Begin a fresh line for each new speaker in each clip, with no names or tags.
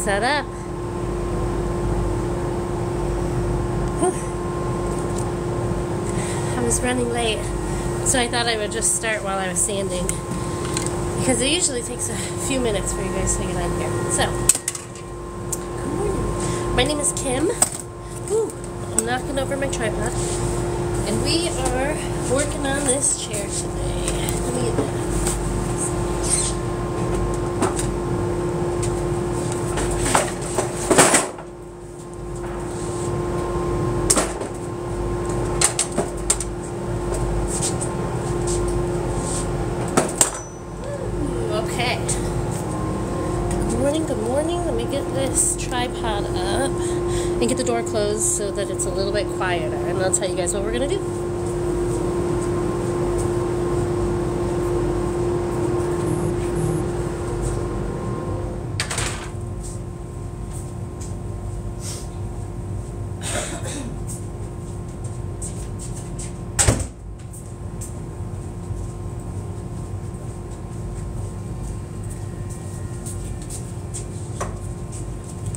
set up. Whew. I was running late, so I thought I would just start while I was sanding. Because it usually takes a few minutes for you guys to get on here. So, good morning. My name is Kim. Ooh, I'm knocking over my tripod. And we are working on this chair today. Let me get that. Okay. Good morning, good morning. Let me get this tripod up and get the door closed so that And I'll tell you guys what we're going to do.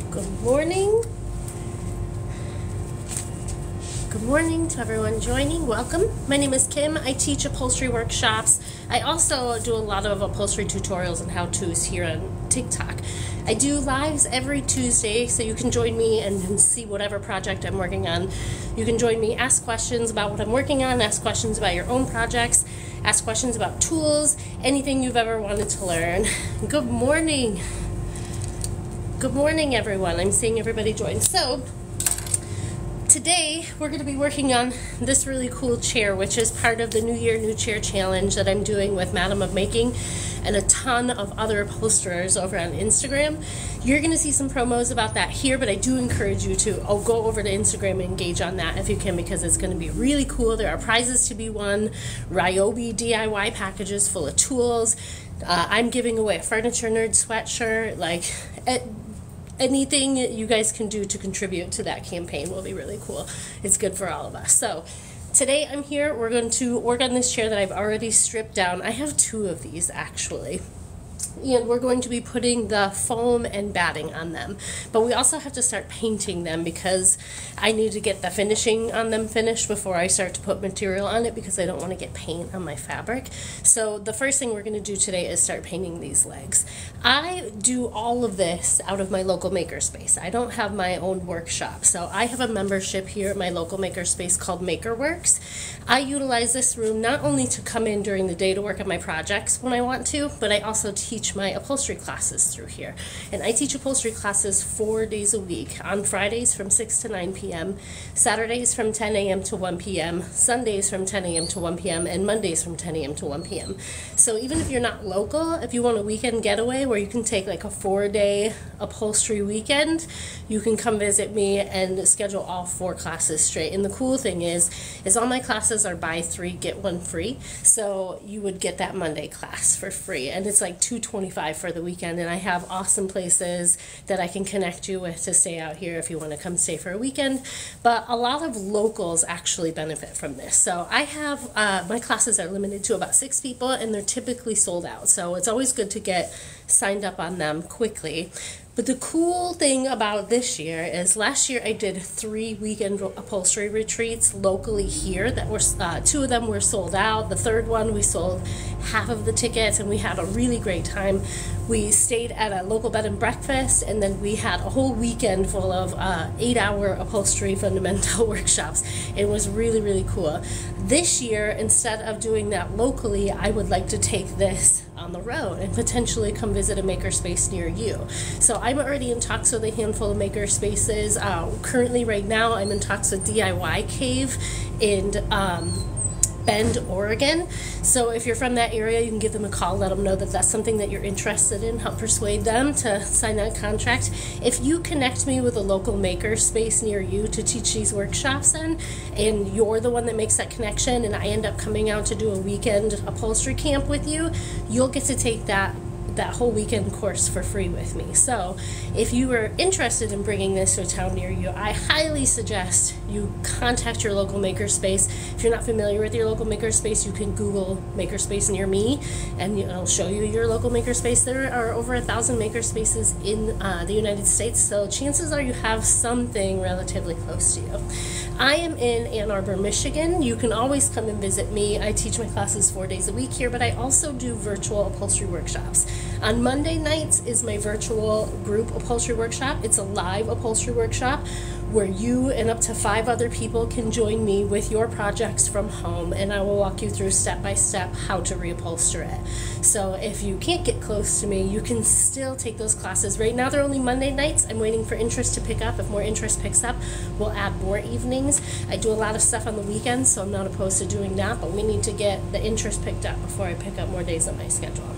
Good morning. Good morning to everyone joining. Welcome. My name is Kim. I teach upholstery workshops. I also do a lot of upholstery tutorials and how to's here on TikTok. I do lives every Tuesday, so you can join me and, and see whatever project I'm working on. You can join me, ask questions about what I'm working on, ask questions about your own projects, ask questions about tools, anything you've ever wanted to learn. Good morning. Good morning, everyone. I'm seeing everybody join. So, today we're going to be working on this really cool chair, which is part of the New Year New Chair Challenge that I'm doing with Madam of Making. and a ton of other upholsterers over on Instagram. You're going to see some promos about that here, but I do encourage you to oh, go over to Instagram and engage on that if you can because it's going to be really cool. There are prizes to be won, Ryobi DIY packages full of tools. Uh, I'm giving away a furniture nerd sweatshirt. Like, it, anything you guys can do to contribute to that campaign will be really cool. It's good for all of us. So, today I'm here. We're going to work on this chair that I've already stripped down. I have two of these actually and we're going to be putting the foam and batting on them. But we also have to start painting them because I need to get the finishing on them finished before I start to put material on it because I don't want to get paint on my fabric. So the first thing we're going to do today is start painting these legs. I do all of this out of my local makerspace. I don't have my own workshop. So I have a membership here at my local makerspace called MakerWorks. I utilize this room not only to come in during the day to work on my projects when I want to, but I also teach my upholstery classes through here. And I teach upholstery classes four days a week on Fridays from 6 to 9 p.m., Saturdays from 10 a.m. to 1 p.m., Sundays from 10 a.m. to 1 p.m., and Mondays from 10 a.m. to 1 p.m. So even if you're not local, if you want a weekend getaway where you can take like a four day upholstery weekend, you can come visit me and schedule all four classes straight. And the cool thing is, is all my classes are buy three, get one free. So you would get that Monday class for free. And it's like 220 25 for the weekend, and I have awesome places that I can connect you with to stay out here if you want to come stay for a weekend. But a lot of locals actually benefit from this. So I have uh, my classes are limited to about six people, and they're typically sold out. So it's always good to get signed up on them quickly. But the cool thing about this year is last year I did three weekend upholstery retreats locally here that were uh, two of them were sold out. The third one we sold half of the tickets and we had a really great time. We stayed at a local bed and breakfast and then we had a whole weekend full of uh, eight hour upholstery fundamental workshops. It was really, really cool. This year, instead of doing that locally, I would like to take this on the road and potentially come visit a makerspace near you. So I'm already in talks with a handful of makerspaces. Uh, currently, right now, I'm in talks with DIY Cave and um, Bend, Oregon. So if you're from that area, you can give them a call, let them know that that's something that you're interested in, help persuade them to sign that contract. If you connect me with a local maker space near you to teach these workshops in, and you're the one that makes that connection, and I end up coming out to do a weekend upholstery camp with you, you'll get to take that that whole weekend course for free with me. So, if you are interested in bringing this to a town near you, I highly suggest you contact your local makerspace. If you're not familiar with your local makerspace, you can Google makerspace near me, and it'll show you your local makerspace. There are over a thousand makerspaces in uh, the United States, so chances are you have something relatively close to you. I am in Ann Arbor, Michigan. You can always come and visit me. I teach my classes four days a week here, but I also do virtual upholstery workshops. On Monday nights is my virtual group upholstery workshop. It's a live upholstery workshop where you and up to five other people can join me with your projects from home and I will walk you through step by step how to reupholster it. So if you can't get close to me, you can still take those classes. Right now they're only Monday nights. I'm waiting for interest to pick up. If more interest picks up, we'll add more evenings. I do a lot of stuff on the weekends, so I'm not opposed to doing that, but we need to get the interest picked up before I pick up more days on my schedule.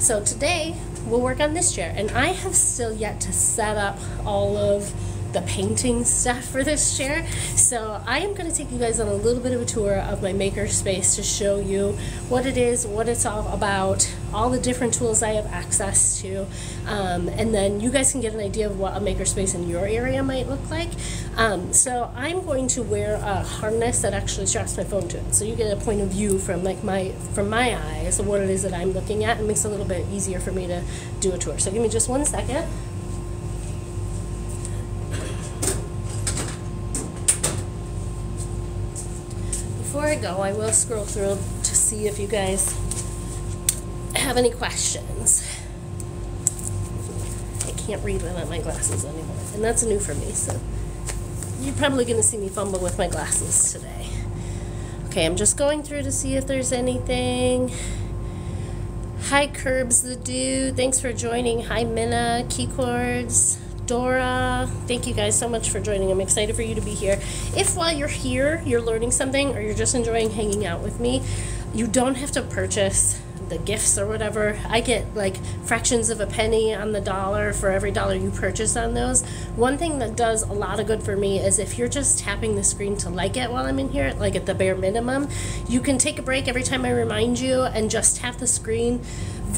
So today we'll work on this chair. And I have still yet to set up all of the painting stuff for this chair. So I am going to take you guys on a little bit of a tour of my maker space to show you what it is, what it's all about, all the different tools I have access to, um, and then you guys can get an idea of what a makerspace in your area might look like. Um, so I'm going to wear a harness that actually straps my phone to it, so you get a point of view from like my from my eyes of what it is that I'm looking at. It makes it a little bit easier for me to do a tour. So give me just one second. before I go, I will scroll through to see if you guys have any questions. I can't read without my glasses anymore, and that's new for me, so you're probably going to see me fumble with my glasses today. Okay, I'm just going through to see if there's anything. Hi, Curbs the Dude. Thanks for joining. Hi, Minna, Keycords. Dora, thank you guys so much for joining. I'm excited for you to be here. If while you're here, you're learning something or you're just enjoying hanging out with me, you don't have to purchase the gifts or whatever, I get like fractions of a penny on the dollar for every dollar you purchase on those. One thing that does a lot of good for me is if you're just tapping the screen to like it while I'm in here, like at the bare minimum, you can take a break every time I remind you and just tap the screen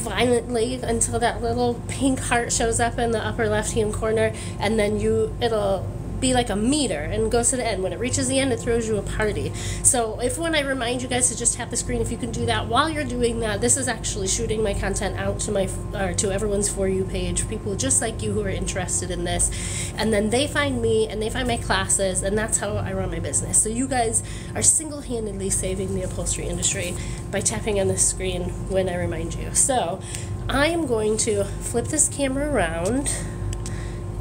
violently until that little pink heart shows up in the upper left hand corner and then you it'll be like a meter and goes to the end. When it reaches the end, it throws you a party. So if when I remind you guys to just tap the screen, if you can do that while you're doing that, this is actually shooting my content out to my or to everyone's for you page, people just like you who are interested in this, and then they find me and they find my classes, and that's how I run my business. So you guys are single-handedly saving the upholstery industry by tapping on the screen when I remind you. So I am going to flip this camera around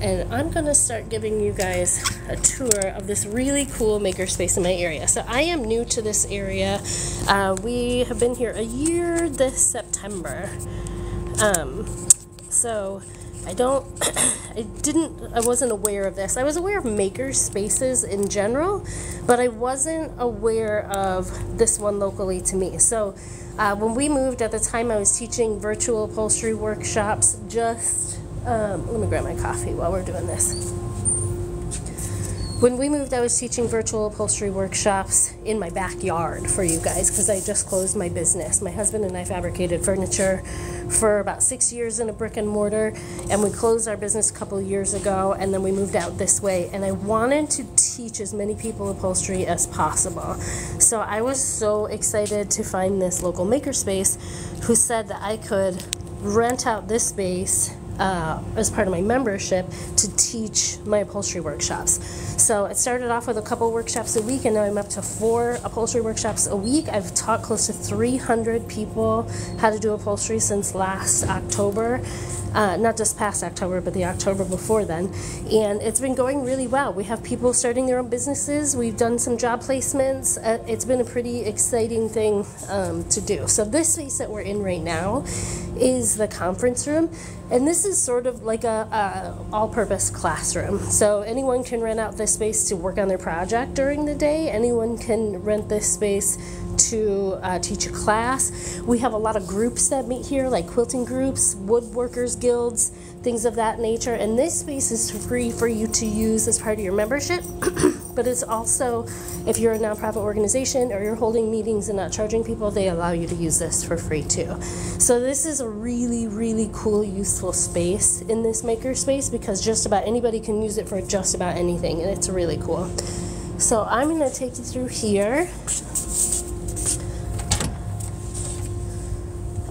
and I'm gonna start giving you guys a tour of this really cool makerspace in my area. So I am new to this area. Uh, we have been here a year this September. Um, so I don't, I didn't, I wasn't aware of this. I was aware of maker spaces in general, but I wasn't aware of this one locally to me. So uh, when we moved at the time, I was teaching virtual upholstery workshops just um, let me grab my coffee while we're doing this. When we moved, I was teaching virtual upholstery workshops in my backyard for you guys because I just closed my business. My husband and I fabricated furniture for about six years in a brick and mortar, and we closed our business a couple years ago, and then we moved out this way. And I wanted to teach as many people upholstery as possible. So I was so excited to find this local makerspace who said that I could rent out this space uh, as part of my membership to teach my upholstery workshops. So it started off with a couple workshops a week, and now I'm up to four upholstery workshops a week. I've taught close to 300 people how to do upholstery since last October uh, not just past October, but the October before then. And it's been going really well. We have people starting their own businesses. We've done some job placements. Uh, it's been a pretty exciting thing um, to do. So this space that we're in right now is the conference room. And this is sort of like a, a all-purpose classroom. So anyone can rent out this space to work on their project during the day. Anyone can rent this space to uh, teach a class. We have a lot of groups that meet here, like quilting groups, woodworkers guilds, things of that nature. And this space is free for you to use as part of your membership. but it's also, if you're a nonprofit organization or you're holding meetings and not charging people, they allow you to use this for free too. So this is a really, really cool, useful space in this makerspace because just about anybody can use it for just about anything, and it's really cool. So I'm going to take you through here.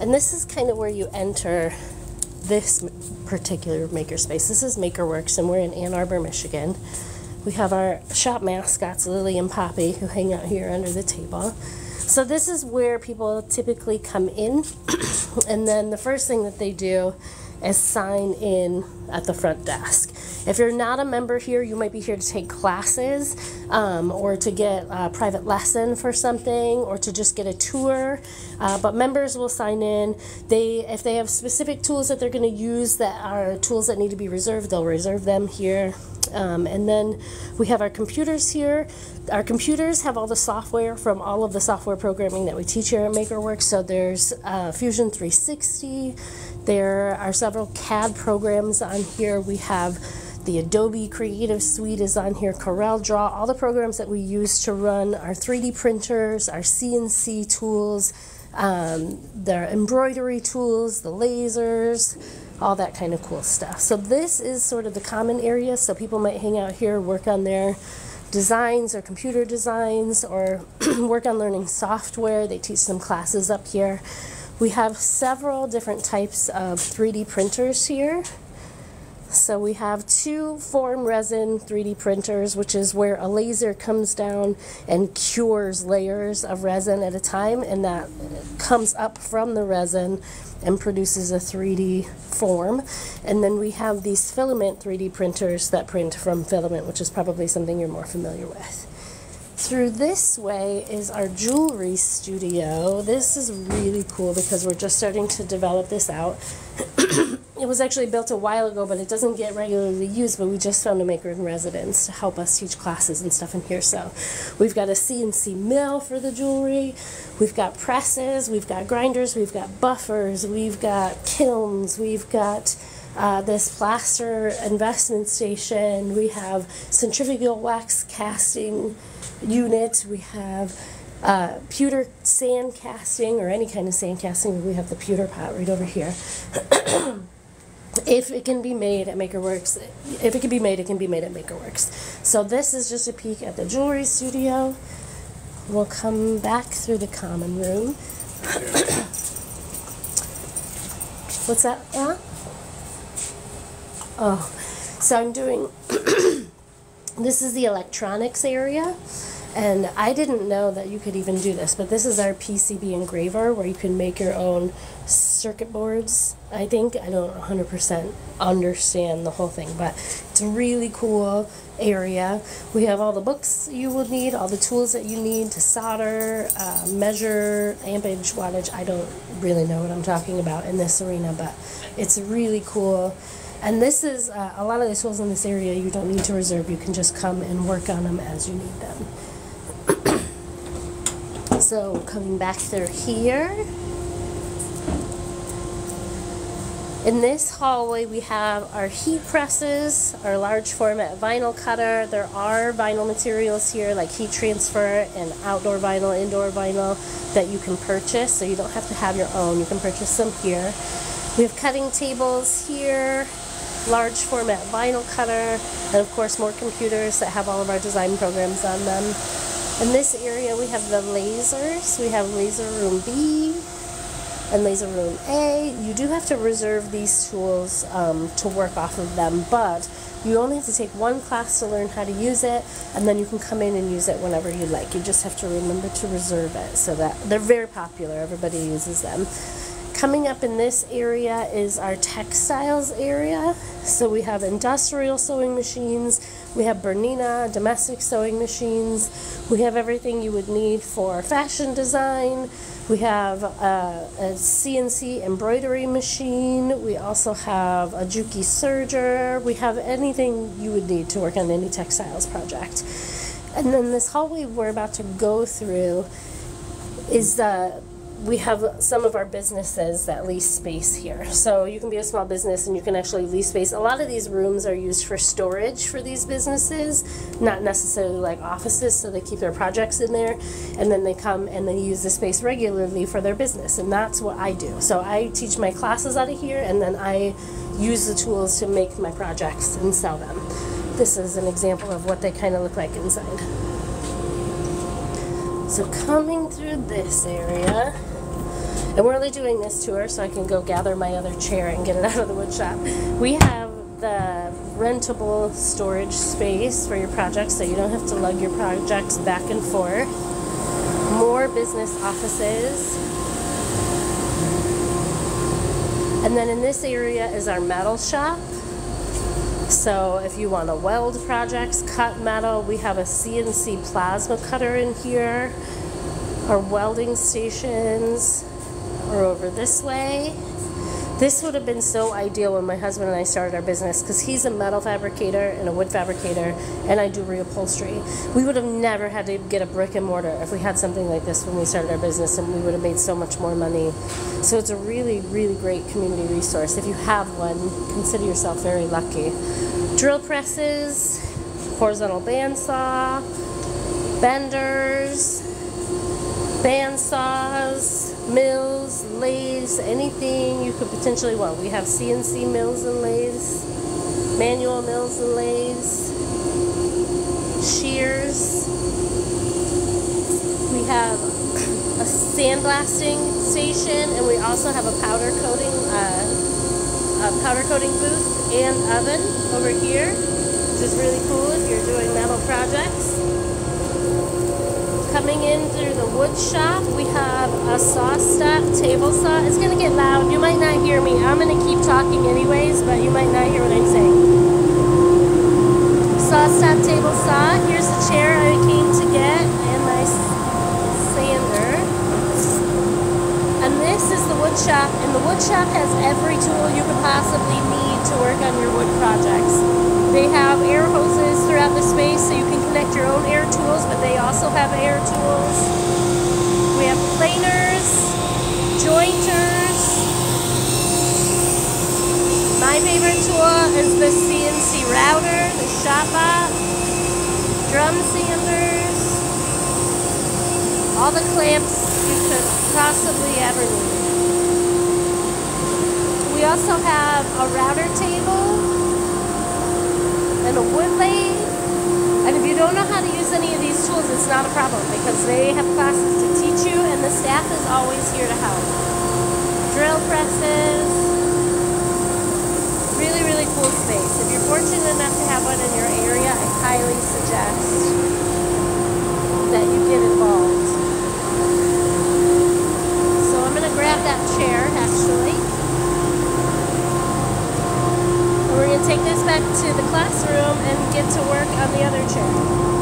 And this is kind of where you enter this particular makerspace. This is MakerWorks, and we're in Ann Arbor, Michigan. We have our shop mascots, Lily and Poppy, who hang out here under the table. So this is where people typically come in, and then the first thing that they do is sign in at the front desk. If you're not a member here, you might be here to take classes um, or to get a private lesson for something or to just get a tour. Uh, but members will sign in. They, if they have specific tools that they're going to use that are tools that need to be reserved, they'll reserve them here. Um, and then we have our computers here. Our computers have all the software from all of the software programming that we teach here at MakerWorks. So there's uh, Fusion 360. There are several CAD programs on here. We have the Adobe Creative Suite is on here, Corel Draw, all the programs that we use to run our 3D printers, our CNC tools, um, the embroidery tools, the lasers, all that kind of cool stuff. So this is sort of the common area, so people might hang out here, work on their designs or computer designs or work on learning software. They teach some classes up here. We have several different types of 3D printers here. So we have two form resin 3D printers, which is where a laser comes down and cures layers of resin at a time, and that comes up from the resin and produces a 3D form. And then we have these filament 3D printers that print from filament, which is probably something you're more familiar with. Through this way is our jewelry studio. This is really cool because we're just starting to develop this out. it was actually built a while ago, but it doesn't get regularly used. But we just found a maker in residence to help us teach classes and stuff in here. So we've got a CNC mill for the jewelry. We've got presses. We've got grinders. We've got buffers. We've got kilns. We've got uh, this plaster investment station. We have centrifugal wax casting unit. We have uh, pewter sand casting or any kind of sand casting. We have the pewter pot right over here. if it can be made at Makerworks, if it can be made, it can be made at Makerworks. So this is just a peek at the jewelry studio. We'll come back through the common room. What's that? Huh? Oh, so I'm doing, this is the electronics area. And I didn't know that you could even do this, but this is our PCB engraver where you can make your own circuit boards. I think I don't 100% understand the whole thing, but it's a really cool area. We have all the books you will need, all the tools that you need to solder, uh, measure, ampage, wattage. I don't really know what I'm talking about in this arena, but it's really cool. And this is uh, a lot of the tools in this area you don't need to reserve. You can just come and work on them as you need them. So coming back through here. In this hallway we have our heat presses, our large format vinyl cutter. There are vinyl materials here like heat transfer and outdoor vinyl, indoor vinyl that you can purchase. So you don't have to have your own, you can purchase them here. We have cutting tables here, large format vinyl cutter, and of course more computers that have all of our design programs on them. In this area we have the lasers. We have laser room B and laser room A. You do have to reserve these tools um, to work off of them, but you only have to take one class to learn how to use it, and then you can come in and use it whenever you like. You just have to remember to reserve it so that they're very popular. Everybody uses them. Coming up in this area is our textiles area. So we have industrial sewing machines, we have Bernina domestic sewing machines, we have everything you would need for fashion design. We have uh, a, a CNC embroidery machine. We also have a Juki serger. We have anything you would need to work on any textiles project. And then this hallway we're about to go through is the we have some of our businesses that lease space here. So you can be a small business and you can actually lease space. A lot of these rooms are used for storage for these businesses, not necessarily like offices, so they keep their projects in there and then they come and they use the space regularly for their business. And that's what I do. So I teach my classes out of here and then I use the tools to make my projects and sell them. This is an example of what they kind of look like inside. So coming through this area, and we're only doing this tour so I can go gather my other chair and get it out of the wood shop. We have the rentable storage space for your projects so you don't have to lug your projects back and forth. More business offices. And then in this area is our metal shop. So if you want to weld projects, cut metal, we have a CNC plasma cutter in here. Our welding stations are over this way. This would have been so ideal when my husband and I started our business because he's a metal fabricator and a wood fabricator, and I do reupholstery. We would have never had to get a brick and mortar if we had something like this when we started our business, and we would have made so much more money. So it's a really, really great community resource. If you have one, consider yourself very lucky. Drill presses, horizontal bandsaw, benders, bandsaws, mills, lathes, anything you could potentially want. We have CNC mills and lathes, manual mills and lathes, shears. We have a sandblasting station, and we also have a powder coating, uh, a powder coating booth and oven over here, which is really cool if you're doing metal projects. Coming in through the wood shop, we have a SawStop table saw. It's going to get loud. You might not hear me. I'm going to keep talking anyways, but you might not hear what I'm saying. SawStop table saw. Here's the chair I came to get and my sander. And this is the wood shop, and the wood shop has every tool you could possibly need to work on your wood projects. They have air hoses throughout the space so you can connect your own air tools, but they also have air tools. We have planers, jointers. My favorite tool is the CNC router, the ShopBot, drum sanders, all the clamps you could possibly ever need. We also have a router table a wood lathe. And if you don't know how to use any of these tools, it's not a problem because they have classes to teach you and the staff is always here to help. Drill presses. Really, really cool space. If you're fortunate enough to have one in your area, I highly suggest that you get involved So I'm going to grab that chair, actually. We're going to take this back to the classroom and get to work on the other chair.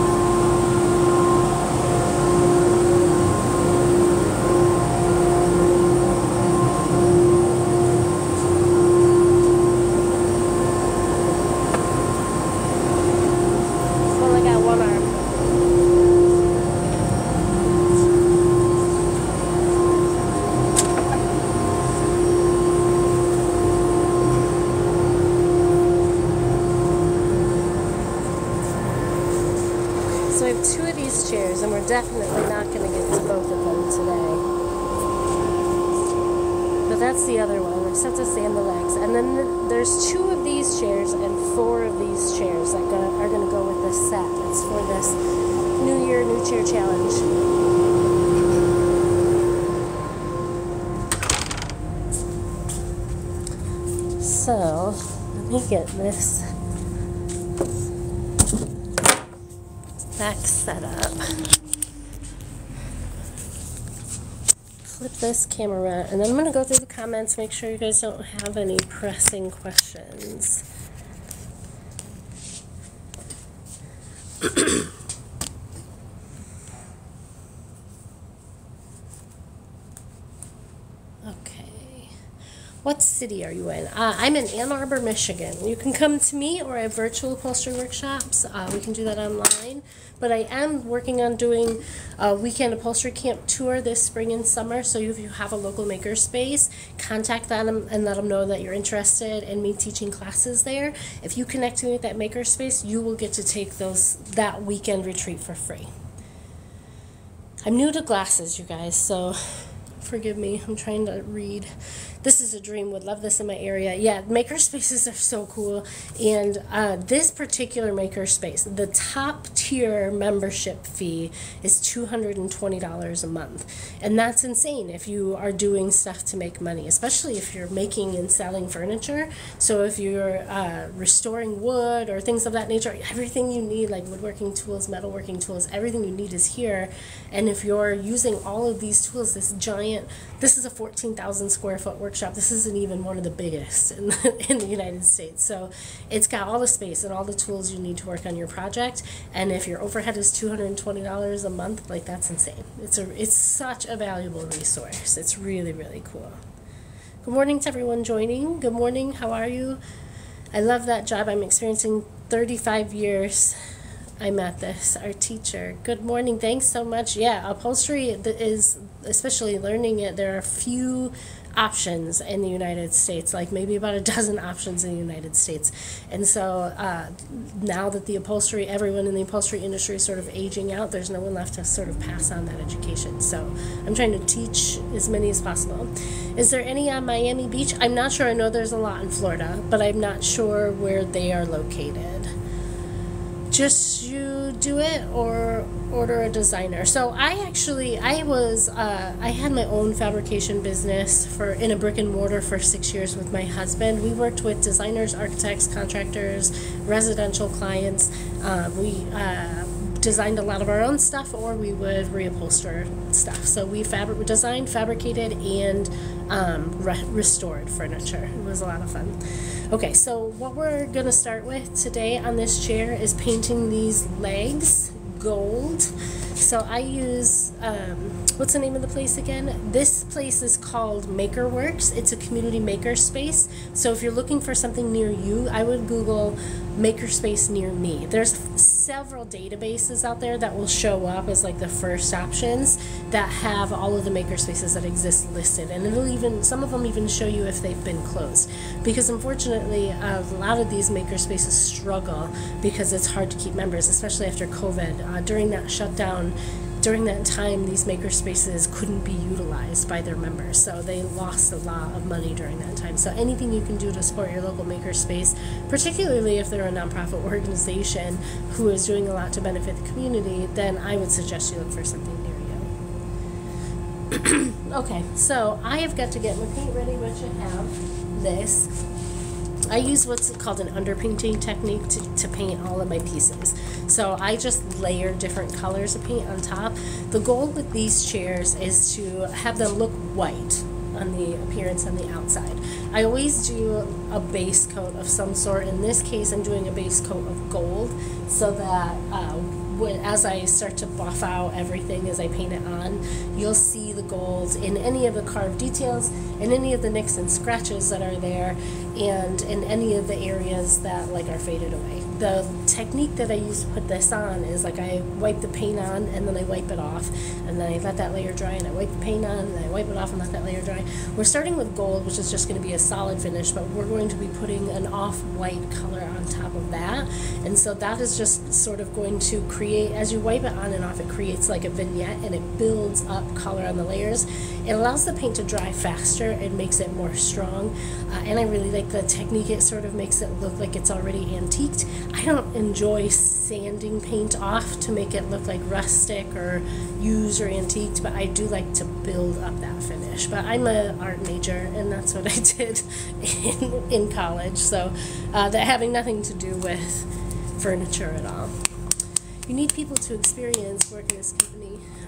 Back set up. flip this camera and then I'm going to go through the comments, make sure you guys don't have any pressing questions. What city are you in? Uh, I'm in Ann Arbor, Michigan. You can come to me or I have virtual upholstery workshops. Uh, we can do that online. But I am working on doing a weekend upholstery camp tour this spring and summer. So if you have a local makerspace, contact them and let them know that you're interested in me teaching classes there. If you connect me with that makerspace, you will get to take those that weekend retreat for free. I'm new to glasses, you guys, so forgive me. I'm trying to read this is a dream. Would love this in my area. Yeah, maker spaces are so cool. And uh, this particular makerspace, the top tier membership fee is $220 a month. And that's insane if you are doing stuff to make money, especially if you're making and selling furniture. So if you're uh, restoring wood or things of that nature, everything you need, like woodworking tools, metalworking tools, everything you need is here. And if you're using all of these tools, this giant, this is a 14,000 square foot workshop. This isn't even one of the biggest in the, in the United States. So it's got all the space and all the tools you need to work on your project. And if your overhead is $220 a month, like that's insane. It's a it's such a valuable resource. It's really really cool. Good morning to everyone joining. Good morning. How are you? I love that job. I'm experiencing 35 years I'm at this, our teacher. Good morning. Thanks so much. Yeah, upholstery is, especially learning it, there are few options in the United States, like maybe about a dozen options in the United States. And so uh, now that the upholstery, everyone in the upholstery industry is sort of aging out, there's no one left to sort of pass on that education. So I'm trying to teach as many as possible. Is there any on Miami Beach? I'm not sure. I know there's a lot in Florida, but I'm not sure where they are located. Just you do it or order a designer. So I actually I was uh, I had my own fabrication business for in a brick and mortar for six years with my husband. We worked with designers, architects, contractors, residential clients. Uh, we uh, designed a lot of our own stuff, or we would reupholster stuff. So we fabri- designed, fabricated, and um, re- restored furniture. It was a lot of fun. Okay, so what we're gonna start with today on this chair is painting these legs gold. So I use, um, what's the name of the place again? This place is called MakerWorks. It's a community maker space. So if you're looking for something near you, I would Google makerspace near me. There's several databases out there that will show up as like the first options that have all of the makerspaces that exist listed and it'll even some of them even show you if they've been closed because unfortunately a lot of these makerspaces struggle because it's hard to keep members especially after covid uh, during that shutdown during that time, these maker spaces couldn't be utilized by their members, so they lost a lot of money during that time. So anything you can do to support your local maker space, particularly if they're a nonprofit organization who is doing a lot to benefit the community, then I would suggest you look for something near you. okay, so I have got to get my paint ready, which I have this. I use what's called an underpainting technique to, to paint all of my pieces. So I just layer different colors of paint on top. The goal with these chairs is to have them look white on the appearance on the outside. I always do a base coat of some sort. In this case, I'm doing a base coat of gold so that uh, as I start to buff out everything as I paint it on, you'll see the gold in any of the carved details, in any of the nicks and scratches that are there, and in any of the areas that like are faded away. The technique that I use to put this on is like I wipe the paint on and then I wipe it off, and then I let that layer dry, and I wipe the paint on, and I wipe it off and let that layer dry. We're starting with gold, which is just going to be a solid finish, but we're going to be putting an off-white color on top of that, and so that is just sort of going to create, as you wipe it on and off, it creates like a vignette, and it builds up color on the layers. It allows the paint to dry faster, it makes it more strong, uh, and I really like the technique. It sort of makes it look like it's already antiqued. I don't enjoy sanding paint off to make it look like rustic or used or antiqued, but I do like to build up that finish. But I'm an art major, and that's what I did in, in college, so uh, that having nothing to do with furniture at all. You need people to experience work in this company.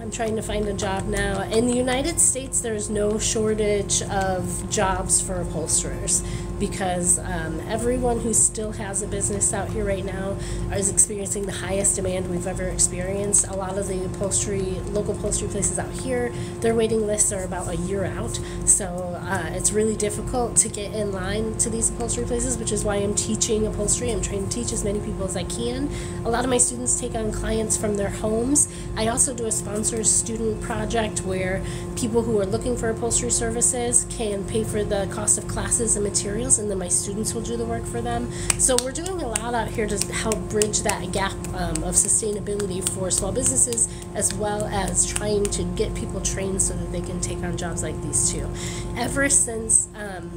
I'm trying to find a job now. In the United States, there's no shortage of jobs for upholsterers because um, everyone who still has a business out here right now is experiencing the highest demand we've ever experienced. A lot of the upholstery, local upholstery places out here, their waiting lists are about a year out. So uh, it's really difficult to get in line to these upholstery places, which is why I'm teaching upholstery. I'm trying to teach as many people as I can. A lot of my students take on clients from their homes. I also do a sponsored student project where people who are looking for upholstery services can pay for the cost of classes and materials and then my students will do the work for them. So we're doing a lot out here to help bridge that gap um, of sustainability for small businesses as well as trying to get people trained so that they can take on jobs like these too. Ever since um,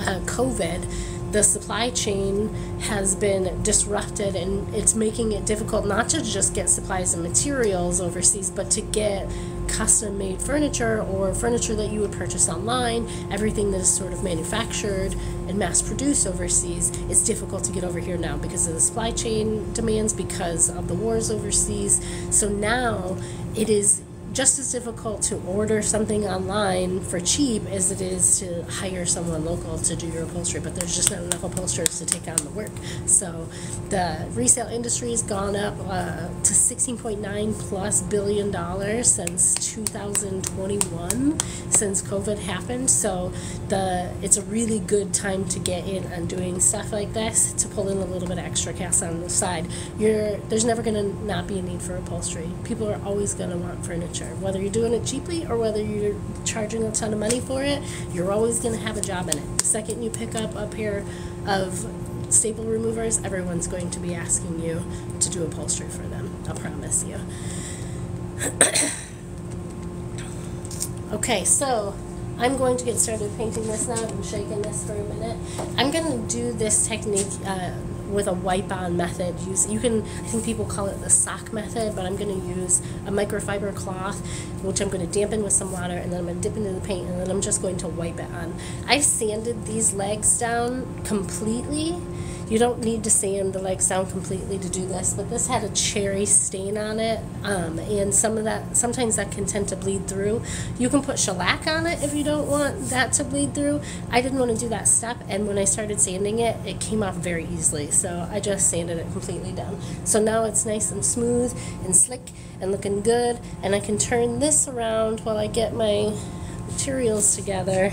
uh, COVID, the supply chain has been disrupted and it's making it difficult not to just get supplies and materials overseas, but to get custom made furniture or furniture that you would purchase online, everything that is sort of manufactured and mass produced overseas is difficult to get over here now because of the supply chain demands, because of the wars overseas. So now it is just as difficult to order something online for cheap as it is to hire someone local to do your upholstery, but there's just not enough upholsterers to take on the work. So the resale industry has gone up uh, to 16.9 plus billion dollars since 2021, since COVID happened. So the it's a really good time to get in on doing stuff like this to pull in a little bit of extra cash on the side. You're there's never going to not be a need for upholstery. People are always going to want furniture Whether you're doing it cheaply or whether you're charging a ton of money for it, you're always going to have a job in it. The second you pick up a pair of staple removers, everyone's going to be asking you to do upholstery for them. I'll promise you. okay, so I'm going to get started painting this now. I've been shaking this for a minute. I'm going to do this technique uh, with a wipe on method. Use you can I think people call it the sock method, but I'm going to use a microfiber cloth, which I'm going to dampen with some water, and then I'm going to dip into the paint, and then I'm just going to wipe it on. I've sanded these legs down completely You don't need to sand the legs down completely to do this, but this had a cherry stain on it, um, and some of that, sometimes that can tend to bleed through. You can put shellac on it if you don't want that to bleed through. I didn't want to do that step, and when I started sanding it, it came off very easily, so I just sanded it completely down. So now it's nice and smooth and slick and looking good, and I can turn this around while I get my materials together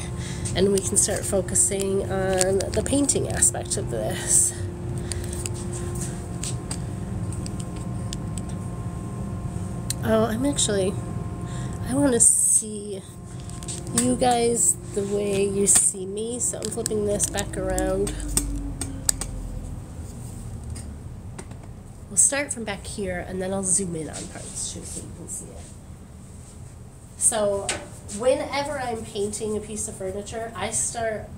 and we can start focusing on the painting aspect of this. Oh, I'm actually, I want to see you guys the way you see me, so I'm flipping this back around. We'll start from back here and then I'll zoom in on parts so you can see it. So whenever I'm painting a piece of furniture, I start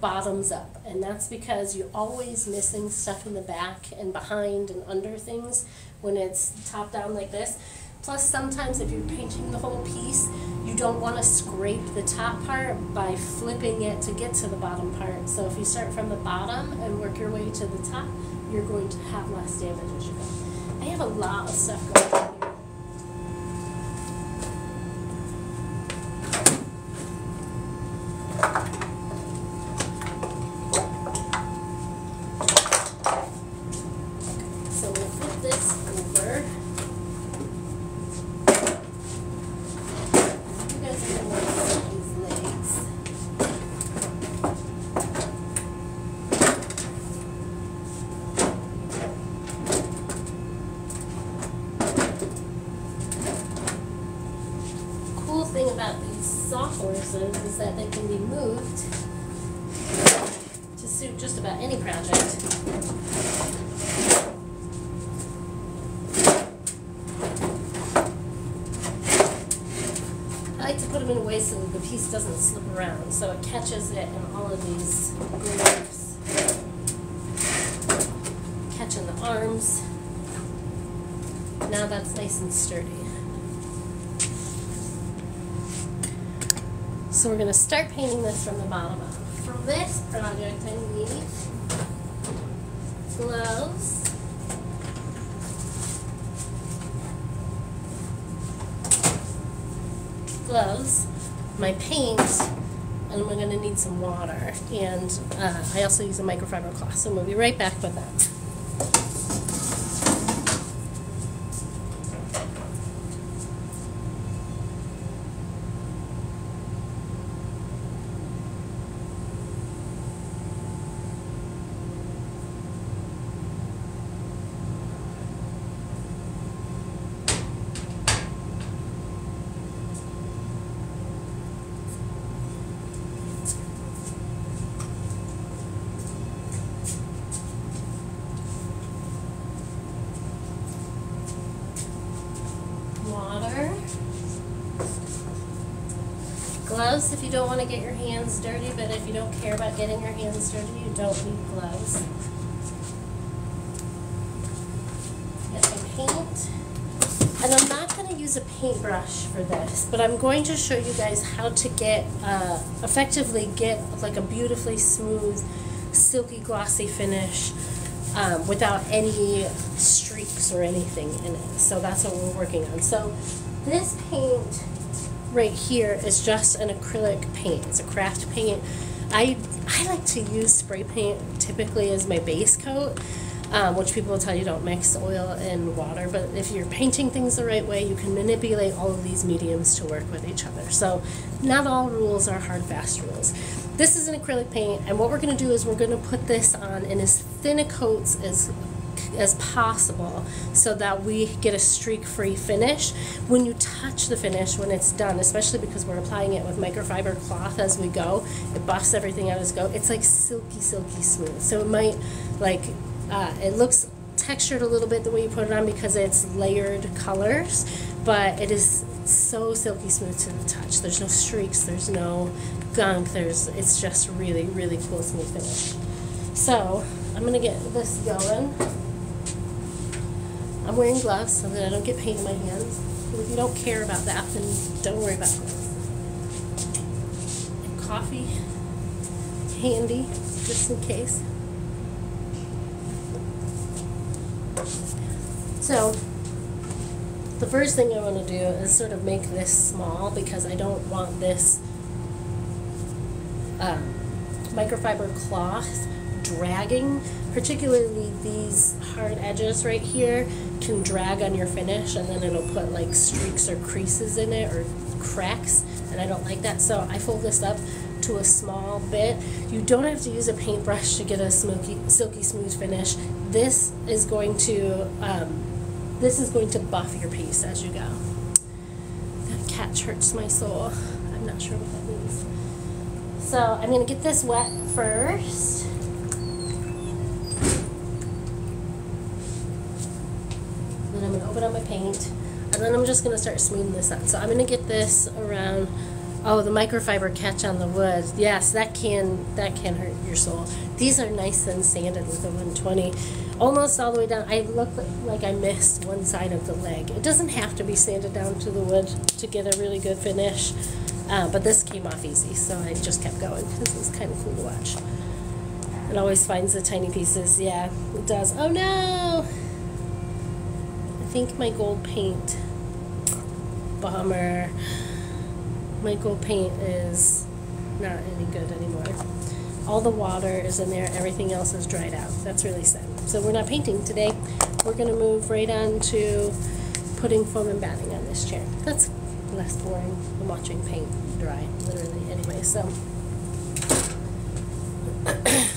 bottoms up. And that's because you're always missing stuff in the back and behind and under things when it's top down like this. Plus, sometimes if you're painting the whole piece, you don't want to scrape the top part by flipping it to get to the bottom part. So if you start from the bottom and work your way to the top, you're going to have less damage as you go. I have a lot of stuff going on here. So we'll flip this over. You guys are gonna want to see these legs. Cool thing about these sawhorses is that they can be moved to suit just about any project. I like to put them in a way so that the piece doesn't slip around, so it catches it in all of these grooves. Catching the arms. Now that's nice and sturdy. So we're gonna start painting this from the bottom up. For this project, I need gloves. gloves, my paint, and we're gonna need some water. And uh, I also use a microfiber cloth, so we'll be right back with that. Water. Gloves if you don't want to get your hands dirty, but if you don't care about getting your hands dirty, you don't need gloves. Get some paint. And I'm not going to use a paintbrush for this, but I'm going to show you guys how to get, uh, effectively get like a beautifully smooth, silky, glossy finish um, without any streaks or anything in it. So that's what we're working on. So this paint right here is just an acrylic paint. It's a craft paint. I, I like to use spray paint typically as my base coat, um, which people tell you don't mix oil and water. But if you're painting things the right way, you can manipulate all of these mediums to work with each other. So not all rules are hard, fast rules. This is an acrylic paint, and what we're going to do is we're going to put this on in as thin a coats as as possible so that we get a streak-free finish. When you touch the finish when it's done, especially because we're applying it with microfiber cloth as we go, it buffs everything out as go. It's like silky, silky smooth. So it might like uh, it looks textured a little bit the way you put it on because it's layered colors, but it is so silky smooth to the touch. There's no streaks, there's no gunk, there's it's just really, really cool smooth finish. So I'm gonna get this going. I'm wearing gloves so that I don't get paint in my hands. If you don't care about that, then don't worry about. And coffee handy, just in case. So the first thing I want to do is sort of make this small because I don't want this um, microfiber cloth dragging, particularly these hard edges right here can drag on your finish and then it'll put like streaks or creases in it or cracks and I don't like that so I fold this up to a small bit. You don't have to use a paintbrush to get a smoky, silky smooth finish. This is going to um, this is going to buff your piece as you go. That catch hurts my soul. I'm not sure what that means. So I'm going to get this wet first. Then I'm going to open up my paint. And then I'm just going to start smoothing this out. So I'm going to get this around Oh, the microfiber catch on the wood. Yes, that can that can hurt your soul. These are nice and sanded with a 120, almost all the way down. I look like I missed one side of the leg. It doesn't have to be sanded down to the wood to get a really good finish, uh, but this came off easy, so I just kept going. This is kind of cool to watch. It always finds the tiny pieces. Yeah, it does. Oh no! I think my gold paint. Bummer my gold paint is not any good anymore. All the water is in there, everything else is dried out. That's really sad. So we're not painting today. We're going to move right on to putting foam and batting on this chair. That's less boring than watching paint dry, literally, anyway. So,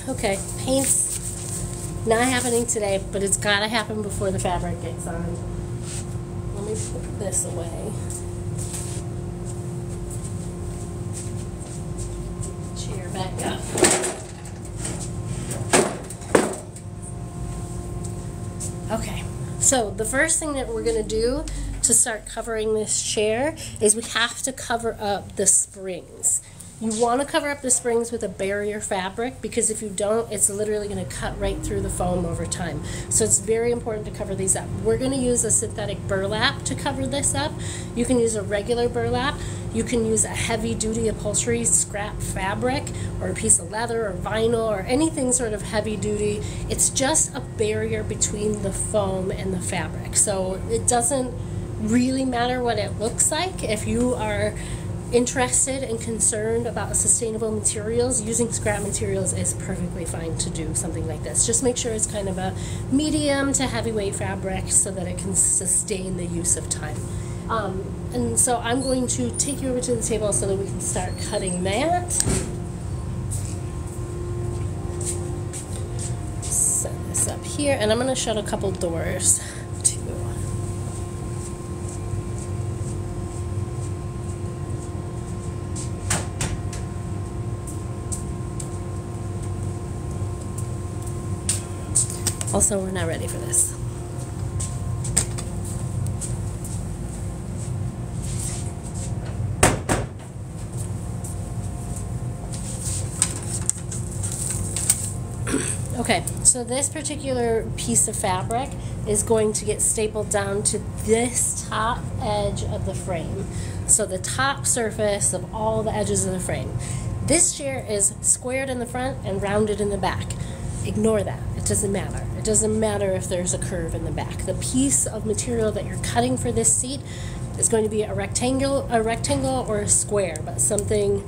okay, paint's not happening today, but it's got to happen before the fabric gets on. Let me put this away. back up. Okay, so the first thing that we're going to do to start covering this chair is we have to cover up the springs. You want to cover up the springs with a barrier fabric because if you don't, it's literally going to cut right through the foam over time. So it's very important to cover these up. We're going to use a synthetic burlap to cover this up. You can use a regular burlap. You can use a heavy duty upholstery scrap fabric or a piece of leather or vinyl or anything sort of heavy duty. It's just a barrier between the foam and the fabric. So it doesn't really matter what it looks like if you are interested and concerned about sustainable materials, using scrap materials is perfectly fine to do something like this. Just make sure it's kind of a medium to heavyweight fabric so that it can sustain the use of time. Um, and so I'm going to take you over to the table so that we can start cutting that. Set this up here, and I'm going to shut a couple doors. Also, we're not ready for this. Okay, so this particular piece of fabric is going to get stapled down to this top edge of the frame. So the top surface of all the edges of the frame. This chair is squared in the front and rounded in the back. Ignore that. It doesn't matter. It doesn't matter if there's a curve in the back. The piece of material that you're cutting for this seat is going to be a rectangle, a rectangle or a square, but something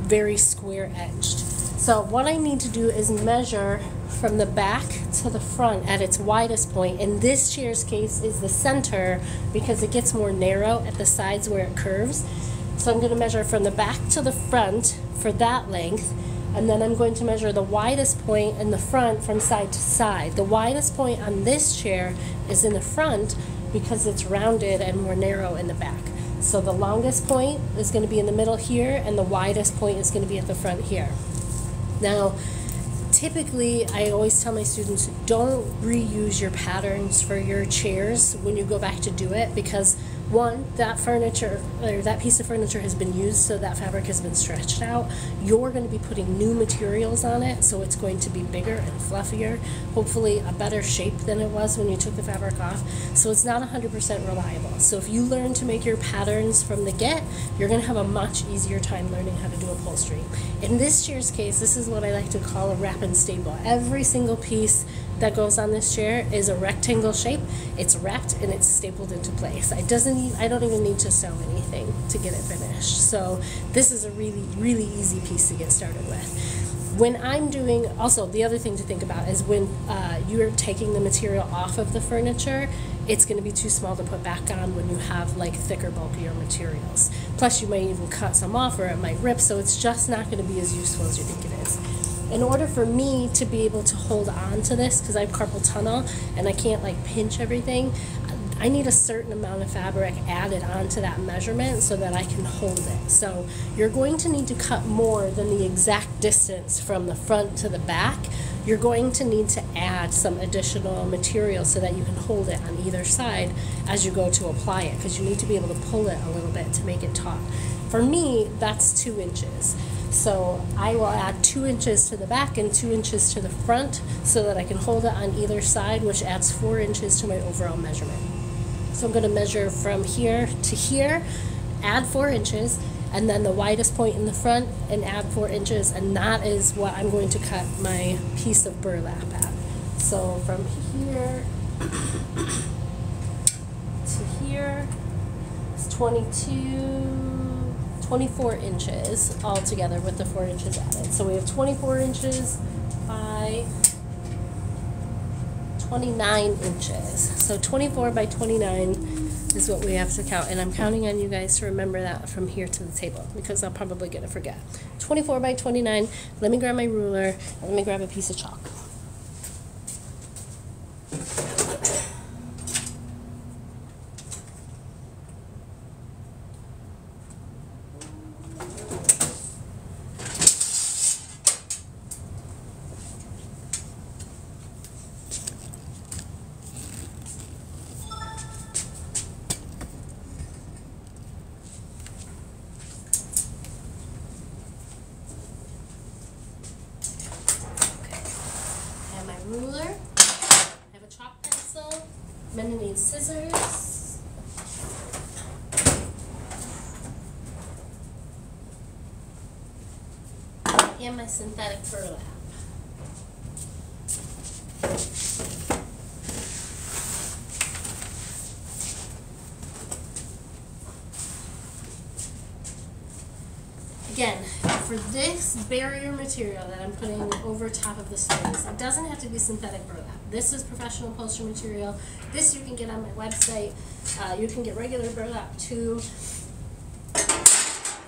very square edged. So what I need to do is measure from the back to the front at its widest point. In this chair's case is the center because it gets more narrow at the sides where it curves. So I'm going to measure from the back to the front for that length and then I'm going to measure the widest point in the front from side to side. The widest point on this chair is in the front because it's rounded and more narrow in the back. So the longest point is going to be in the middle here and the widest point is going to be at the front here. Now, typically I always tell my students don't reuse your patterns for your chairs when you go back to do it because one, that furniture or that piece of furniture has been used, so that fabric has been stretched out. You're going to be putting new materials on it, so it's going to be bigger and fluffier, hopefully a better shape than it was when you took the fabric off. So it's not 100% reliable. So if you learn to make your patterns from the get, you're going to have a much easier time learning how to do upholstery. In this year's case, this is what I like to call a wrap and staple. Every single piece that goes on this chair is a rectangle shape. It's wrapped and it's stapled into place. I doesn't I don't even need to sew anything to get it finished. So this is a really, really easy piece to get started with when I'm doing, also the other thing to think about is when uh, you're taking the material off of the furniture, it's going to be too small to put back on when you have like thicker, bulkier materials. Plus, you might even cut some off or it might rip, so it's just not going to be as useful as you think it is. In order for me to be able to hold on to this, because I have carpal tunnel and I can't like pinch everything, I need a certain amount of fabric added onto that measurement so that I can hold it. So you're going to need to cut more than the exact distance from the front to the back. You're going to need to add some additional material so that you can hold it on either side as you go to apply it because you need to be able to pull it a little bit to make it taut. For me, that's two inches. So I will add two inches to the back and two inches to the front so that I can hold it on either side, which adds four inches to my overall measurement. So I'm going to measure from here to here, add four inches, and then the widest point in the front and add four inches, and that is what I'm going to cut my piece of burlap at. So from here to here, it's 22, 24 inches all together with the four inches added. So we have 24 inches by 29 inches. So 24 by 29 is what we have to count. And I'm counting on you guys to remember that from here to the table because I'll probably get to forget. 24 by 29. Let me grab my ruler. Let me grab a piece of chalk. ruler. I have a chalk pencil. I'm going to need scissors. And my synthetic burlap. Again, for this barrier material that I'm putting over top of the space, it doesn't have to be synthetic burlap. This is professional upholstery material. This you can get on my website. Uh, you can get regular burlap too.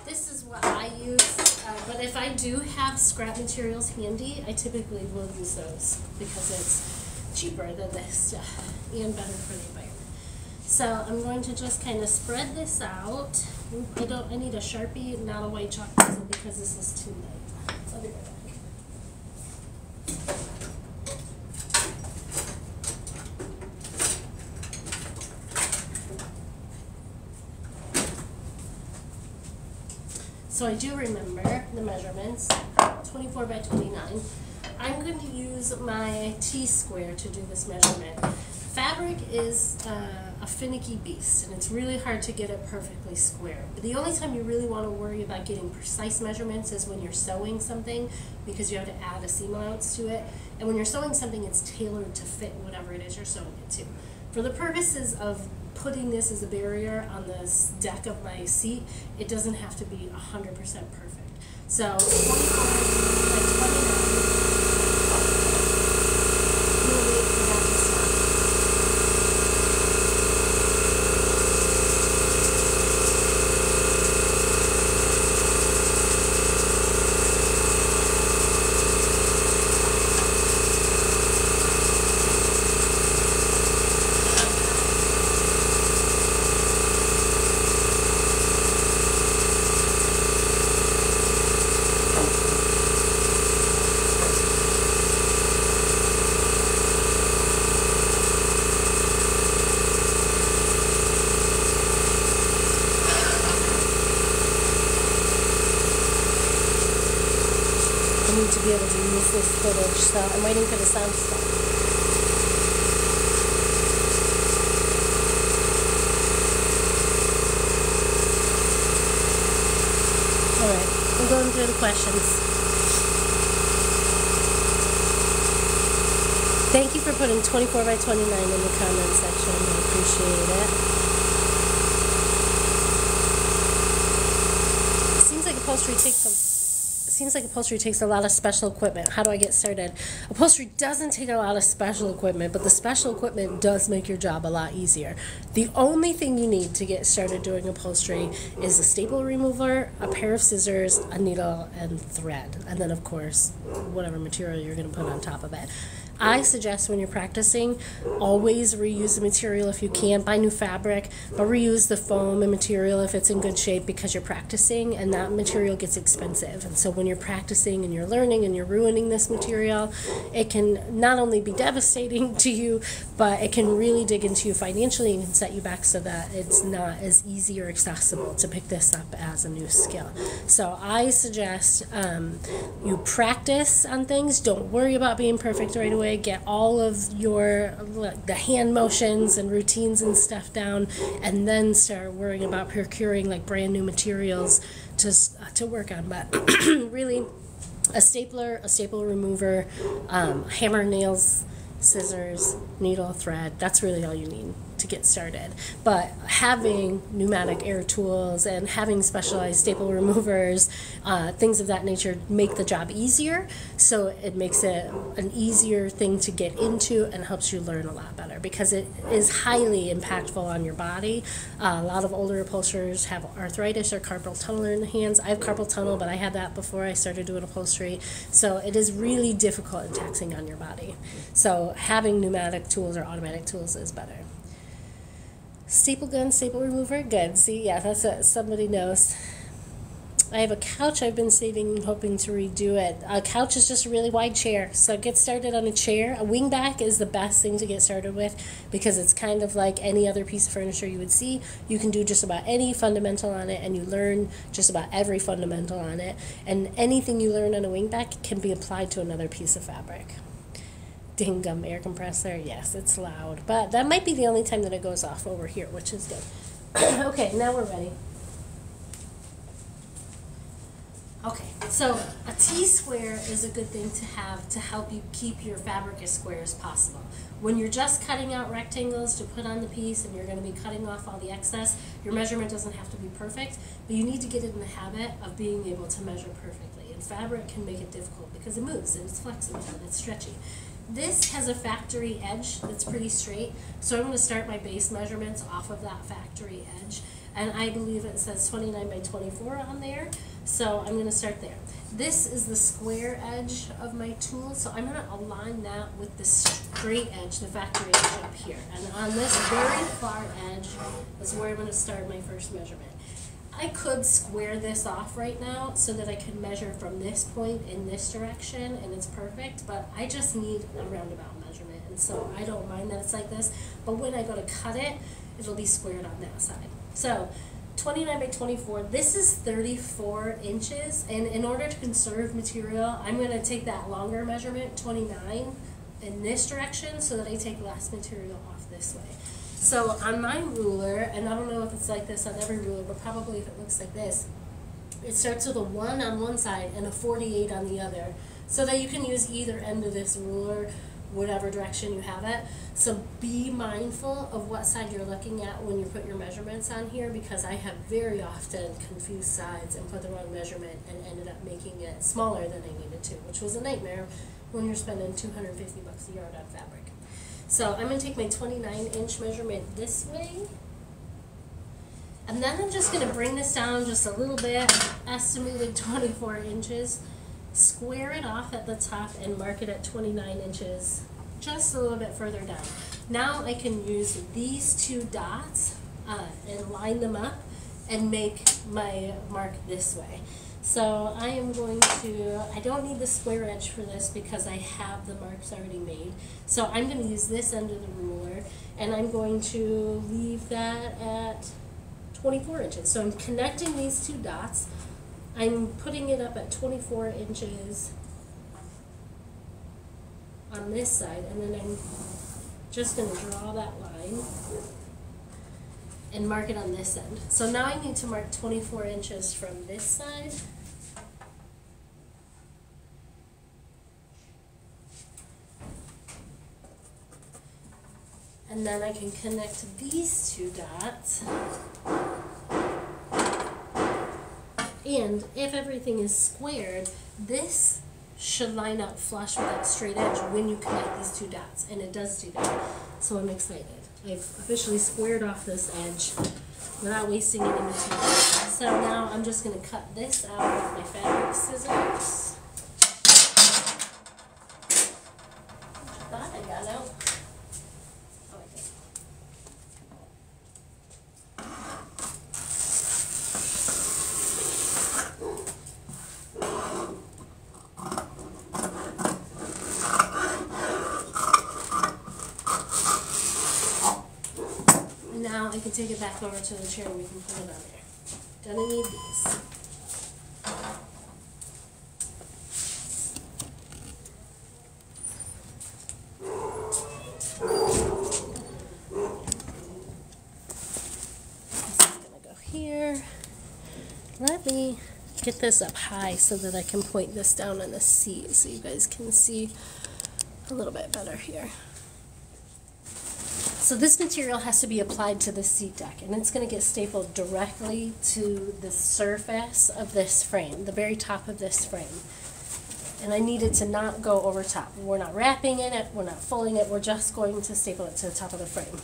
This is what I use, uh, but if I do have scrap materials handy, I typically will use those because it's cheaper than this stuff and better for the environment. So I'm going to just kind of spread this out. I don't. I need a sharpie, not a white chalk pencil, because this is too light. So I do remember the measurements, 24 by 29. I'm going to use my T-square to do this measurement. Fabric is uh, a finicky beast, and it's really hard to get it perfectly square. But the only time you really want to worry about getting precise measurements is when you're sewing something, because you have to add a seam allowance to it. And when you're sewing something, it's tailored to fit whatever it is you're sewing it to. For the purposes of putting this as a barrier on this deck of my seat, it doesn't have to be 100% perfect. So 24 by 29 to be able to use this footage, so I'm waiting for the sound to stop. I'm going through the questions. Thank you for putting 24 by 29 in the comment section. I appreciate it. Seems like upholstery takes seems like upholstery takes a lot of special equipment. How do I get started? Upholstery doesn't take a lot of special equipment, but the special equipment does make your job a lot easier. The only thing you need to get started doing upholstery is a staple remover, a pair of scissors, a needle, and thread. And then, of course, whatever material you're going to put on top of it. I suggest when you're practicing, always reuse the material if you can. Buy new fabric, but reuse the foam and material if it's in good shape because you're practicing and that material gets expensive. And so when you're practicing and you're learning and you're ruining this material, it can not only be devastating to you, but it can really dig into you financially and set you back so that it's not as easy or accessible to pick this up as a new skill. So I suggest um, you practice on things. Don't worry about being perfect right away get all of your the hand motions and routines and stuff down, and then start worrying about procuring like brand new materials to to work on. But really, a stapler, a staple remover, um, hammer, nails, scissors, needle, thread. That's really all you need to get started. But having pneumatic air tools and having specialized staple removers, uh, things of that nature, make the job easier. So it makes it an easier thing to get into and helps you learn a lot better because it is highly impactful on your body. Uh, a lot of older upholsterers have arthritis or carpal tunnel in the hands. I have carpal tunnel, but I had that before I started doing upholstery. So it is really difficult and taxing on your body. So having pneumatic tools or automatic tools is better. Staple gun, staple remover, good. See, yeah, that's what somebody knows. I have a couch I've been saving, hoping to redo it. A couch is just a really wide chair, so get started on a chair. A wing back is the best thing to get started with because it's kind of like any other piece of furniture you would see. You can do just about any fundamental on it, and you learn just about every fundamental on it. And anything you learn on a wing back can be applied to another piece of fabric dingum air compressor. Yes, it's loud. But that might be the only time that it goes off over here, which is good. okay, now we're ready. Okay, so a T-square is a good thing to have to help you keep your fabric as square as possible. When you're just cutting out rectangles to put on the piece and you're going to be cutting off all the excess, your measurement doesn't have to be perfect, but you need to get in the habit of being able to measure perfectly. And fabric can make it difficult because it moves and it's flexible and it's stretchy. This has a factory edge that's pretty straight, so I'm going to start my base measurements off of that factory edge. And I believe it says 29 by 24 on there, so I'm going to start there. This is the square edge of my tool, so I'm going to align that with the straight edge, the factory edge up here. And on this very far edge is where I'm going to start my first measurement. I could square this off right now so that I could measure from this point in this direction and it's perfect, but I just need a roundabout measurement and so I don't mind that it's like this, but when I go to cut it, it'll be squared on that side. So 29 by 24, this is 34 inches and in order to conserve material, I'm going to take that longer measurement, 29, in this direction so that I take less material off this way. So on my ruler, and I don't know if it's like this on every ruler, but probably if it looks like this, it starts with a 1 on one side and a 48 on the other, so that you can use either end of this ruler, whatever direction you have it. So be mindful of what side you're looking at when you put your measurements on here, because I have very often confused sides and put the wrong measurement and ended up making it smaller than I needed to, which was a nightmare when you're spending 250 bucks a yard on fabric. So I'm going to take my 29 inch measurement this way. And then I'm just going to bring this down just a little bit, estimated 24 inches, square it off at the top and mark it at 29 inches, just a little bit further down. Now I can use these two dots uh, and line them up and make my mark this way. So I am going to, I don't need the square edge for this because I have the marks already made. So I'm going to use this end of the ruler and I'm going to leave that at 24 inches. So I'm connecting these two dots. I'm putting it up at 24 inches on this side and then I'm just going to draw that line and mark it on this end. So now I need to mark 24 inches from this side. And then I can connect these two dots. And if everything is squared, this should line up flush with that straight edge when you connect these two dots. And it does do that. So I'm excited. I've officially squared off this edge without wasting any material. So now I'm just going to cut this out with my fabric scissors. Thought I got out. Oh, I did. And now I can take it back over to the chair and we can put it on there. Gonna need these. Let me get this up high so that I can point this down on the seat so you guys can see a little bit better here. So this material has to be applied to the seat deck and it's going to get stapled directly to the surface of this frame, the very top of this frame. And I need it to not go over top. We're not wrapping in it, we're not folding it, we're just going to staple it to the top of the frame.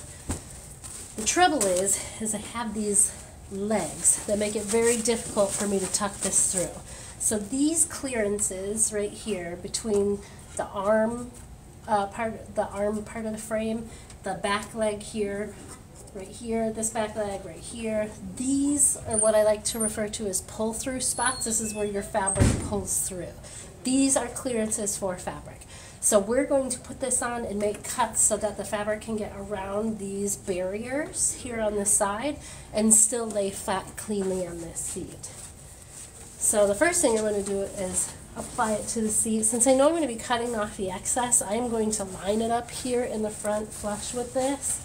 The trouble is, is I have these legs that make it very difficult for me to tuck this through. So these clearances right here between the arm uh, part, the arm part of the frame, the back leg here, right here, this back leg right here. These are what I like to refer to as pull through spots. This is where your fabric pulls through. These are clearances for fabric. So we're going to put this on and make cuts so that the fabric can get around these barriers here on the side and still lay flat cleanly on this seat. So the first thing I'm going to do is apply it to the seat. Since I know I'm going to be cutting off the excess, I'm going to line it up here in the front flush with this.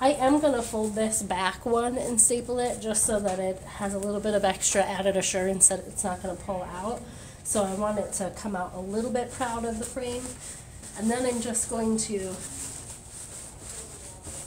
I am going to fold this back one and staple it just so that it has a little bit of extra added assurance that it's not going to pull out. So I want it to come out a little bit proud of the frame. And then I'm just going to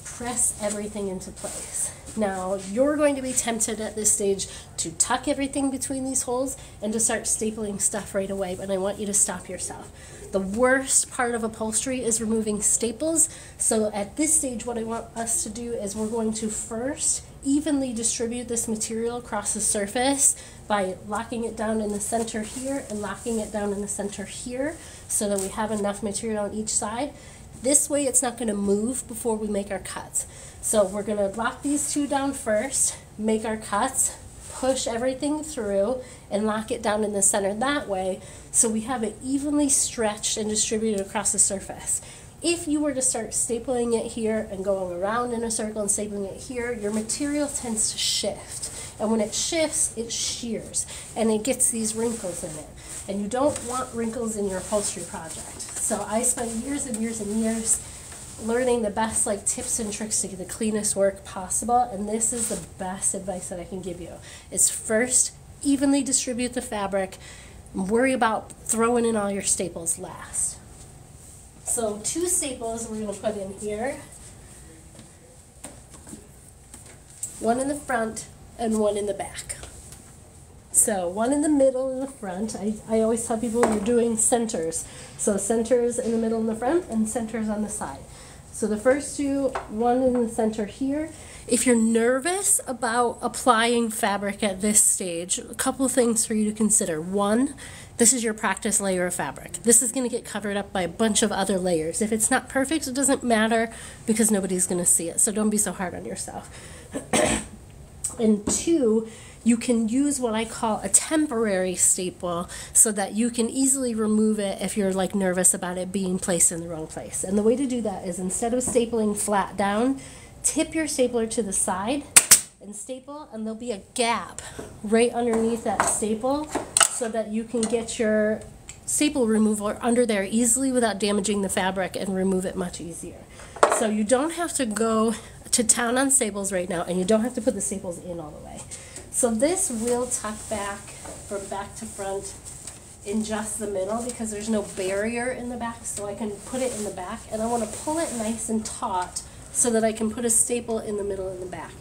press everything into place. Now, you're going to be tempted at this stage to tuck everything between these holes and to start stapling stuff right away, but I want you to stop yourself. The worst part of upholstery is removing staples, so at this stage what I want us to do is we're going to first evenly distribute this material across the surface by locking it down in the center here and locking it down in the center here so that we have enough material on each side. This way it's not going to move before we make our cuts. So we're going to lock these two down first, make our cuts, push everything through, and lock it down in the center that way so we have it evenly stretched and distributed across the surface. If you were to start stapling it here and going around in a circle and stapling it here, your material tends to shift. And when it shifts, it shears and it gets these wrinkles in it. And you don't want wrinkles in your upholstery project. So I spent years and years and years learning the best like tips and tricks to get the cleanest work possible and this is the best advice that I can give you is first evenly distribute the fabric worry about throwing in all your staples last so two staples we're going to put in here one in the front and one in the back so one in the middle in the front. I, I always tell people you're doing centers. So centers in the middle and the front and centers on the side. So the first two, one in the center here. If you're nervous about applying fabric at this stage, a couple things for you to consider. One, this is your practice layer of fabric. This is going to get covered up by a bunch of other layers. If it's not perfect, it doesn't matter because nobody's going to see it. So don't be so hard on yourself. and two, you can use what I call a temporary staple so that you can easily remove it if you're like nervous about it being placed in the wrong place. And the way to do that is instead of stapling flat down, tip your stapler to the side and staple and there'll be a gap right underneath that staple so that you can get your staple remover under there easily without damaging the fabric and remove it much easier. So you don't have to go to town on staples right now and you don't have to put the staples in all the way. So this will tuck back from back to front in just the middle because there's no barrier in the back so I can put it in the back and I want to pull it nice and taut so that I can put a staple in the middle and the back.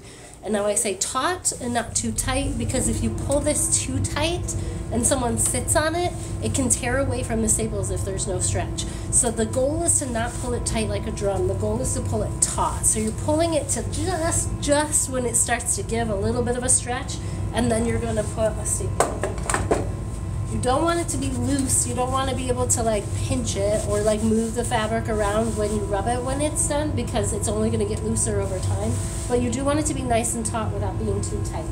And now I say taut and not too tight because if you pull this too tight and someone sits on it, it can tear away from the staples if there's no stretch. So the goal is to not pull it tight like a drum. The goal is to pull it taut. So you're pulling it to just just when it starts to give a little bit of a stretch and then you're going to put a staple. Don't want it to be loose. You don't want to be able to like pinch it or like move the fabric around when you rub it when it's done because it's only going to get looser over time. But you do want it to be nice and taut without being too tight.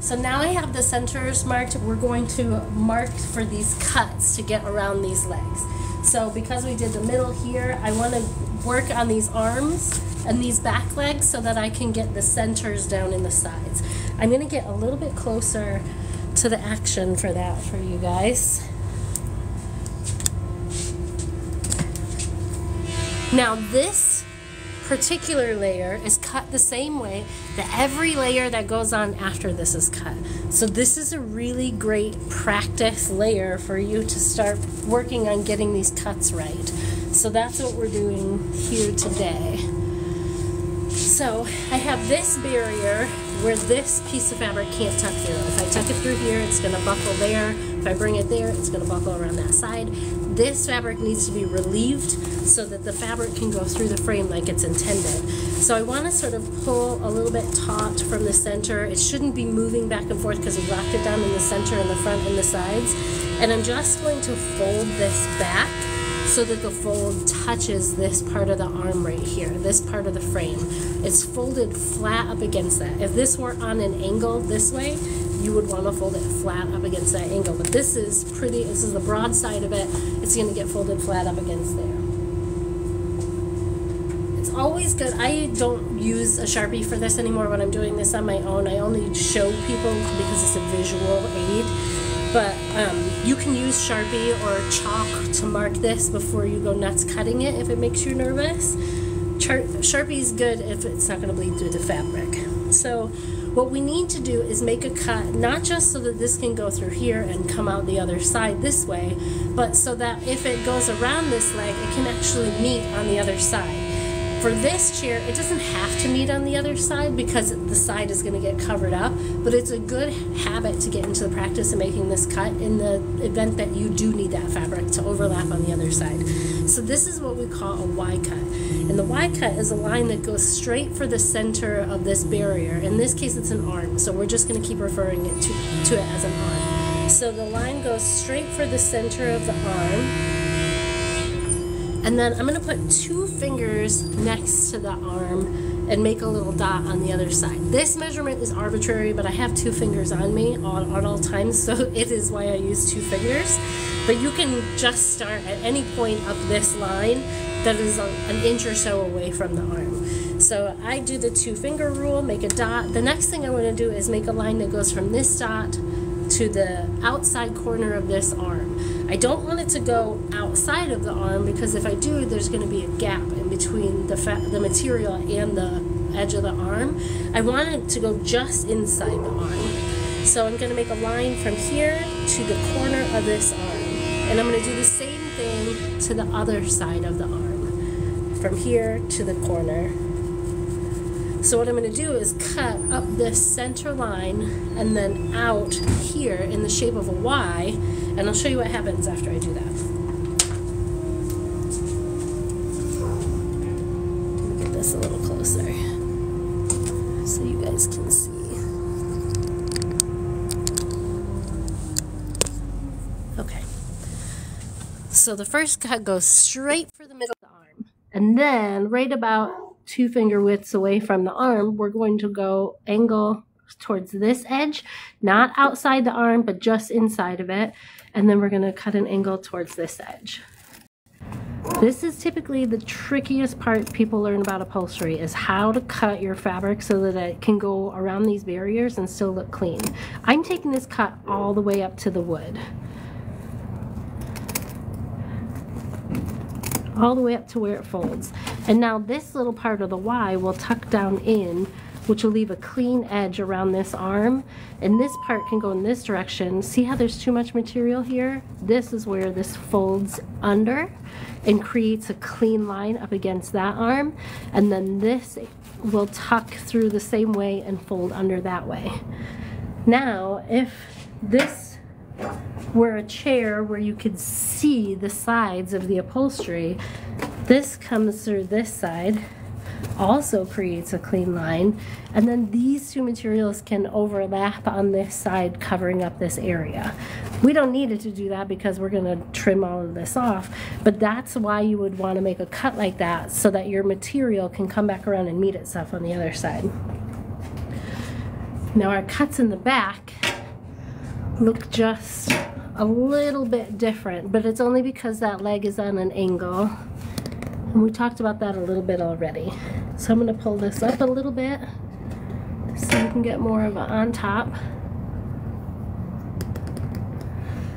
So now I have the centers marked. We're going to mark for these cuts to get around these legs. So because we did the middle here, I want to work on these arms and these back legs so that I can get the centers down in the sides. I'm going to get a little bit closer to the action for that for you guys. Now this particular layer is cut the same way that every layer that goes on after this is cut. So this is a really great practice layer for you to start working on getting these cuts right. So that's what we're doing here today. So I have this barrier where this piece of fabric can't tuck through. If I tuck it through here, it's going to buckle there. If I bring it there, it's going to buckle around that side. This fabric needs to be relieved so that the fabric can go through the frame like it's intended. So I want to sort of pull a little bit taut from the center. It shouldn't be moving back and forth because we locked it down in the center and the front and the sides. And I'm just going to fold this back so that the fold touches this part of the arm right here, this part of the frame. It's folded flat up against that. If this were on an angle this way, you would want to fold it flat up against that angle. But this is pretty, this is the broad side of it. It's going to get folded flat up against there. It's always good. I don't use a Sharpie for this anymore when I'm doing this on my own. I only show people because it's a visual aid. But um, you can use Sharpie or chalk to mark this before you go nuts cutting it if it makes you nervous. Char Sharpie is good if it's not going to bleed through the fabric. So what we need to do is make a cut, not just so that this can go through here and come out the other side this way, but so that if it goes around this leg, it can actually meet on the other side. For this chair, it doesn't have to meet on the other side because the side is going to get covered up, but it's a good habit to get into the practice of making this cut in the event that you do need that fabric to overlap on the other side. So this is what we call a Y cut. And the Y cut is a line that goes straight for the center of this barrier. In this case, it's an arm, so we're just going to keep referring it to, to it as an arm. So the line goes straight for the center of the arm and then I'm going to put two fingers next to the arm and make a little dot on the other side. This measurement is arbitrary, but I have two fingers on me on, on all times, so it is why I use two fingers. But you can just start at any point up this line that is an inch or so away from the arm. So I do the two finger rule, make a dot. The next thing I want to do is make a line that goes from this dot to the outside corner of this arm. I don't want it to go outside of the arm because if I do, there's going to be a gap in between the, the material and the edge of the arm. I want it to go just inside the arm. So I'm going to make a line from here to the corner of this arm. And I'm going to do the same thing to the other side of the arm. From here to the corner so what I'm going to do is cut up this center line and then out here in the shape of a Y, and I'll show you what happens after I do that. Let me get this a little closer so you guys can see. Okay. So the first cut goes straight for the middle of the arm, and then right about two finger widths away from the arm, we're going to go angle towards this edge, not outside the arm, but just inside of it. And then we're to cut an angle towards this edge. This is typically the trickiest part people learn about upholstery is how to cut your fabric so that it can go around these barriers and still look clean. I'm taking this cut all the way up to the wood. All the way up to where it folds. And now this little part of the Y will tuck down in which will leave a clean edge around this arm. And this part can go in this direction. See how there's too much material here? This is where this folds under and creates a clean line up against that arm. And then this will tuck through the same way and fold under that way. Now, if this were a chair where you could see the sides of the upholstery, this comes through this side also creates a clean line. And then these two materials can overlap on this side, covering up this area. We don't need it to do that because we're gonna trim all of this off, but that's why you would wanna make a cut like that so that your material can come back around and meet itself on the other side. Now our cuts in the back look just a little bit different, but it's only because that leg is on an angle. And we talked about that a little bit already. So I'm going to pull this up a little bit so you can get more of it on top.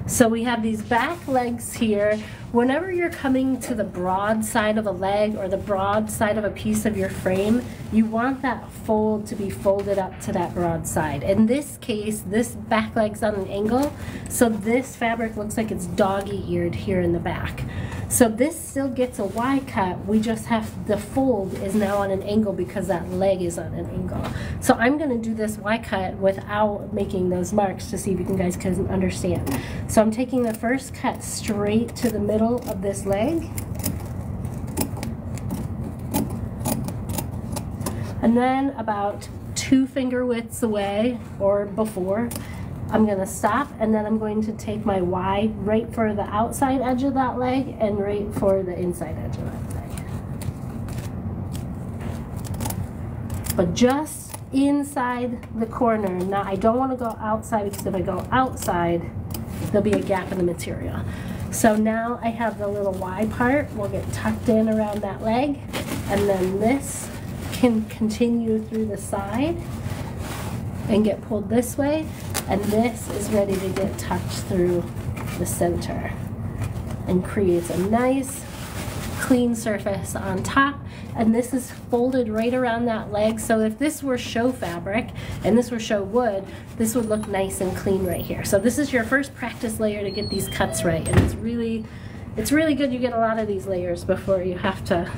So we have these back legs here. Whenever you're coming to the broad side of a leg or the broad side of a piece of your frame, you want that fold to be folded up to that broad side. In this case, this back leg's on an angle, so this fabric looks like it's doggy-eared here in the back. So this still gets a Y cut, we just have, the fold is now on an angle because that leg is on an angle. So I'm gonna do this Y cut without making those marks to see if you guys can understand. So I'm taking the first cut straight to the middle of this leg. And then about two finger widths away or before, I'm gonna stop and then I'm going to take my Y right for the outside edge of that leg and right for the inside edge of that leg. But just inside the corner. Now I don't wanna go outside because if I go outside, there'll be a gap in the material. So now I have the little Y part. Will get tucked in around that leg. And then this can continue through the side and get pulled this way. And this is ready to get tucked through the center and creates a nice clean surface on top and this is folded right around that leg. So if this were show fabric and this were show wood this would look nice and clean right here. So this is your first practice layer to get these cuts right. And it's really it's really good you get a lot of these layers before you have to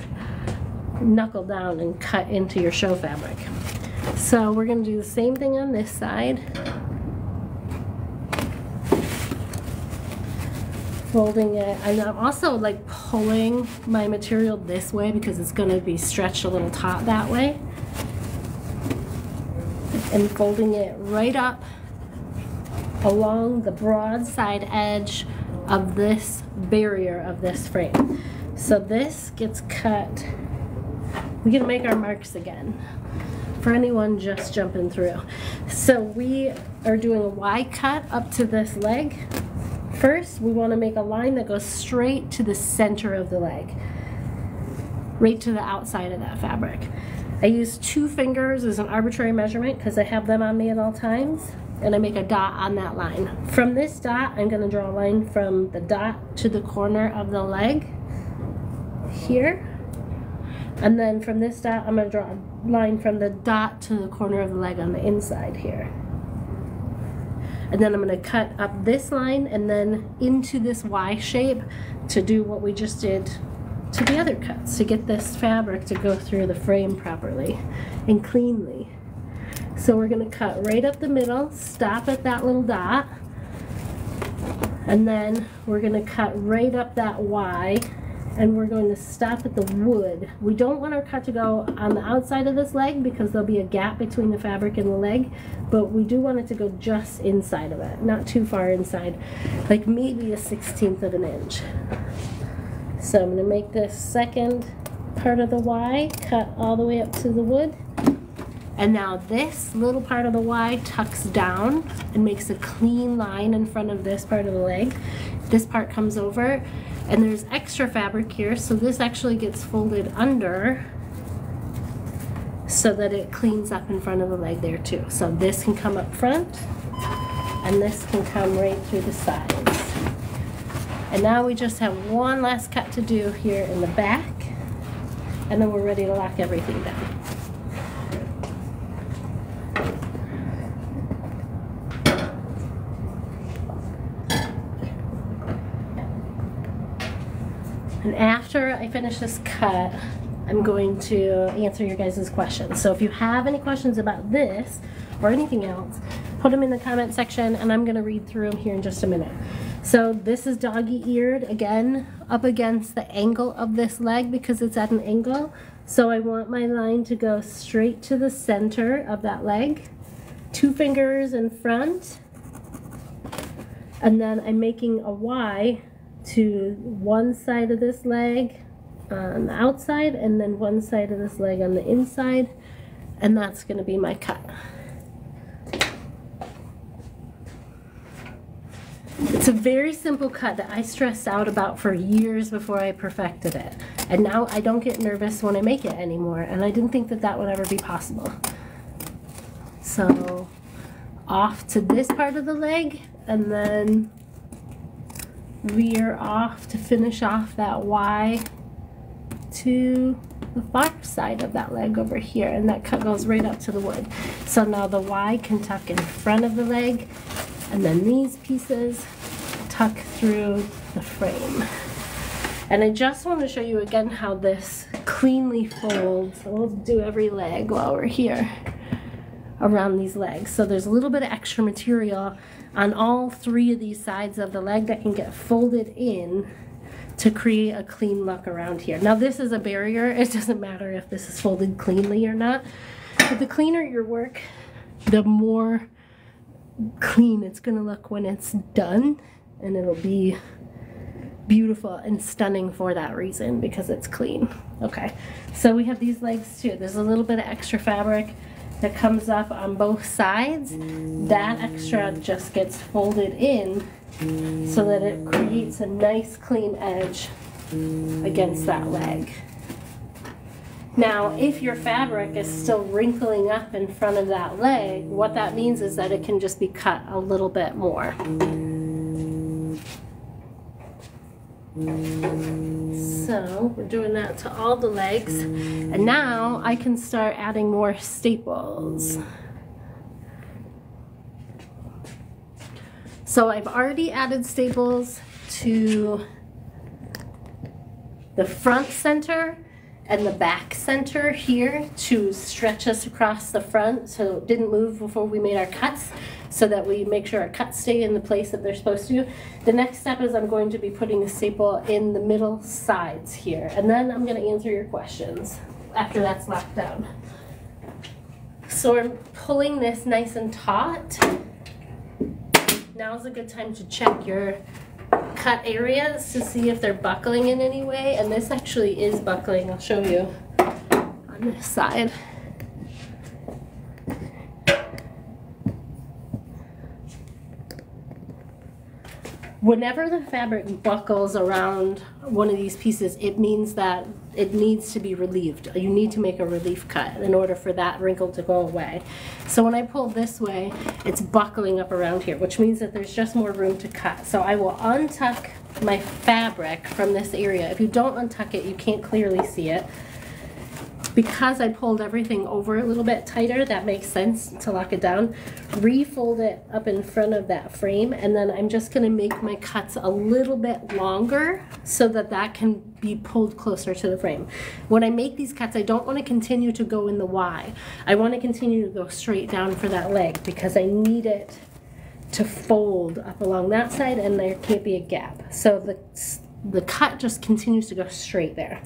knuckle down and cut into your show fabric. So we're going to do the same thing on this side folding it and I'm also like pulling my material this way because it's going to be stretched a little taut that way and folding it right up along the broadside edge of this barrier of this frame. So this gets cut. We're gonna make our marks again for anyone just jumping through. So we are doing a Y cut up to this leg First, we want to make a line that goes straight to the center of the leg, right to the outside of that fabric. I use two fingers as an arbitrary measurement because I have them on me at all times and I make a dot on that line. From this dot, I'm going to draw a line from the dot to the corner of the leg here. And then from this dot, I'm going to draw a line from the dot to the corner of the leg on the inside here. And then I'm going to cut up this line and then into this Y shape to do what we just did to the other cuts to get this fabric to go through the frame properly and cleanly. So we're going to cut right up the middle, stop at that little dot, and then we're going to cut right up that Y and we're going to stop at the wood. We don't want our cut to go on the outside of this leg because there'll be a gap between the fabric and the leg, but we do want it to go just inside of it, not too far inside, like maybe a 16th of an inch. So I'm gonna make this second part of the Y, cut all the way up to the wood. And now this little part of the Y tucks down and makes a clean line in front of this part of the leg. This part comes over and there's extra fabric here, so this actually gets folded under so that it cleans up in front of the leg there too. So this can come up front and this can come right through the sides. And now we just have one last cut to do here in the back and then we're ready to lock everything down. And after I finish this cut, I'm going to answer your guys' questions. So if you have any questions about this or anything else, put them in the comment section and I'm going to read through them here in just a minute. So this is doggy eared, again, up against the angle of this leg because it's at an angle. So I want my line to go straight to the center of that leg. Two fingers in front. And then I'm making a Y to one side of this leg on the outside and then one side of this leg on the inside and that's going to be my cut. It's a very simple cut that I stressed out about for years before I perfected it. And now I don't get nervous when I make it anymore. And I didn't think that that would ever be possible. So off to this part of the leg and then veer off to finish off that Y to the far side of that leg over here and that cut goes right up to the wood. So now the Y can tuck in front of the leg and then these pieces tuck through the frame. And I just want to show you again how this cleanly folds. So we'll do every leg while we're here around these legs. So there's a little bit of extra material on all three of these sides of the leg that can get folded in to create a clean look around here. Now this is a barrier. It doesn't matter if this is folded cleanly or not. But the cleaner your work, the more clean it's going to look when it's done. And it'll be beautiful and stunning for that reason because it's clean. Okay, so we have these legs too. There's a little bit of extra fabric that comes up on both sides. That extra just gets folded in so that it creates a nice clean edge against that leg. Now, if your fabric is still wrinkling up in front of that leg, what that means is that it can just be cut a little bit more. So we're doing that to all the legs. And now I can start adding more staples. So I've already added staples to the front center and the back center here to stretch us across the front so it didn't move before we made our cuts so that we make sure our cuts stay in the place that they're supposed to. The next step is I'm going to be putting a staple in the middle sides here and then I'm going to answer your questions after that's locked down. So I'm pulling this nice and taut now's a good time to check your cut areas to see if they're buckling in any way. And this actually is buckling. I'll show you on this side. Whenever the fabric buckles around one of these pieces, it means that it needs to be relieved. You need to make a relief cut in order for that wrinkle to go away. So when I pull this way, it's buckling up around here, which means that there's just more room to cut. So I will untuck my fabric from this area. If you don't untuck it, you can't clearly see it because I pulled everything over a little bit tighter, that makes sense to lock it down. Refold it up in front of that frame and then I'm just gonna make my cuts a little bit longer so that that can be pulled closer to the frame. When I make these cuts, I don't wanna continue to go in the Y. I wanna continue to go straight down for that leg because I need it to fold up along that side and there can't be a gap. So the, the cut just continues to go straight there.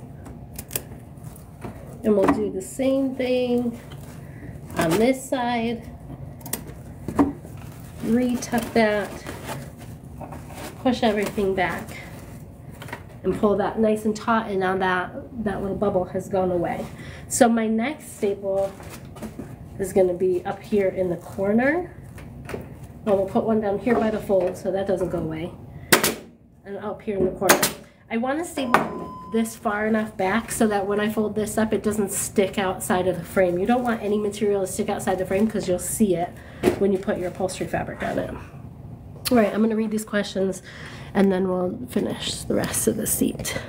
And we'll do the same thing on this side. Retuck that, push everything back, and pull that nice and taut, and now that, that little bubble has gone away. So my next staple is going to be up here in the corner. Well, we'll put one down here by the fold so that doesn't go away. And up here in the corner. I want to staple this far enough back so that when I fold this up, it doesn't stick outside of the frame. You don't want any material to stick outside the frame because you'll see it when you put your upholstery fabric on it. All right, I'm going to read these questions and then we'll finish the rest of the seat.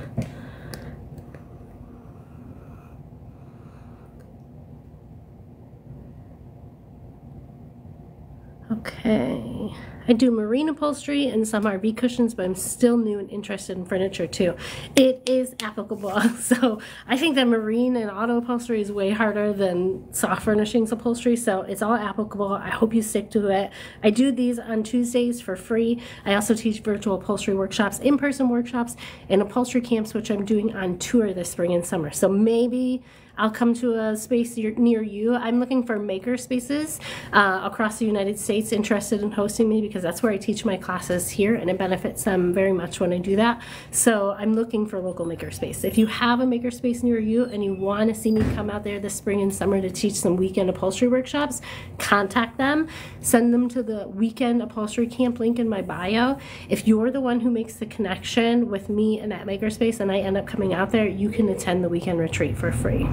Okay, I do marine upholstery and some RV cushions, but I'm still new and interested in furniture too. It is applicable. So I think that marine and auto upholstery is way harder than soft furnishings upholstery. So it's all applicable. I hope you stick to it. I do these on Tuesdays for free. I also teach virtual upholstery workshops, in-person workshops, and upholstery camps, which I'm doing on tour this spring and summer. So maybe I'll come to a space near you. I'm looking for maker spaces uh, across the United States interested in hosting me because that's where I teach my classes here and it benefits them very much when I do that. So I'm looking for local maker space. If you have a maker space near you and you want to see me come out there this spring and summer to teach some weekend upholstery workshops, contact them. Send them to the weekend upholstery camp link in my bio. If you're the one who makes the connection with me and that makerspace and I end up coming out there, you can attend the weekend retreat for free.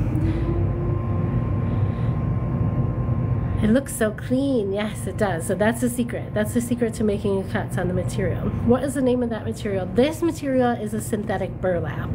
It looks so clean. Yes, it does. So that's the secret. That's the secret to making cuts on the material. What is the name of that material? This material is a synthetic burlap.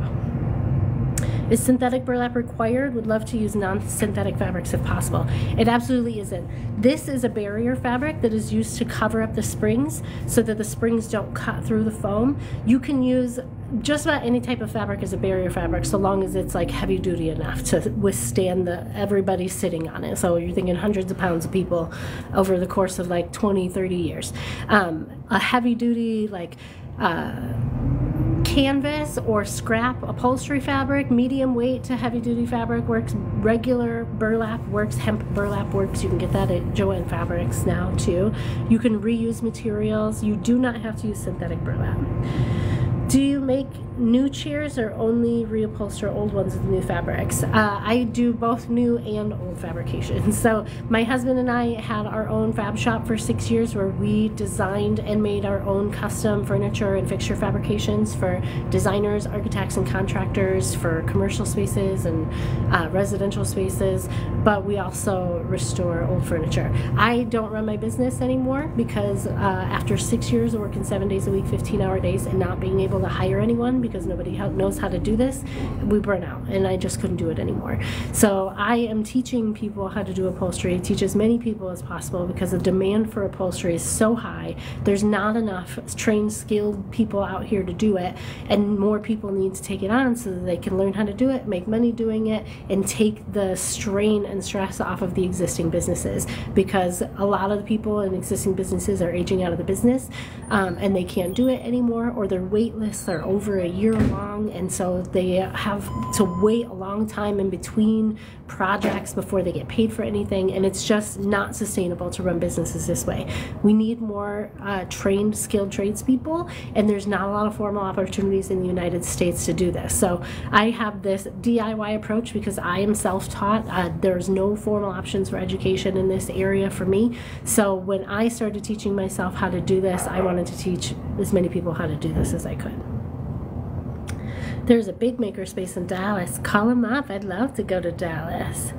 Is synthetic burlap required? Would love to use non-synthetic fabrics if possible. It absolutely isn't. This is a barrier fabric that is used to cover up the springs so that the springs don't cut through the foam. You can use just about any type of fabric is a barrier fabric so long as it's like heavy duty enough to withstand the everybody sitting on it so you're thinking hundreds of pounds of people over the course of like 20 30 years um, a heavy duty like uh, canvas or scrap upholstery fabric, medium weight to heavy duty fabric works, regular burlap works, hemp burlap works. You can get that at Jo-Ann Fabrics now too. You can reuse materials. You do not have to use synthetic burlap. Do you make new chairs or only reupholster old ones with new fabrics? Uh, I do both new and old fabrications. So my husband and I had our own fab shop for six years where we designed and made our own custom furniture and fixture fabrications for designers, architects, and contractors for commercial spaces and uh, residential spaces. But we also restore old furniture. I don't run my business anymore because uh, after six years of working seven days a week, 15 hour days, and not being able able to hire anyone because nobody knows how to do this, we burn out and I just couldn't do it anymore. So I am teaching people how to do upholstery, teach as many people as possible because the demand for upholstery is so high. There's not enough trained, skilled people out here to do it, and more people need to take it on so that they can learn how to do it, make money doing it, and take the strain and stress off of the existing businesses because a lot of the people in existing businesses are aging out of the business um, and they can't do it anymore or they're waitlist are over a year long, and so they have to wait a long time in between projects before they get paid for anything, and it's just not sustainable to run businesses this way. We need more uh, trained, skilled tradespeople, and there's not a lot of formal opportunities in the United States to do this. So I have this DIY approach because I am self-taught. Uh, there's no formal options for education in this area for me. So when I started teaching myself how to do this, I wanted to teach as many people how to do this as I could. There's a big makerspace in Dallas. Call them up. I'd love to go to Dallas.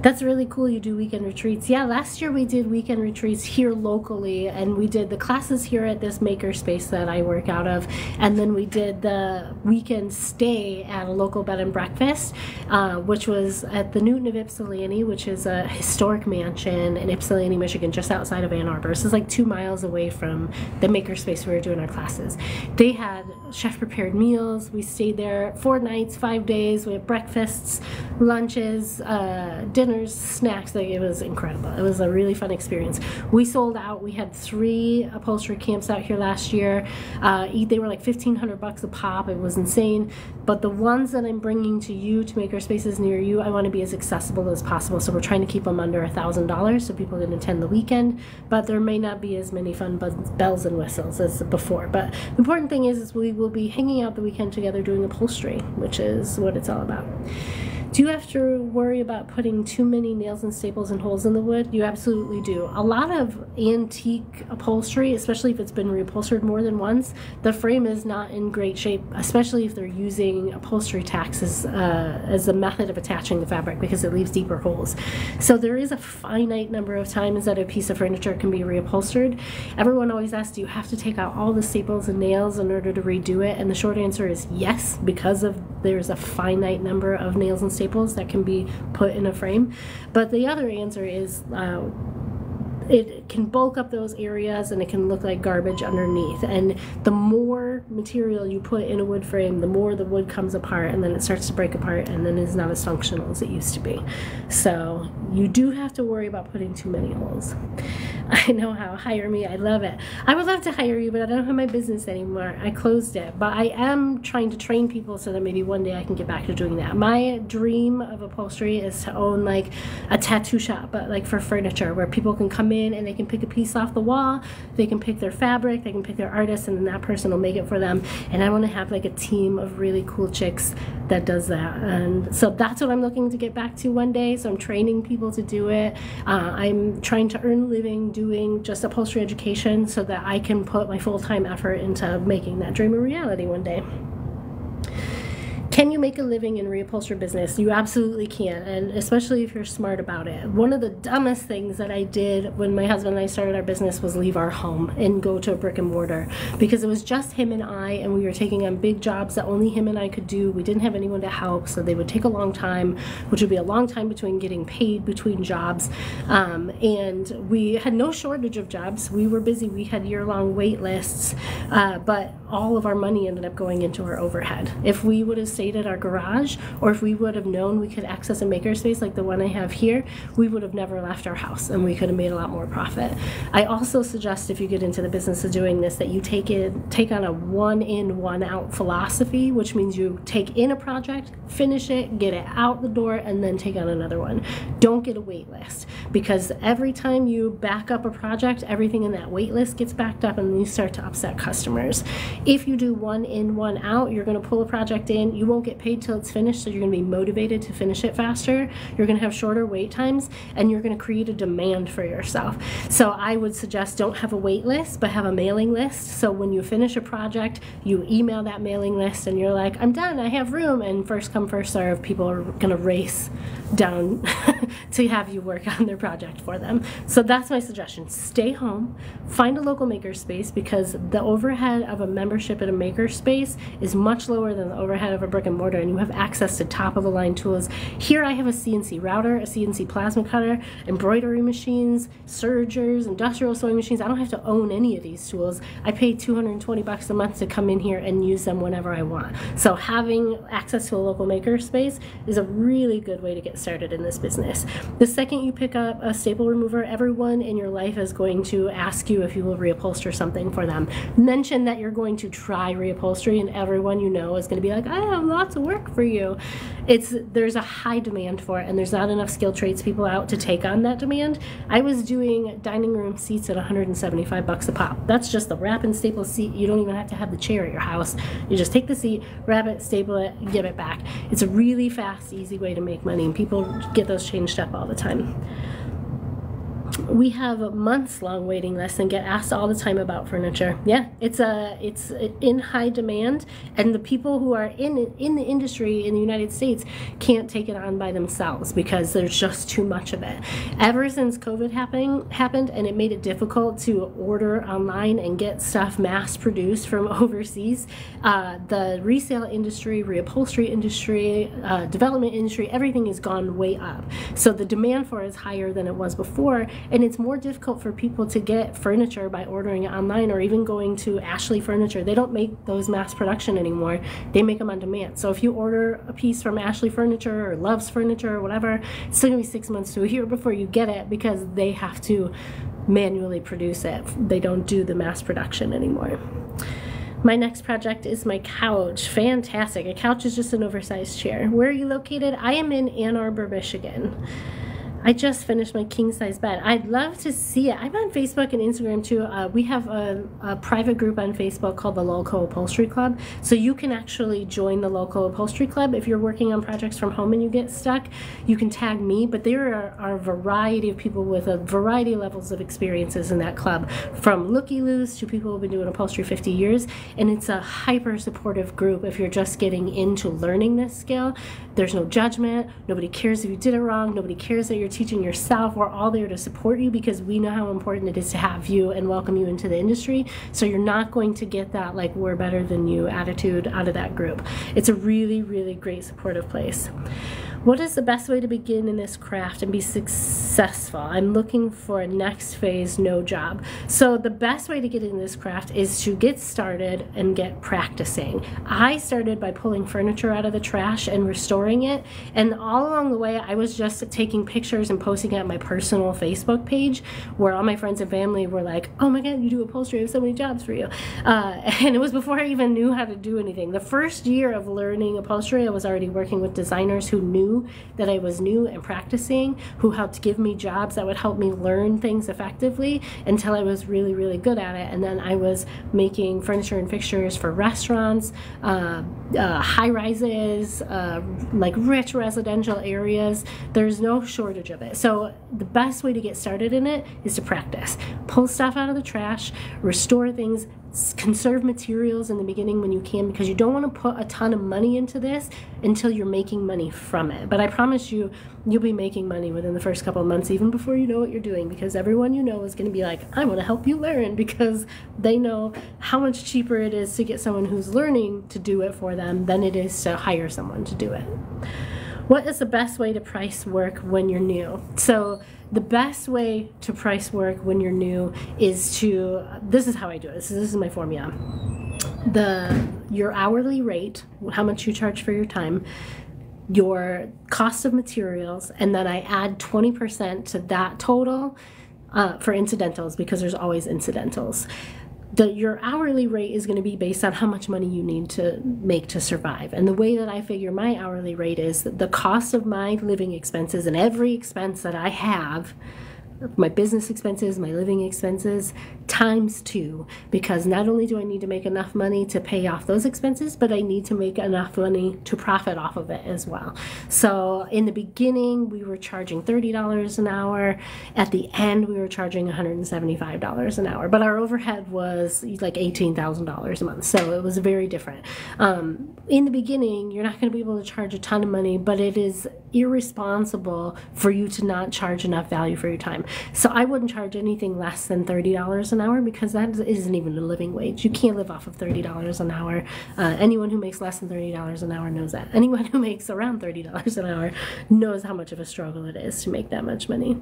That's really cool. You do weekend retreats. Yeah, last year we did weekend retreats here locally, and we did the classes here at this makerspace that I work out of, and then we did the weekend stay at a local bed and breakfast, uh, which was at the Newton of Ypsilanti, which is a historic mansion in Ypsilanti, Michigan, just outside of Ann Arbor. So it's like two miles away from the makerspace we were doing our classes. They had chef prepared meals. We stayed there four nights, five days. We had breakfasts, lunches, uh, dinners, snacks. Like it was incredible. It was a really fun experience. We sold out. We had three upholstery camps out here last year. Uh, they were like fifteen hundred bucks a pop. It was insane. But the ones that I'm bringing to you to maker spaces near you, I want to be as accessible as possible. So we're trying to keep them under a thousand dollars so people can attend the weekend. But there may not be as many fun bells and whistles as before. But the important thing is, is we will be hanging out the weekend together doing upholstery, which is what it's all about. Do you have to worry about putting too many nails and staples and holes in the wood? You absolutely do. A lot of antique upholstery, especially if it's been reupholstered more than once, the frame is not in great shape, especially if they're using upholstery tacks as, uh, as a method of attaching the fabric because it leaves deeper holes. So there is a finite number of times that a piece of furniture can be reupholstered. Everyone always asks, do you have to take out all the staples and nails in order to redo it? And the short answer is yes, because of there's a finite number of nails and staples that can be put in a frame. But the other answer is uh, it can bulk up those areas and it can look like garbage underneath. And the more material you put in a wood frame, the more the wood comes apart and then it starts to break apart and then it's not as functional as it used to be. So you do have to worry about putting too many holes. I know how. Hire me. I love it. I would love to hire you, but I don't have my business anymore. I closed it. But I am trying to train people so that maybe one day I can get back to doing that. My dream of upholstery is to own like a tattoo shop, but like for furniture, where people can come in and they can pick a piece off the wall, they can pick their fabric, they can pick their artist, and then that person will make it for them. And I want to have like a team of really cool chicks that does that. And so that's what I'm looking to get back to one day. So I'm training people to do it. Uh, I'm trying to earn a living doing just upholstery education so that I can put my full time effort into making that dream a reality one day. Can you make a living in reupholstery business? You absolutely can, and especially if you're smart about it. One of the dumbest things that I did when my husband and I started our business was leave our home and go to a brick and mortar because it was just him and I, and we were taking on big jobs that only him and I could do. We didn't have anyone to help, so they would take a long time, which would be a long time between getting paid between jobs. Um, and we had no shortage of jobs. We were busy. We had year-long wait lists, uh, but all of our money ended up going into our overhead. If we would have stayed at our garage, or if we would have known we could access a makerspace like the one I have here, we would have never left our house and we could have made a lot more profit. I also suggest if you get into the business of doing this that you take it take on a one in, one out philosophy, which means you take in a project, finish it, get it out the door, and then take on another one. Don't get a wait list because every time you back up a project, everything in that wait list gets backed up and you start to upset customers. If you do one in, one out, you're going to pull a project in. You won't get paid till it's finished, so you're going to be motivated to finish it faster. You're going to have shorter wait times, and you're going to create a demand for yourself. So I would suggest don't have a wait list, but have a mailing list. So when you finish a project, you email that mailing list, and you're like, I'm done, I have room, and first come, first serve, people are going to race down to have you work on their project for them. So that's my suggestion. Stay home, find a local makerspace because the overhead of a membership at a makerspace is much lower than the overhead of a brick and mortar and you have access to top of the line tools. Here I have a CNC router, a CNC plasma cutter, embroidery machines, sergers, industrial sewing machines. I don't have to own any of these tools. I pay 220 bucks a month to come in here and use them whenever I want. So having access to a local makerspace is a really good way to get started in this business. The second you pick up a staple remover, everyone in your life is going to ask you if you will reupholster something for them. Mention that you're going to try reupholstery and everyone you know is going to be like, I lots of work for you. It's There's a high demand for it and there's not enough skilled tradespeople out to take on that demand. I was doing dining room seats at 175 bucks a pop. That's just the wrap and staple seat. You don't even have to have the chair at your house. You just take the seat, wrap it, staple it, and give it back. It's a really fast, easy way to make money and people get those changed up all the time we have a months long waiting lists and get asked all the time about furniture. Yeah, it's a it's in high demand, and the people who are in in the industry in the United States can't take it on by themselves because there's just too much of it. Ever since COVID happening happened and it made it difficult to order online and get stuff mass produced from overseas, uh, the resale industry, reupholstery industry, uh, development industry, everything has gone way up. So the demand for it is higher than it was before and it's more difficult for people to get furniture by ordering it online or even going to Ashley Furniture. They don't make those mass production anymore. They make them on demand. So if you order a piece from Ashley Furniture or Love's Furniture or whatever, it's still gonna be six months to a year before you get it because they have to manually produce it. They don't do the mass production anymore. My next project is my couch. Fantastic. A couch is just an oversized chair. Where are you located? I am in Ann Arbor, Michigan. I just finished my king size bed. I'd love to see it. I'm on Facebook and Instagram too. Uh, we have a, a, private group on Facebook called the Local Upholstery Club. So you can actually join the Local Upholstery Club if you're working on projects from home and you get stuck. You can tag me, but there are, are a variety of people with a variety of levels of experiences in that club, from looky-loos to people who've been doing upholstery 50 years. And it's a hyper supportive group if you're just getting into learning this skill. There's no judgment. Nobody cares if you did it wrong. Nobody cares that you're you're teaching yourself. We're all there to support you because we know how important it is to have you and welcome you into the industry. So you're not going to get that like we're better than you attitude out of that group. It's a really, really great supportive place. What is the best way to begin in this craft and be successful? I'm looking for a next phase, no job. So, the best way to get in this craft is to get started and get practicing. I started by pulling furniture out of the trash and restoring it. And all along the way, I was just taking pictures and posting it on my personal Facebook page where all my friends and family were like, oh my God, you do upholstery. I have so many jobs for you. Uh, and it was before I even knew how to do anything. The first year of learning upholstery, I was already working with designers who knew that I was new and practicing, who helped give me jobs that would help me learn things effectively until I was really, really good at it. And then I was making furniture and fixtures for restaurants, uh, uh, high rises, uh, like rich residential areas. There's no shortage of it. So the best way to get started in it is to practice. Pull stuff out of the trash, restore things, conserve materials in the beginning when you can because you don't want to put a ton of money into this until you're making money from it. But I promise you, you'll be making money within the first couple of months, even before you know what you're doing, because everyone you know is going to be like, I want to help you learn because they know how much cheaper it is to get someone who's learning to do it for them than it is to hire someone to do it. What is the best way to price work when you're new? So, the best way to price work when you're new is to this is how I do it. This is, this is my formula. The your hourly rate, how much you charge for your time, your cost of materials, and then I add 20% to that total uh, for incidentals because there's always incidentals the, your hourly rate is going to be based on how much money you need to make to survive. And the way that I figure my hourly rate is the cost of my living expenses and every expense that I have my business expenses, my living expenses, times two, because not only do I need to make enough money to pay off those expenses, but I need to make enough money to profit off of it as well. So in the beginning, we were charging $30 an hour. At the end, we were charging $175 an hour, but our overhead was like $18,000 a month. So it was very different. Um, in the beginning, you're not going to be able to charge a ton of money, but it is irresponsible for you to not charge enough value for your time. So I wouldn't charge anything less than $30 an hour because that isn't even a living wage. You can't live off of $30 an hour. Uh, anyone who makes less than $30 an hour knows that. Anyone who makes around $30 an hour knows how much of a struggle it is to make that much money.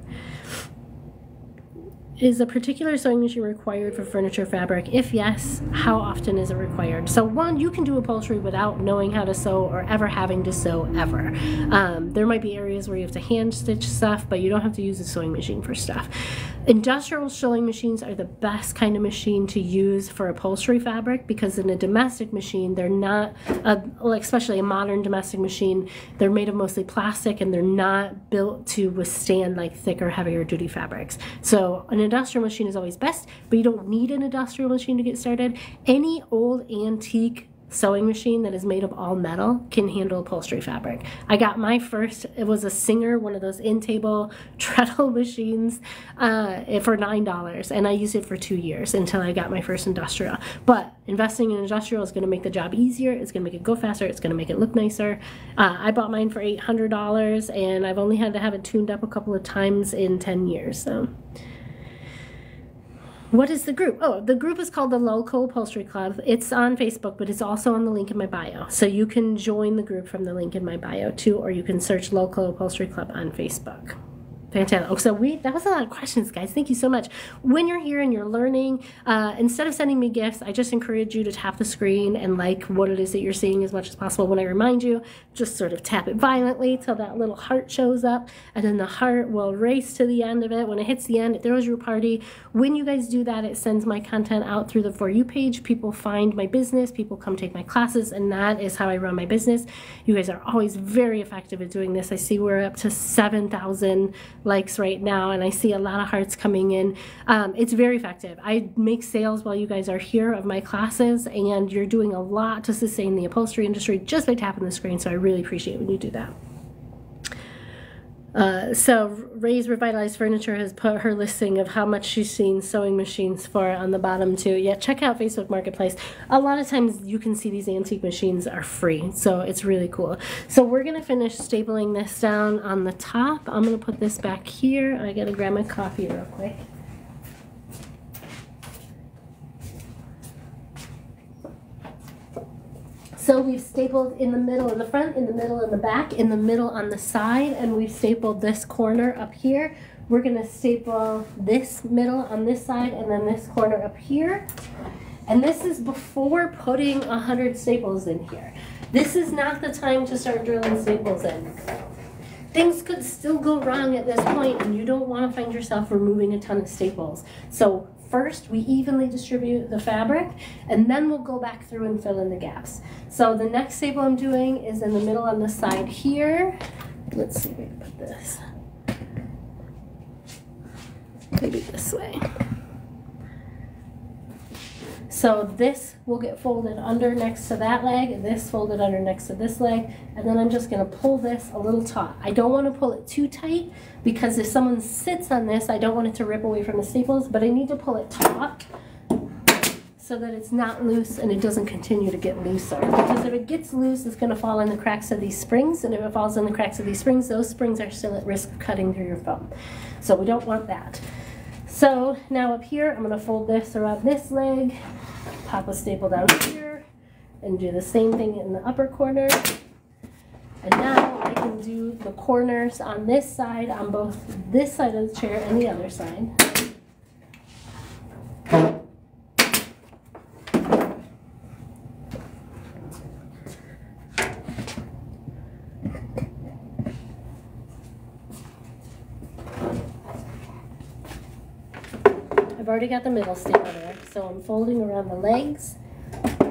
Is a particular sewing machine required for furniture fabric? If yes, how often is it required? So, one, you can do upholstery without knowing how to sew or ever having to sew ever. Um, there might be areas where you have to hand stitch stuff, but you don't have to use a sewing machine for stuff. Industrial sewing machines are the best kind of machine to use for upholstery fabric because in a domestic machine, they're not, a, especially a modern domestic machine, they're made of mostly plastic and they're not built to withstand like thicker, heavier duty fabrics. So an industrial machine is always best, but you don't need an industrial machine to get started. Any old antique sewing machine that is made of all metal can handle upholstery fabric. I got my first, it was a Singer, one of those in-table treadle machines uh, for $9 and I used it for two years until I got my first industrial. But investing in industrial is going to make the job easier, it's going to make it go faster, it's going to make it look nicer. Uh, I bought mine for $800 and I've only had to have it tuned up a couple of times in 10 years. So. What is the group? Oh, the group is called the Local Upholstery Club. It's on Facebook, but it's also on the link in my bio. So you can join the group from the link in my bio too, or you can search Local Upholstery Club on Facebook. Fantastic. Oh, so we that was a lot of questions, guys. Thank you so much. When you're here and you're learning, uh, instead of sending me gifts, I just encourage you to tap the screen and like what it is that you're seeing as much as possible. When I remind you, just sort of tap it violently till that little heart shows up, and then the heart will race to the end of it. When it hits the end, it throws your party. When you guys do that, it sends my content out through the For You page. People find my business, people come take my classes, and that is how I run my business. You guys are always very effective at doing this. I see we're up to 7,000 likes right now, and I see a lot of hearts coming in. Um, it's very effective. I make sales while you guys are here of my classes, and you're doing a lot to sustain the upholstery industry just by tapping the screen, so I really appreciate when you do that. Uh, so Ray's Revitalized Furniture has put her listing of how much she's seen sewing machines for on the bottom too. Yeah, check out Facebook Marketplace. A lot of times you can see these antique machines are free, so it's really cool. So we're gonna finish stapling this down on the top. I'm gonna put this back here. I gotta grab my coffee real quick. So we've stapled in the middle in the front, in the middle in the back, in the middle on the side, and we've stapled this corner up here. We're gonna staple this middle on this side and then this corner up here. And this is before putting a 100 staples in here. This is not the time to start drilling staples in. Things could still go wrong at this point and you don't want to find yourself removing a ton of staples. So first we evenly distribute the fabric and then we'll go back through and fill in the gaps. So the next staple I'm doing is in the middle on the side here. Let's see where to put this. Maybe this way. So this will get folded under next to that leg, this folded under next to this leg, and then I'm just gonna pull this a little taut. I don't wanna pull it too tight because if someone sits on this, I don't want it to rip away from the staples, but I need to pull it taut so that it's not loose and it doesn't continue to get looser. Because if it gets loose, it's gonna fall in the cracks of these springs, and if it falls in the cracks of these springs, those springs are still at risk of cutting through your foam. So we don't want that. So now up here, I'm gonna fold this around this leg, pop a staple down here, and do the same thing in the upper corner. And now I can do the corners on this side, on both this side of the chair and the other side. Already got the middle staple there, so I'm folding around the legs,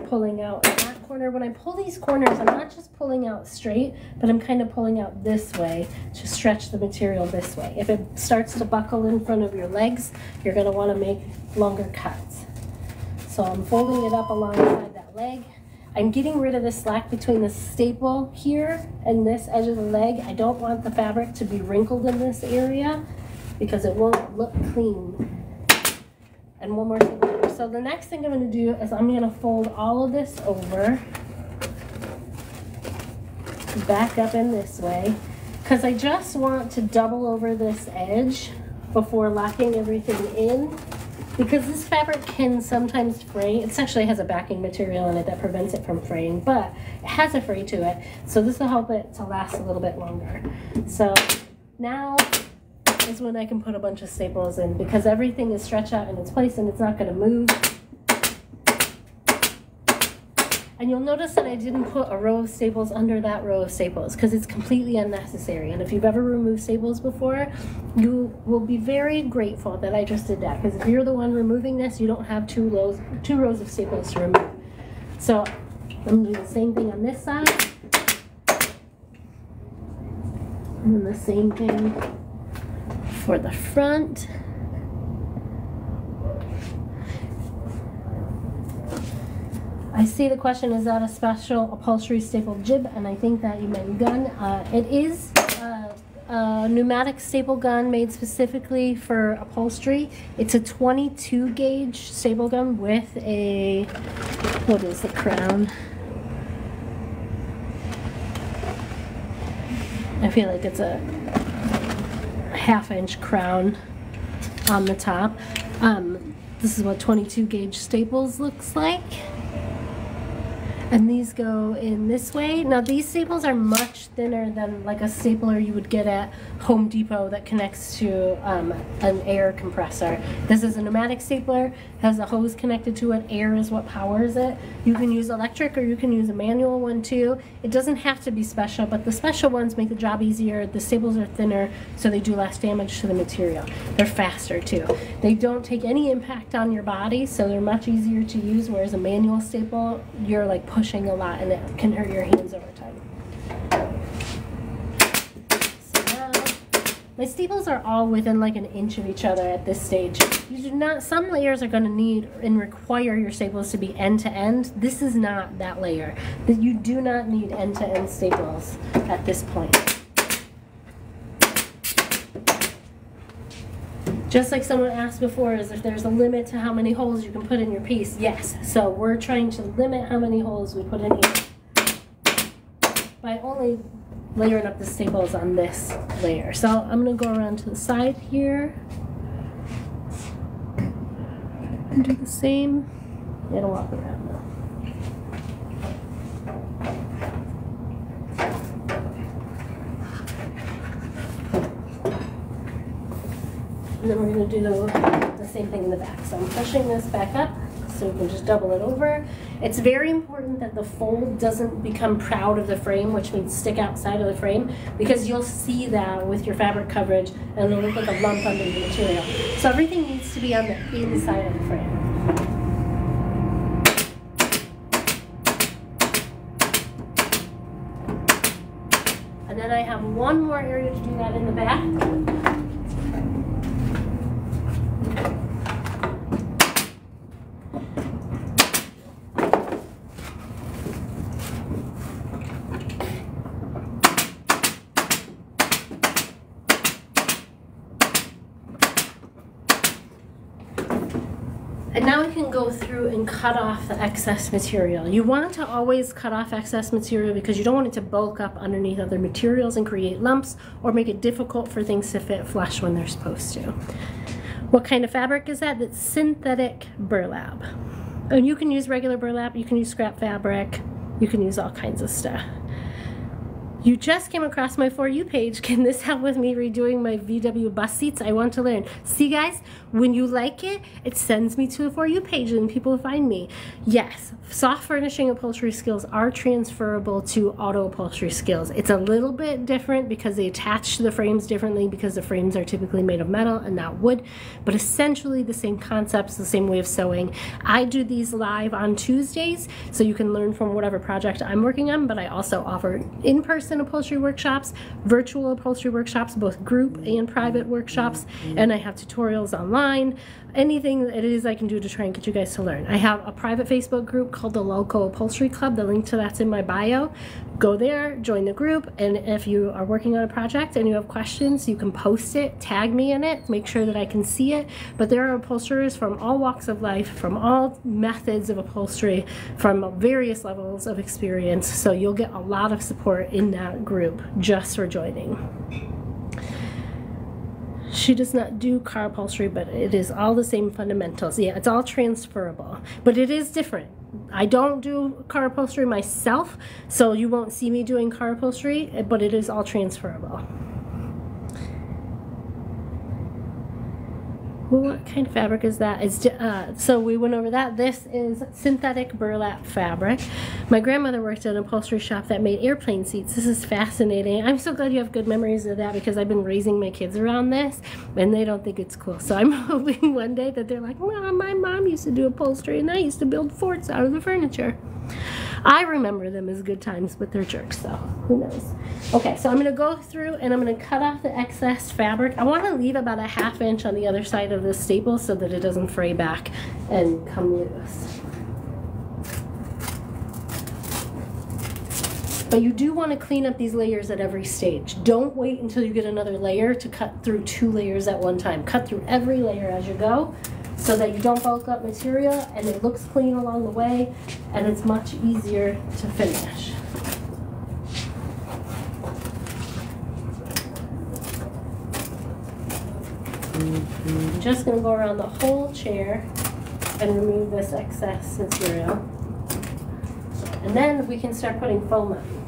pulling out that corner. When I pull these corners, I'm not just pulling out straight, but I'm kind of pulling out this way to stretch the material this way. If it starts to buckle in front of your legs, you're going to want to make longer cuts. So I'm folding it up alongside that leg. I'm getting rid of the slack between the staple here and this edge of the leg. I don't want the fabric to be wrinkled in this area because it won't look clean and one more thing. So the next thing I'm going to do is I'm going to fold all of this over, back up in this way, because I just want to double over this edge before locking everything in. Because this fabric can sometimes fray. It actually has a backing material in it that prevents it from fraying, but it has a fray to it. So this will help it to last a little bit longer. So now is when I can put a bunch of staples in because everything is stretched out in its place and it's not going to move. And you'll notice that I didn't put a row of staples under that row of staples because it's completely unnecessary. And if you've ever removed staples before, you will be very grateful that I just did that because if you're the one removing this, you don't have two rows, two rows of staples to remove. So I'm going to do the same thing on this side. And then the same thing for the front. I see the question, is that a special upholstery staple jib? And I think that you meant gun. Uh, it is a, a pneumatic staple gun made specifically for upholstery. It's a 22 gauge staple gun with a, what is the crown? I feel like it's a half inch crown on the top. Um, this is what 22 gauge staples looks like. And these go in this way. Now these staples are much thinner than like a stapler you would get at Home Depot that connects to um, an air compressor. This is a pneumatic stapler, has a hose connected to it. Air is what powers it. You can use electric or you can use a manual one too. It doesn't have to be special, but the special ones make the job easier. The staples are thinner, so they do less damage to the material. They're faster too. They don't take any impact on your body, so they're much easier to use, whereas a manual staple, you're like pushing a lot and it can hurt your hands over time. So now, my staples are all within like an inch of each other at this stage. You do not, some layers are gonna need and require your staples to be end to end. This is not that layer. You do not need end to end staples at this point. Just like someone asked before, is if there's a limit to how many holes you can put in your piece? Yes. So we're trying to limit how many holes we put in here by only layering up the staples on this layer. So I'm going to go around to the side here and do the same. It'll walk around And then we're gonna do the, the same thing in the back. So I'm pushing this back up so we can just double it over. It's very important that the fold doesn't become proud of the frame, which means stick outside of the frame, because you'll see that with your fabric coverage and it'll look like a lump under the material. So everything needs to be on the inside of the frame. And then I have one more area to do that in the back. And now we can go through and cut off the excess material. You want to always cut off excess material because you don't want it to bulk up underneath other materials and create lumps or make it difficult for things to fit flush when they're supposed to. What kind of fabric is that? That's synthetic burlap. And you can use regular burlap, you can use scrap fabric, you can use all kinds of stuff. You just came across my For You page. Can this help with me redoing my VW bus seats? I want to learn. See guys, when you like it, it sends me to a For You page and people find me. Yes, soft furnishing upholstery skills are transferable to auto upholstery skills. It's a little bit different because they attach to the frames differently because the frames are typically made of metal and not wood, but essentially the same concepts, the same way of sewing. I do these live on Tuesdays so you can learn from whatever project I'm working on, but I also offer in-person in-person upholstery workshops, virtual upholstery workshops, both group and private workshops, and I have tutorials online, anything that it is I can do to try and get you guys to learn. I have a private Facebook group called the Local Upholstery Club. The link to that's in my bio. Go there, join the group, and if you are working on a project and you have questions, you can post it, tag me in it, make sure that I can see it. But there are upholsterers from all walks of life, from all methods of upholstery, from various levels of experience, so you'll get a lot of support in that group just for joining. She does not do car upholstery, but it is all the same fundamentals. Yeah, it's all transferable, but it is different. I don't do car upholstery myself, so you won't see me doing car upholstery, but it is all transferable. What kind of fabric is that? It's, uh, so we went over that. This is synthetic burlap fabric. My grandmother worked at an upholstery shop that made airplane seats. This is fascinating. I'm so glad you have good memories of that because I've been raising my kids around this and they don't think it's cool. So I'm hoping one day that they're like, my mom used to do upholstery and I used to build forts out of the furniture. I remember them as good times, but they're jerks, so who knows. Okay, so I'm gonna go through and I'm gonna cut off the excess fabric. I wanna leave about a half inch on the other side of the staple so that it doesn't fray back and come loose. But you do want to clean up these layers at every stage. Don't wait until you get another layer to cut through two layers at one time. Cut through every layer as you go so that you don't bulk up material and it looks clean along the way and it's much easier to finish. I'm just going to go around the whole chair and remove this excess material. And then we can start putting foam on.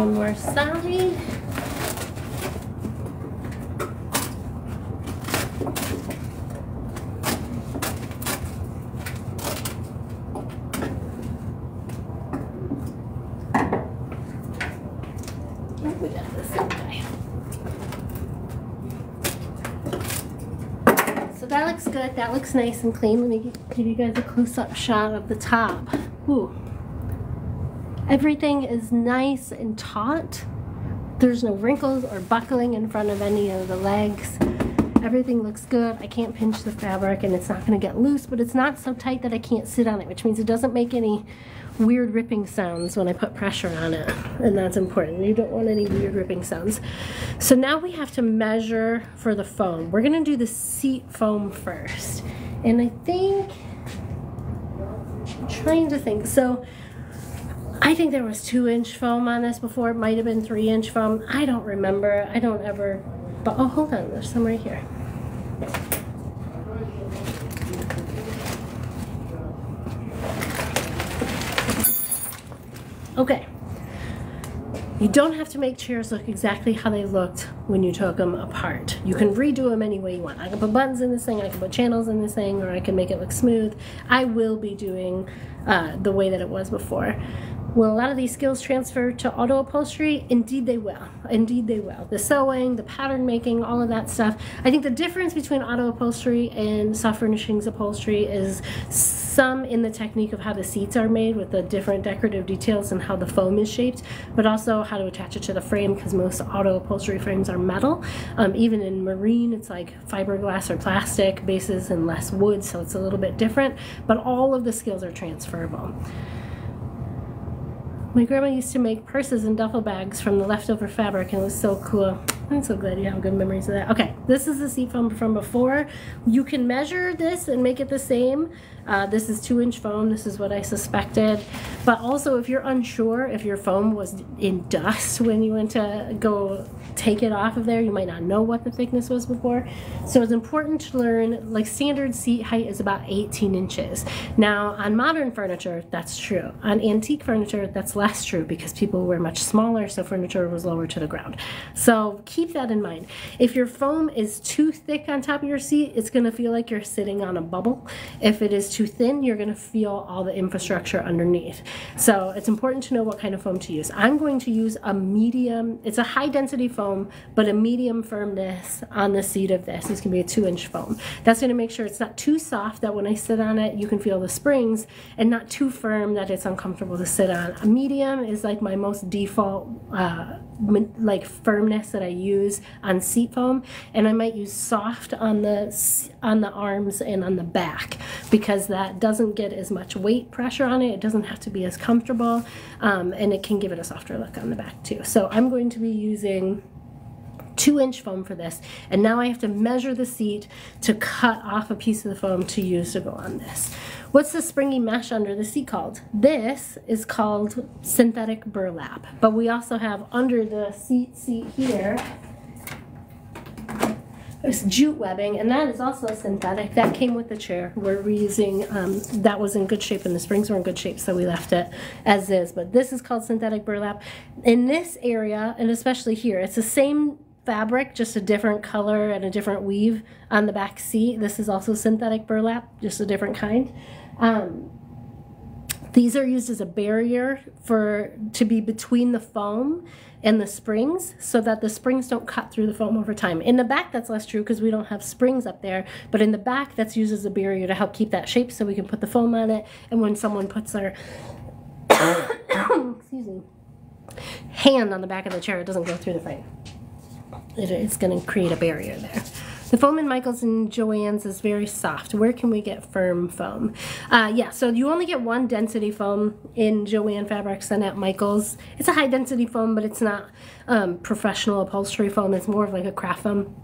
one more side. So that looks good. That looks nice and clean. Let me give you guys a close-up shot of the top. Ooh. Everything is nice and taut. There's no wrinkles or buckling in front of any of the legs. Everything looks good. I can't pinch the fabric and it's not going to get loose, but it's not so tight that I can't sit on it, which means it doesn't make any weird ripping sounds when I put pressure on it. And that's important. You don't want any weird ripping sounds. So now we have to measure for the foam. We're going to do the seat foam first. And I think, I'm trying to think. So I think there was two inch foam on this before. It might have been three inch foam. I don't remember. I don't ever But oh, hold on, there's some right here. Okay. You don't have to make chairs look exactly how they looked when you took them apart. You can redo them any way you want. I can put buttons in this thing, I can put channels in this thing, or I can make it look smooth. I will be doing uh, the way that it was before. Will a lot of these skills transfer to auto upholstery? Indeed they will. Indeed they will. The sewing, the pattern making, all of that stuff. I think the difference between auto upholstery and soft furnishings upholstery is some in the technique of how the seats are made with the different decorative details and how the foam is shaped, but also how to attach it to the frame because most auto upholstery frames are metal. Um, even in marine, it's like fiberglass or plastic bases and less wood, so it's a little bit different, but all of the skills are transferable. My grandma used to make purses and duffel bags from the leftover fabric and it was so cool. I'm so glad you have good memories of that. Okay, this is the seat foam from before. You can measure this and make it the same. Uh, this is two inch foam. This is what I suspected. But also if you're unsure if your foam was in dust when you went to go take it off of there, you might not know what the thickness was before. So it's important to learn, like standard seat height is about 18 inches. Now on modern furniture, that's true. On antique furniture, that's less true because people were much smaller, so furniture was lower to the ground. So keep that in mind. If your foam is too thick on top of your seat, it's gonna feel like you're sitting on a bubble. If it is too thin, you're gonna feel all the infrastructure underneath. So it's important to know what kind of foam to use. I'm going to use a medium, it's a high density foam, but a medium firmness on the seat of this. This can be a two inch foam. That's gonna make sure it's not too soft that when I sit on it, you can feel the springs and not too firm that it's uncomfortable to sit on. A medium is like my most default uh, like firmness that I use on seat foam and I might use soft on the on the arms and on the back because that doesn't get as much weight pressure on it it doesn't have to be as comfortable um, and it can give it a softer look on the back too so I'm going to be using two inch foam for this. And now I have to measure the seat to cut off a piece of the foam to use to go on this. What's the springy mesh under the seat called? This is called synthetic burlap. But we also have under the seat seat here, there's jute webbing, and that is also synthetic. That came with the chair. We're reusing, um, that was in good shape, and the springs were in good shape, so we left it as is. But this is called synthetic burlap. In this area, and especially here, it's the same fabric, just a different color and a different weave on the back seat. This is also synthetic burlap, just a different kind. Um, these are used as a barrier for to be between the foam and the springs so that the springs don't cut through the foam over time. In the back, that's less true because we don't have springs up there, but in the back, that's used as a barrier to help keep that shape so we can put the foam on it. And when someone puts their, excuse me, hand on the back of the chair, it doesn't go through the frame it, it's going to create a barrier there. The foam in Michaels and Joann's is very soft. Where can we get firm foam? Uh, yeah, so you only get one density foam in Joann Fabrics and at Michaels. It's a high density foam, but it's not um, professional upholstery foam. It's more of like a craft foam.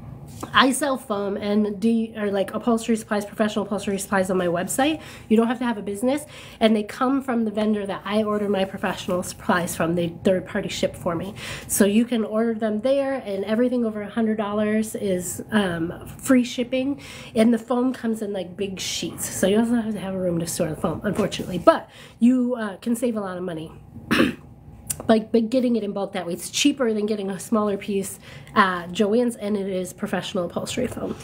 I sell foam and or like upholstery supplies, professional upholstery supplies on my website. You don't have to have a business, and they come from the vendor that I order my professional supplies from. They third party ship for me, so you can order them there, and everything over a hundred dollars is um, free shipping. And the foam comes in like big sheets, so you also have to have a room to store the foam, unfortunately. But you uh, can save a lot of money. by, by getting it in bulk that way. It's cheaper than getting a smaller piece at Joann's and it is professional upholstery foam.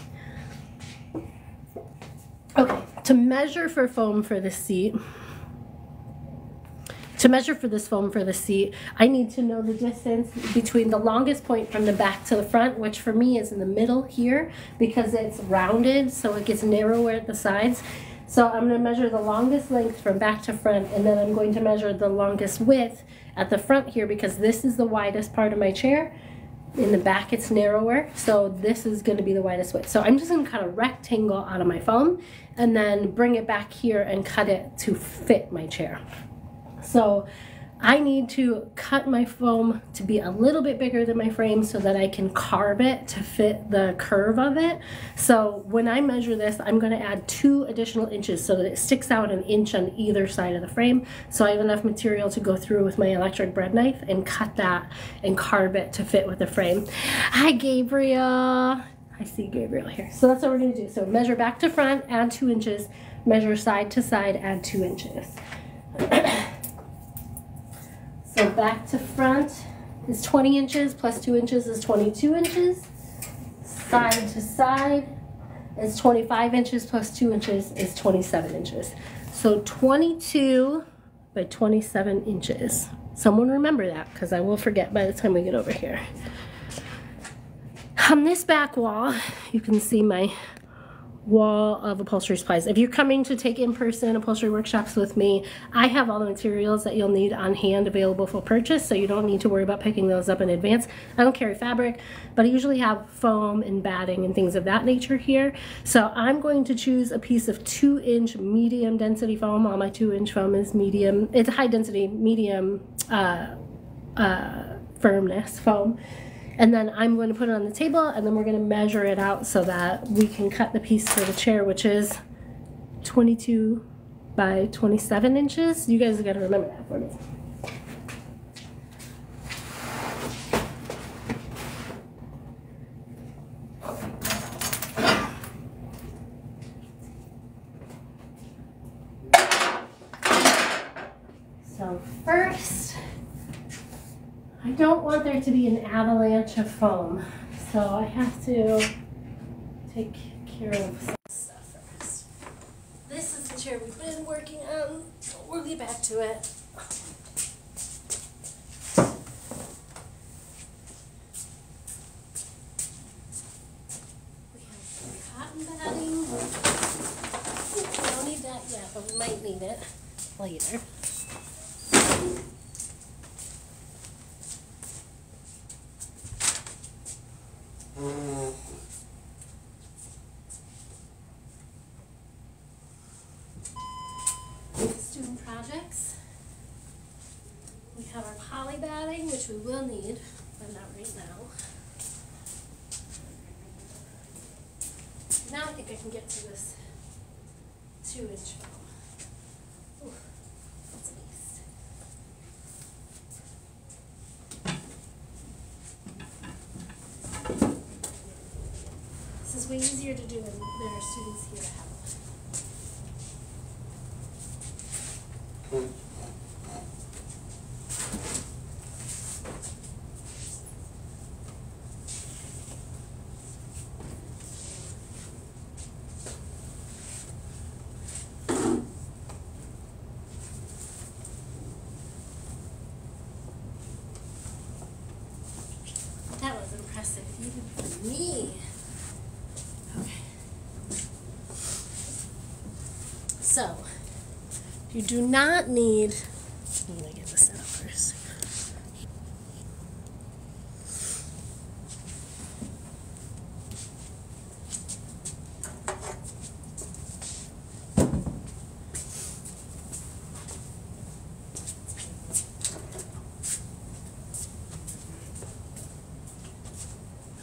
Okay, to measure for foam for the seat, to measure for this foam for the seat, I need to know the distance between the longest point from the back to the front, which for me is in the middle here because it's rounded so it gets narrower at the sides. So I'm going to measure the longest length from back to front and then I'm going to measure the longest width at the front here because this is the widest part of my chair. In the back it's narrower, so this is going to be the widest width. So I'm just going to cut a rectangle out of my foam and then bring it back here and cut it to fit my chair. So I need to cut my foam to be a little bit bigger than my frame so that I can carve it to fit the curve of it. So when I measure this, I'm going to add two additional inches so that it sticks out an inch on either side of the frame. So I have enough material to go through with my electric bread knife and cut that and carve it to fit with the frame. Hi, Gabriel. I see Gabriel here. So that's what we're to do. So measure back to front, add two inches, measure side to side, add two inches. So back to front is 20 inches, plus 2 inches is 22 inches. Side to side is 25 inches, plus 2 inches is 27 inches. So 22 by 27 inches. Someone remember that because I will forget by the time we get over here. On this back wall, you can see my wall of upholstery supplies. If you're coming to take in-person upholstery workshops with me, I have all the materials that you'll need on hand available for purchase, so you don't need to worry about picking those up in advance. I don't carry fabric, but I usually have foam and batting and things of that nature here. So I'm going to choose a piece of two inch medium density foam. All my two inch foam is medium, it's high density, medium uh, uh, firmness foam. And then I'm going to put it on the table and then we're going to measure it out so that we can cut the piece for the chair, which is 22 by 27 inches. You guys got to remember that for me. So first, I don't want there to be an avalanche of foam. So I have to take care of some stuff first. This is the chair we've been working on, so we'll get back to it. We have cotton batting. We don't need that yet, but we might need it later. Mm. Student projects. We have our poly batting, which we will need, but not right now. Now I think I can get to this two inch foam. Ooh, that's nice. This is way easier to do than there are students here to. That was impressive, even for me. Okay. So, you do not need. I'm gonna get this set up first.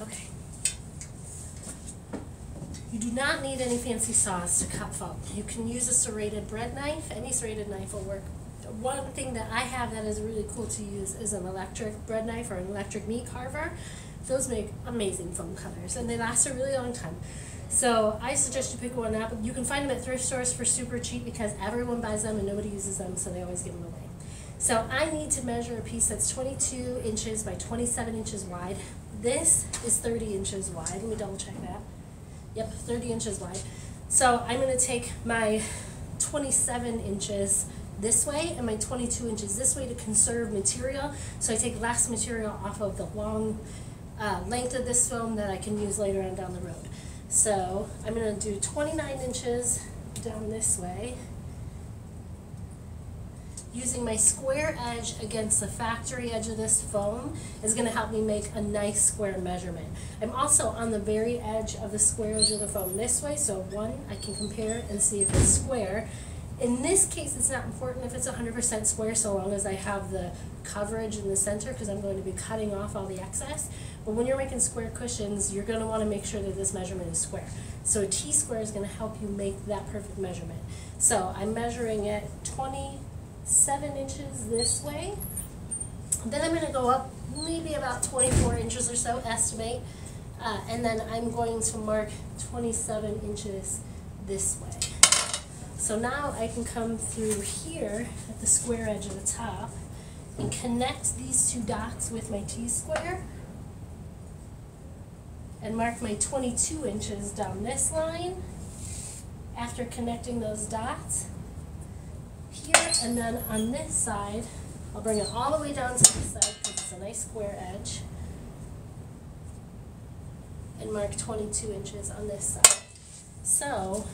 Okay. You do not need saws to cut foam. You can use a serrated bread knife. Any serrated knife will work. One thing that I have that is really cool to use is an electric bread knife or an electric meat carver. Those make amazing foam cutters and they last a really long time. So I suggest you pick one up. You can find them at thrift stores for super cheap because everyone buys them and nobody uses them, so they always give them away. So I need to measure a piece that's 22 inches by 27 inches wide. This is 30 inches wide. Let me double check that. Yep, 30 inches wide. So I'm going to take my 27 inches this way and my 22 inches this way to conserve material. So I take less material off of the long uh, length of this foam that I can use later on down the road. So I'm going to do 29 inches down this way using my square edge against the factory edge of this foam is going to help me make a nice square measurement. I'm also on the very edge of the square edge of the foam this way, so one, I can compare and see if it's square. In this case, it's not important if it's 100% square so long as I have the coverage in the center because I'm going to be cutting off all the excess. But when you're making square cushions, you're going to want to make sure that this measurement is square. So a T-square is going to help you make that perfect measurement. So I'm measuring it 20, seven inches this way. Then I'm going to go up maybe about 24 inches or so, estimate, uh, and then I'm going to mark 27 inches this way. So now I can come through here at the square edge of the top and connect these two dots with my T-square and mark my 22 inches down this line after connecting those dots here and then on this side I'll bring it all the way down to this side because it's a nice square edge and mark 22 inches on this side. So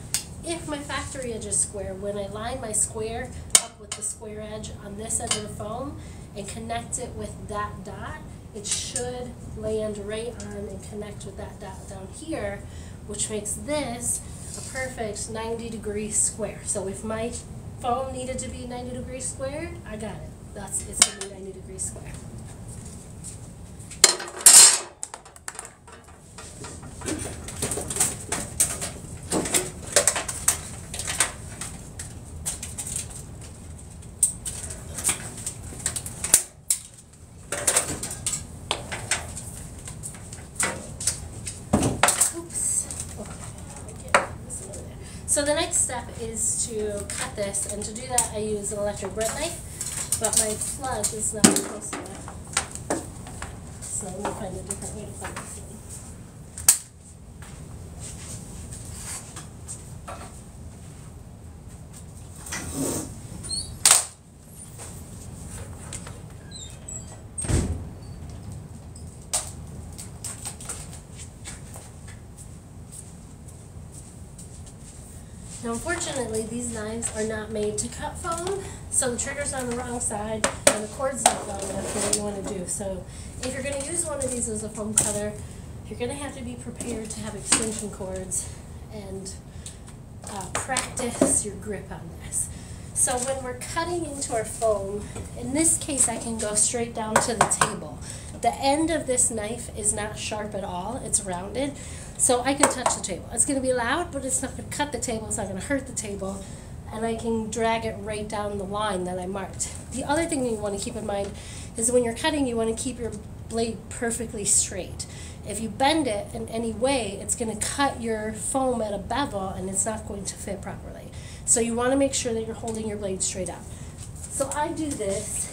if my factory edge is square, when I line my square up with the square edge on this end of the foam and connect it with that dot, it should land right on and connect with that dot down here, which makes this a perfect 90 degree square. So if my foam needed to be 90 degrees squared, I got it. That's, it's gonna be 90 degrees square. So the next step is to this, and to do that I use an electric bread knife, but my plug is not close enough. So let me find a different way to plug this in. Now unfortunately, knives are not made to cut foam, so the trigger's on the wrong side and the cord's not long enough for what you want to do. So if you're going to use one of these as a foam cutter, you're going to have to be prepared to have extension cords and uh, practice your grip on this. So when we're cutting into our foam, in this case I can go straight down to the table. The end of this knife is not sharp at all, it's rounded. So I can touch the table. It's going to be loud, but it's not going to cut the table. It's not going to hurt the table. And I can drag it right down the line that I marked. The other thing that you want to keep in mind is when you're cutting, you want to keep your blade perfectly straight. If you bend it in any way, it's going to cut your foam at a bevel and it's not going to fit properly. So you want to make sure that you're holding your blade straight up. So I do this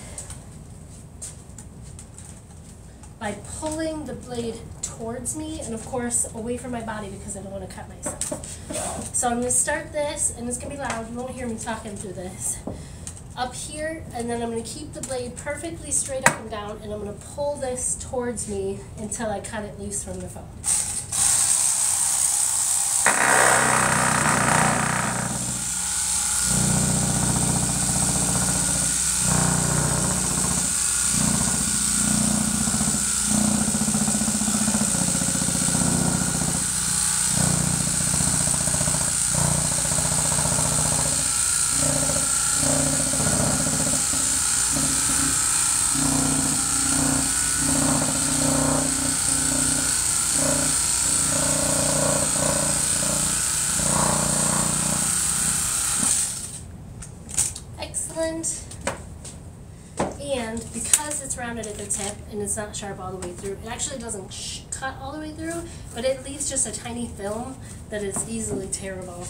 by pulling the blade towards me and of course away from my body because I don't want to cut myself. So I'm going to start this and it's going to be loud. You won't hear me talking through this. Up here and then I'm going to keep the blade perfectly straight up and down and I'm going to pull this towards me until I cut it loose from the foam. Excellent. And because it's rounded at the tip and it's not sharp all the way through, it actually doesn't cut all the way through, but it leaves just a tiny film that is easily tearable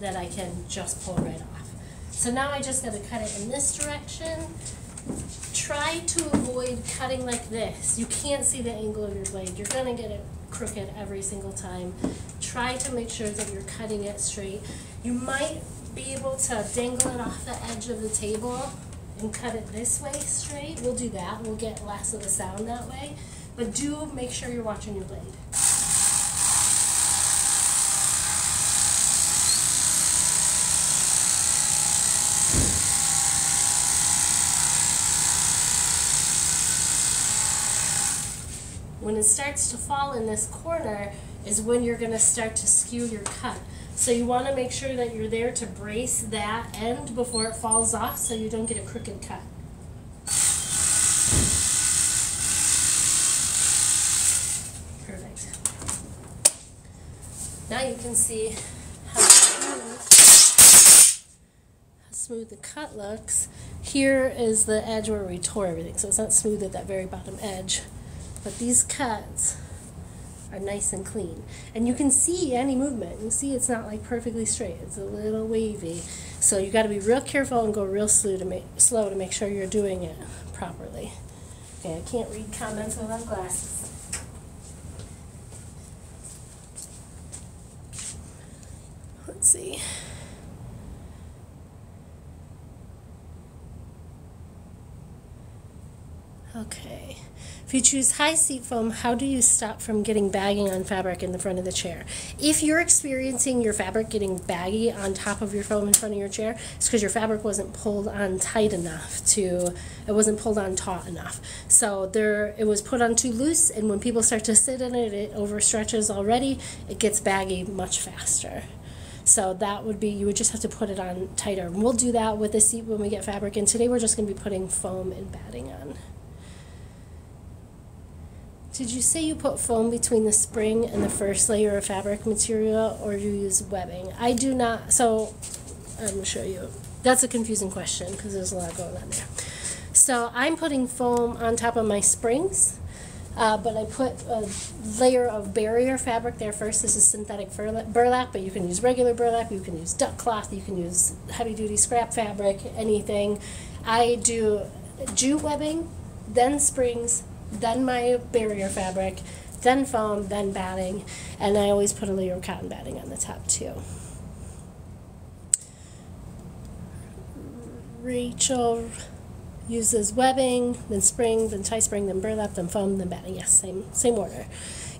that I can just pull right off. So now I just got to cut it in this direction. Try to avoid cutting like this. You can't see the angle of your blade. You're going to get it crooked every single time. Try to make sure that you're cutting it straight. You might be able to dangle it off the edge of the table and cut it this way straight. We'll do that. We'll get less of a sound that way. But do make sure you're watching your blade. When it starts to fall in this corner is when you're going to start to skew your cut. So you want to make sure that you're there to brace that end before it falls off so you don't get a crooked cut. Perfect. Now you can see how smooth, how smooth the cut looks. Here is the edge where we tore everything, so it's not smooth at that very bottom edge. But these cuts are nice and clean. And you can see any movement. You see it's not like perfectly straight. It's a little wavy. So you got to be real careful and go real slow to make slow to make sure you're doing it properly. Okay, I can't read comments without glasses. Let's see. Okay. If you choose high seat foam, how do you stop from getting bagging on fabric in the front of the chair? If you're experiencing your fabric getting baggy on top of your foam in front of your chair, it's because your fabric wasn't pulled on tight enough to, it wasn't pulled on taut enough. So there, it was put on too loose, and when people start to sit in it, it overstretches already, it gets baggy much faster. So that would be, you would just have to put it on tighter. And we'll do that with the seat when we get fabric in. Today we're just going to be putting foam and batting on. Did you say you put foam between the spring and the first layer of fabric material, or do you use webbing? I do not. So, I'm going to show you. That's a confusing question because there's a lot going on there. So, I'm putting foam on top of my springs, uh, but I put a layer of barrier fabric there first. This is synthetic burlap, but you can use regular burlap, you can use duck cloth, you can use heavy duty scrap fabric, anything. I do jute webbing, then springs, then my barrier fabric, then foam, then batting, and I always put a layer of cotton batting on the top too. Rachel uses webbing, then spring, then tie spring, then burlap, then foam, then batting. Yes, same same order.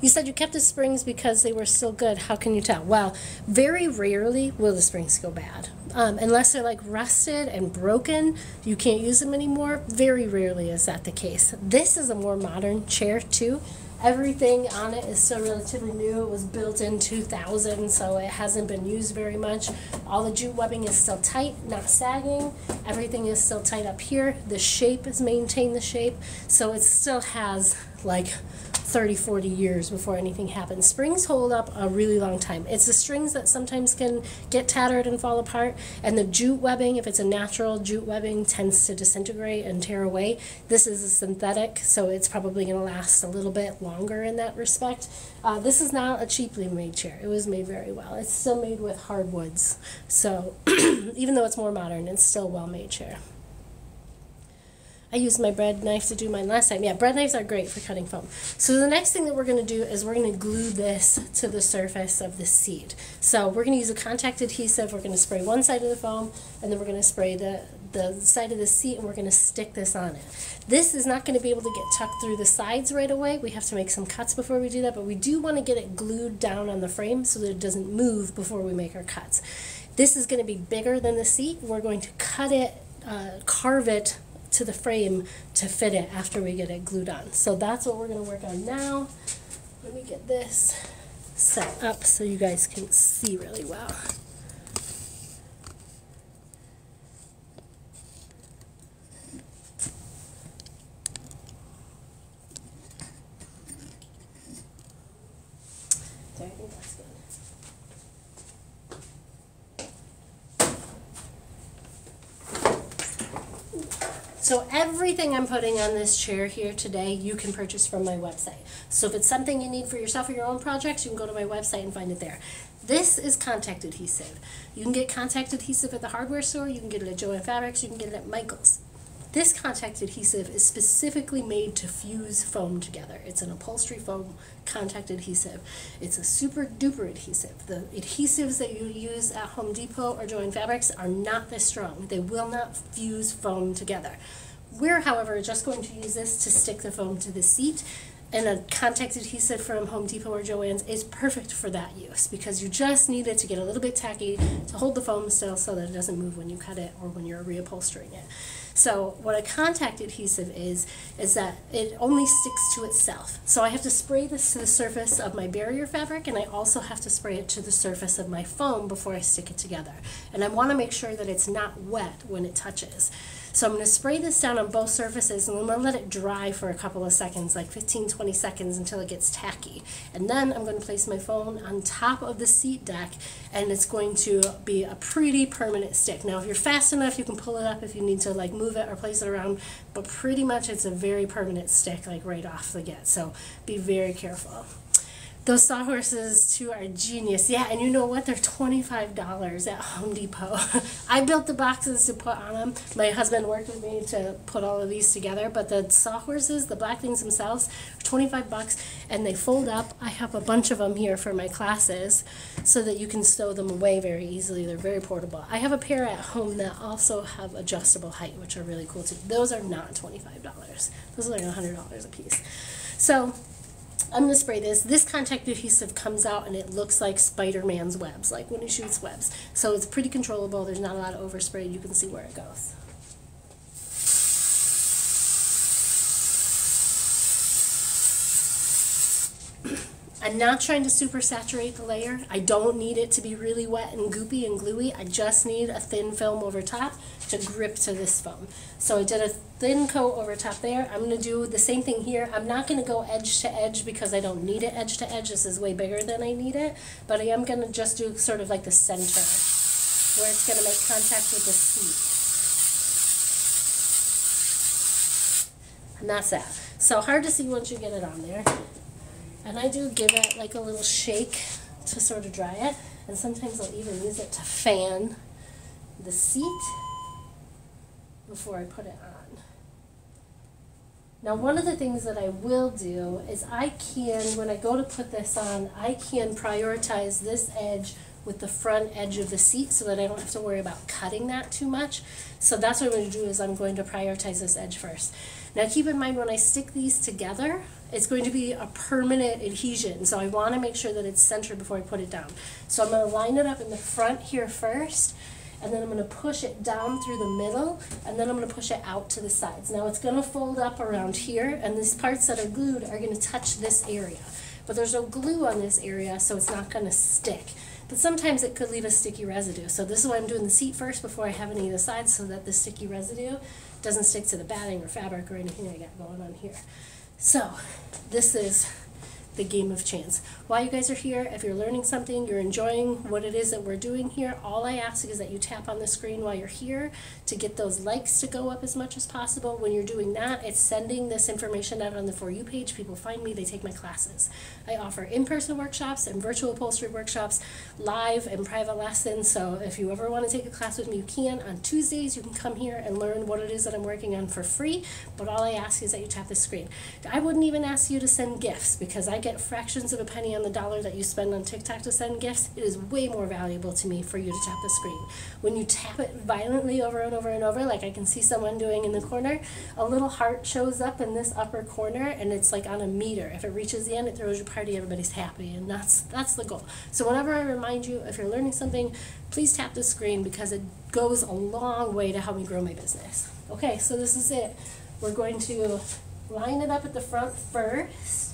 You said you kept the springs because they were still good. How can you tell? Well, very rarely will the springs go bad. Um, unless they're like rusted and broken, you can't use them anymore. Very rarely is that the case. This is a more modern chair too. Everything on it is still relatively new. It was built in 2000, so it hasn't been used very much. All the jute webbing is still tight, not sagging. Everything is still tight up here. The shape is maintained the shape, so it still has like 30, 40 years before anything happens. Springs hold up a really long time. It's the strings that sometimes can get tattered and fall apart, and the jute webbing, if it's a natural jute webbing, tends to disintegrate and tear away. This is a synthetic, so it's probably going to last a little bit longer in that respect. Uh, this is not a cheaply made chair. It was made very well. It's still made with hardwoods, so even though it's more modern, it's still a well-made chair. I used my bread knife to do mine last time. Yeah, bread knives are great for cutting foam. So the next thing that we're going to do is we're going to glue this to the surface of the seat. So we're going to use a contact adhesive. We're going to spray one side of the foam, and then we're going to spray the, the side of the seat, and we're going to stick this on it. This is not going to be able to get tucked through the sides right away. We have to make some cuts before we do that, but we do want to get it glued down on the frame so that it doesn't move before we make our cuts. This is going to be bigger than the seat. We're going to cut it, uh, carve it to the frame to fit it after we get it glued on. So that's what we're going to work on now. Let me get this set up so you guys can see really well. So everything I'm putting on this chair here today, you can purchase from my website. So if it's something you need for yourself or your own projects, you can go to my website and find it there. This is contact adhesive. You can get contact adhesive at the hardware store, you can get it at Joann Fabrics, you can get it at Michael's. This contact adhesive is specifically made to fuse foam together. It's an upholstery foam contact adhesive. It's a super duper adhesive. The adhesives that you use at Home Depot or Joann Fabrics are not this strong. They will not fuse foam together. We're, however, just going to use this to stick the foam to the seat and a contact adhesive from Home Depot or Joann's is perfect for that use because you just need it to get a little bit tacky to hold the foam still so that it doesn't move when you cut it or when you're reupholstering it. So what a contact adhesive is, is that it only sticks to itself. So I have to spray this to the surface of my barrier fabric and I also have to spray it to the surface of my foam before I stick it together. And I want to make sure that it's not wet when it touches. So I'm going to spray this down on both surfaces and I'm going to let it dry for a couple of seconds, like 15, 20 seconds until it gets tacky. And then I'm going to place my phone on top of the seat deck and it's going to be a pretty permanent stick. Now if you're fast enough, you can pull it up if you need to like move it or place it around, but pretty much it's a very permanent stick like right off the get. So be very careful. Those sawhorses too are genius. Yeah, and you know what? They're $25 at Home Depot. I built the boxes to put on them. My husband worked with me to put all of these together, but the sawhorses, the black things themselves, are 25 bucks and they fold up. I have a bunch of them here for my classes so that you can stow them away very easily. They're very portable. I have a pair at home that also have adjustable height, which are really cool too. Those are not $25. Those are like $100 a piece. So I'm going to spray this. This contact adhesive comes out and it looks like Spider-Man's webs, like when he shoots webs. So it's pretty controllable. There's not a lot of overspray. You can see where it goes. I'm not trying to super saturate the layer. I don't need it to be really wet and goopy and gluey. I just need a thin film over top to grip to this foam. So I did a thin coat over top there. I'm going to do the same thing here. I'm not going to go edge to edge because I don't need it edge to edge. This is way bigger than I need it. But I am going to just do sort of like the center where it's going to make contact with the seat. And that's that. So hard to see once you get it on there. And I do give it like a little shake to sort of dry it. And sometimes I'll even use it to fan the seat before I put it on. Now one of the things that I will do is I can, when I go to put this on, I can prioritize this edge with the front edge of the seat so that I don't have to worry about cutting that too much. So that's what I'm going to do is I'm going to prioritize this edge first. Now keep in mind when I stick these together, it's going to be a permanent adhesion. So I want to make sure that it's centered before I put it down. So I'm going to line it up in the front here first and then I'm going to push it down through the middle, and then I'm going to push it out to the sides. Now it's going to fold up around here, and these parts that are glued are going to touch this area. But there's no glue on this area, so it's not going to stick. But sometimes it could leave a sticky residue. So this is why I'm doing the seat first before I have any of the sides so that the sticky residue doesn't stick to the batting or fabric or anything I got going on here. So this is the game of chance. While you guys are here, if you're learning something, you're enjoying what it is that we're doing here, all I ask is that you tap on the screen while you're here to get those likes to go up as much as possible. When you're doing that, it's sending this information out on the For You page. People find me, they take my classes. I offer in-person workshops and virtual upholstery workshops, live and private lessons. So if you ever want to take a class with me, you can. On Tuesdays, you can come here and learn what it is that I'm working on for free. But all I ask is that you tap the screen. I wouldn't even ask you to send gifts because I get fractions of a penny on the dollar that you spend on TikTok to send gifts, it is way more valuable to me for you to tap the screen. When you tap it violently over and over and over, like I can see someone doing in the corner, a little heart shows up in this upper corner and it's like on a meter. If it reaches the end, it throws your party, everybody's happy, and that's that's the goal. So whenever I remind you, if you're learning something, please tap the screen because it goes a long way to help me grow my business. Okay, so this is it. We're going to line it up at the front first.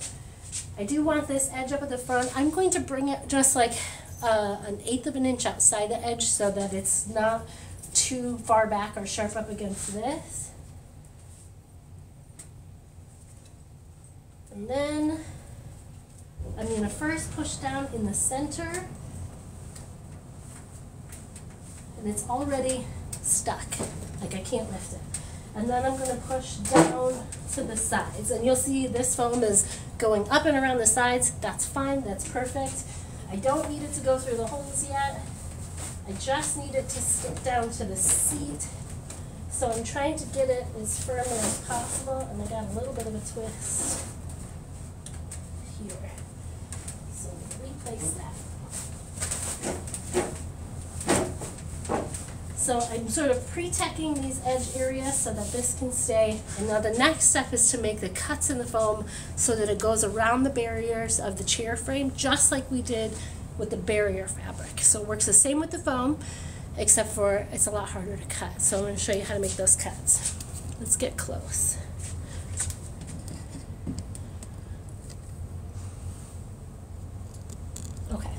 I do want this edge up at the front. I'm going to bring it just like uh, an eighth of an inch outside the edge so that it's not too far back or sharp up against this. And then I'm going to first push down in the center and it's already stuck, like I can't lift it. And then I'm going to push down to the sides. And you'll see this foam is going up and around the sides. That's fine. That's perfect. I don't need it to go through the holes yet. I just need it to stick down to the seat. So I'm trying to get it as firm as possible. And I got a little bit of a twist here. So replace that. So I'm sort of pre-tacking these edge areas so that this can stay. And now the next step is to make the cuts in the foam so that it goes around the barriers of the chair frame, just like we did with the barrier fabric. So it works the same with the foam. except for it's a lot harder to cut. So I'm going to show you how to make those cuts. Let's get close. Okay.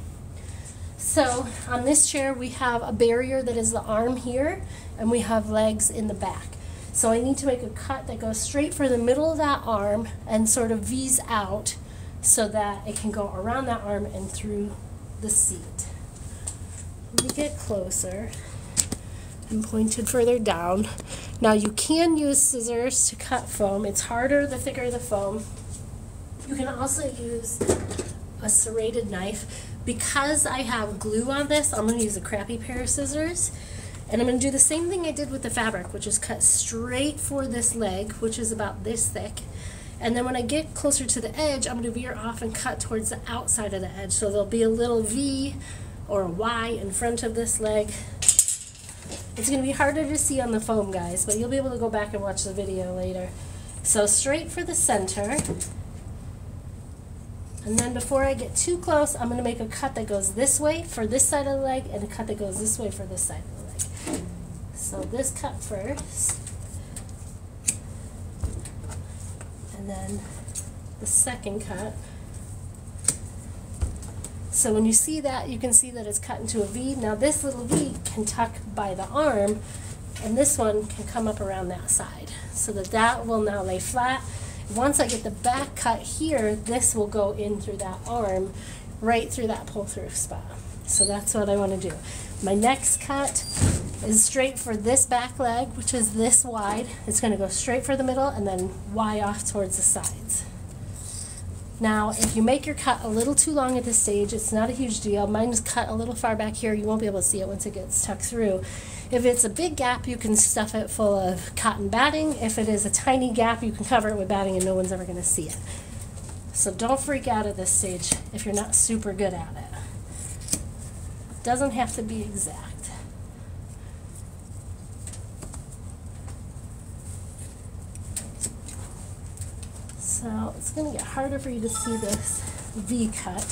So on this chair we have a barrier that is the arm here and we have legs in the back. So I need to make a cut that goes straight for the middle of that arm and sort of V's out so that it can go around that arm and through the seat. Let me get closer and pointed further down. Now you can use scissors to cut foam. It's harder the thicker the foam. You can also use a serrated knife. Because I have glue on this, I'm going to use a crappy pair of scissors. And I'm going to do the same thing I did with the fabric, which is cut straight for this leg, which is about this thick. And then when I get closer to the edge, I'm going to veer off and cut towards the outside of the edge. So there'll be a little V or a Y in front of this leg. It's going to be harder to see on the foam, guys, but you'll be able to go back and watch the video later. So straight for the center. And then before I get too close, I'm going to make a cut that goes this way for this side of the leg and a cut that goes this way for this side of the leg. So this cut first. And then the second cut. So when you see that, you can see that it's cut into a V. Now this little V can tuck by the arm, and this one can come up around that side. So that that will now lay flat. Once I get the back cut here, this will go in through that arm, right through that pull-through spot. So that's what I want to do. My next cut is straight for this back leg, which is this wide. It's going to go straight for the middle and then Y off towards the sides. Now, if you make your cut a little too long at this stage, it's not a huge deal. Mine is cut a little far back here. You won't be able to see it once it gets tucked through. If it's a big gap, you can stuff it full of cotton batting. If it is a tiny gap, you can cover it with batting and no one's ever going to see it. So don't freak out at this stage if you're not super good at it. It doesn't have to be exact. So it's going to get harder for you to see this V cut,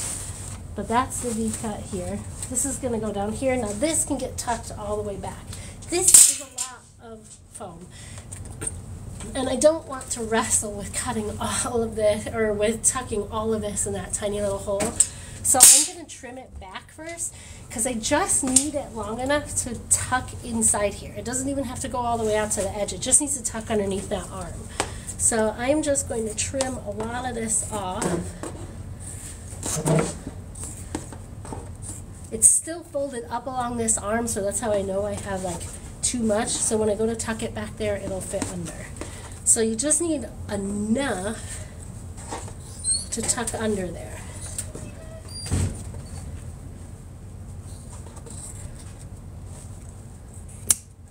but that's the V cut here. This is going to go down here. Now this can get tucked all the way back. This is a lot of foam. And I don't want to wrestle with cutting all of this, or with tucking all of this in that tiny little hole. So I'm going to trim it back first, because I just need it long enough to tuck inside here. It doesn't even have to go all the way out to the edge. It just needs to tuck underneath that arm. So I'm just going to trim a lot of this off. It's still folded up along this arm, so that's how I know I have like too much. So when I go to tuck it back there, it'll fit under. So you just need enough to tuck under there.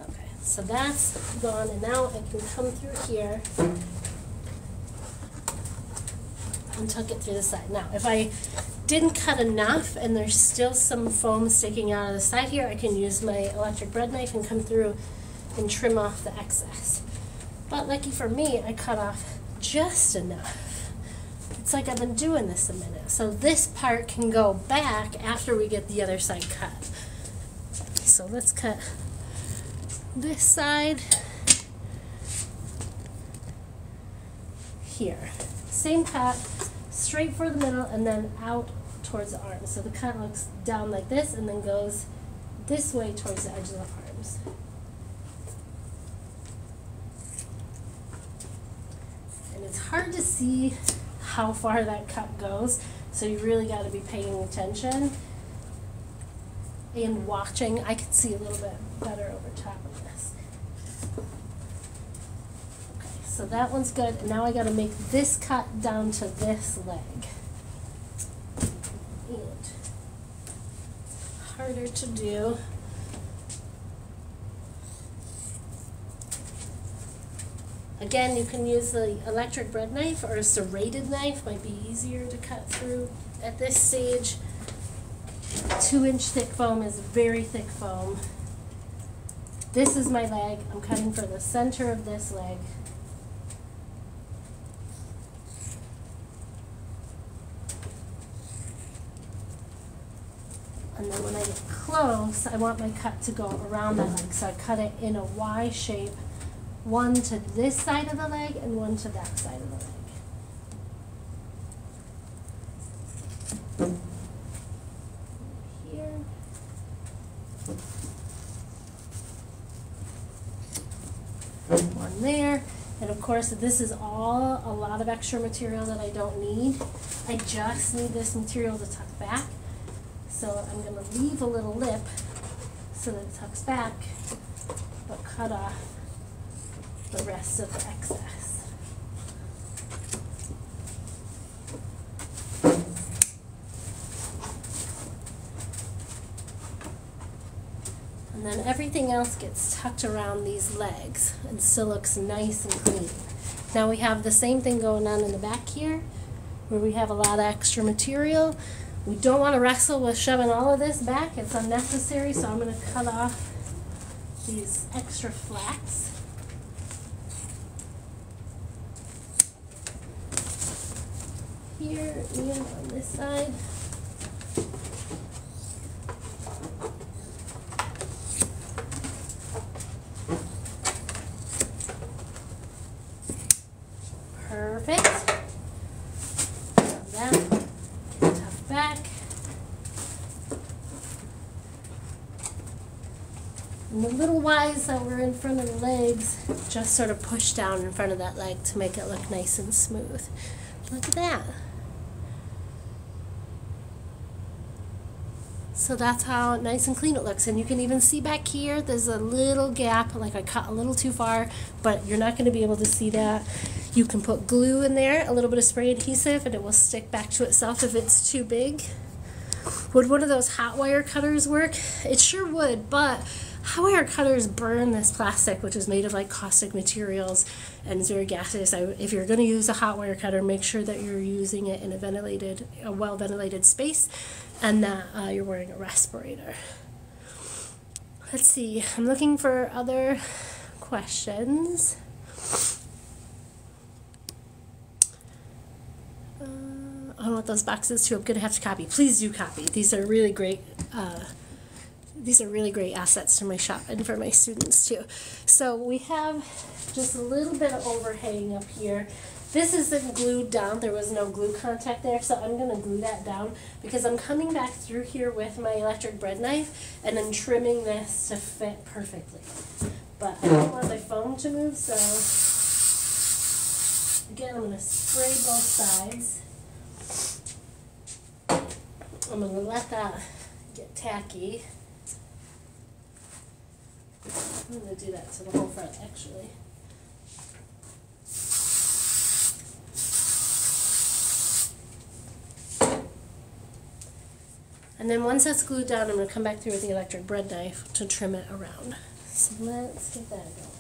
Okay, so that's gone, and now I can come through here and tuck it through the side. Now, if I didn't cut enough and there's still some foam sticking out of the side here, I can use my electric bread knife and come through and trim off the excess. But lucky for me, I cut off just enough. It's like I've been doing this a minute. So this part can go back after we get the other side cut. So let's cut this side here. Same cut, straight for the middle and then out towards the arms. So the cut looks down like this and then goes this way towards the edge of the arms. And it's hard to see how far that cut goes, so you really got to be paying attention and watching. I can see a little bit better over top of this. So that one's good. Now I got to make this cut down to this leg. And harder to do. Again, you can use the electric bread knife or a serrated knife, might be easier to cut through at this stage. Two inch thick foam is very thick foam. This is my leg. I'm cutting for the center of this leg. And then when I get close, I want my cut to go around that mm-hmm. leg. So I cut it in a Y shape, one to this side of the leg and one to that side of the leg. Here. One there. And of course, this is all a lot of extra material that I don't need. I just need this material to tuck back. So I'm going to leave a little lip so that it tucks back, but cut off the rest of the excess. And then everything else gets tucked around these legs and still looks nice and clean. Now we have the same thing going on in the back here where we have a lot of extra material. We don't want to wrestle with shoving all of this back. It's unnecessary, so I'm going to cut off these extra flats. Here and on this side. Perfect. That, tuck back. And the little Y's that were in front of the legs just sort of push down in front of that leg to make it look nice and smooth. Look at that. So that's how nice and clean it looks. And you can even see back here, there's a little gap, like I cut a little too far, but you're not going to be able to see that. You can put glue in there, a little bit of spray adhesive, and it will stick back to itself if it's too big. Would one of those hot wire cutters work? It sure would, but hot wire cutters burn this plastic, which is made of like caustic materials and it's very gaseous. I, if you're going to use a hot wire cutter, make sure that you're using it in a ventilated, a well ventilated space and that uh, you're wearing a respirator. Let's see, I'm looking for other questions. Uh, I don't want those boxes too. I'm going to have to copy. Please do copy. These are really great. Uh, these are really great assets to my shop and for my students too. So we have just a little bit of overhang up here this isn't glued down. There was no glue contact there, so I'm going to glue that down because I'm coming back through here with my electric bread knife and then trimming this to fit perfectly. But I don't want my foam to move, so again, I'm going to spray both sides. I'm going to let that get tacky. I'm going to do that to the whole front, actually. And then once that's glued down, I'm going to come back through with the electric bread knife to trim it around. So let's get that.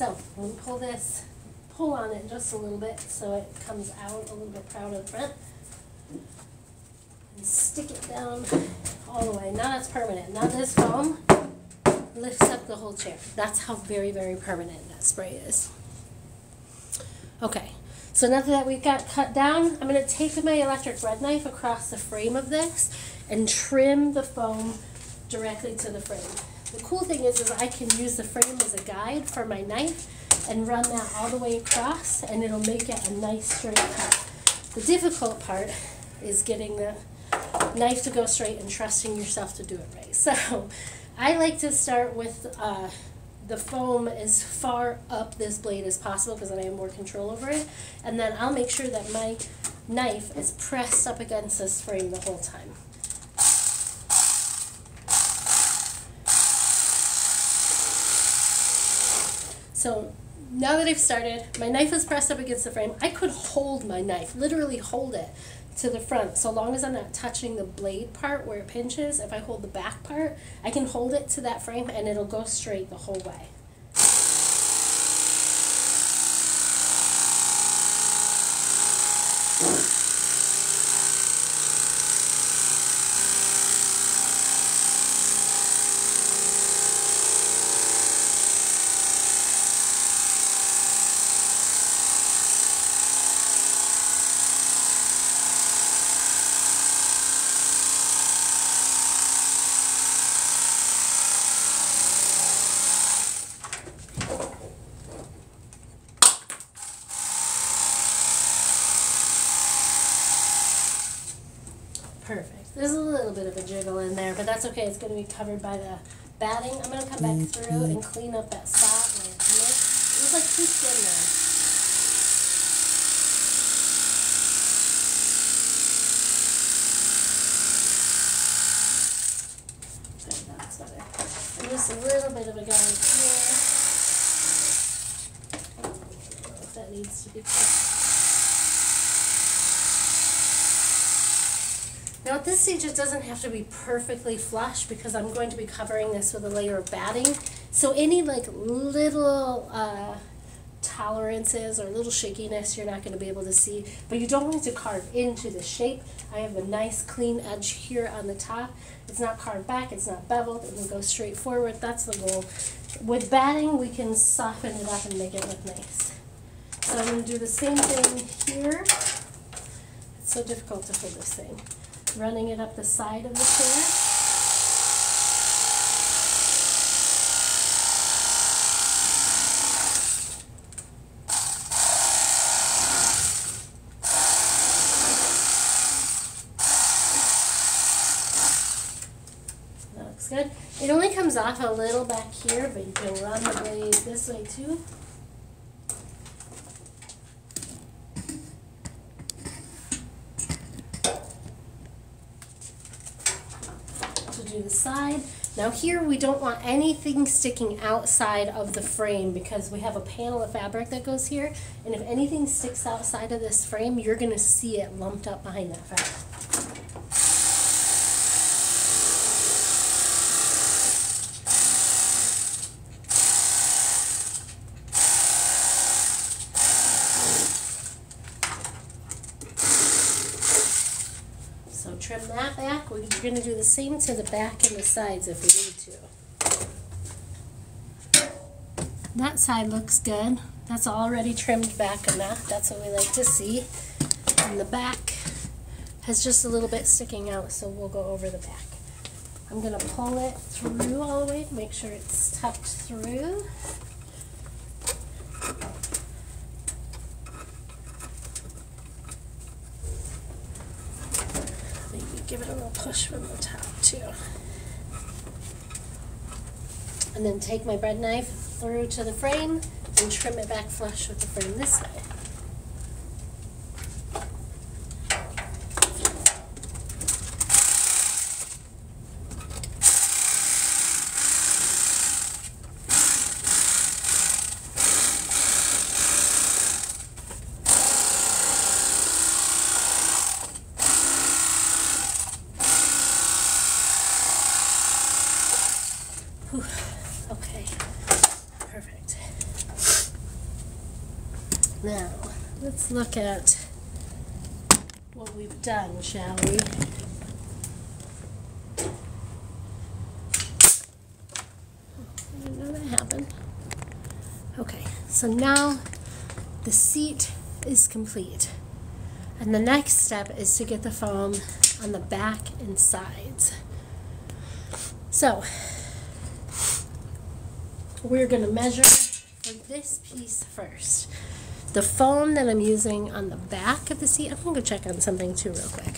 So I'm going to pull this, pull on it just a little bit so it comes out a little bit proud of the front. And stick it down all the way. Now that's permanent. Now this foam lifts up the whole chair. That's how very, very permanent that spray is. Okay, so now that we've got cut down, I'm going to take my electric bread knife across the frame of this and trim the foam directly to the frame. The cool thing is, is I can use the frame as a guide for my knife and run that all the way across and it'll make it a nice straight cut. The difficult part is getting the knife to go straight and trusting yourself to do it right. So I like to start with uh, the foam as far up this blade as possible because then I have more control over it. And then I'll make sure that my knife is pressed up against this frame the whole time. So now that I've started, my knife is pressed up against the frame. I could hold my knife, literally hold it to the front. So long as I'm not touching the blade part where it pinches, if I hold the back part, I can hold it to that frame and it'll go straight the whole way. Perfect. There's a little bit of a jiggle in there, but that's okay. It's going to be covered by the batting. I'm going to come back mm-hmm. through and clean up that spot where it's missed. It was like too thin there. Okay, that's better. And just a little bit of a guide here. I don't know if that needs to be cut. Now at this stage it doesn't have to be perfectly flush because I'm going to be covering this with a layer of batting. So any like little uh, tolerances or little shakiness you're not going to be able to see, but you don't want to carve into the shape. I have a nice clean edge here on the top. It's not carved back, it's not beveled, it will go straight forward. That's the goal. With batting we can soften it up and make it look nice. So I'm going to do the same thing here. It's so difficult to hold this thing running it up the side of the chair. That looks good. It only comes off a little back here, but you can run the blade this way too. The side. Now here we don't want anything sticking outside of the frame because we have a panel of fabric that goes here and if anything sticks outside of this frame you're going to see it lumped up behind that fabric. trim that back. We're going to do the same to the back and the sides if we need to. That side looks good. That's already trimmed back enough. That's what we like to see. And the back has just a little bit sticking out, so we'll go over the back. I'm going to pull it through all the way to make sure it's tucked through. Give it a little push from the top too. And then take my bread knife through to the frame and trim it back flush with the frame this way. Whew. Okay, perfect. Now, look at what we've done, shall we? I didn't know that happened. Okay, so now the seat is complete. And the next step is to get the foam on the back and sides. So, we're going to measure for this piece first. The foam that I'm using on the back of the seat, I'm going to go check on something too real quick.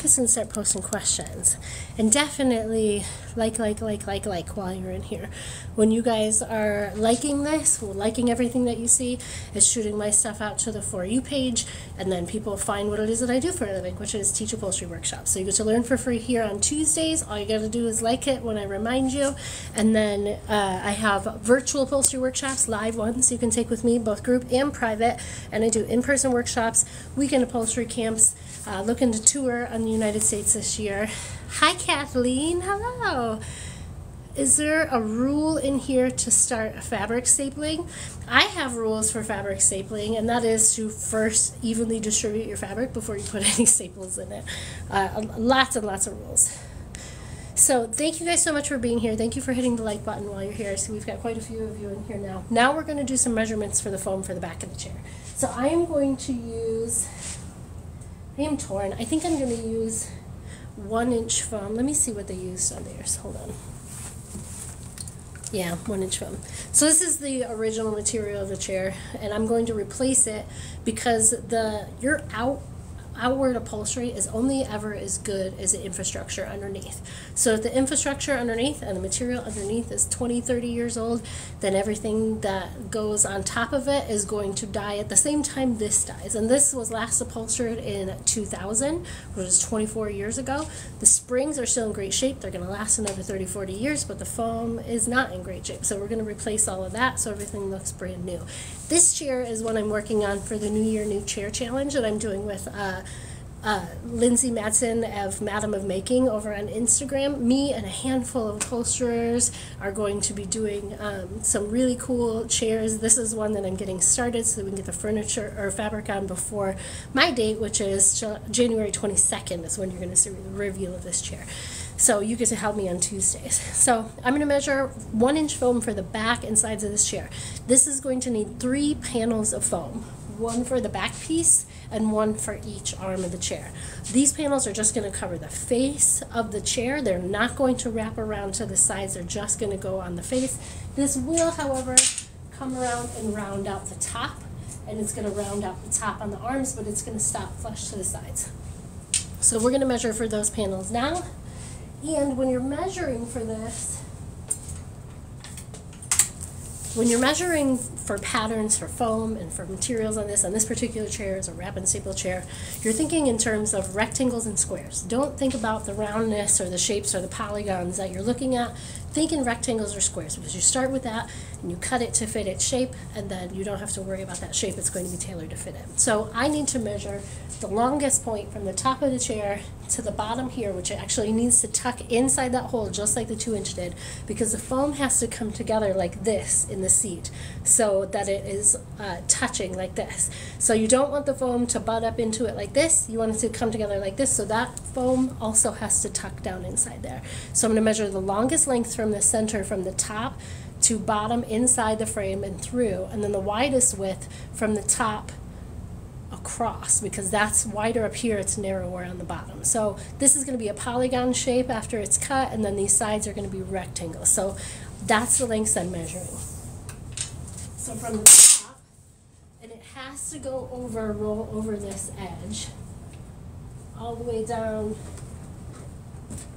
Gonna start posting questions. And definitely like, like, like, like, like while you're in here. When you guys are liking this, liking everything that you see, is shooting my stuff out to the For You page, and then people find what it is that I do for a living, which is teach upholstery workshops. So you get to learn for free here on Tuesdays. All you gotta do is like it when I remind you. And then uh, I have virtual upholstery workshops, live ones you can take with me, both group and private. And I do in-person workshops, weekend upholstery camps, uh, looking to tour on the United States this year. Hi, Kathleen. Hello. Is there a rule in here to start fabric stapling? I have rules for fabric stapling, and that is to first evenly distribute your fabric before you put any staples in it. Uh, lots and lots of rules. So thank you guys so much for being here. Thank you for hitting the like button while you're here. So we've got quite a few of you in here now. Now we're going to do some measurements for the foam for the back of the chair. So I am going to use I am torn. I think I'm going to use one inch foam. Let me see what they used on theirs. Hold on. Yeah, one inch foam. So this is the original material of the chair, and I'm going to replace it because the your out outward upholstery is only ever as good as the infrastructure underneath. So if the infrastructure underneath and the material underneath is 20, 30 years old, then everything that goes on top of it is going to die at the same time this dies. And this was last upholstered in 2000, which was 24 years ago. The springs are still in great shape. They're going to last another 30, 40 years, but the foam is not in great shape. So we're going to replace all of that so everything looks brand new. This chair is what I'm working on for the New Year New Chair Challenge that I'm doing with uh, uh, Lindsay Madsen of Madam of Making over on Instagram. Me and a handful of upholsterers are going to be doing um, some really cool chairs. This is one that I'm getting started so that we can get the furniture or fabric on before my date, which is January 22nd is when you're going to see the review of this chair. So you get to help me on Tuesdays. So I'm going to measure one inch foam for the back and sides of this chair. This is going to need three panels of foam, one for the back piece and one for each arm of the chair. These panels are just going to cover the face of the chair. They're not going to wrap around to the sides. They're just going to go on the face. This will, however, come around and round out the top and it's going to round out the top on the arms, but it's going to stop flush to the sides. So we're going to measure for those panels now. And when you're measuring for this, when you're measuring for patterns for foam and for materials on this, on this particular chair is a wrap and staple chair, you're thinking in terms of rectangles and squares. Don't think about the roundness or the shapes or the polygons that you're looking at. Think in rectangles or squares because you start with that and you cut it to fit its shape and then you don't have to worry about that shape. It's going to be tailored to fit it. So I need to measure the longest point from the top of the chair to the bottom here, which actually needs to tuck inside that hole just like the two inch did because the foam has to come together like this in the seat so that it is uh, touching like this. So you don't want the foam to butt up into it like this. You want it to come together like this so that foam also has to tuck down inside there. So I'm going to measure the longest length from the center from the top to bottom inside the frame and through and then the widest width from the top across because that's wider up here, it's narrower on the bottom. So this is going to be a polygon shape after it's cut and then these sides are going to be rectangles. So that's the lengths I'm measuring. So from the top, and it has to go over, roll over this edge all the way down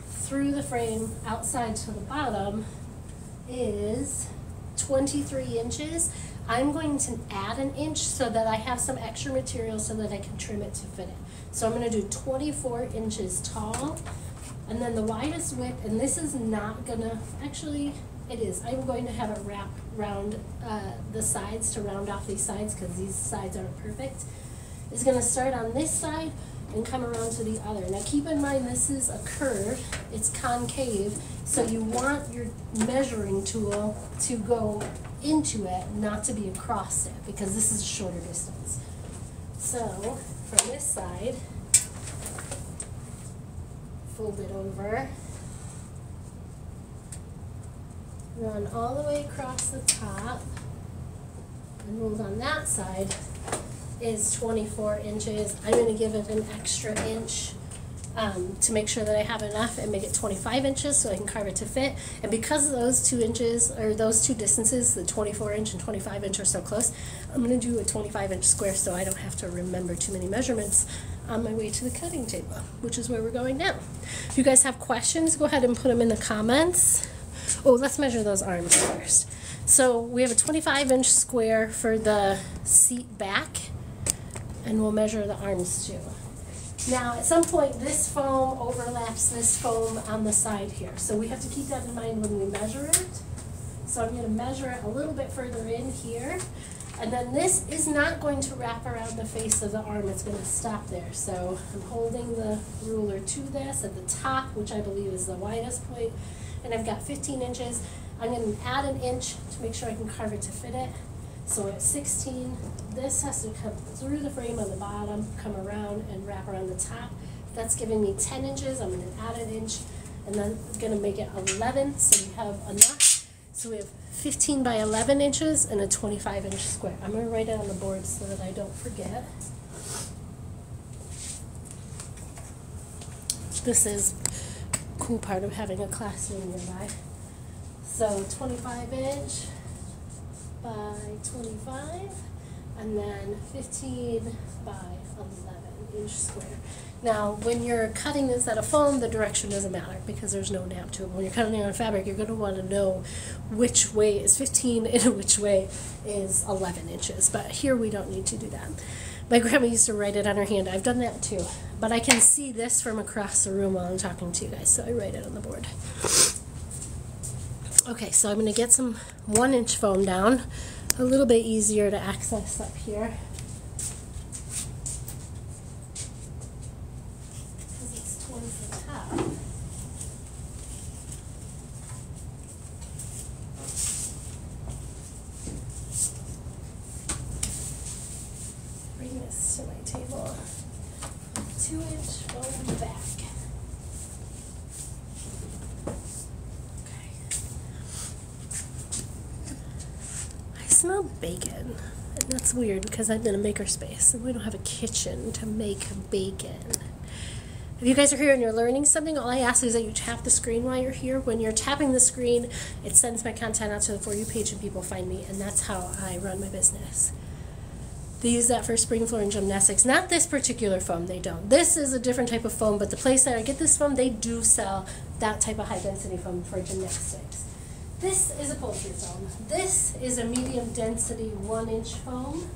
through the frame outside to the bottom is 23 inches. I'm going to add an inch so that I have some extra material so that I can trim it to fit it. So I'm going to do 24 inches tall and then the widest width, and this is not going to, actually it is, I'm going to have it wrap around uh, the sides to round off these sides because these sides aren't perfect. It's going to start on this side and come around to the other. Now keep in mind this is a curve, it's concave, so you want your measuring tool to go into it, not to be across it, because this is a shorter distance. So from this side, fold it over, run all the way across the top, and hold on that side, is 24 inches. I'm going to give it an extra inch um, to make sure that I have enough and make it 25 inches so I can carve it to fit. And because those two inches, or those two distances, the 24 inch and 25 inch are so close, I'm going to do a 25 inch square so I don't have to remember too many measurements on my way to the cutting table, which is where we're going now. If you guys have questions, go ahead and put them in the comments. Oh, let's measure those arms first. So we have a 25 inch square for the seat back, and we'll measure the arms too. Now, at some point, this foam overlaps this foam on the side here. So we have to keep that in mind when we measure it. So I'm going to measure it a little bit further in here. And then this is not going to wrap around the face of the arm, it's going to stop there. So I'm holding the ruler to this at the top, which I believe is the widest point, and I've got 15 inches. I'm going to add an inch to make sure I can carve it to fit it. So at 16, this has to come through the frame on the bottom, come around and wrap around the top. That's giving me 10 inches, I'm going to add an inch, and then I'm going to make it 11, so we have enough. So we have 15 by 11 inches and a 25 inch square. I'm going to write it on the board so that I don't forget. This is cool part of having a classroom nearby. So 25 inch by 25 and then 15 by 11 inch square. Now, when you're cutting this out of foam, the direction doesn't matter because there's no nap to it. When you're cutting it on fabric, you're going to want to know which way is 15 and which way is 11 inches. But here we don't need to do that. My grandma used to write it on her hand. I've done that too. But I can see this from across the room while I'm talking to you guys, so I write it on the board. Okay, so I'm going to get some one inch foam down. A little bit easier to access up here. smell bacon. And that's weird because I'm in a makerspace and we don't have a kitchen to make bacon. If you guys are here and you're learning something, all I ask is that you tap the screen while you're here. When you're tapping the screen, it sends my content out to the For You page and people find me, and that's how I run my business. They use that for spring floor and gymnastics. Not this particular foam, they don't. This is a different type of foam, but the place that I get this from, they do sell that type of high density foam for gymnastics. This is a poly foam. This is a medium density one inch foam.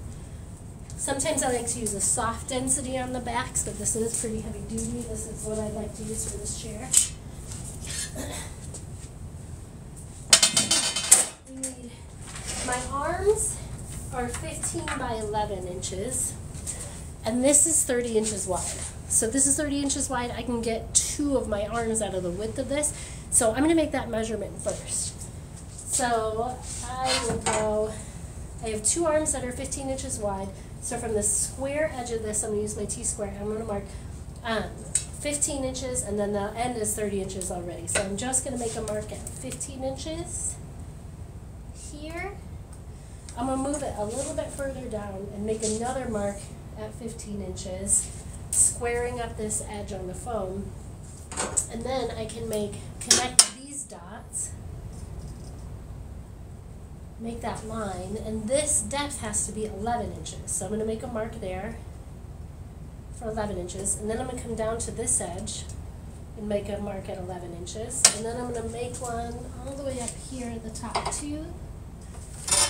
Sometimes I like to use a soft density on the backs, but this is pretty heavy duty. This is what I'd like to use for this chair. my arms are 15 by 11 inches, and this is 30 inches wide. So this is 30 inches wide. I can get two of my arms out of the width of this. So I'm going to make that measurement first. So I will go, I have two arms that are 15 inches wide. So from the square edge of this, I'm going to use my T-square. I'm going to mark um, 15 inches, and then the end is 30 inches already. So I'm just going to make a mark at 15 inches here. I'm going to move it a little bit further down and make another mark at 15 inches, squaring up this edge on the foam. And then I can make, connect these dots make that line, and this depth has to be 11 inches. So I'm going to make a mark there for 11 inches, and then I'm going to come down to this edge and make a mark at 11 inches, and then I'm going to make one all the way up here at the top too,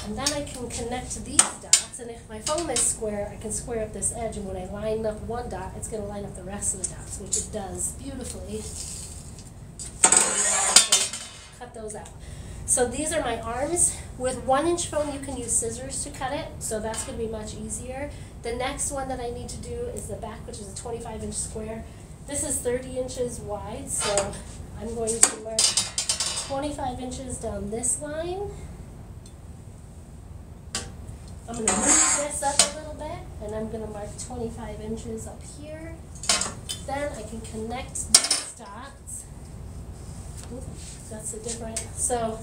and then I can connect these dots, and if my foam is square, I can square up this edge, and when I line up one dot, it's going to line up the rest of the dots, which it does beautifully. Cut those out. So these are my arms. With one inch foam, you can use scissors to cut it, so that's going to be much easier. The next one that I need to do is the back, which is a 25 inch square. This is 30 inches wide, so I'm going to mark 25 inches down this line. I'm going to move this up a little bit, and I'm going to mark 25 inches up here. Then I can connect these dots. Ooh, that's a different, so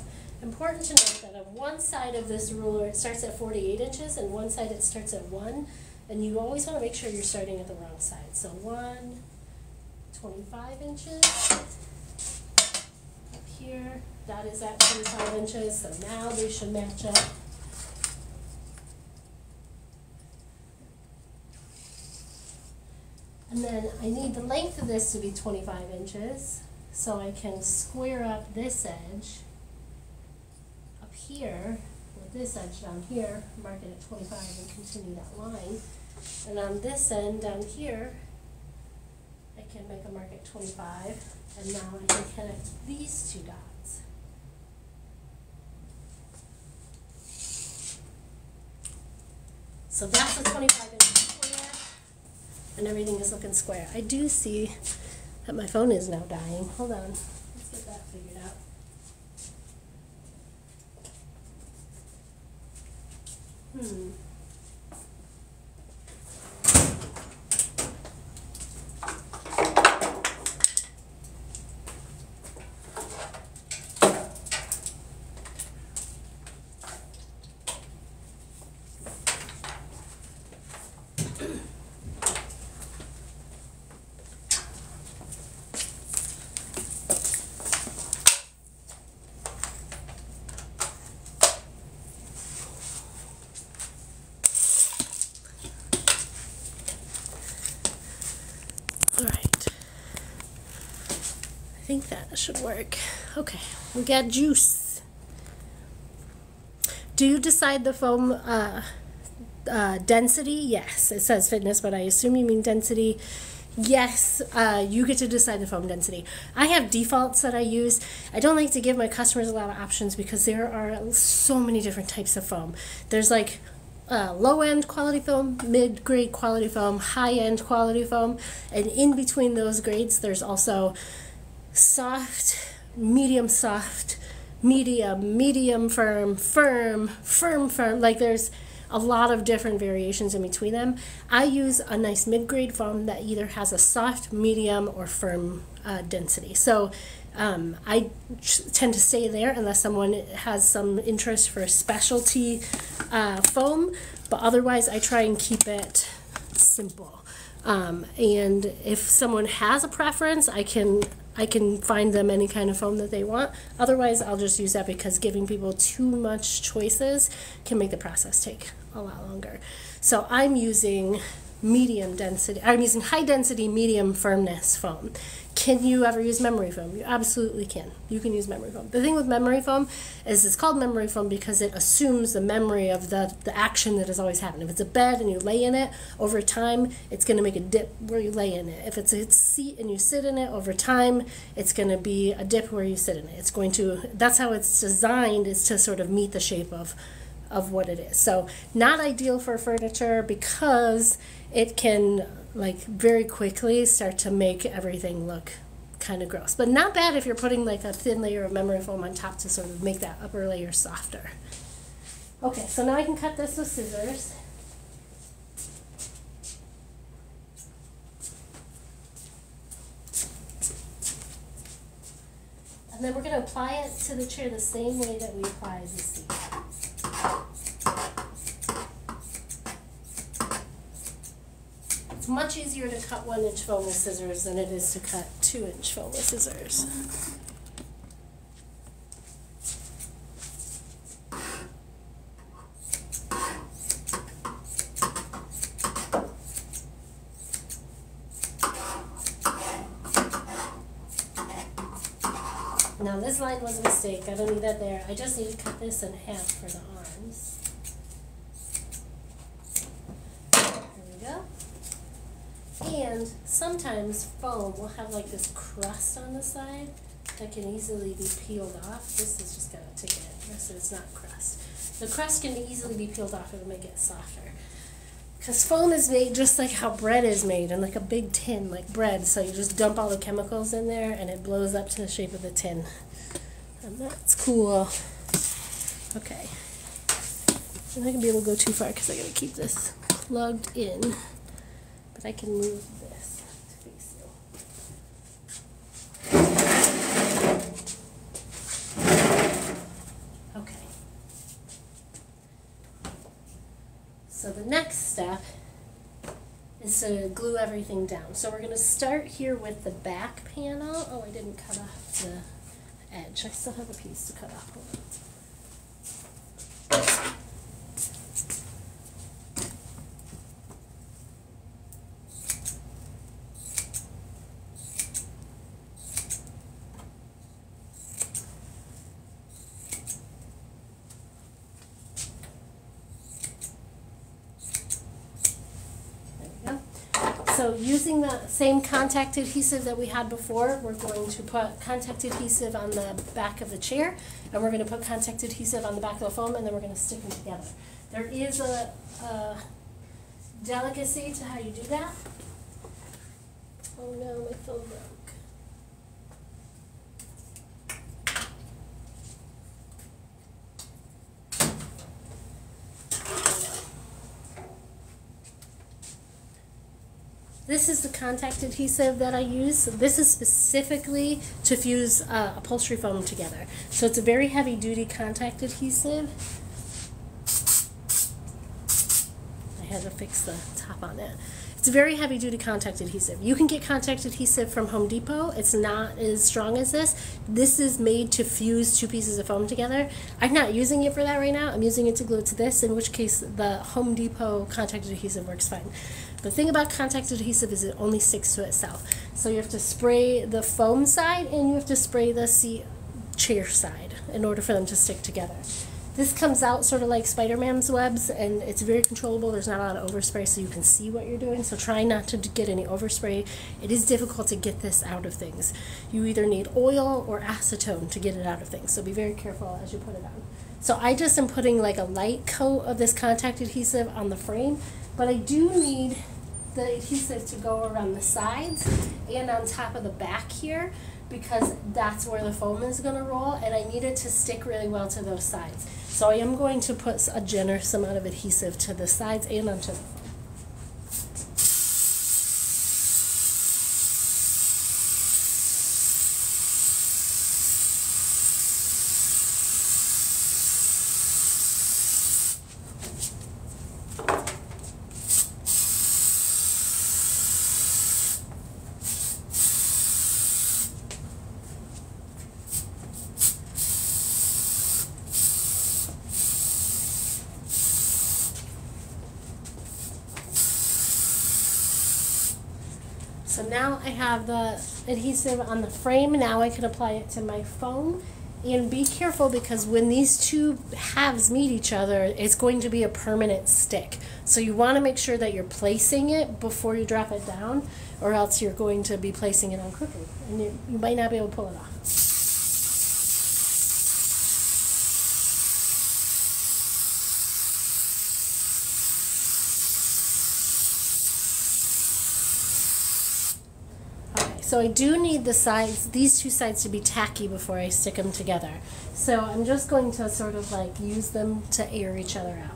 Important to note that on one side of this ruler, it starts at 48 inches, and one side it starts at 1. And you always want to make sure you're starting at the wrong side. So 1, 25 inches. Up here, that is at 25 inches, so now they should match up. And then I need the length of this to be 25 inches, so I can square up this edge here with this edge down here, mark it at 25 and continue that line. And on this end down here, I can make a mark at 25, and now I can connect these two dots. So that's a 25 inch square, and everything is looking square. I do see that my phone is now dying. Hold on, let's get that figured out. Hmm. All right. I think that should work. Okay, we got juice. Do you decide the foam uh, uh, density? Yes, it says fitness, but I assume you mean density. Yes, uh, you get to decide the foam density. I have defaults that I use. I don't like to give my customers a lot of options because there are so many different types of foam. There's like uh, low end quality foam, mid grade quality foam, high end quality foam, and in between those grades, there's also soft, medium soft, medium, medium firm, firm, firm, firm. Like there's a lot of different variations in between them. I use a nice mid grade foam that either has a soft, medium, or firm uh, density. So um, I tend to stay there unless someone has some interest for a specialty uh, foam, but otherwise I try and keep it simple. Um, and if someone has a preference, I can I can find them any kind of foam that they want. Otherwise, I'll just use that because giving people too much choices can make the process take a lot longer. So I'm using medium density, I'm using high density, medium firmness foam. Can you ever use memory foam? You absolutely can. You can use memory foam. The thing with memory foam is it's called memory foam because it assumes the memory of the, the action that has always happened. If it's a bed and you lay in it, over time, it's going to make a dip where you lay in it. If it's a seat and you sit in it, over time, it's going to be a dip where you sit in it. It's going to, that's how it's designed, is to sort of meet the shape of of what it is. So not ideal for furniture because it can like very quickly start to make everything look kind of gross. But not bad if you're putting like a thin layer of memory foam on top to sort of make that upper layer softer. Okay, so now I can cut this with scissors. And then we're going to apply it to the chair the same way that we apply the seat. It's much easier to cut one inch foam with scissors than it is to cut two inch foam with scissors. Now this line was a mistake, I don't need that there, I just need to cut this in half for the arms. And sometimes foam will have like this crust on the side that can easily be peeled off. This is just got a ticket, so it's not crust. The crust can easily be peeled off, it'll make it softer. Because foam is made just like how bread is made in like a big tin, like bread. So you just dump all the chemicals in there and it blows up to the shape of the tin. And that's cool. Okay. I'm not going to be able to go too far because I got to keep this plugged in. I can move this to face you. Okay. So the next step is to glue everything down. So we're going to start here with the back panel. Oh, I didn't cut off the edge. I still have a piece to cut off. So using the same contact adhesive that we had before, we're going to put contact adhesive on the back of the chair, and we're gonna put contact adhesive on the back of the foam, and then we're gonna stick them together. There is a, a delicacy to how you do that. Oh no, my phone broke. This is the contact adhesive that I use. This is specifically to fuse uh, upholstery foam together. So it's a very heavy duty contact adhesive. I had to fix the top on it. It's a very heavy duty contact adhesive. You can get contact adhesive from Home Depot. It's not as strong as this. This is made to fuse two pieces of foam together. I'm not using it for that right now. I'm using it to glue it to this, in which case the Home Depot contact adhesive works fine. The thing about contact adhesive is it only sticks to itself. So you have to spray the foam side and you have to spray the seat chair side in order for them to stick together. This comes out sort of like Spider-Man's webs, and it's very controllable. There's not a lot of overspray, so you can see what you're doing. So try not to get any overspray. It is difficult to get this out of things. You either need oil or acetone to get it out of things, so be very careful as you put it on. So I just am putting like a light coat of this contact adhesive on the frame, but I do need the adhesive to go around the sides and on top of the back here because that's where the foam is going to roll and I need it to stick really well to those sides. So I am going to put a generous amount of adhesive to the sides and onto the foam. So now I have the adhesive on the frame. Now I can apply it to my foam. And be careful because when these two halves meet each other, it's going to be a permanent stick. So you want to make sure that you're placing it before you drop it down, or else you're going to be placing it on crooked. And you, you might not be able to pull it off. So I do need the sides, these two sides to be tacky before I stick them together. So I'm just going to sort of like use them to air each other out.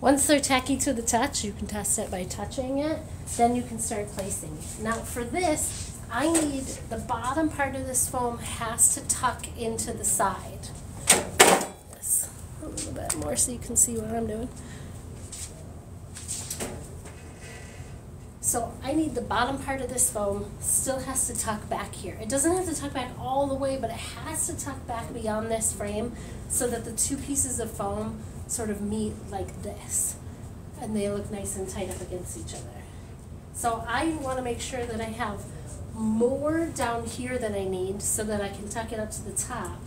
Once they're tacky to the touch, you can test it by touching it. Then you can start placing it. Now for this, I need the bottom part of this foam has to tuck into the side. A little bit more so you can see what I'm doing. So I need the bottom part of this foam still has to tuck back here. It doesn't have to tuck back all the way, but it has to tuck back beyond this frame so that the two pieces of foam sort of meet like this. And they look nice and tight up against each other. So I want to make sure that I have more down here than I need so that I can tuck it up to the top.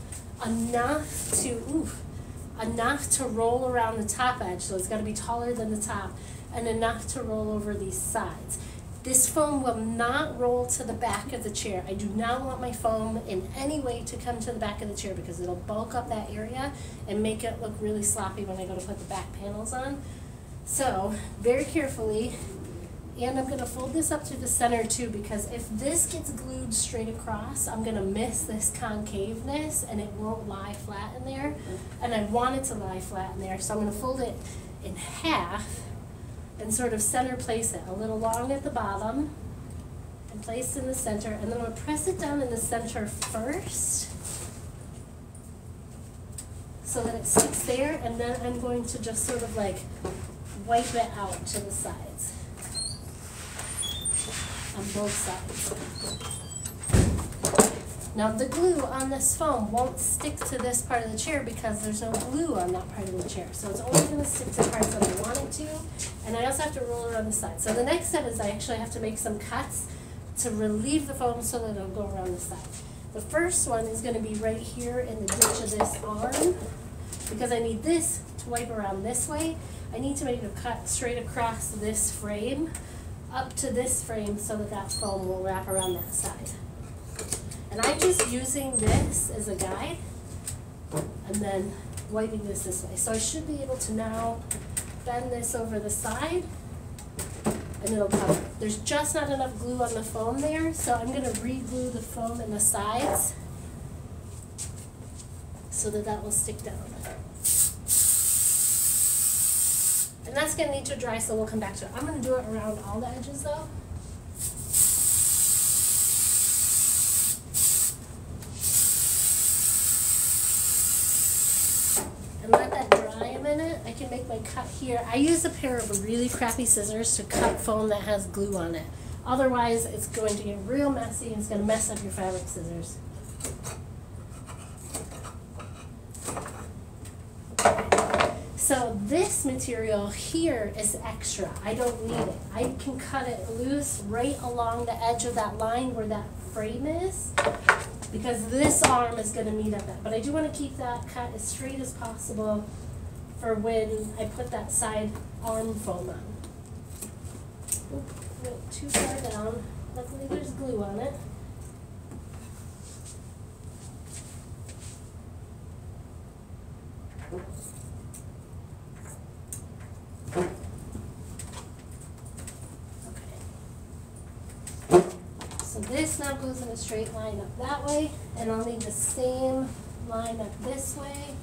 Enough to, oof, enough to roll around the top edge, so it's got to be taller than the top, and enough to roll over these sides. This foam will not roll to the back of the chair. I do not want my foam in any way to come to the back of the chair because it'll bulk up that area and make it look really sloppy when I go to put the back panels on. So, very carefully, and I'm going to fold this up to the center too because if this gets glued straight across, I'm going to miss this concaveness and it won't lie flat in there. And I want it to lie flat in there, so I'm going to fold it in half and sort of center place it a little long at the bottom and place in the center and then I'm going to press it down in the center first so that it sticks there and then I'm going to just sort of like wipe it out to the sides on both sides. Now the glue on this foam won't stick to this part of the chair because there's no glue on that part of the chair. So it's only going to stick to parts that I want it to. And I also have to roll it the side. So the next step is I actually have to make some cuts to relieve the foam so that it'll go around the side. The first one is going to be right here in the ditch of this arm. because I need this to wipe around this way, I need to make a cut straight across this frame up to this frame so that that foam will wrap around that side. And I'm just using this as a guide and then wiping this this way. So I should be able to now bend this over the side and it'll cover. There's just not enough glue on the foam there, so I'm gonna re-glue the foam in the sides so that that will stick down. And that's gonna need to dry, so we'll come back to it. I'm gonna do it around all the edges though. And let that minute. I can make my cut here. I use a pair of really crappy scissors to cut foam that has glue on it. Otherwise, it's going to get real messy and it's gonna mess up your fabric scissors. So this material here is extra. I don't need it. I can cut it loose right along the edge of that line where that frame is because this arm is going to meet up that. But I do want to keep that cut as straight as possible for when I put that side arm foam on. Oop, went too far down. Luckily there's glue on it. So this now goes in a straight line up that way, and I'll need the same line up this way.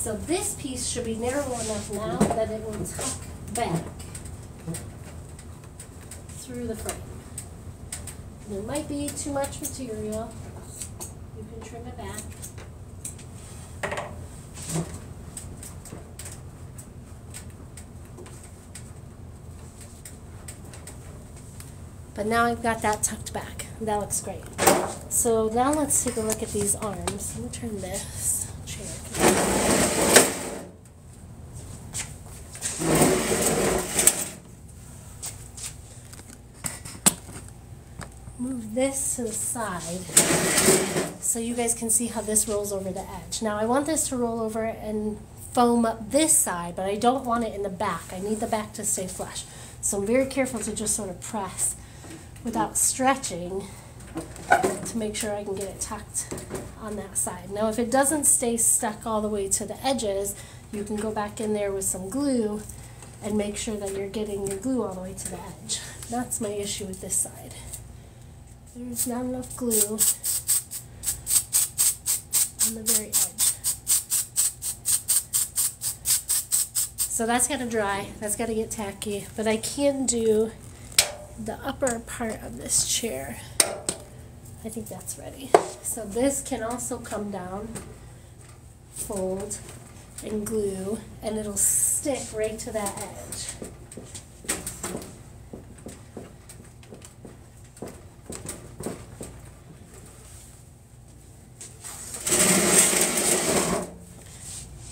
So this piece should be narrow enough now that it will tuck back through the frame. There might be too much material. You can trim it back. But now I've got that tucked back. That looks great. So now let's take a look at these arms. Let me turn this. Move this to the side so you guys can see how this rolls over the edge. Now I want this to roll over and foam up this side, but I don't want it in the back. I need the back to stay flush. So I'm very careful to just sort of press without stretching to make sure I can get it tucked on that side. Now if it doesn't stay stuck all the way to the edges, you can go back in there with some glue and make sure that you're getting your glue all the way to the edge. That's my issue with this side. There's not enough glue on the very edge. So that's got to dry, that's got to get tacky, but I can do the upper part of this chair. I think that's ready. So this can also come down, fold, and glue, and it'll stick right to that edge.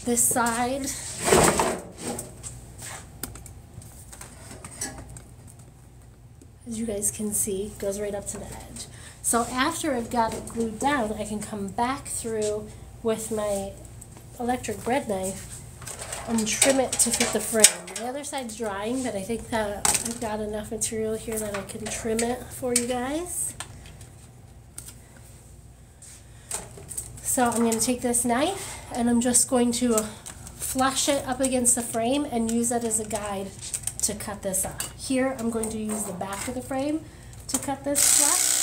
This side as you guys can see, goes right up to the edge. So after I've got it glued down, I can come back through with my electric bread knife and trim it to fit the frame. The other side's drying, but I think that I've got enough material here that I can trim it for you guys. So I'm going to take this knife and I'm just going to flush it up against the frame and use that as a guide to cut this up. Here, I'm going to use the back of the frame to cut this flush.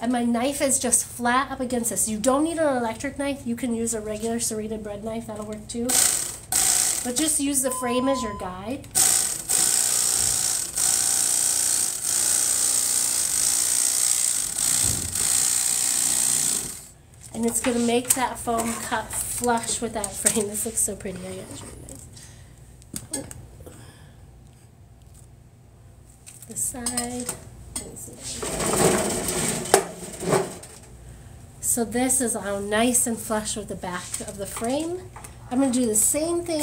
And my knife is just flat up against this. You don't need an electric knife. You can use a regular serrated bread knife. That'll work too. But just use the frame as your guide. And it's going to make that foam cut flush with that frame. This looks so pretty. I show you guys. The side. So this is all nice and flush with the back of the frame. I'm going to do the same thing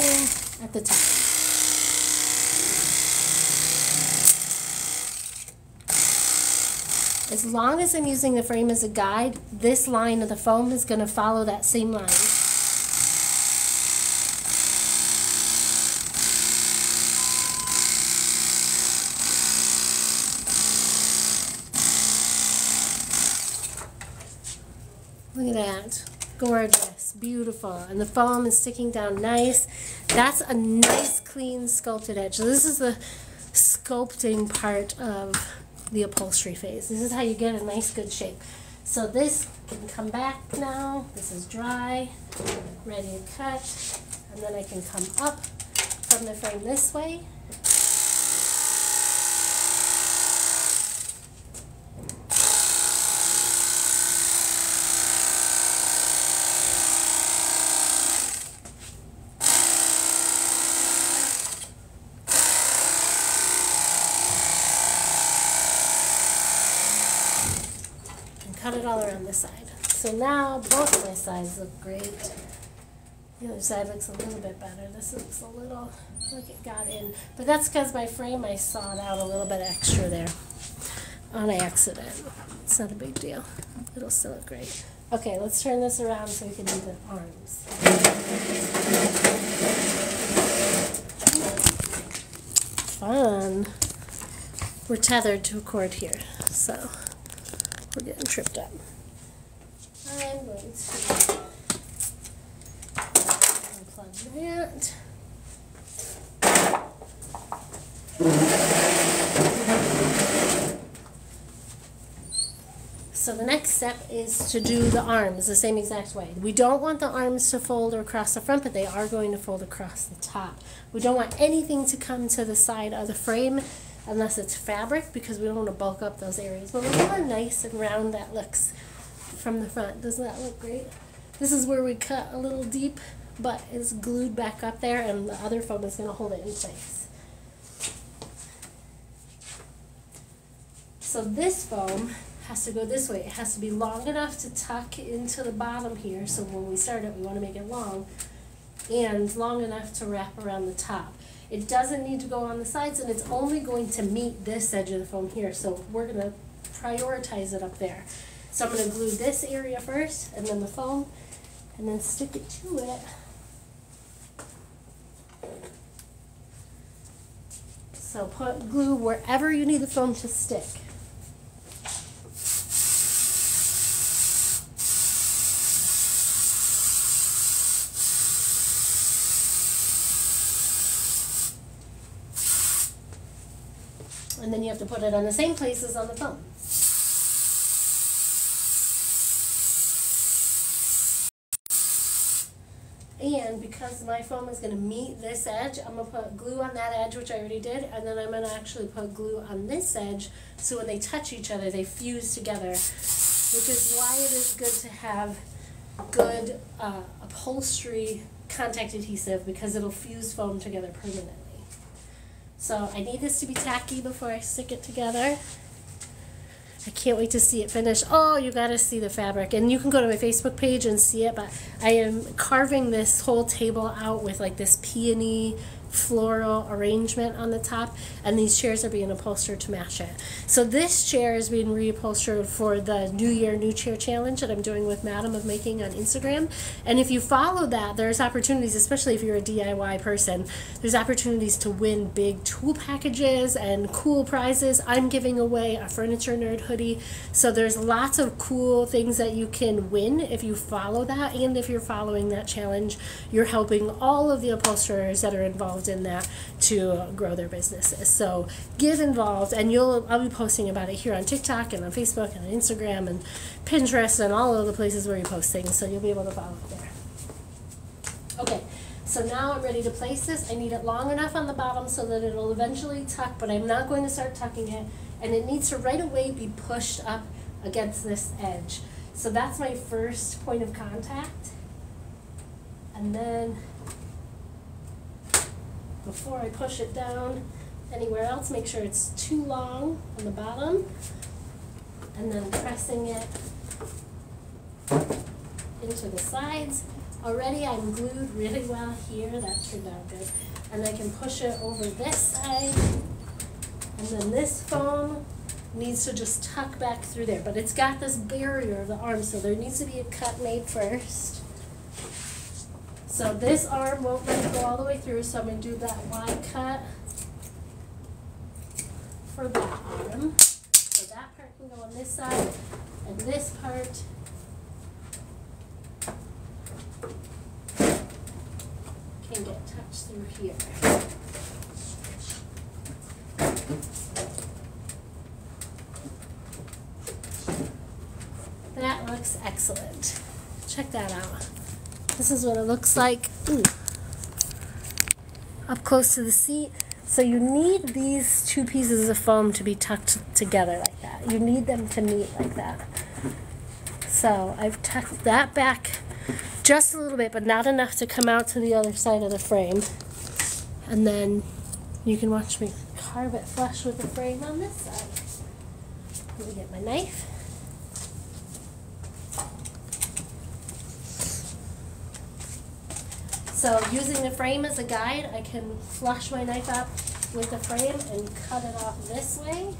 at the top. As long as I'm using the frame as a guide, this line of the foam is going to follow that same line. Beautiful. And the foam is sticking down nice. That's a nice, clean, sculpted edge. So this is the sculpting part of the upholstery phase. This is how you get a nice, good shape. So this can come back now. This is dry, ready to cut. And then I can come up from the frame this way all around this side. So now both my sides look great. The other side looks a little bit better. This looks a little like it got in. But that's because my frame, I sawed out a little bit extra there on accident. It's not a big deal. It'll still look great. Okay, let's turn this around so we can do the arms. Fun. We're tethered to a cord here, so we're getting tripped up. I'm going to unplug that. So the next step is to do the arms the same exact way. We don't want the arms to fold or across the front, but they are going to fold across the top. We don't want anything to come to the side of the frame unless it's fabric because we don't want to bulk up those areas. But look how nice and round that looks from the front. Doesn't that look great? This is where we cut a little deep, but it's glued back up there and the other foam is going to hold it in place. So this foam has to go this way. It has to be long enough to tuck into the bottom here. So when we start it, we want to make it long and long enough to wrap around the top. It doesn't need to go on the sides and it's only going to meet this edge of the foam here. So we're going to prioritize it up there. So I'm going to glue this area first and then the foam and then stick it to it. So put glue wherever you need the foam to stick. And then you have to put it on the same places on the foam. And because my foam is going to meet this edge, I'm going to put glue on that edge, which I already did, and then I'm going to actually put glue on this edge so when they touch each other, they fuse together, which is why it is good to have good uh, upholstery contact adhesive because it'll fuse foam together permanently. So I need this to be tacky before I stick it together. I can't wait to see it finish. Oh, you got to see the fabric. And you can go to my Facebook page and see it, but I am carving this whole table out with like this peony floral arrangement on the top, and these chairs are being upholstered to match it. So this chair is being reupholstered for the New Year New Chair Challenge that I'm doing with Madam of Making on Instagram. And if you follow that, there's opportunities, especially if you're a DIY person, there's opportunities to win big tool packages and cool prizes. I'm giving away a Furniture Nerd hoodie. So there's lots of cool things that you can win if you follow that. And if you're following that challenge, you're helping all of the upholsterers that are involved involved in that to grow their businesses. So get involved, and you'll I'll be posting about it here on TikTok and on Facebook and on Instagram and Pinterest and all of the places where you post things. So you'll be able to follow it there. Okay. So now I'm ready to place this. I need it long enough on the bottom so that it'll eventually tuck, but I'm not going to start tucking it. And it needs to right away be pushed up against this edge. So that's my first point of contact. And then before I push it down anywhere else, make sure it's too long on the bottom, and then pressing it into the sides. Already I'm glued really well here, that turned out good. And I can push it over this side, and then this foam needs to just tuck back through there. But it's got this barrier of the arm, so there needs to be a cut made first. So this arm won't let it go all the way through, so I'm going to do that wide cut for that arm. So that part can go on this side, and this part can get touched through here. That looks excellent. Check that out. This is what it looks like. Ooh. Up close to the seat. So you need these two pieces of foam to be tucked together like that. You need them to meet like that. So I've tucked that back just a little bit, but not enough to come out to the other side of the frame. And then you can watch me carve it flush with the frame on this side. Let me get my knife. So using the frame as a guide, I can flush my knife up with the frame and cut it off this way.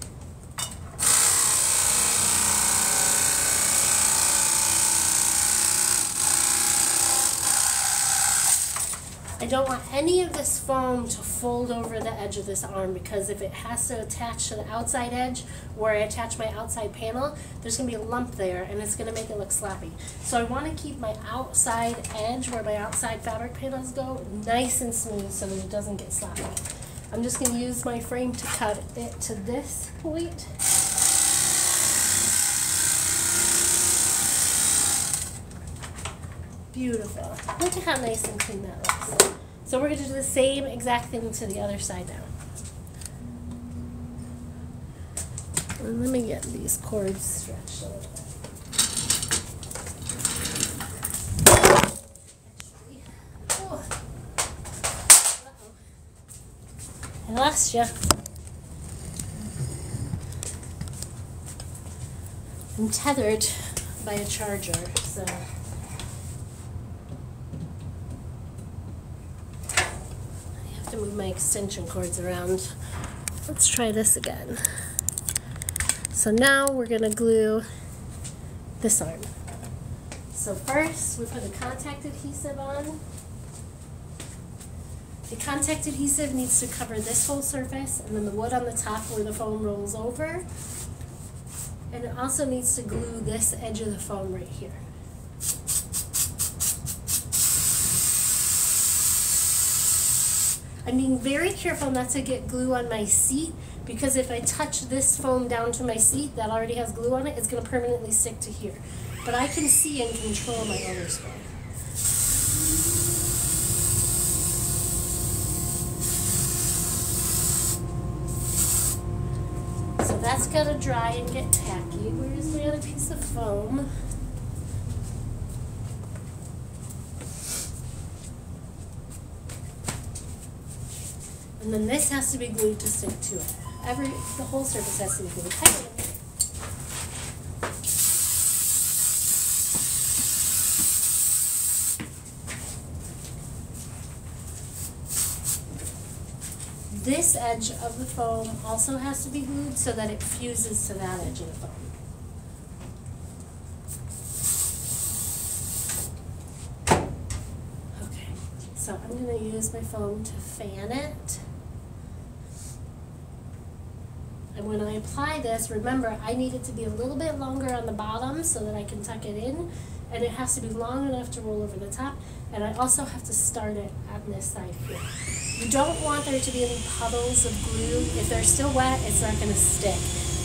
I don't want any of this foam to fold over the edge of this arm because if it has to attach to the outside edge where I attach my outside panel, there's going to be a lump there and it's going to make it look sloppy. So I want to keep my outside edge where my outside fabric panels go nice and smooth so that it doesn't get sloppy. I'm just going to use my frame to cut it to this point. Beautiful. Look at how nice and clean that looks. So we're going to do the same exact thing to the other side now. And let me get these cords stretched a little bit. I lost you. I'm tethered by a charger, so. To move my extension cords around. Let's try this again. So now we're going to glue this arm. So first we put the contact adhesive on. The contact adhesive needs to cover this whole surface and then the wood on the top where the foam rolls over. And it also needs to glue this edge of the foam right here. I'm being very careful not to get glue on my seat because if I touch this foam down to my seat that already has glue on it, it's going to permanently stick to here. But I can see and control my overspray. So that's got to dry and get tacky. Where's my other piece of foam? And then this has to be glued to stick to it. Every, the whole surface has to be glued. This edge of the foam also has to be glued so that it fuses to that edge of the foam. Okay, so I'm going to use my foam to fan it. And when I apply this, remember I need it to be a little bit longer on the bottom so that I can tuck it in. And it has to be long enough to roll over the top. And I also have to start it on this side here. You don't want there to be any puddles of glue. If they're still wet, it's not going to stick.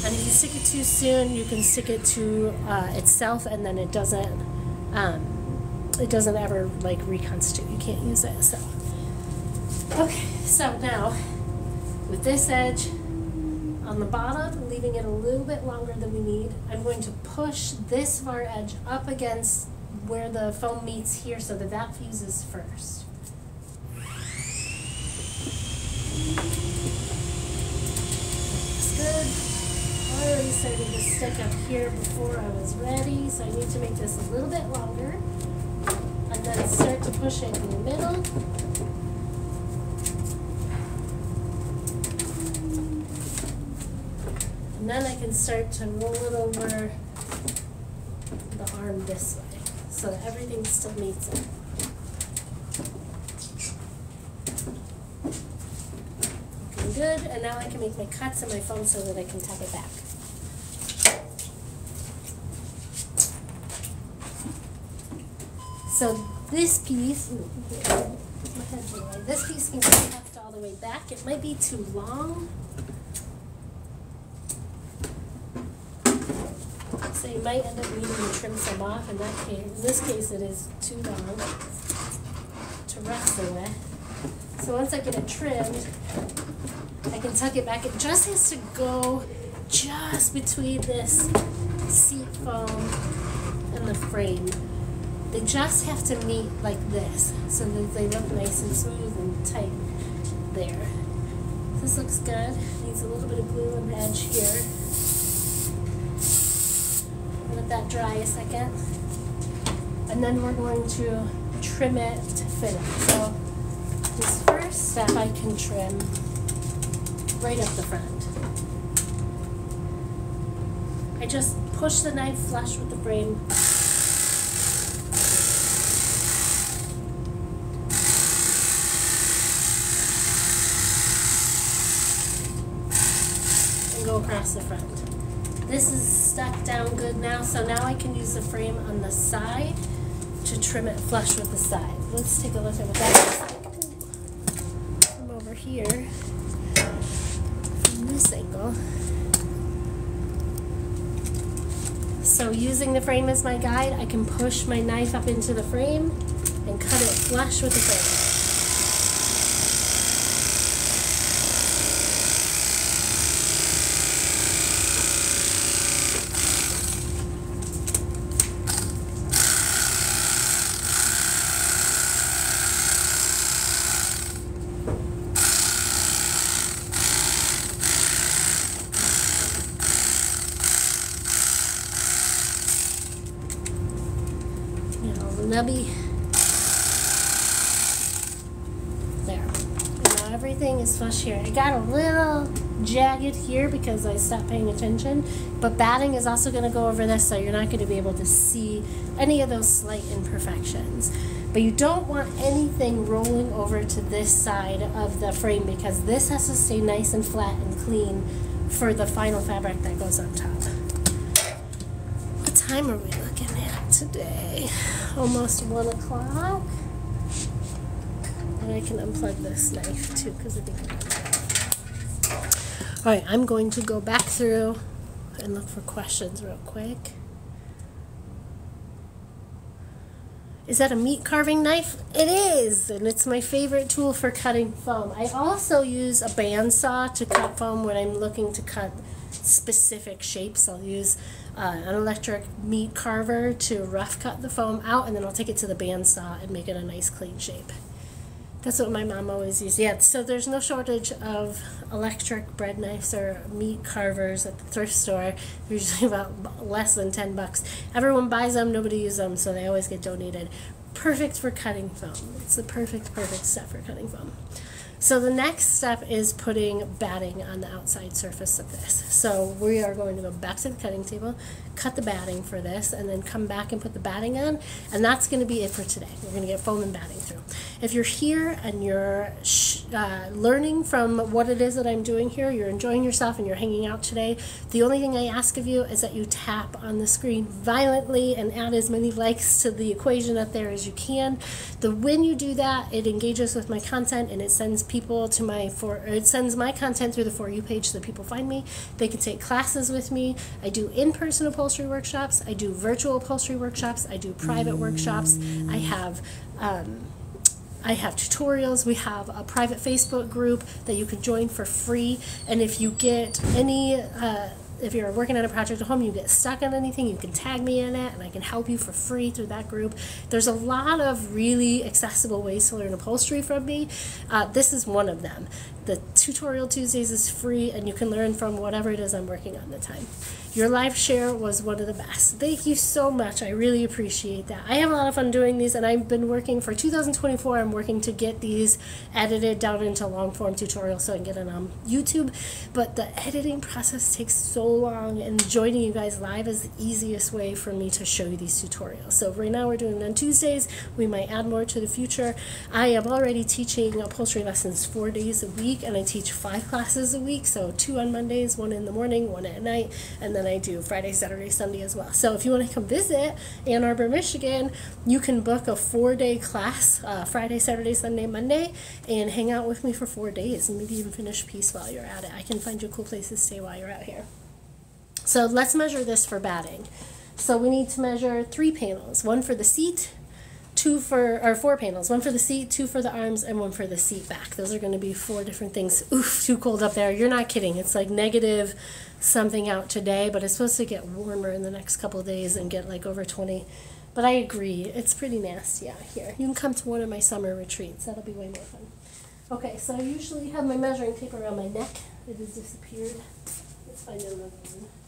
And if you stick it too soon, you can stick it to uh, itself and then it doesn't, um, it doesn't ever like reconstitute. You can't use it. So, okay, so now with this edge, on the bottom, leaving it a little bit longer than we need, I'm going to push this far edge up against where the foam meets here so that that fuses first. Good. Already started to stick up here before I was ready, so I need to make this a little bit longer. And then start to push it in the middle. Then I can start to roll it over the arm this way so that everything still meets it. Looking good, and now I can make my cuts in my foam so that I can tuck it back. So this piece, this piece can be tucked all the way back. It might be too long. You might end up needing to trim some off. In that case, in this case, it is too long to wrestle with. So once I get it trimmed, I can tuck it back. It just has to go just between this seat foam and the frame. They just have to meet like this so that they look nice and smooth and tight there. This looks good. Needs a little bit of glue on the edge here. That dry a second. And then we're going to trim it to fit it. So this first step I can trim right up the front. I just push the knife flush with the frame and go across the front. This is stuck down good now, so now I can use the frame on the side to trim it flush with the side. Let's take a look at what that looks like. From over here, from this angle. So using the frame as my guide, I can push my knife up into the frame and cut it flush with the frame. nubby. There. Now everything is flush here. It got a little jagged here because I stopped paying attention, but batting is also going to go over this so you're not going to be able to see any of those slight imperfections. But you don't want anything rolling over to this side of the frame because this has to stay nice and flat and clean for the final fabric that goes on top. What time are we looking at today? almost one o'clock. And I can unplug this knife too because I think All right, I'm going to go back through and look for questions real quick. Is that a meat carving knife? It is, and it's my favorite tool for cutting foam. I also use a bandsaw to cut foam when I'm looking to cut specific shapes. I'll use uh, an electric meat carver to rough cut the foam out, and then I'll take it to the bandsaw and make it a nice clean shape. That's what my mom always used. Yeah, so there's no shortage of electric bread knives or meat carvers at the thrift store. They're usually about less than 10 bucks. Everyone buys them, nobody uses them, so they always get donated. Perfect for cutting foam. It's the perfect, perfect stuff for cutting foam. So the next step is putting batting on the outside surface of this. So we are going to go back to the cutting table, cut the batting for this, and then come back and put the batting on, and that's going to be it for today. We're going to get foam and batting through. If you're here and you're uh, learning from what it is that I'm doing here, you're enjoying yourself and you're hanging out today, the only thing I ask of you is that you tap on the screen violently and add as many likes to the equation up there as you can. The when you do that, it engages with my content and it sends people to my for it sends my content through the for you page so people find me. They can take classes with me. I do in-person upholstery workshops. I do virtual upholstery workshops. I do private workshops. I have um, I have tutorials. We have a private Facebook group that you can join for free. And if you get any uh, if you're working on a project at home, you get stuck on anything, you can tag me in it and I can help you for free through that group. There's a lot of really accessible ways to learn upholstery from me. Uh, this is one of them. The Tutorial Tuesdays is free and you can learn from whatever it is I'm working on the time. Your live share was one of the best. Thank you so much. I really appreciate that. I have a lot of fun doing these and I've been working for 2024. I'm working to get these edited down into long form tutorials so I can get it on YouTube. But the editing process takes so long and joining you guys live is the easiest way for me to show you these tutorials. So right now we're doing it on Tuesdays. We might add more to the future. I am already teaching upholstery lessons four days a week and I teach five classes a week. So two on Mondays, one in the morning, one at night, and then then I do Friday, Saturday, Sunday as well. So if you want to come visit Ann Arbor, Michigan, you can book a four day class uh, Friday, Saturday, Sunday, Monday and hang out with me for four days and maybe even finish piece while you're at it. I can find you a cool place to stay while you're out here. So let's measure this for batting. So we need to measure three panels, one for the seat, two for, or four panels, one for the seat, two for the arms, and one for the seat back. Those are going to be four different things. Oof, too cold up there. You're not kidding. It's like negative something out today, but it's supposed to get warmer in the next couple days and get like over 20. But I agree, it's pretty nasty out here. You can come to one of my summer retreats. That'll be way more fun. Okay, so I usually have my measuring tape around my neck. It has disappeared. Let's find another one.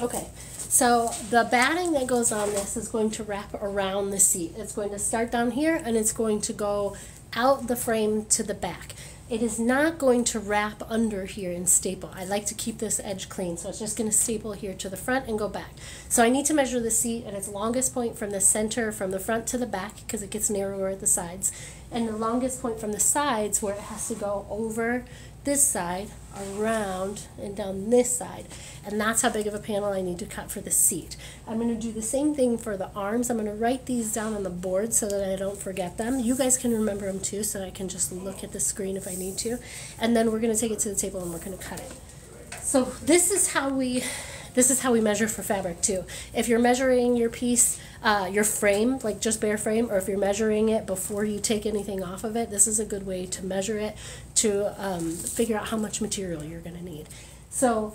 Okay, so the batting that goes on this is going to wrap around the seat. It's going to start down here and it's going to go out the frame to the back. It is not going to wrap under here and staple. I like to keep this edge clean, so it's just going to staple here to the front and go back. So I need to measure the seat at its longest point from the center, from the front to the back, because it gets narrower at the sides, and the longest point from the sides where it has to go over this side, around, and down this side. And that's how big of a panel I need to cut for the seat. I'm going to do the same thing for the arms. I'm going to write these down on the board so that I don't forget them. You guys can remember them too, so I can just look at the screen if I need to. And then we're going to take it to the table and we're going to cut it. So this is how we this is how we measure for fabric too. If you're measuring your piece, uh, your frame, like just bare frame, or if you're measuring it before you take anything off of it, this is a good way to measure it to um, figure out how much material you're going to need. So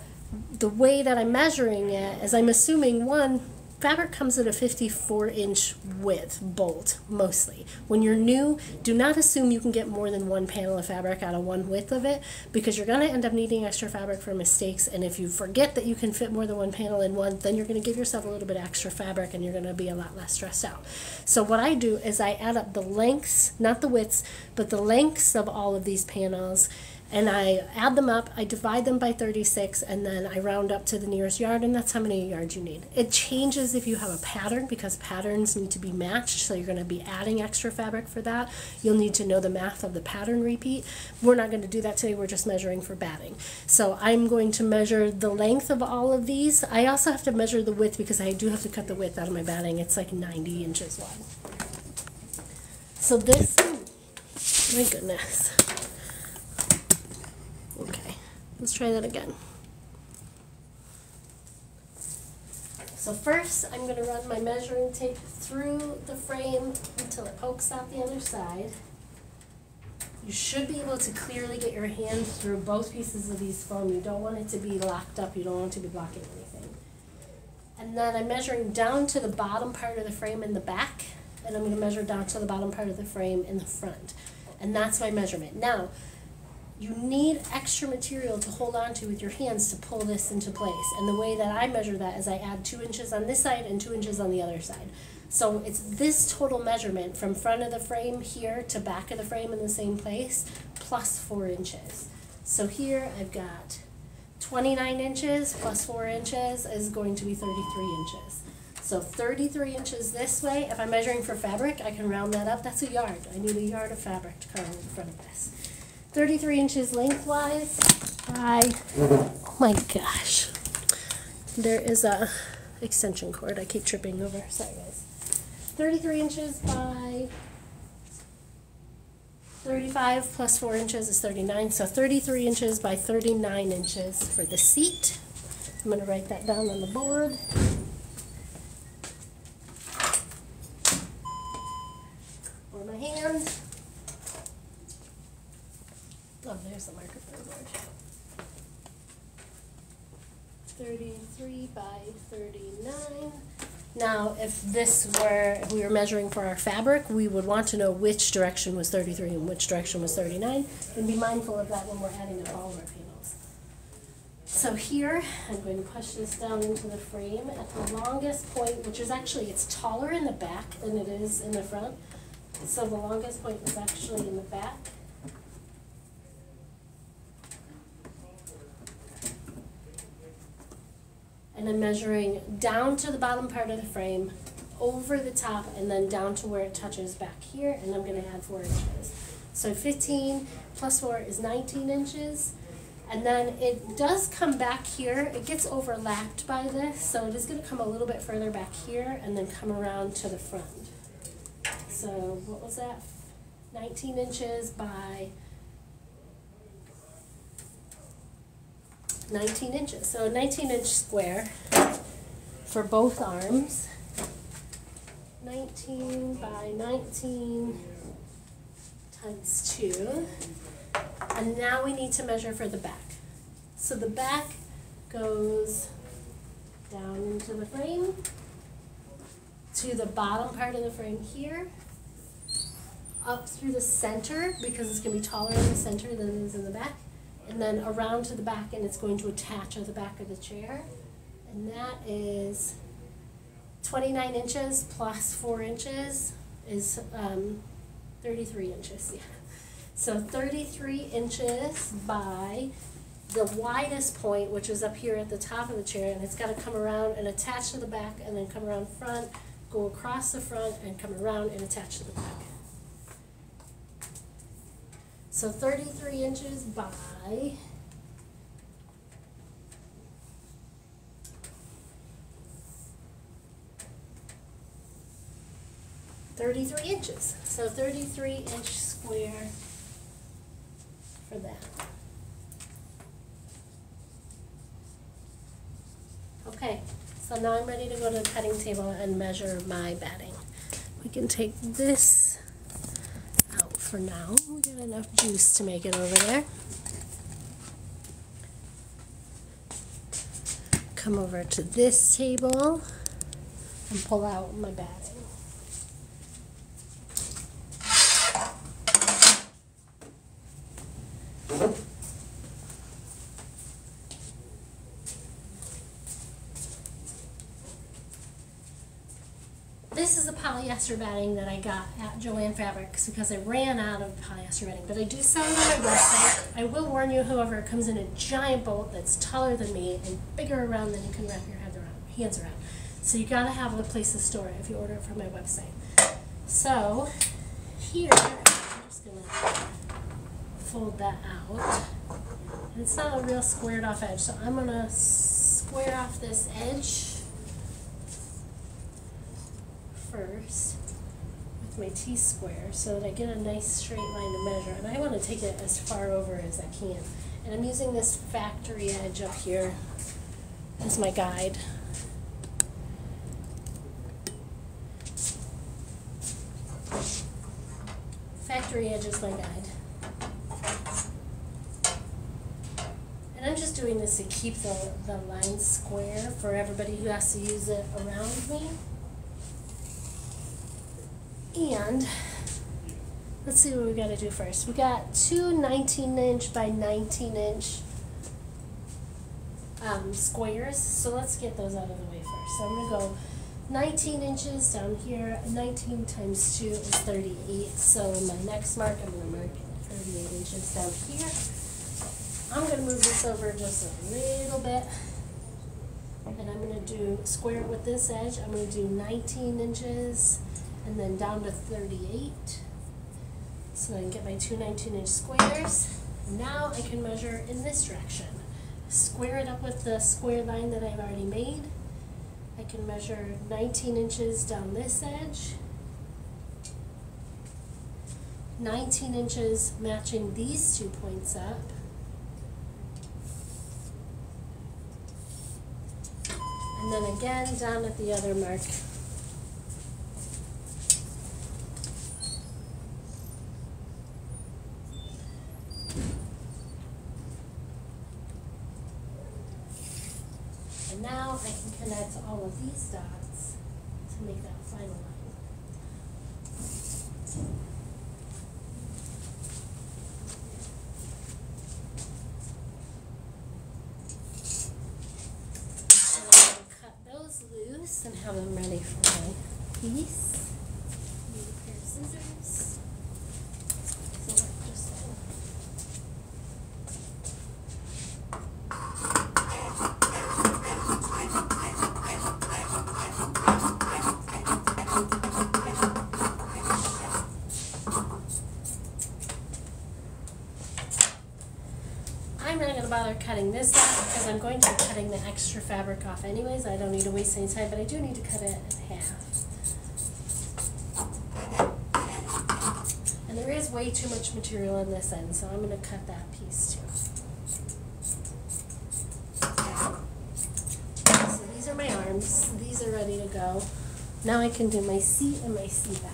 the way that I'm measuring it is I'm assuming one, fabric comes at a 54 inch width bolt mostly. When you're new, do not assume you can get more than one panel of fabric out of one width of it because you're going to end up needing extra fabric for mistakes and if you forget that you can fit more than one panel in one, then you're going to give yourself a little bit extra fabric and you're going to be a lot less stressed out. So what I do is I add up the lengths, not the widths, but the lengths of all of these panels and I add them up, I divide them by 36, and then I round up to the nearest yard, and that's how many yards you need. It changes if you have a pattern because patterns need to be matched, so you're going to be adding extra fabric for that. You'll need to know the math of the pattern repeat. We're not going to do that today, we're just measuring for batting. So I'm going to measure the length of all of these. I also have to measure the width because I do have to cut the width out of my batting. It's like 90 inches wide. So this, my goodness. Okay, let's try that again. So first, I'm going to run my measuring tape through the frame until it pokes out the other side. You should be able to clearly get your hand through both pieces of these foam. You don't want it to be locked up. You don't want it to be blocking anything. And then I'm measuring down to the bottom part of the frame in the back, and I'm going to measure down to the bottom part of the frame in the front. And that's my measurement. Now, you need extra material to hold on to with your hands to pull this into place. And the way that I measure that is I add two inches on this side and two inches on the other side. So it's this total measurement from front of the frame here to back of the frame in the same place plus four inches. So here I've got 29 inches plus four inches is going to be 33 inches. So 33 inches this way, if I'm measuring for fabric, I can round that up. That's a yard. I need a yard of fabric to cover in front of this. 33 inches lengthwise by, oh my gosh, there is a extension cord I keep tripping over, sorry guys. 33 inches by 35 plus 4 inches is 39, so 33 inches by 39 inches for the seat. I'm going to write that down on the board. Or my hand. Oh, there's the the board. Thirty-three by thirty-nine Now, if this were, if we were measuring for our fabric, we would want to know which direction was 33 and which direction was 39, and be mindful of that when we're adding up all of our panels. So here, I'm going to push this down into the frame at the longest point, which is actually, it's taller in the back than it is in the front. So the longest point is actually in the back. And I'm measuring down to the bottom part of the frame, over the top, and then down to where it touches back here, and I'm going to add 4 inches. So 15 plus 4 is 19 inches, and then it does come back here. It gets overlapped by this, so it is going to come a little bit further back here, and then come around to the front. So what was that? 19 inches by 19 inches. So a 19 inch square for both arms. 19 by 19 times 2. And now we need to measure for the back. So the back goes down into the frame to the bottom part of the frame here, up through the center because it's going to be taller in the center than it is in the back, and then around to the back and it's going to attach at the back of the chair. And that is 29 inches plus 4 inches is um, 33 inches. Yeah. So 33 inches by the widest point, which is up here at the top of the chair, and it's got to come around and attach to the back and then come around front, go across the front and come around and attach to the back. So 33 inches by Thirty-three inches, so thirty-three inch square for that. Okay, so now I'm ready to go to the cutting table and measure my batting. We can take this for now. We got enough juice to make it over there. Come over to this table and pull out my batting. This is a polyester batting that I got at Joann Fabrics because I ran out of polyester batting, but I do sell it on my website. I will warn you, however, it comes in a giant bolt that's taller than me and bigger around than you can wrap your head around, hands around. So you gotta have a place to store it if you order it from my website. So here, I'm just gonna fold that out. And it's not a real squared off edge, so I'm gonna square off this edge first with my T-square so that I get a nice straight line to measure. And I want to take it as far over as I can. And I'm using this factory edge up here as my guide. Factory edge is my guide. And I'm just doing this to keep the, the line square for everybody who has to use it around me. And let's see what we got to do first. We got two 19 inch by 19 inch um, squares. So let's get those out of the way first. So I'm going to go 19 inches down here. 19 times 2 is 38. So in my next mark, I'm going to mark 38 inches down here. I'm going to move this over just a little bit. And I'm going to do square with this edge. I'm going to do 19 inches and then down to 38. So I can get my two 19 inch squares. Now I can measure in this direction. Square it up with the square line that I've already made. I can measure 19 inches down this edge. 19 inches matching these two points up. And then again down at the other mark now I can connect all of these dots to make that final line. I'm gonna cut those loose and have them ready for my piece. Need a pair of scissors. So like just so. Not gonna bother cutting this out because I'm going to be cutting the extra fabric off anyways. I don't need to waste any time, but I do need to cut it in half. And there is way too much material on this end, so I'm gonna cut that piece too. So these are my arms, these are ready to go. Now I can do my seat and my seat back.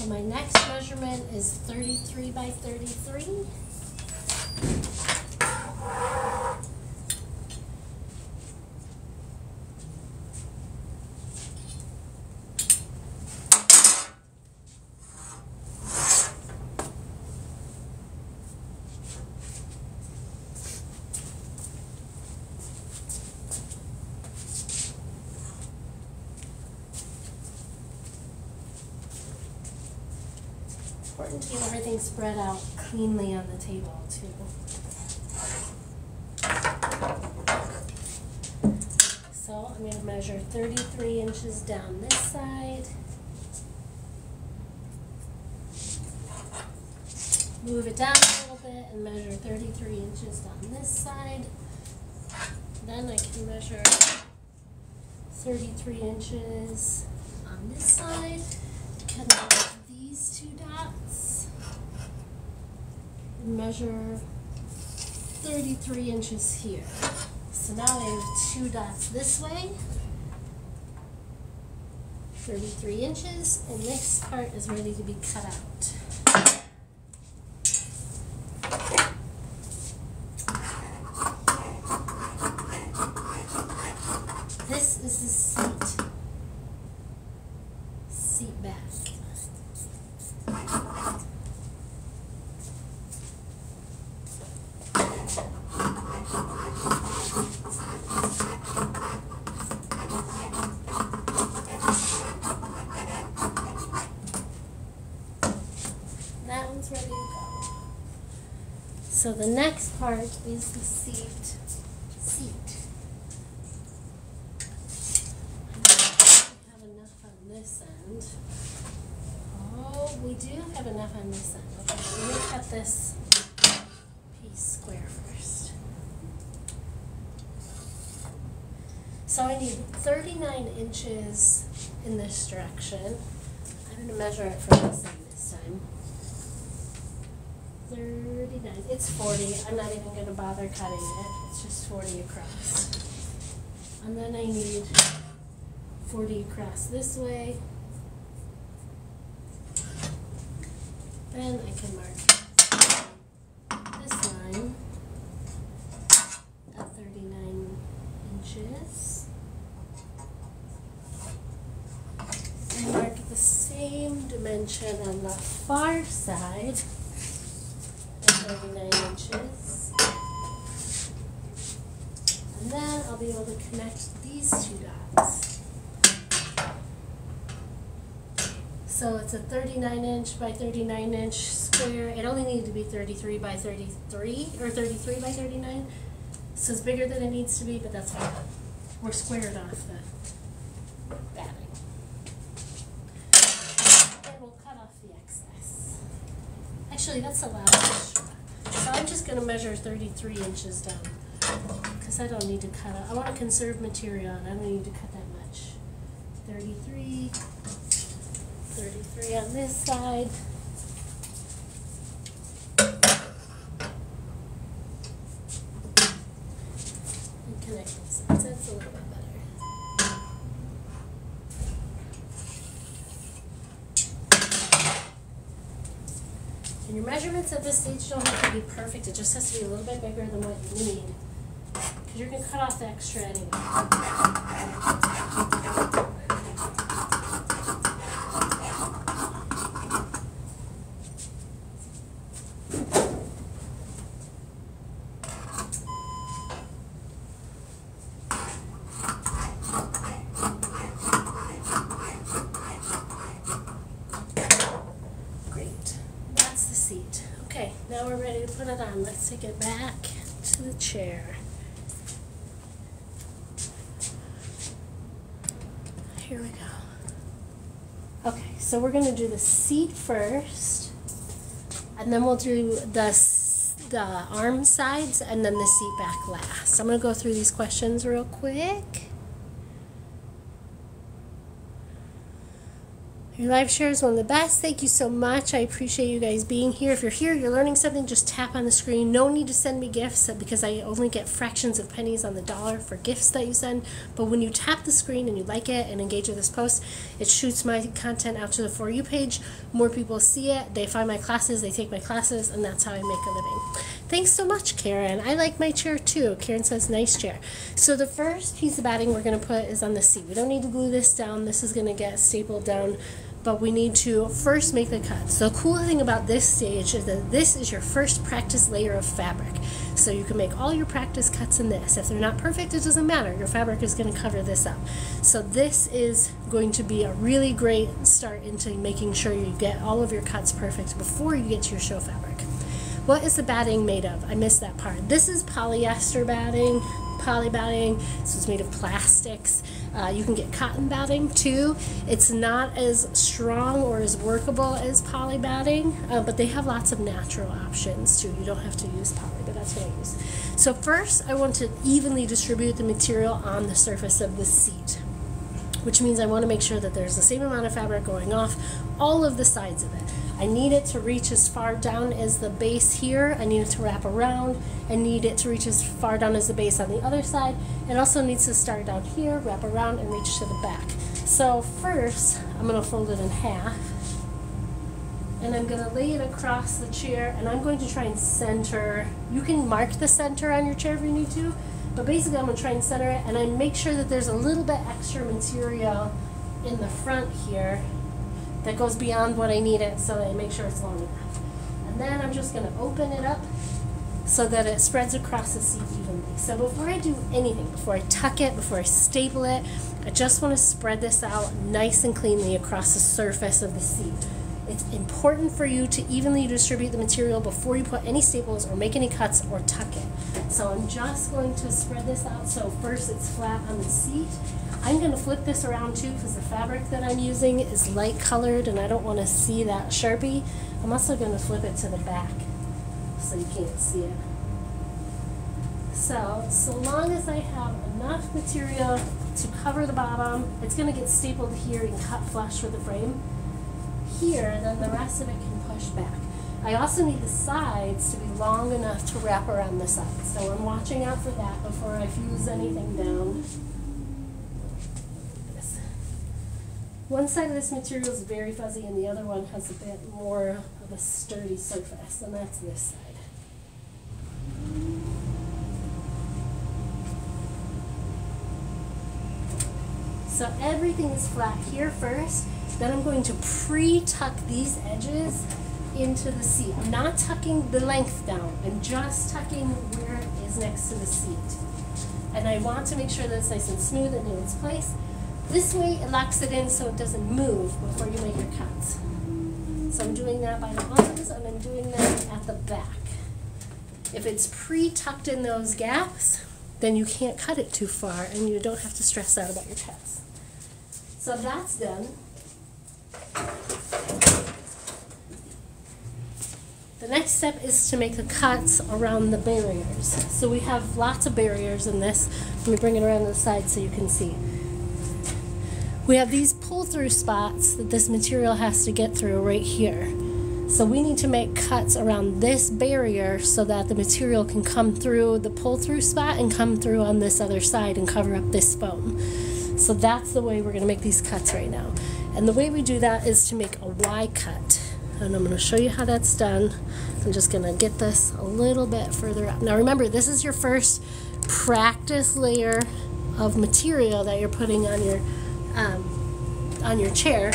So my next measurement is thirty-three by thirty-three. Important to everything spread out cleanly on the table too. So I'm gonna measure thirty-three inches down this side. Move it down a little bit and measure thirty-three inches down this side. Then I can measure thirty-three inches on this side. These two dots. Measure thirty-three inches here. So now I have two dots this way. Thirty-three inches, and this part is ready to be cut out. This is the seat. Seat back. That one's ready to go. So the next part is the seat. Seat. We have enough on this end. Oh, we do have enough on this end. Okay, let me cut this piece square first. So I need thirty-nine inches in this direction. I'm gonna measure it from this end this time. Thirty-nine, it's forty, I'm not even gonna bother cutting it, it's just forty across. And then I need forty across this way. Then I can mark this line at thirty-nine inches. And mark the same dimension on the far side at thirty-nine inches. And then I'll be able to connect these two dots. So it's a thirty-nine inch by thirty-nine inch square. It only needed to be thirty-three by thirty-three, or thirty-three by thirty-nine. So it's bigger than it needs to be, but that's fine. We're squared off the batting. And we'll cut off the excess. Actually, that's a lot extra. So I'm just gonna measure thirty-three inches down, because I don't need to cut out, I wanna conserve material, and I don't need to cut that much. Thirty-three, thirty-three on this side. And connect sides, that's a little bit better. And your measurements at this stage don't have to be perfect. It just has to be a little bit bigger than what you need. Because you're going to cut off the extra anyway. now we're ready to put it on. Let's take it back to the chair. Here we go. Okay, so we're going to do the seat first, and then we'll do the, the arm sides, and then the seat back last. I'm going to go through these questions real quick. Your live share is one of the best. Thank you so much. I appreciate you guys being here. If you're here, you're learning something, just tap on the screen. No need to send me gifts uh, because I only get fractions of pennies on the dollar for gifts that you send. But when you tap the screen and you like it and engage with this post, it shoots my content out to the For You page. More people see it. They find my classes, they take my classes, and that's how I make a living. Thanks so much, Karen. I like my chair too. Karen says, nice chair. So the first piece of batting we're going to put is on the seat. We don't need to glue this down. This is going to get stapled down but we need to first make the cuts. The cool thing about this stage is that this is your first practice layer of fabric. So you can make all your practice cuts in this. If they're not perfect, it doesn't matter. Your fabric is going to cover this up. So this is going to be a really great start into making sure you get all of your cuts perfect before you get to your show fabric. What is the batting made of? I missed that part. This is polyester batting poly batting. This is made of plastics. Uh, you can get cotton batting too. It's not as strong or as workable as poly batting, uh, but they have lots of natural options too. You don't have to use poly, but that's what I use. So first, I want to evenly distribute the material on the surface of the seat which means I want to make sure that there's the same amount of fabric going off all of the sides of it. I need it to reach as far down as the base here. I need it to wrap around. I need it to reach as far down as the base on the other side. It also needs to start down here, wrap around, and reach to the back. So first, I'm going to fold it in half. And I'm going to lay it across the chair, and I'm going to try and center. You can mark the center on your chair if you need to, but basically I'm going to try and center it, and I make sure that there's a little bit extra material in the front here that goes beyond what I need it so I make sure it's long enough. And then I'm just going to open it up so that it spreads across the seat evenly. So before I do anything, before I tuck it, before I staple it, I just want to spread this out nice and cleanly across the surface of the seat. It's important for you to evenly distribute the material before you put any staples or make any cuts or tuck it. So I'm just going to spread this out so first it's flat on the seat I'm going to flip this around too because the fabric that I'm using is light colored and I don't want to see that Sharpie. I'm also going to flip it to the back so you can't see it. So, so long as I have enough material to cover the bottom, it's going to get stapled here and cut flush with the frame. Here, and then the rest of it can push back. I also need the sides to be long enough to wrap around the sides. So I'm watching out for that before I fuse anything down. One side of this material is very fuzzy and the other one has a bit more of a sturdy surface, and that's this side. So everything is flat here first, then I'm going to pre-tuck these edges into the seat. I'm not tucking the length down, I'm just tucking where it is next to the seat. And I want to make sure that it's nice and smooth and in its place. This way it locks it in so it doesn't move before you make your cuts. So I'm doing that by the arms and I'm doing that at the back. If it's pre-tucked in those gaps, then you can't cut it too far and you don't have to stress out about your cuts. So that's done. The next step is to make the cuts around the barriers. So we have lots of barriers in this. Let me bring it around to the side so you can see. We have these pull-through spots that this material has to get through right here. So we need to make cuts around this barrier so that the material can come through the pull-through spot and come through on this other side and cover up this foam. So that's the way we're going to make these cuts right now. And the way we do that is to make a Y cut. and I'm going to show you how that's done. I'm just going to get this a little bit further up. Now remember, this is your first practice layer of material that you're putting on your um, on your chair.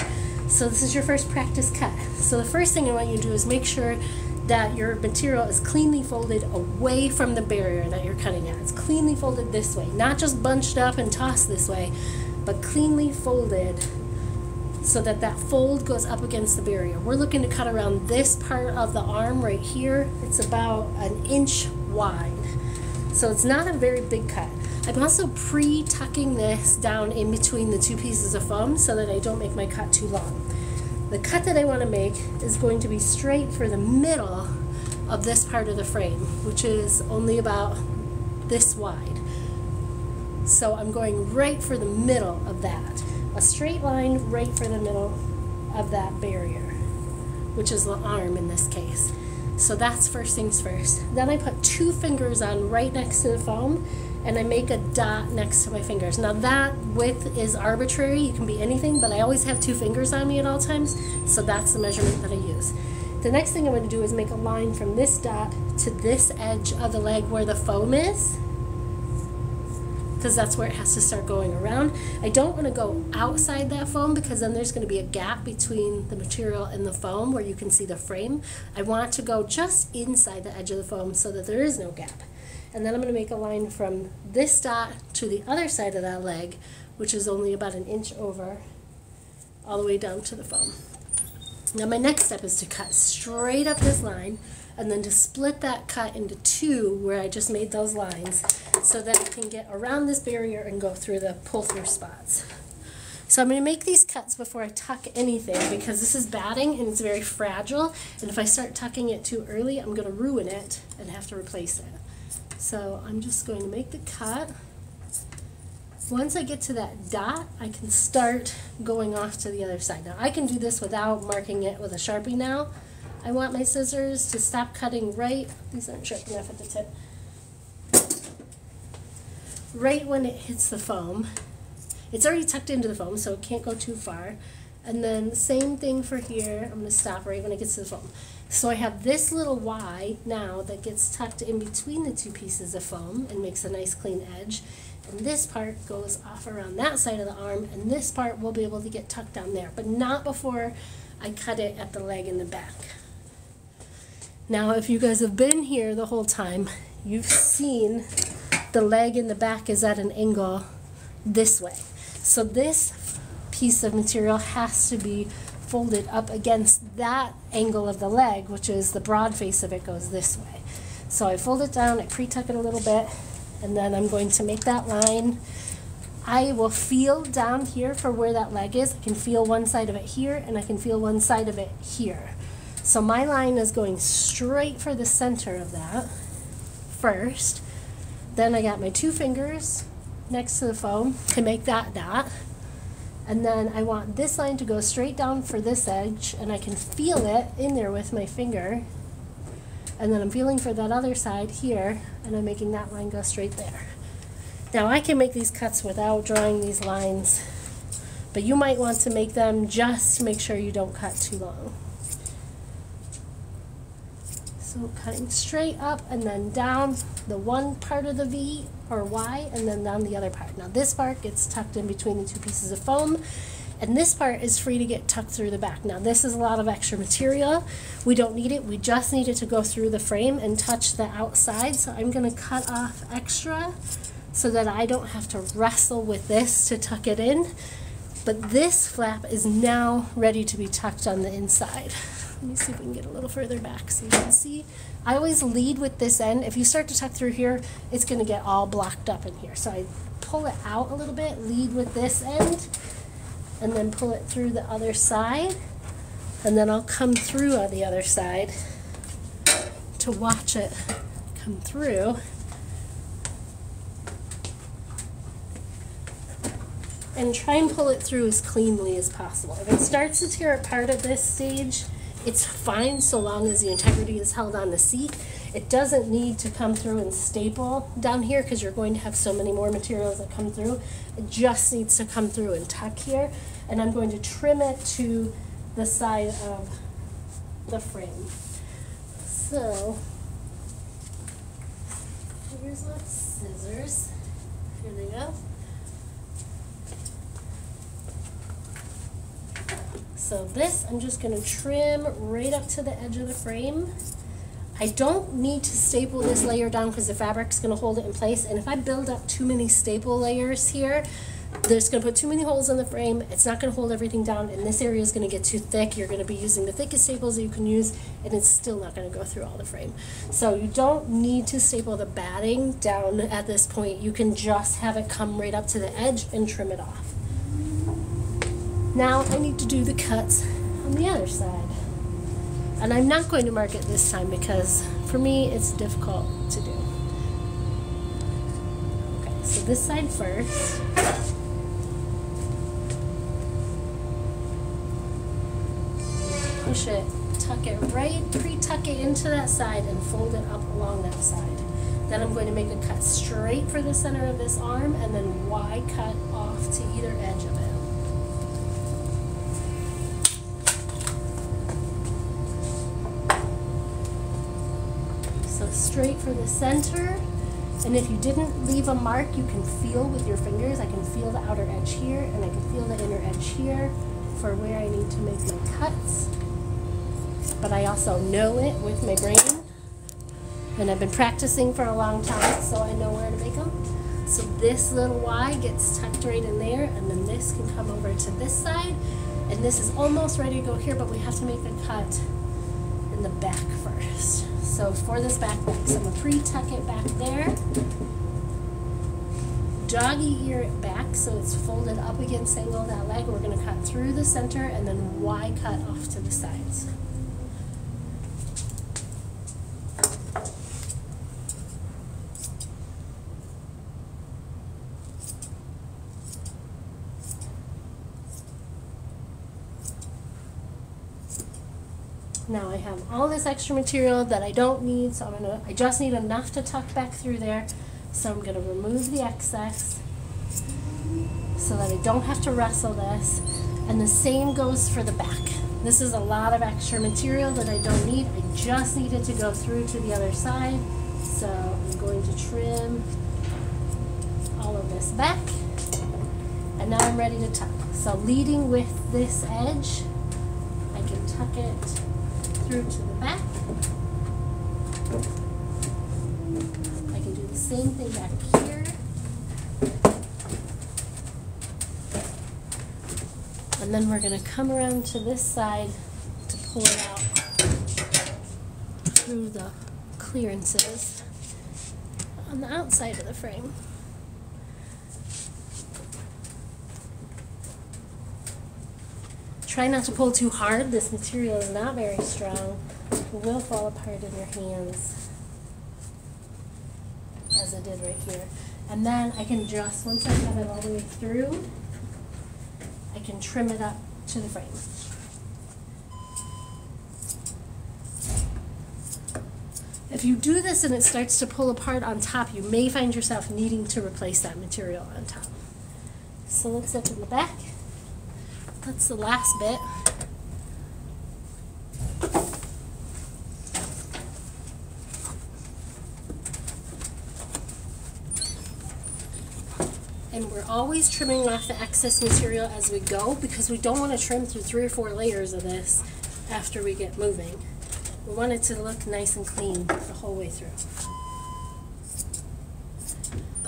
So this is your first practice cut. So the first thing I want you to do is make sure that your material is cleanly folded away from the barrier that you're cutting at. It's cleanly folded this way, not just bunched up and tossed this way, but cleanly folded so that that fold goes up against the barrier. We're looking to cut around this part of the arm right here. It's about an inch wide. So it's not a very big cut. I'm also pre-tucking this down in between the two pieces of foam so that I don't make my cut too long. The cut that I want to make is going to be straight for the middle of this part of the frame, which is only about this wide. So I'm going right for the middle of that a straight line right for the middle of that barrier, which is the arm in this case. So that's first things first. Then I put two fingers on right next to the foam and I make a dot next to my fingers. Now that width is arbitrary, you can be anything, but I always have two fingers on me at all times, so that's the measurement that I use. The next thing I'm going to do is make a line from this dot to this edge of the leg where the foam is because that's where it has to start going around. I don't want to go outside that foam because then there's going to be a gap between the material and the foam where you can see the frame. I want to go just inside the edge of the foam so that there is no gap. And then I'm going to make a line from this dot to the other side of that leg, which is only about an inch over, all the way down to the foam. Now my next step is to cut straight up this line and then to split that cut into two where I just made those lines so that I can get around this barrier and go through the pull-through spots. So I'm going to make these cuts before I tuck anything because this is batting and it's very fragile and if I start tucking it too early I'm going to ruin it and have to replace it. So I'm just going to make the cut. Once I get to that dot, I can start going off to the other side. Now I can do this without marking it with a Sharpie now, I want my scissors to stop cutting right, these aren't sharp enough at the tip, right when it hits the foam. It's already tucked into the foam, so it can't go too far. And then same thing for here, I'm going to stop right when it gets to the foam. So I have this little Y now that gets tucked in between the two pieces of foam and makes a nice clean edge. And this part goes off around that side of the arm, and this part will be able to get tucked down there, but not before I cut it at the leg and the back. Now, if you guys have been here the whole time, you've seen the leg in the back is at an angle this way. So this piece of material has to be folded up against that angle of the leg, which is the broad face of it goes this way. So I fold it down, I pre-tuck it a little bit, and then I'm going to make that line. I will feel down here for where that leg is. I can feel one side of it here, and I can feel one side of it here. So my line is going straight for the center of that first. Then I got my two fingers next to the foam to make that dot. And then I want this line to go straight down for this edge, and I can feel it in there with my finger. And then I'm feeling for that other side here, and I'm making that line go straight there. Now I can make these cuts without drawing these lines, but you might want to make them just to make sure you don't cut too long. So cutting straight up and then down the one part of the V or Y and then down the other part. Now this part gets tucked in between the two pieces of foam and this part is free to get tucked through the back. Now this is a lot of extra material. We don't need it. We just need it to go through the frame and touch the outside. So I'm going to cut off extra so that I don't have to wrestle with this to tuck it in. But this flap is now ready to be tucked on the inside. Let me see if we can get a little further back so you can see. I always lead with this end. If you start to tuck through here, it's going to get all blocked up in here. So I pull it out a little bit, lead with this end, and then pull it through the other side. And then I'll come through on the other side to watch it come through. and try and pull it through as cleanly as possible. If it starts to tear apart at this stage, it's fine so long as the integrity is held on the seat. It doesn't need to come through and staple down here because you're going to have so many more materials that come through. It just needs to come through and tuck here. And I'm going to trim it to the side of the frame. So, here's my scissors. Here they go. So this, I'm just gonna trim right up to the edge of the frame. I don't need to staple this layer down because the fabric's gonna hold it in place. And if I build up too many staple layers here, there's going to put too many holes in the frame. It's not going to hold everything down, and this area is going to get too thick. You're going to be using the thickest staples that you can use, and it's still not going to go through all the frame. So you don't need to staple the batting down at this point. You can just have it come right up to the edge and trim it off. Now I need to do the cuts on the other side. And I'm not going to mark it this time because for me it's difficult to do. Okay, so this side first. push it, tuck it right, pre-tuck it into that side and fold it up along that side. Then I'm going to make a cut straight for the center of this arm and then Y cut off to either edge of it. Straight for the center. And if you didn't leave a mark, you can feel with your fingers. I can feel the outer edge here and I can feel the inner edge here for where I need to make my cuts but I also know it with my brain. And I've been practicing for a long time, so I know where to make them. So this little Y gets tucked right in there, and then this can come over to this side. And this is almost ready to go here, but we have to make the cut in the back first. So for this back so I'm to pre-tuck it back there. Doggy ear it back so it's folded up against angle that leg. We're going to cut through the center and then Y cut off to the sides. Now I have all this extra material that I don't need, so I'm gonna, I just need enough to tuck back through there. So I'm gonna remove the excess so that I don't have to wrestle this. And the same goes for the back. This is a lot of extra material that I don't need. I just need it to go through to the other side. So I'm going to trim all of this back. And now I'm ready to tuck. So leading with this edge, I can tuck it through to the back. I can do the same thing back here. And then we're going to come around to this side to pull it out through the clearances on the outside of the frame. Try not to pull too hard. This material is not very strong. It will fall apart in your hands, as it did right here. And then I can just, once I have it all the way through, I can trim it up to the frame. If you do this and it starts to pull apart on top, you may find yourself needing to replace that material on top. So let's look in the back. That's the last bit. And we're always trimming off the excess material as we go because we don't want to trim through three or four layers of this after we get moving. We want it to look nice and clean the whole way through.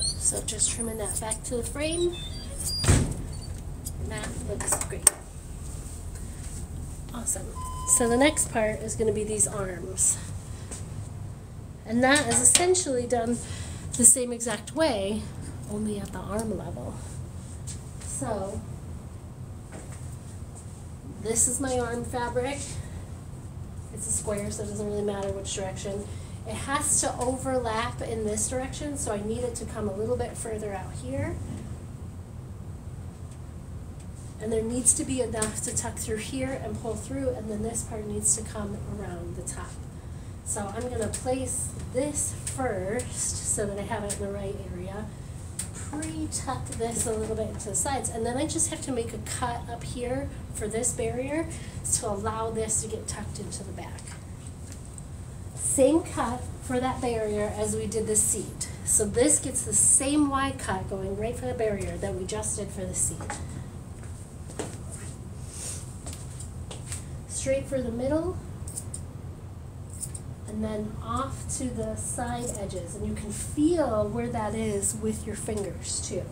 So just trimming that back to the frame. That looks great. Awesome. So the next part is going to be these arms. And that is essentially done the same exact way, only at the arm level. So, this is my arm fabric. It's a square, so it doesn't really matter which direction. It has to overlap in this direction, so I need it to come a little bit further out here and there needs to be enough to tuck through here and pull through and then this part needs to come around the top. So I'm going to place this first so that I have it in the right area, pre-tuck this a little bit to the sides and then I just have to make a cut up here for this barrier to allow this to get tucked into the back. Same cut for that barrier as we did the seat. So this gets the same Y cut going right for the barrier that we just did for the seat. Straight for the middle, and then off to the side edges. And you can feel where that is with your fingers too.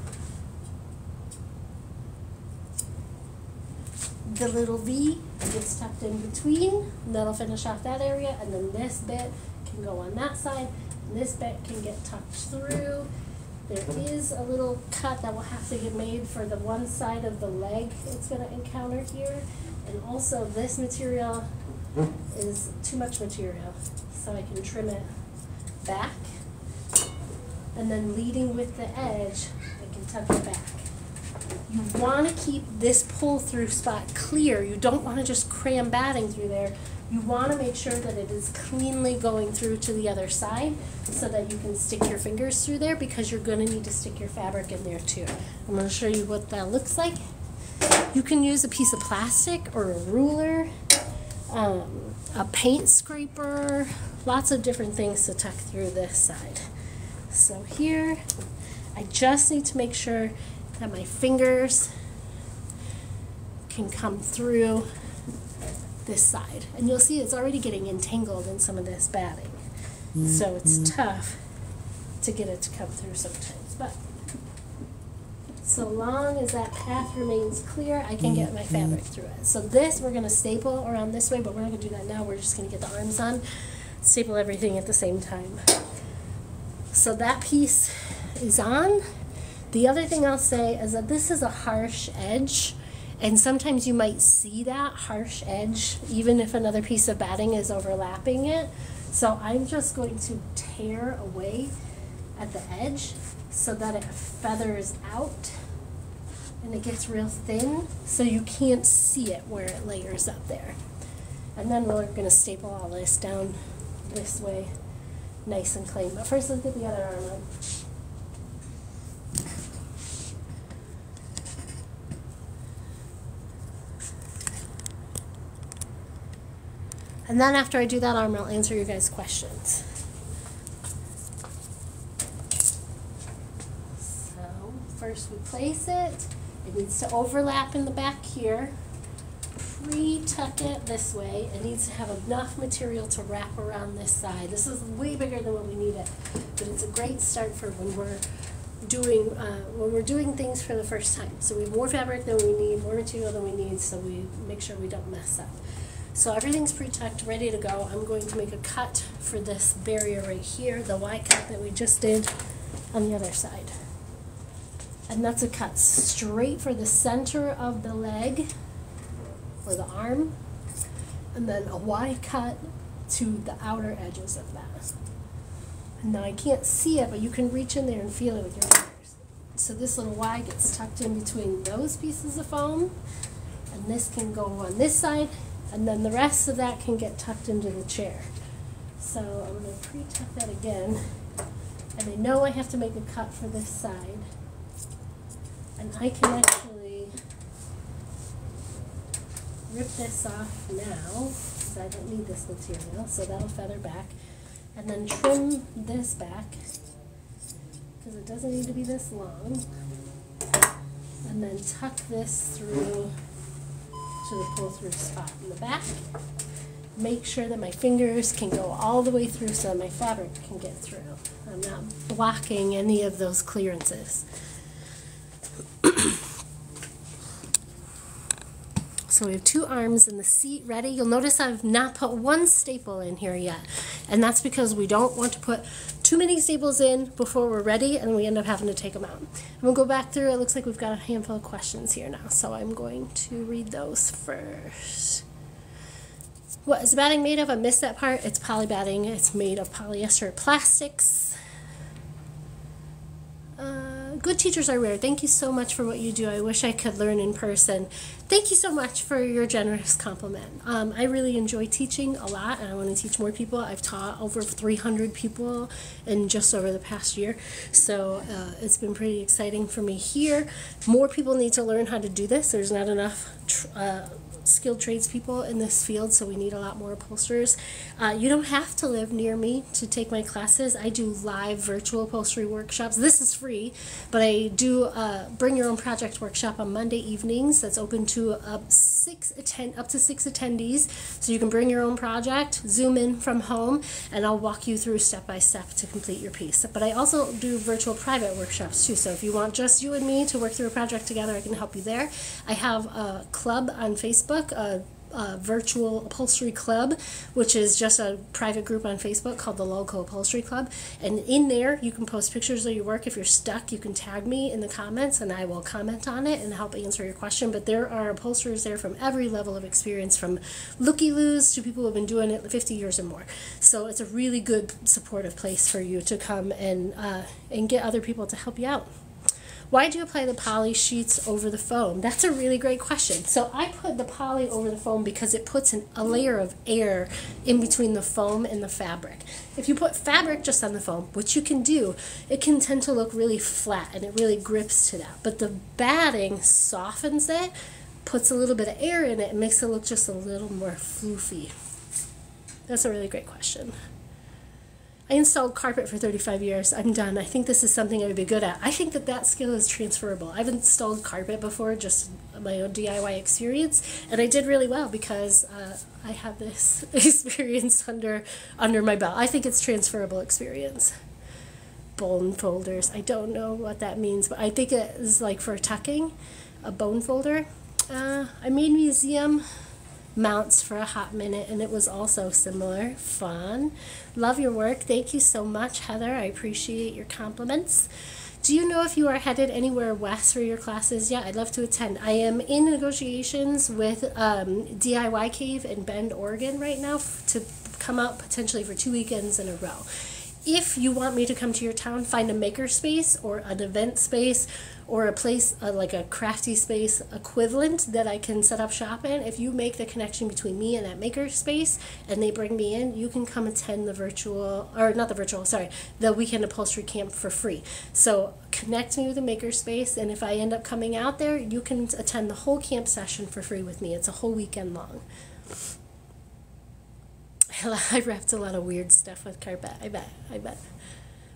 The little V gets tucked in between, that'll finish off that area, and then this bit can go on that side, and this bit can get tucked through. There is a little cut that will have to get made for the one side of the leg it's going to encounter here. And also this material is too much material so I can trim it back. And then leading with the edge, I can tuck it back. You want to keep this pull through spot clear. You don't want to just cram batting through there. You want to make sure that it is cleanly going through to the other side so that you can stick your fingers through there because you're going to need to stick your fabric in there too. I'm going to show you what that looks like. You can use a piece of plastic or a ruler, um, a paint scraper, lots of different things to tuck through this side. So here, I just need to make sure that my fingers can come through this side. And you'll see it's already getting entangled in some of this batting. So it's
Mm-hmm.
tough to get it to come through sometimes. But so long as that path remains clear, I can get my mm-hmm. fabric through it. So this, we're gonna staple around this way, but we're not gonna do that now. We're just gonna get the arms on, staple everything at the same time. So that piece is on. The other thing I'll say is that this is a harsh edge, and sometimes you might see that harsh edge even if another piece of batting is overlapping it. So I'm just going to tear away at the edge so that it feathers out and it gets real thin so you can't see it where it layers up there. And then we're going to staple all this down this way nice and clean. But first let's get the other arm on. And then after I do that arm, I'll answer your guys' questions. So first we place it. It needs to overlap in the back here. Pre-tuck it this way. It needs to have enough material to wrap around this side. This is way bigger than what we need it, but it's a great start for when we're doing uh, when we're doing things for the first time. So we have more fabric than we need, more material than we need, so we make sure we don't mess up. So everything's pre-tucked, ready to go. I'm going to make a cut for this barrier right here, the Y cut that we just did on the other side. And that's a cut straight for the center of the leg or the arm, and then a Y cut to the outer edges of that. Now I can't see it, but you can reach in there and feel it with your fingers. So this little Y gets tucked in between those pieces of foam, and this can go on this side, and then the rest of that can get tucked into the chair. So I'm going to pre-tuck that again, and I know I have to make a cut for this side, and I can actually rip this off now, because I don't need this material, so that'll feather back, and then trim this back, because it doesn't need to be this long, and then tuck this through to the pull through spot in the back. Make sure that my fingers can go all the way through so my fabric can get through. I'm not blocking any of those clearances. So we have two arms in the seat ready. You'll notice I've not put one staple in here yet. And that's because we don't want to put too many staples in before we're ready and we end up having to take them out. I'm going to go back through. It looks like we've got a handful of questions here now. So I'm going to read those first. What is the batting made of? I missed that part. It's poly batting. It's made of polyester plastics. Uh, good teachers are rare. Thank you so much for what you do. I wish I could learn in person. Thank you so much for your generous compliment. Um, I really enjoy teaching a lot, and I want to teach more people. I've taught over 300 people in just over the past year, so uh, it's been pretty exciting for me here. More people need to learn how to do this. There's not enough. Uh, skilled tradespeople in this field, so we need a lot more upholsterers. Uh, you don't have to live near me to take my classes. I do live virtual upholstery workshops. This is free, but I do uh, bring your own project workshop on Monday evenings. That's open to uh, six attend up to six attendees, so you can bring your own project, zoom in from home, and I'll walk you through step by step to complete your piece. But I also do virtual private workshops too. So if you want just you and me to work through a project together, I can help you there. I have a club on Facebook Facebook, a, a, virtual upholstery club, which is just a private group on Facebook called the LullCo Upholstery Club. And in there, you can post pictures of your work. If you're stuck, you can tag me in the comments and I will comment on it and help answer your question. But there are upholsterers there from every level of experience, from looky loos to people who have been doing it 50 years or more. So it's a really good supportive place for you to come and, uh, and get other people to help you out. Why do you apply the poly sheets over the foam? That's a really great question. So I put the poly over the foam because it puts an, a layer of air in between the foam and the fabric. If you put fabric just on the foam, which you can do, it can tend to look really flat and it really grips to that. But the batting softens it, puts a little bit of air in it, and makes it look just a little more floofy. That's a really great question. I installed carpet for 35 years. I'm done. I think this is something I would be good at. I think that that skill is transferable. I've installed carpet before, just my own DIY experience, and I did really well because uh, I have this experience under under my belt. I think it's transferable experience. Bone folders. I don't know what that means, but I think it is like for tucking, a bone folder. Uh, I made museum mounts for a hot minute, and it was also similar. Fun. Love your work. Thank you so much, Heather. I appreciate your compliments. Do you know if you are headed anywhere west for your classes? Yeah, I'd love to attend. I am in negotiations with um, DIY Cave in Bend, Oregon right now to come out potentially for two weekends in a row if you want me to come to your town, find a maker space or an event space or a place uh, like a crafty space equivalent that I can set up shop in. If you make the connection between me and that maker space and they bring me in, you can come attend the virtual, or not the virtual, sorry, the weekend upholstery camp for free. So connect me with the maker space, and if I end up coming out there, you can attend the whole camp session for free with me. It's a whole weekend long. I wrapped a lot of weird stuff with carpet. I bet. I bet.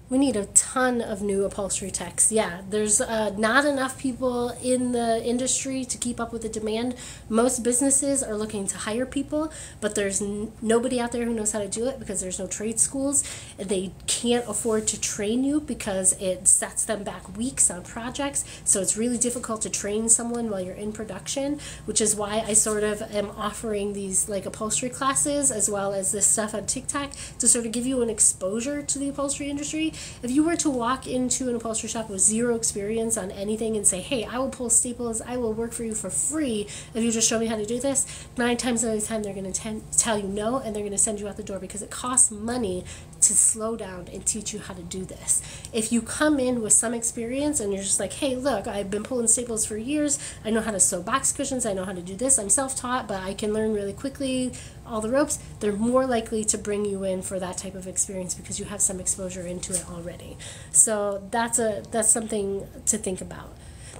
We need a ton of new upholstery techs. Yeah, there's uh, not enough people in the industry to keep up with the demand. Most businesses are looking to hire people, but there's nobody out there who knows how to do it because there's no trade schools. They can't afford to train you because it sets them back weeks on projects. So it's really difficult to train someone while you're in production, which is why I sort of am offering these like upholstery classes as well as this stuff on TikTok to sort of give you an exposure to the upholstery industry if you were to walk into an upholstery shop with zero experience on anything and say, hey, I will pull staples, I will work for you for free if you just show me how to do this, nine times out of ten they're going to tell you no and they're going to send you out the door because it costs money to slow down and teach you how to do this. If you come in with some experience and you're just like, hey, look, I've been pulling staples for years, I know how to sew box cushions, I know how to do this, I'm self taught, but I can learn really quickly all the ropes, they're more likely to bring you in for that type of experience because you have some exposure into it already. So that's a that's something to think about.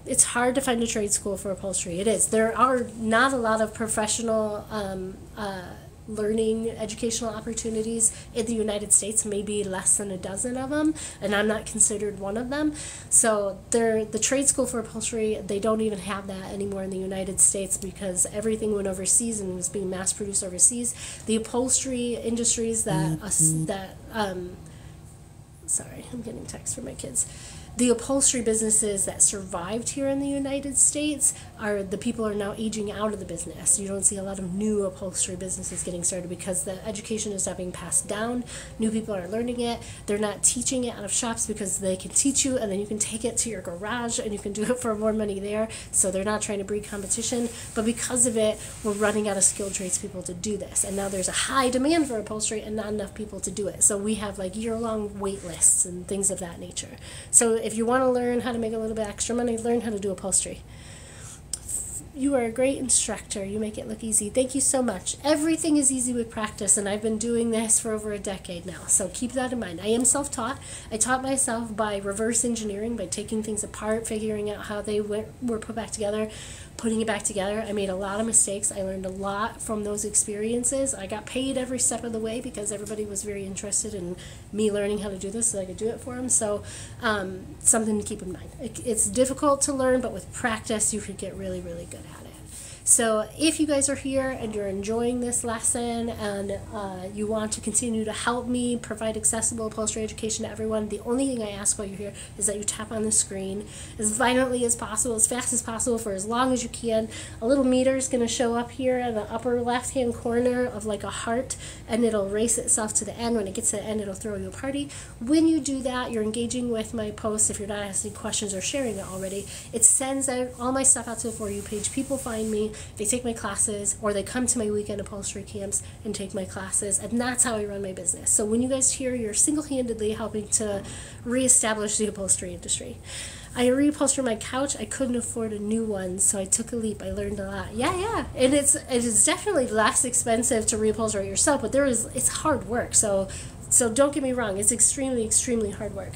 It's hard to find a trade school for upholstery. It is. There are not a lot of professional um, uh, learning educational opportunities in the United States, maybe less than a dozen of them, and I'm not considered one of them. So they're, the trade school for upholstery, they don't even have that anymore in the United States because everything went overseas and was being mass produced overseas. The upholstery industries that, mm-hmm. uh, that um, sorry, I'm getting text from my kids the upholstery businesses that survived here in the United States are the people are now aging out of the business. You don't see a lot of new upholstery businesses getting started because the education is not being passed down. New people are learning it. They're not teaching it out of shops because they can teach you and then you can take it to your garage and you can do it for more money there. So they're not trying to breed competition. But because of it, we're running out of skilled tradespeople to do this. And now there's a high demand for upholstery and not enough people to do it. So we have like year long wait lists and things of that nature. So if you want to learn how to make a little bit extra money, learn how to do upholstery. You are a great instructor. You make it look easy. Thank you so much. Everything is easy with practice, and I've been doing this for over a decade now. So keep that in mind. I am self taught. I taught myself by reverse engineering, by taking things apart, figuring out how they were, were put back together, putting it back together. I made a lot of mistakes. I learned a lot from those experiences. I got paid every step of the way because everybody was very interested in me learning how to do this so I could do it for them. So, um, something to keep in mind. It, it's difficult to learn, but with practice, you could get really, really good at it. So if you guys are here and you're enjoying this lesson and uh, you want to continue to help me provide accessible upholstery education to everyone, the only thing I ask while you're here is that you tap on the screen as violently as possible, as fast as possible, for as long as you can. A little meter is going to show up here in the upper left-hand corner of like a heart, and it'll race itself to the end. When it gets to the end, it'll throw you a party. When you do that, you're engaging with my posts. If you're not asking questions or sharing it already, it sends out all my stuff out to the For You page. People find me they take my classes or they come to my weekend upholstery camps and take my classes and that's how I run my business. So when you guys hear you're single-handedly helping to reestablish the upholstery industry. I reupholstered my couch. I couldn't afford a new one, so I took a leap. I learned a lot. Yeah, yeah, and it's it is definitely less expensive to reupholster yourself, but there is it's hard work. So so don't get me wrong, it's extremely extremely hard work.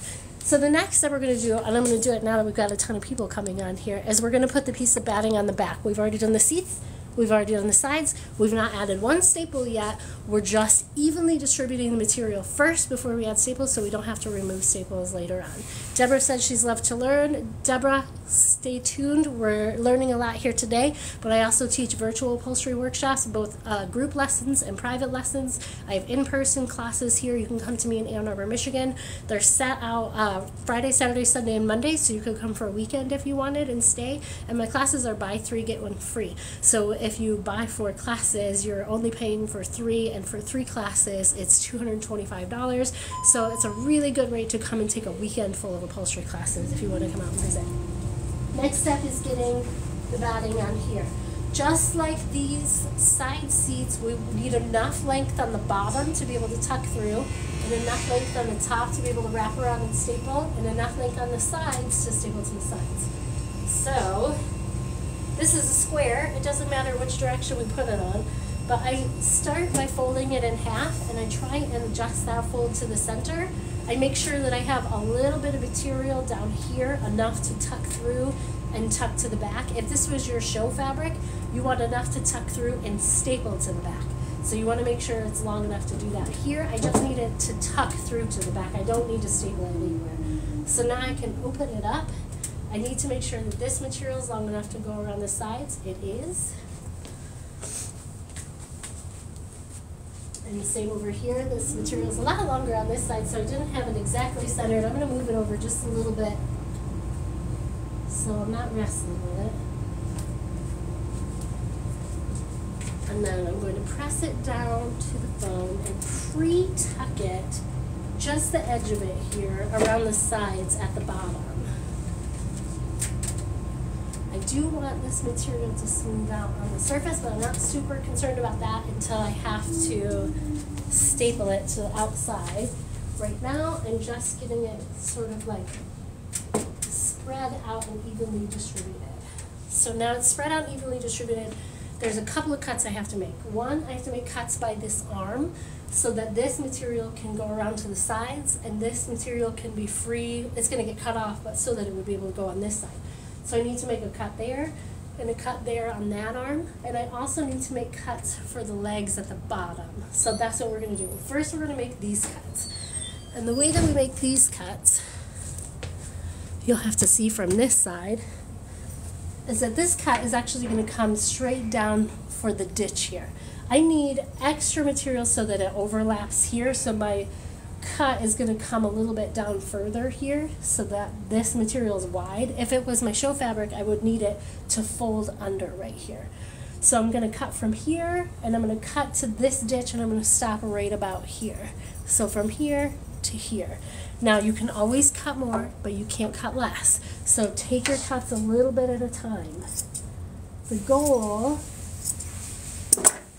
So the next step we're going to do, and I'm going to do it now that we've got a ton of people coming on here, is we're going to put the piece of batting on the back. We've already done the seats. We've already done the sides. We've not added one staple yet. We're just evenly distributing the material first before we add staples so we don't have to remove staples later on. Deborah said she's loved to learn. Deborah, stay tuned. We're learning a lot here today, but I also teach virtual upholstery workshops, both uh, group lessons and private lessons. I have in-person classes here. You can come to me in Ann Arbor, Michigan. They're set out uh, Friday, Saturday, Sunday, and Monday, so you could come for a weekend if you wanted and stay. And my classes are buy three, get one free. So if you buy four classes, you're only paying for three, and for three classes, it's $225. So it's a really good rate to come and take a weekend full of upholstery classes if you want to come out and visit. Next step is getting the batting on here. Just like these side seats, we need enough length on the bottom to be able to tuck through, and enough length on the top to be able to wrap around and staple, and enough length on the sides to staple to the sides. So, this is a square. It doesn't matter which direction we put it on. But I start by folding it in half and I try and adjust that fold to the center. I make sure that I have a little bit of material down here, enough to tuck through and tuck to the back. If this was your show fabric, you want enough to tuck through and staple to the back. So you want to make sure it's long enough to do that. Here, I just need it to tuck through to the back. I don't need to staple it anywhere. So now I can open it up I need to make sure that this material is long enough to go around the sides. It is. And the same over here, this material is a lot longer on this side, so I didn't have it exactly centered. I'm going to move it over just a little bit so I'm not wrestling with it. And then I'm going to press it down to the foam and pre-tuck it, just the edge of it here, around the sides at the bottom do want this material to smooth out on the surface, but I'm not super concerned about that until I have to staple it to the outside. Right now, I'm just getting it sort of like spread out and evenly distributed. So now it's spread out and evenly distributed. There's a couple of cuts I have to make. One, I have to make cuts by this arm so that this material can go around to the sides and this material can be free. It's going to get cut off, but so that it would be able to go on this side. So I need to make a cut there and a cut there on that arm. And I also need to make cuts for the legs at the bottom. So that's what we're going to do. First, we're going to make these cuts. And the way that we make these cuts, you'll have to see from this side, is that this cut is actually going to come straight down for the ditch here. I need extra material so that it overlaps here. So my cut is going to come a little bit down further here so that this material is wide. If it was my show fabric, I would need it to fold under right here. So I'm going to cut from here and I'm going to cut to this ditch and I'm going to stop right about here. So from here to here. Now you can always cut more, but you can't cut less. So take your cuts a little bit at a time. The goal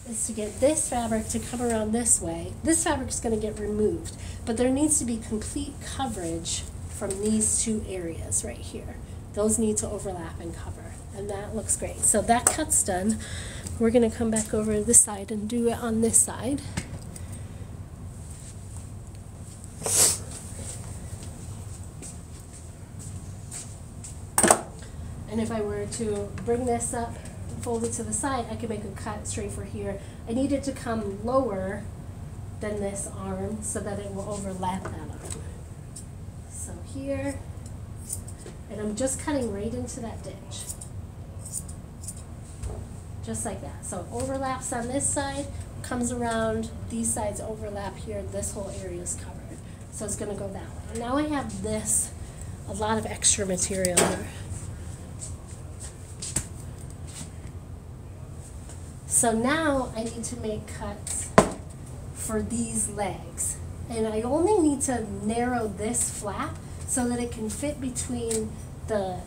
is to get this fabric to come around this way. This fabric is going to get removed. But there needs to be complete coverage from these two areas right here. Those need to overlap and cover, and that looks great. So that cut's done. We're gonna come back over this side and do it on this side. And if I were to bring this up, and fold it to the side, I could make a cut straight for here. I need it to come lower than this arm so that it will overlap that arm. So here, and I'm just cutting right into that ditch. Just like that. So overlaps on this side, comes around, these sides overlap here, this whole area is covered. So it's gonna go that way. Now I have this, a lot of extra material here. So now I need to make cuts for these legs. And I only need to narrow this flap so that it can fit between the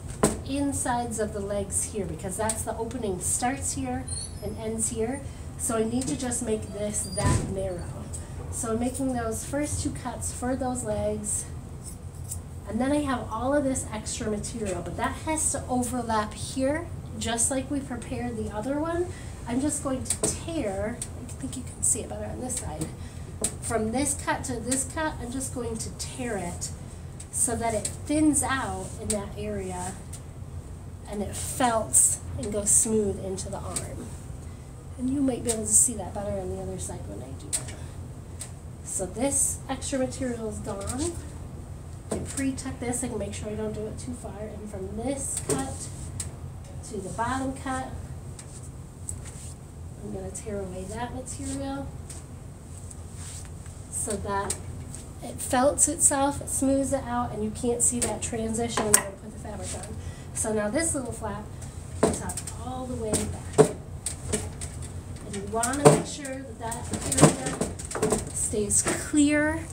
insides of the legs here because that's the opening starts here and ends here. So I need to just make this that narrow. So I'm making those first two cuts for those legs. And then I have all of this extra material, but that has to overlap here, just like we prepared the other one. I'm just going to tear, think you can see it better on this side. From this cut to this cut, I'm just going to tear it so that it thins out in that area and it felts and goes smooth into the arm. And you might be able to see that better on the other side when I do that. So this extra material is gone. I pre-tuck this, can make sure I don't do it too far. And from this cut to the bottom cut, I'm going to tear away that material so that it felts itself, it smooths it out, and you can't see that transition when I put the fabric on. So now this little flap is up all the way back. And you want to make sure that that area stays clear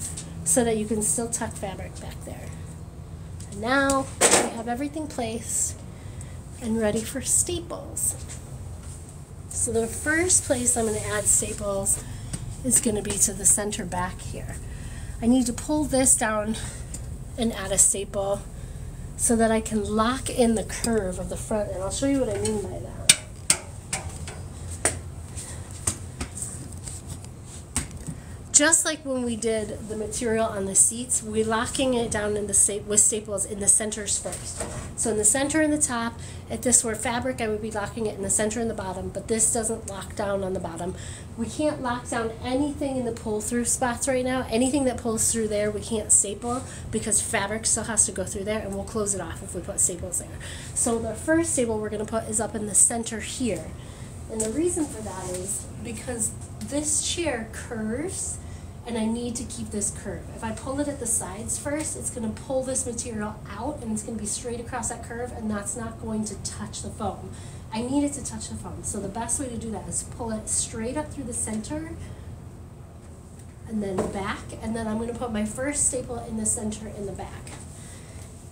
so that you can still tuck fabric back there. And now we have everything placed and ready for staples. So the first place I'm going to add staples is going to be to the center back here. I need to pull this down and add a staple so that I can lock in the curve of the front and I'll show you what I mean by that. Just like when we did the material on the seats, we're locking it down in the sta with staples in the centers first. So in the center and the top, if this were fabric, I would be locking it in the center and the bottom, but this doesn't lock down on the bottom. We can't lock down anything in the pull-through spots right now. Anything that pulls through there, we can't staple because fabric still has to go through there, and we'll close it off if we put staples there. So the first staple we're going to put is up in the center here. And the reason for that is because this chair curves and I need to keep this curve. If I pull it at the sides first, it's going to pull this material out and it's going to be straight across that curve and that's not going to touch the foam. I need it to touch the foam. So the best way to do that is pull it straight up through the center and then back and then I'm going to put my first staple in the center in the back.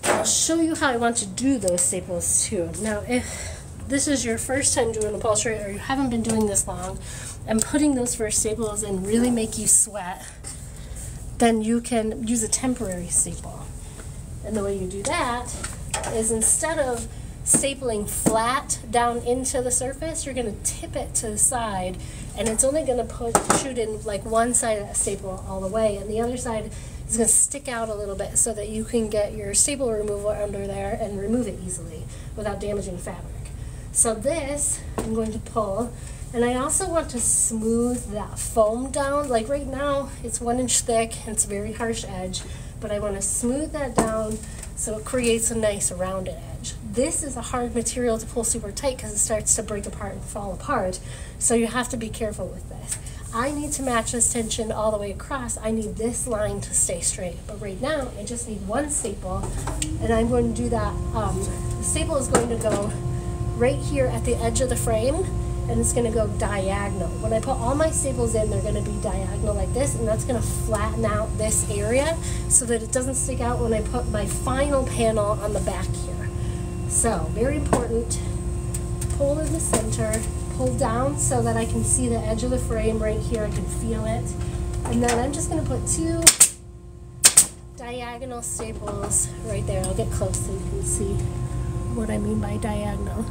I'll show you how I want to do those staples too. Now if this is your first time doing upholstery or you haven't been doing this long, and putting those first staples in really make you sweat, then you can use a temporary staple. And the way you do that is instead of stapling flat down into the surface, you're going to tip it to the side, and it's only going to shoot in like one side of the staple all the way, and the other side is going to stick out a little bit so that you can get your staple removal under there and remove it easily without damaging fabric. So this, I'm going to pull and I also want to smooth that foam down. Like right now, it's one inch thick and it's a very harsh edge, but I want to smooth that down so it creates a nice rounded edge. This is a hard material to pull super tight because it starts to break apart and fall apart, so you have to be careful with this. I need to match this tension all the way across. I need this line to stay straight. But right now, I just need one staple, and I'm going to do that. Um, the staple is going to go right here at the edge of the frame, and it's going to go diagonal. When I put all my staples in, they're going to be diagonal like this, and that's going to flatten out this area so that it doesn't stick out when I put my final panel on the back here. So, very important, pull in the center, pull down so that I can see the edge of the frame right here, I can feel it. And then I'm just going to put two diagonal staples right there. I'll get close so you can see what I mean by diagonal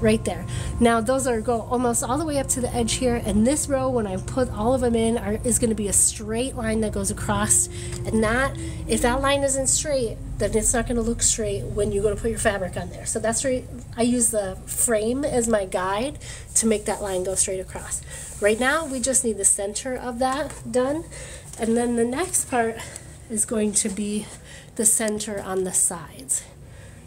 right there. Now those are go almost all the way up to the edge here and this row when I put all of them in are, is going to be a straight line that goes across and that if that line isn't straight then it's not going to look straight when you go to put your fabric on there. So that's right I use the frame as my guide to make that line go straight across. Right now we just need the center of that done and then the next part is going to be the center on the sides.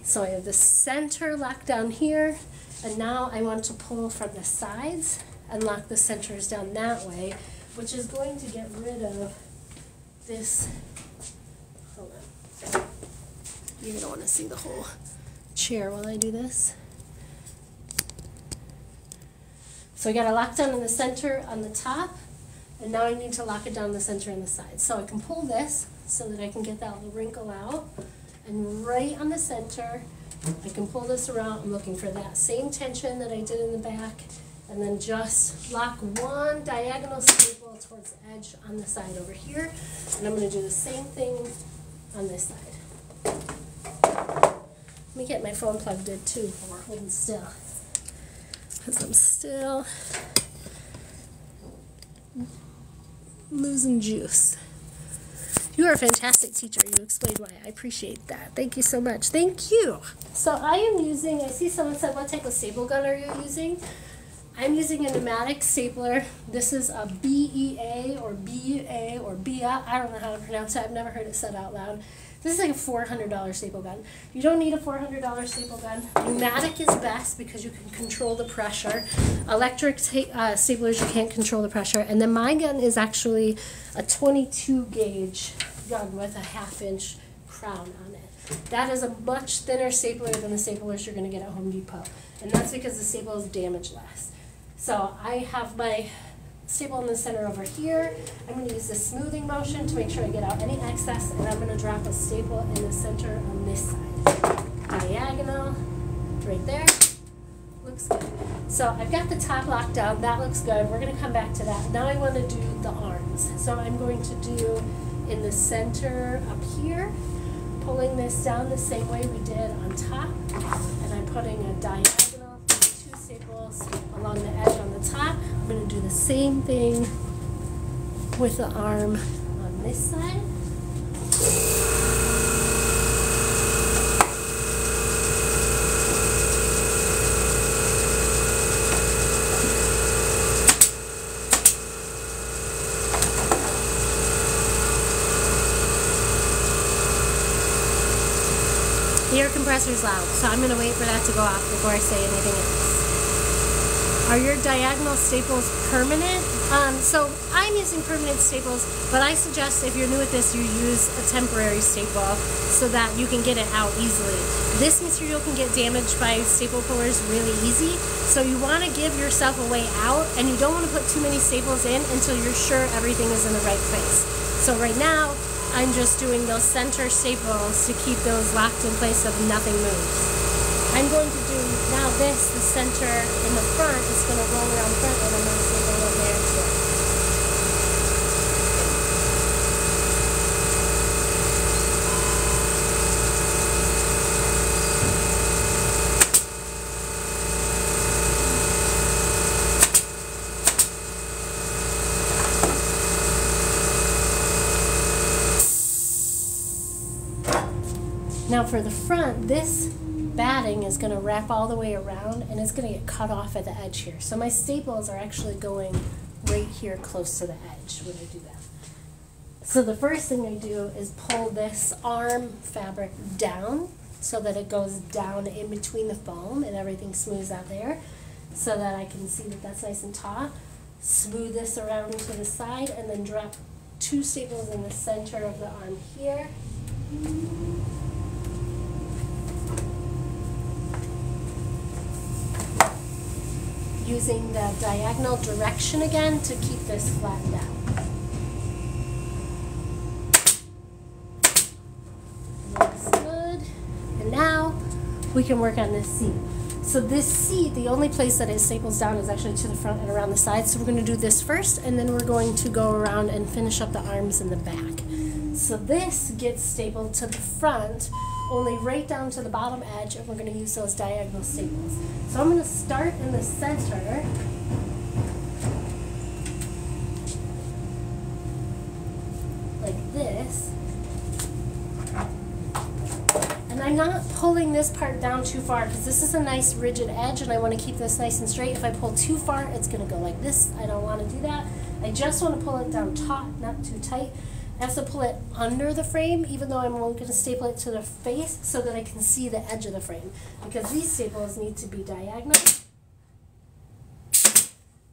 So I have the center locked down here and now I want to pull from the sides and lock the centers down that way, which is going to get rid of this, hold on. You're gonna wanna see the whole chair while I do this. So I got it locked down in the center on the top, and now I need to lock it down the center and the sides. So I can pull this so that I can get that little wrinkle out, and right on the center, I can pull this around, I'm looking for that same tension that I did in the back, and then just lock one diagonal staple towards the edge on the side over here, and I'm going to do the same thing on this side. Let me get my phone plugged in too while we're holding still, because I'm still losing juice. You are a fantastic teacher. You explained why. I appreciate that. Thank you so much. Thank you. So I am using, I see someone said, what type of staple gun are you using? I'm using a pneumatic stapler. This is a BEA or BA or BIA. I don't know how to pronounce it. I've never heard it said out loud. This is like a $400 staple gun. You don't need a $400 staple gun. Pneumatic is best because you can control the pressure. Electric uh, staplers, you can't control the pressure. And then my gun is actually a 22 gauge gun with a half inch crown on it. That is a much thinner stapler than the staplers you're going to get at Home Depot. And that's because the staple is damage less. So I have my staple in the center over here. I'm going to use the smoothing motion to make sure I get out any excess, and I'm going to drop a staple in the center on this side. Diagonal, right there. Looks good. So I've got the top locked down. That looks good. We're going to come back to that. Now I want to do the arms. So I'm going to do in the center up here, pulling this down the same way we did on top, and I'm putting a diagonal along the edge on the top. I'm going to do the same thing with the arm on this side. The air compressor is loud, so I'm going to wait for that to go off before I say anything else. Are your diagonal staples permanent? Um, so I'm using permanent staples, but I suggest if you're new at this, you use a temporary staple so that you can get it out easily. This material can get damaged by staple pullers really easy, so you want to give yourself a way out, and you don't want to put too many staples in until you're sure everything is in the right place. So right now, I'm just doing those center staples to keep those locked in place so nothing moves. I'm going to this, the center in the front is going to roll around front and I'm going to staple one there too. Now for the front, this is going to wrap all the way around and it's going to get cut off at the edge here. So my staples are actually going right here close to the edge when I do that. So the first thing I do is pull this arm fabric down so that it goes down in between the foam and everything smooths out there so that I can see that that's nice and taut. Smooth this around to the side and then drop two staples in the center of the arm here. Using the diagonal direction again to keep this flattened out. Looks good. And now we can work on this seat. So this seat, the only place that it staples down is actually to the front and around the sides. So we're going to do this first, and then we're going to go around and finish up the arms and the back. So this gets stapled to the front, only right down to the bottom edge, and we're going to use those diagonal staples. So I'm going to start in the center. Like this. And I'm not pulling this part down too far because this is a nice rigid edge and I want to keep this nice and straight. If I pull too far, it's going to go like this. I don't want to do that. I just want to pull it down taut, not too tight. I have to pull it under the frame, even though I'm only going to staple it to the face so that I can see the edge of the frame. Because these staples need to be diagonal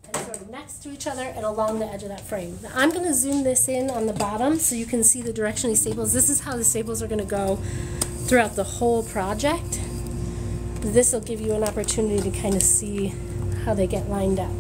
and sort of next to each other and along the edge of that frame. Now I'm going to zoom this in on the bottom so you can see the direction of these staples. This is how the staples are going to go throughout the whole project. This will give you an opportunity to kind of see how they get lined up.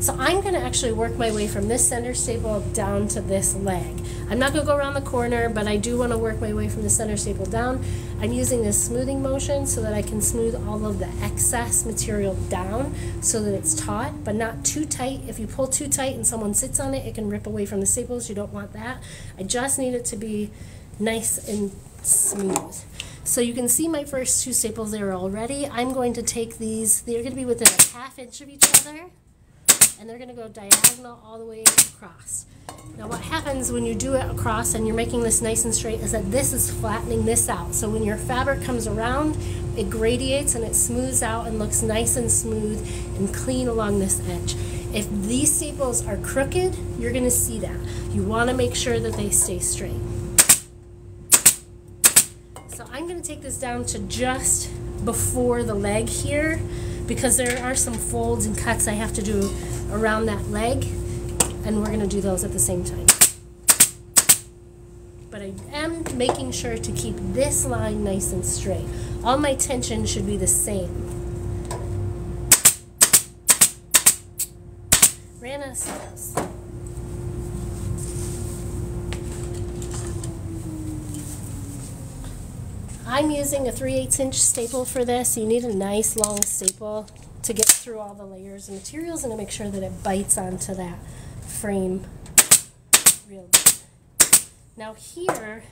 So I'm going to actually work my way from this center staple down to this leg. I'm not going to go around the corner, but I do want to work my way from the center staple down. I'm using this smoothing motion so that I can smooth all of the excess material down so that it's taut, but not too tight. If you pull too tight and someone sits on it, it can rip away from the staples. You don't want that. I just need it to be nice and smooth. So you can see my first two staples there already. I'm going to take these, they're going to be within a half inch of each other and they're going to go diagonal all the way across. Now what happens when you do it across and you're making this nice and straight is that this is flattening this out. So when your fabric comes around, it gradiates and it smooths out and looks nice and smooth and clean along this edge. If these staples are crooked, you're going to see that. You want to make sure that they stay straight. So I'm going to take this down to just before the leg here because there are some folds and cuts I have to do around that leg and we're going to do those at the same time. But I am making sure to keep this line nice and straight. All my tension should be the same. Rana I'm using a 3 8 inch staple for this. You need a nice long staple to get through all the layers of materials and to make sure that it bites onto that frame real good. Now here,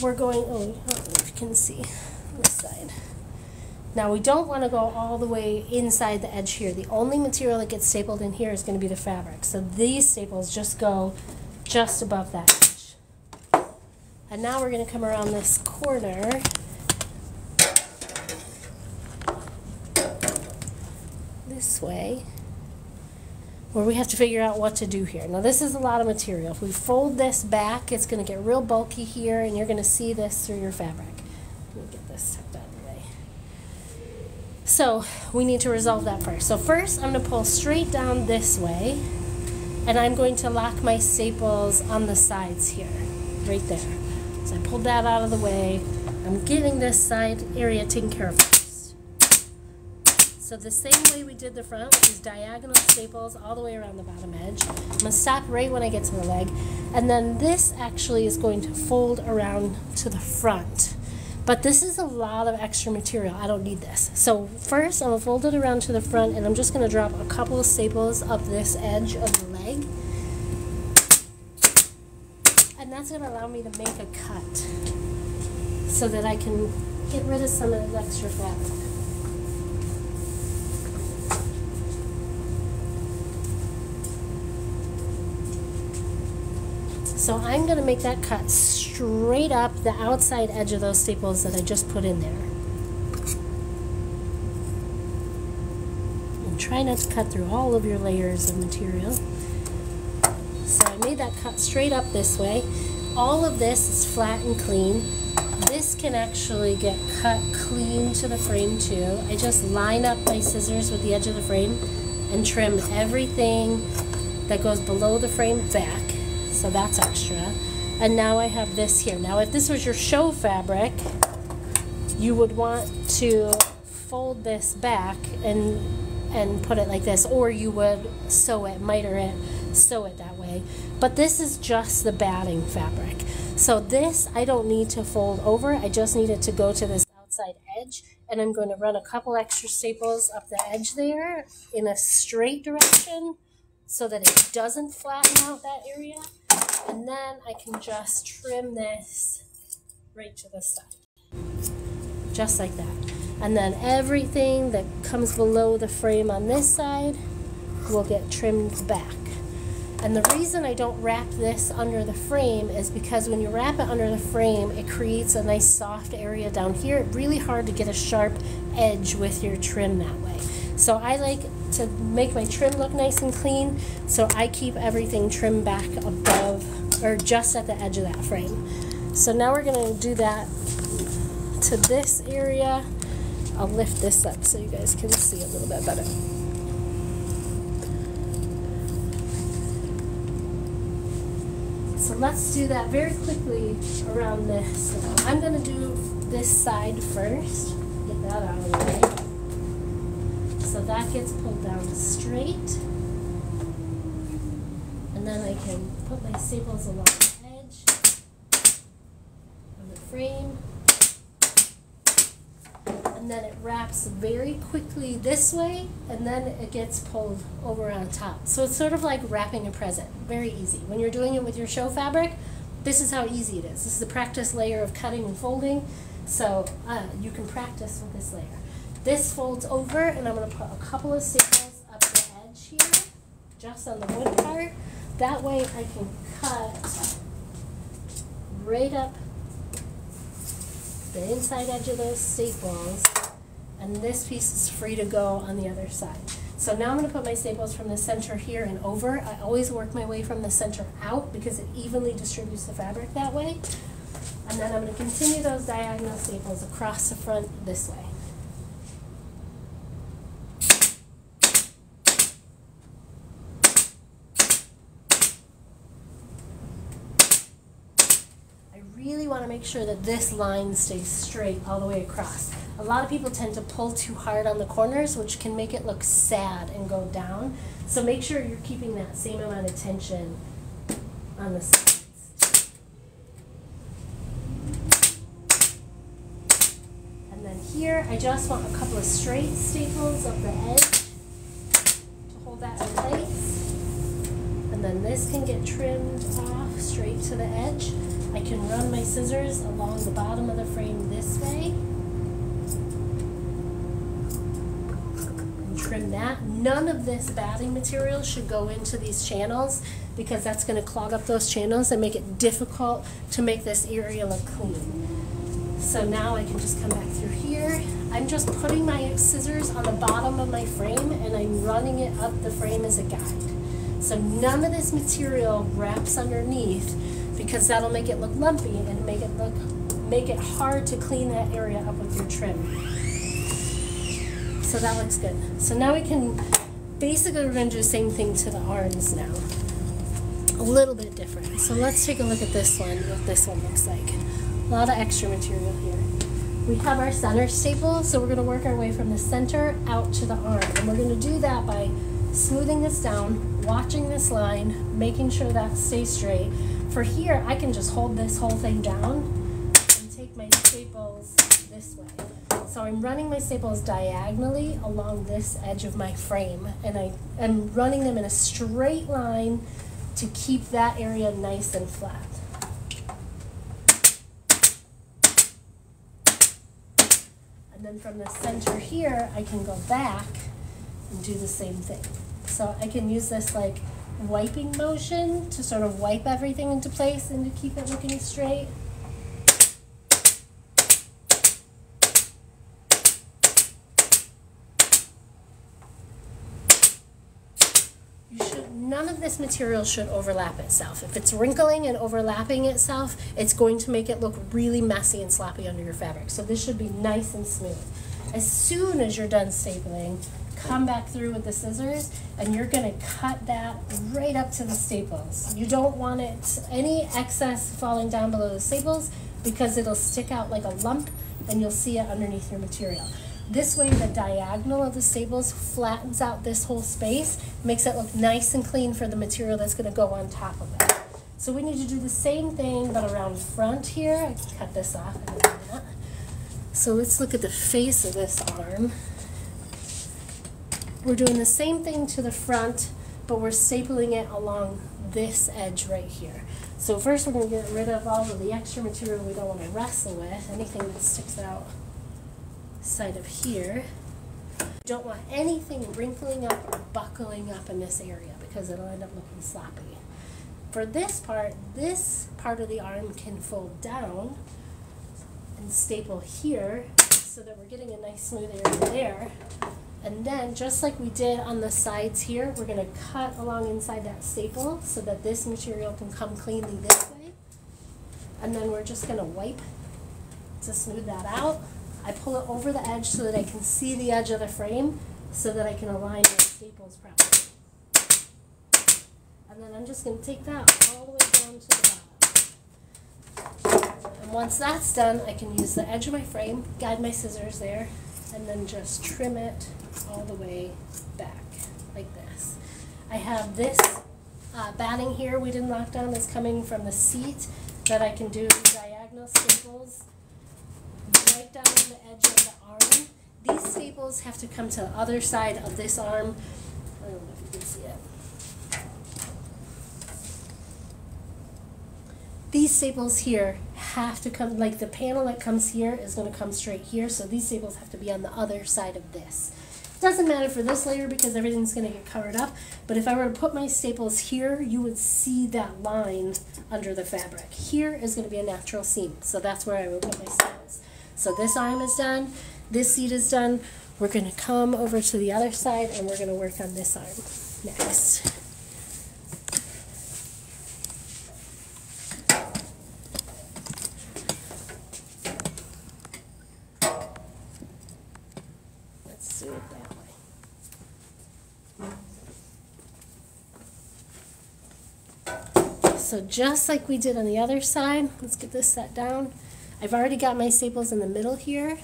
we're going, oh, you can see this side. Now we don't want to go all the way inside the edge here. The only material that gets stapled in here is going to be the fabric. So these staples just go just above that. And now we're going to come around this corner this way where we have to figure out what to do here. Now this is a lot of material. If we fold this back, it's going to get real bulky here and you're going to see this through your fabric. Let me get this tucked out of the way. So we need to resolve that first. So first I'm going to pull straight down this way and I'm going to lock my staples on the sides here, right there. So I pulled that out of the way. I'm getting this side area taken care of. first. So the same way we did the front, which is diagonal staples all the way around the bottom edge. I'm to stop right when I get to the leg. And then this actually is going to fold around to the front. But this is a lot of extra material. I don't need this. So first, I'm to fold it around to the front, and I'm just going to drop a couple of staples up this edge of the leg. And that's going to allow me to make a cut so that I can get rid of some of the extra fabric. So I'm going to make that cut straight up the outside edge of those staples that I just put in there. And try not to cut through all of your layers of material. So I made that cut straight up this way. All of this is flat and clean. This can actually get cut clean to the frame too. I just line up my scissors with the edge of the frame and trim everything that goes below the frame back so that's extra. And now I have this here. Now if this was your show fabric, you would want to fold this back and and put it like this, or you would sew it, miter it, sew it that way. But this is just the batting fabric. So this I don't need to fold over, I just need it to go to this outside edge and I'm going to run a couple extra staples up the edge there in a straight direction so that it doesn't flatten out that area. And then I can just trim this right to the side. Just like that. And then everything that comes below the frame on this side will get trimmed back. And the reason I don't wrap this under the frame is because when you wrap it under the frame, it creates a nice soft area down here. Really hard to get a sharp edge with your trim that way. So I like to make my trim look nice and clean, so I keep everything trimmed back above or just at the edge of that frame. So now we're gonna do that to this area. I'll lift this up so you guys can see a little bit better. So let's do that very quickly around this. So I'm going to do this side first. Get that out of the way. So that gets pulled down straight. And then I can put my staples along the edge of the frame and then it wraps very quickly this way and then it gets pulled over on top. So it's sort of like wrapping a present. Very easy. When you're doing it with your show fabric, this is how easy it is. This is the practice layer of cutting and folding. So uh, you can practice with this layer. This folds over and I'm going to put a couple of staples up the edge here, just on the wood part. That way I can cut right up the inside edge of those staples, and this piece is free to go on the other side. So now I'm going to put my staples from the center here and over. I always work my way from the center out because it evenly distributes the fabric that way. And then I'm going to continue those diagonal staples across the front this way. I really want to make sure that this line stays straight all the way across. A lot of people tend to pull too hard on the corners, which can make it look sad and go down. So make sure you're keeping that same amount of tension on the sides. And then here, I just want a couple of straight staples up the edge to hold that in place. And then this can get trimmed off straight to the edge. I can run my scissors along the bottom of the frame this way that. None of this batting material should go into these channels because that's going to clog up those channels and make it difficult to make this area look clean. So now I can just come back through here. I'm just putting my scissors on the bottom of my frame and I'm running it up the frame as a guide. So none of this material wraps underneath because that'll make it look lumpy and make it look make it hard to clean that area up with your trim. So that looks good. So now we can basically we're to do the same thing to the arms now. A little bit different. So let's take a look at this one, what this one looks like. A lot of extra material here. We have our center staple, so we're going to work our way from the center out to the arm. And we're going to do that by smoothing this down, watching this line, making sure that stays straight, for here, I can just hold this whole thing down and take my staples this way. So I'm running my staples diagonally along this edge of my frame and I am running them in a straight line to keep that area nice and flat. And then from the center here, I can go back and do the same thing. So I can use this like wiping motion to sort of wipe everything into place and to keep it looking straight. Should, none of this material should overlap itself. If it's wrinkling and overlapping itself, it's going to make it look really messy and sloppy under your fabric. So this should be nice and smooth. As soon as you're done stapling, come back through with the scissors and you're going to cut that right up to the staples. You don't want it any excess falling down below the staples because it'll stick out like a lump and you'll see it underneath your material. This way the diagonal of the staples flattens out this whole space, makes it look nice and clean for the material that's going to go on top of it. So we need to do the same thing but around front here. I can cut this off So let's look at the face of this arm. We're doing the same thing to the front, but we're stapling it along this edge right here. So first we're going to get rid of all of the extra material we don't want to wrestle with, anything that sticks out side of here. Don't want anything wrinkling up or buckling up in this area because it'll end up looking sloppy. For this part, this part of the arm can fold down and staple here so that we're getting a nice smooth area there. And then, just like we did on the sides here, we're going to cut along inside that staple so that this material can come cleanly this way. And then we're just going to wipe to smooth that out. I pull it over the edge so that I can see the edge of the frame so that I can align my staples properly. And then I'm just going to take that all the way down to the bottom. And once that's done, I can use the edge of my frame, guide my scissors there, and then just trim it all the way back like this. I have this uh, batting here we didn't lock down that's coming from the seat that I can do diagonal staples right down on the edge of the arm. These staples have to come to the other side of this arm. I don't know if you can see it. These staples here have to come, like the panel that comes here is going to come straight here, so these staples have to be on the other side of this. Doesn't matter for this layer because everything's going to get covered up, but if I were to put my staples here, you would see that line under the fabric. Here is going to be a natural seam, so that's where I would put my staples. So this arm is done, this seat is done, we're going to come over to the other side and we're going to work on this arm next. Let's do it that way. So just like we did on the other side, let's get this set down. I've already got my staples in the middle here.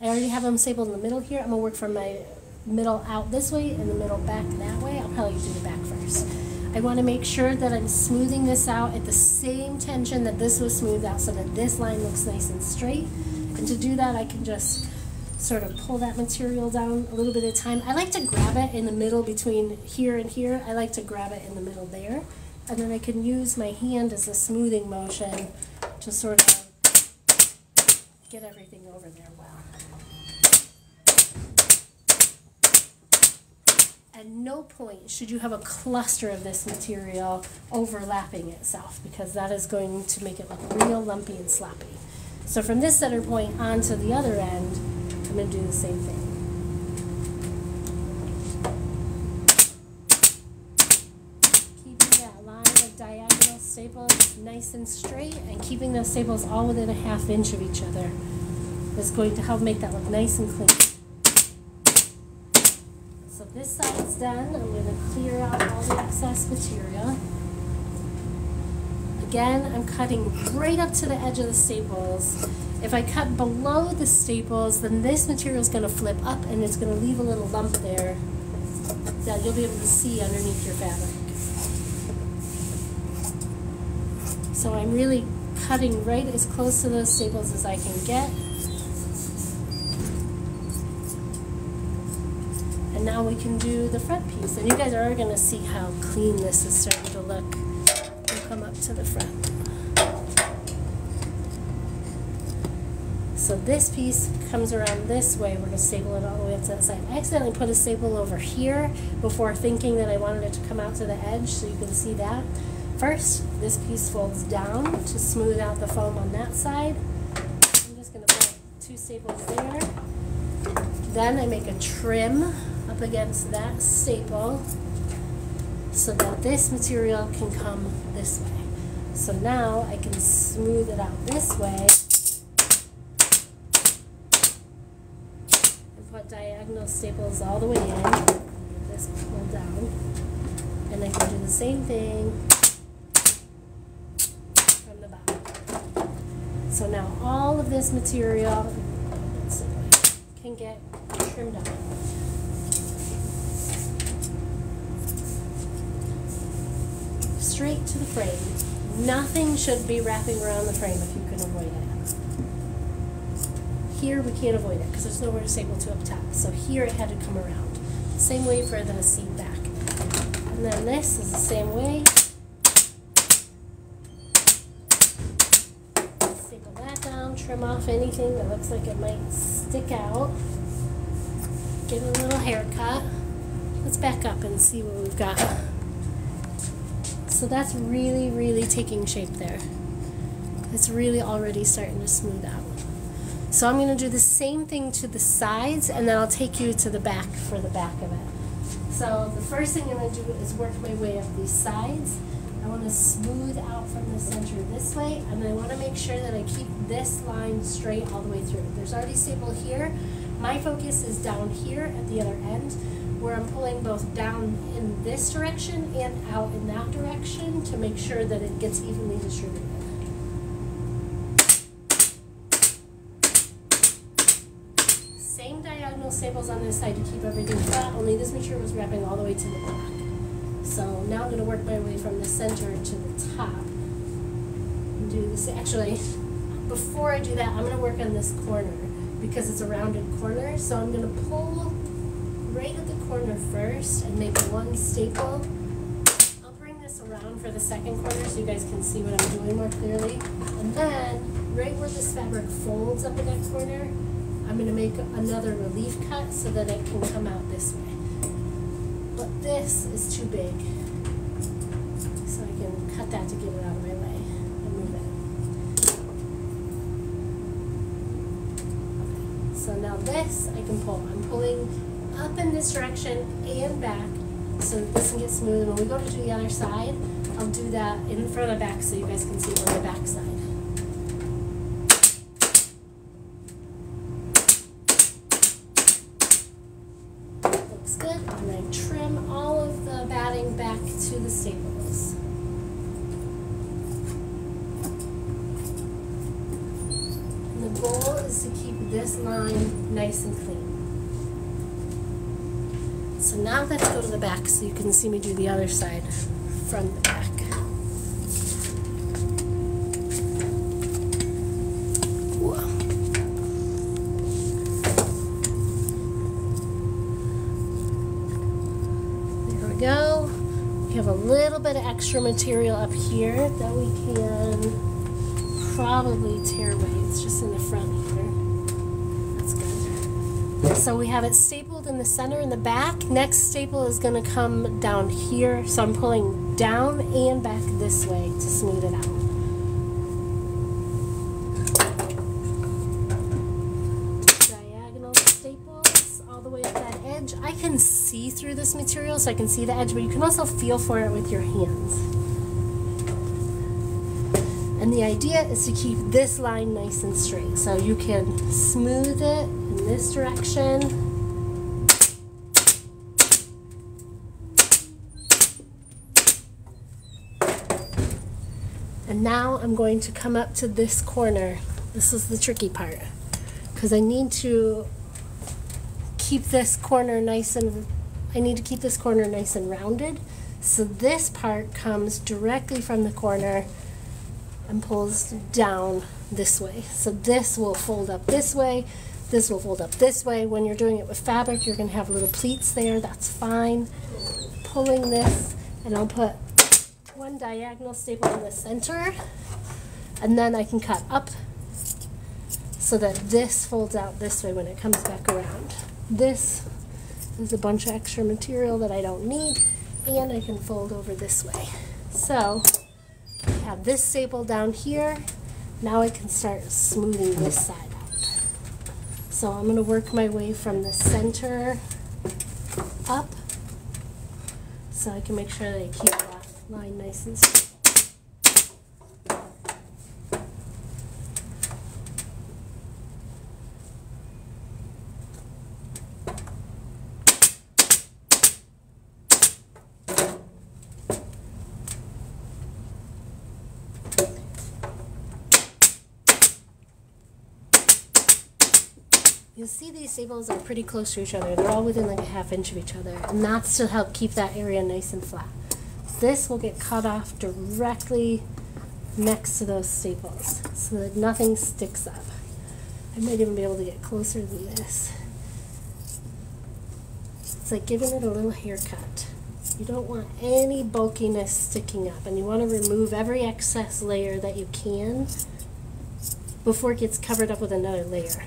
I already have them stapled in the middle here. I'm going to work from my middle out this way and the middle back that way. I'll probably do the back first. I want to make sure that I'm smoothing this out at the same tension that this was smoothed out so that this line looks nice and straight. And to do that, I can just sort of pull that material down a little bit at a time. I like to grab it in the middle between here and here. I like to grab it in the middle there. And then I can use my hand as a smoothing motion to sort of get everything over there well. At no point should you have a cluster of this material overlapping itself because that is going to make it look real lumpy and sloppy. So from this center point onto the other end, I'm going to do the same thing. Keeping that line of diagonal staples nice and straight and keeping those staples all within a half inch of each other is going to help make that look nice and clean. So this side's done. I'm going to clear out all the excess material. Again, I'm cutting right up to the edge of the staples if I cut below the staples, then this material is going to flip up and it's going to leave a little lump there that you'll be able to see underneath your fabric. So I'm really cutting right as close to those staples as I can get. And now we can do the front piece. And you guys are going to see how clean this is starting to look. To the front. So this piece comes around this way. We're going to staple it all the way up to that side. I accidentally put a staple over here before thinking that I wanted it to come out to the edge so you can see that. First, this piece folds down to smooth out the foam on that side. I'm just going to put two staples there. Then I make a trim up against that staple so that this material can come this way. So now I can smooth it out this way and put diagonal staples all the way in. Get this pulled down. And I can do the same thing from the bottom. So now all of this material can get trimmed up. Straight to the frame. Nothing should be wrapping around the frame if you can avoid it. Here we can't avoid it because there's nowhere to staple to up top. So here it had to come around. Same way for the seat back. And then this is the same way. Staple that down, trim off anything that looks like it might stick out. Get a little haircut. Let's back up and see what we've got. So that's really, really taking shape there. It's really already starting to smooth out. So I'm going to do the same thing to the sides and then I'll take you to the back for the back of it. So the first thing I'm going to do is work my way up these sides. I want to smooth out from the center this way and I want to make sure that I keep this line straight all the way through. There's already staple here. My focus is down here at the other end where I'm pulling both down in this direction and out in that direction to make sure that it gets evenly distributed. Same diagonal staples on this side to keep everything flat, only this material was wrapping all the way to the back. So now I'm going to work my way from the center to the top. And do this, actually, before I do that, I'm going to work on this corner because it's a rounded corner. So I'm going to pull right at the corner first and make one staple. I'll bring this around for the second corner so you guys can see what I'm doing more clearly. And then, right where this fabric folds up in that corner, I'm going to make another relief cut so that it can come out this way. But this is too big. So I can cut that to get it out of my way and move it. So now this I can pull. I'm pulling up in this direction and back so that this can get smooth. And when we go to do the other side, I'll do that in front of the back so you guys can see on the back side. Looks good. And then trim all of the batting back to the staples. And the goal is to keep this line nice and clean. So now let's go to the back so you can see me do the other side from the back. There we go. We have a little bit of extra material up here that we can probably tear away. It's just in the front so we have it stapled in the center and the back. Next staple is going to come down here. So I'm pulling down and back this way to smooth it out. Diagonal staples all the way up that edge. I can see through this material so I can see the edge, but you can also feel for it with your hands. And the idea is to keep this line nice and straight. So you can smooth it this direction. And now I'm going to come up to this corner. This is the tricky part because I need to keep this corner nice and I need to keep this corner nice and rounded. So this part comes directly from the corner and pulls down this way. So this will fold up this way. This will fold up this way. When you're doing it with fabric, you're going to have little pleats there. That's fine. Pulling this, and I'll put one diagonal staple in the center, and then I can cut up so that this folds out this way when it comes back around. This is a bunch of extra material that I don't need, and I can fold over this way. So, I have this staple down here. Now I can start smoothing this side. So I'm going to work my way from the center up so I can make sure that I keep that line nice and straight. You'll see these staples are pretty close to each other. They're all within like a half inch of each other. And that's to help keep that area nice and flat. This will get cut off directly next to those staples so that nothing sticks up. I might even be able to get closer than this. It's like giving it a little haircut. You don't want any bulkiness sticking up and you want to remove every excess layer that you can before it gets covered up with another layer.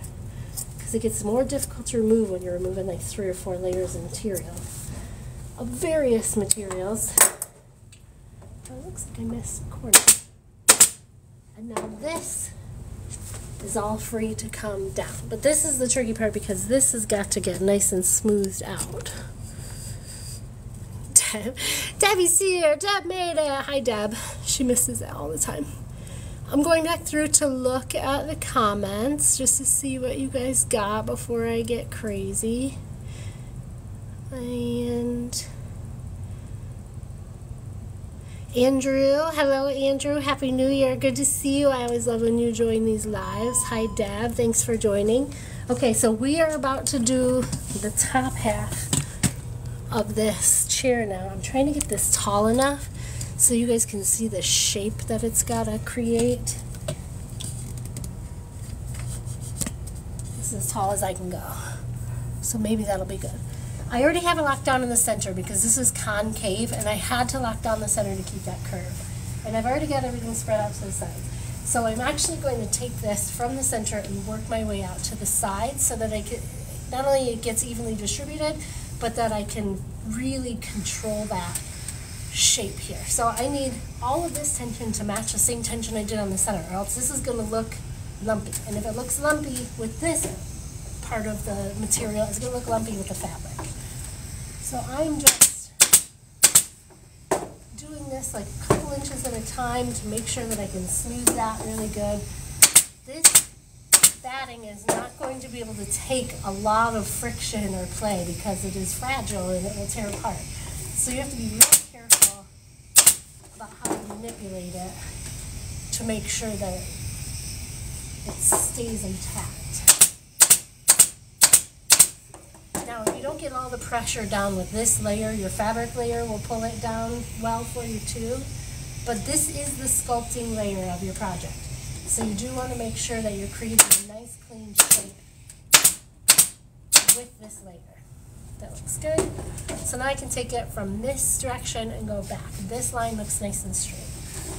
Because it gets more difficult to remove when you're removing like three or four layers of material. Of various materials. Oh, it looks like I missed a corner. And now this is all free to come down. But this is the tricky part because this has got to get nice and smoothed out. Deb, Debbie's here. Deb made it. Hi, Deb. She misses it all the time. I'm going back through to look at the comments just to see what you guys got before I get crazy. And Andrew, hello Andrew, Happy New Year. Good to see you. I always love when you join these lives. Hi Deb, thanks for joining. Okay, so we are about to do the top half of this chair now. I'm trying to get this tall enough so you guys can see the shape that it's got to create. This is as tall as I can go. So maybe that'll be good. I already have it locked down in the center because this is concave and I had to lock down the center to keep that curve. And I've already got everything spread out to the sides. So I'm actually going to take this from the center and work my way out to the sides so that I can, not only it gets evenly distributed, but that I can really control that shape here. So I need all of this tension to match the same tension I did on the center, or else this is going to look lumpy. And if it looks lumpy with this part of the material, it's going to look lumpy with the fabric. So I'm just doing this like a couple inches at a time to make sure that I can smooth that really good. This batting is not going to be able to take a lot of friction or play because it is fragile and it will tear apart. So you have to be really about how to manipulate it to make sure that it stays intact. Now, if you don't get all the pressure down with this layer, your fabric layer will pull it down well for you too. But this is the sculpting layer of your project. So you do want to make sure that you're creating a nice clean shape with this layer. That looks good. So now I can take it from this direction and go back. This line looks nice and straight.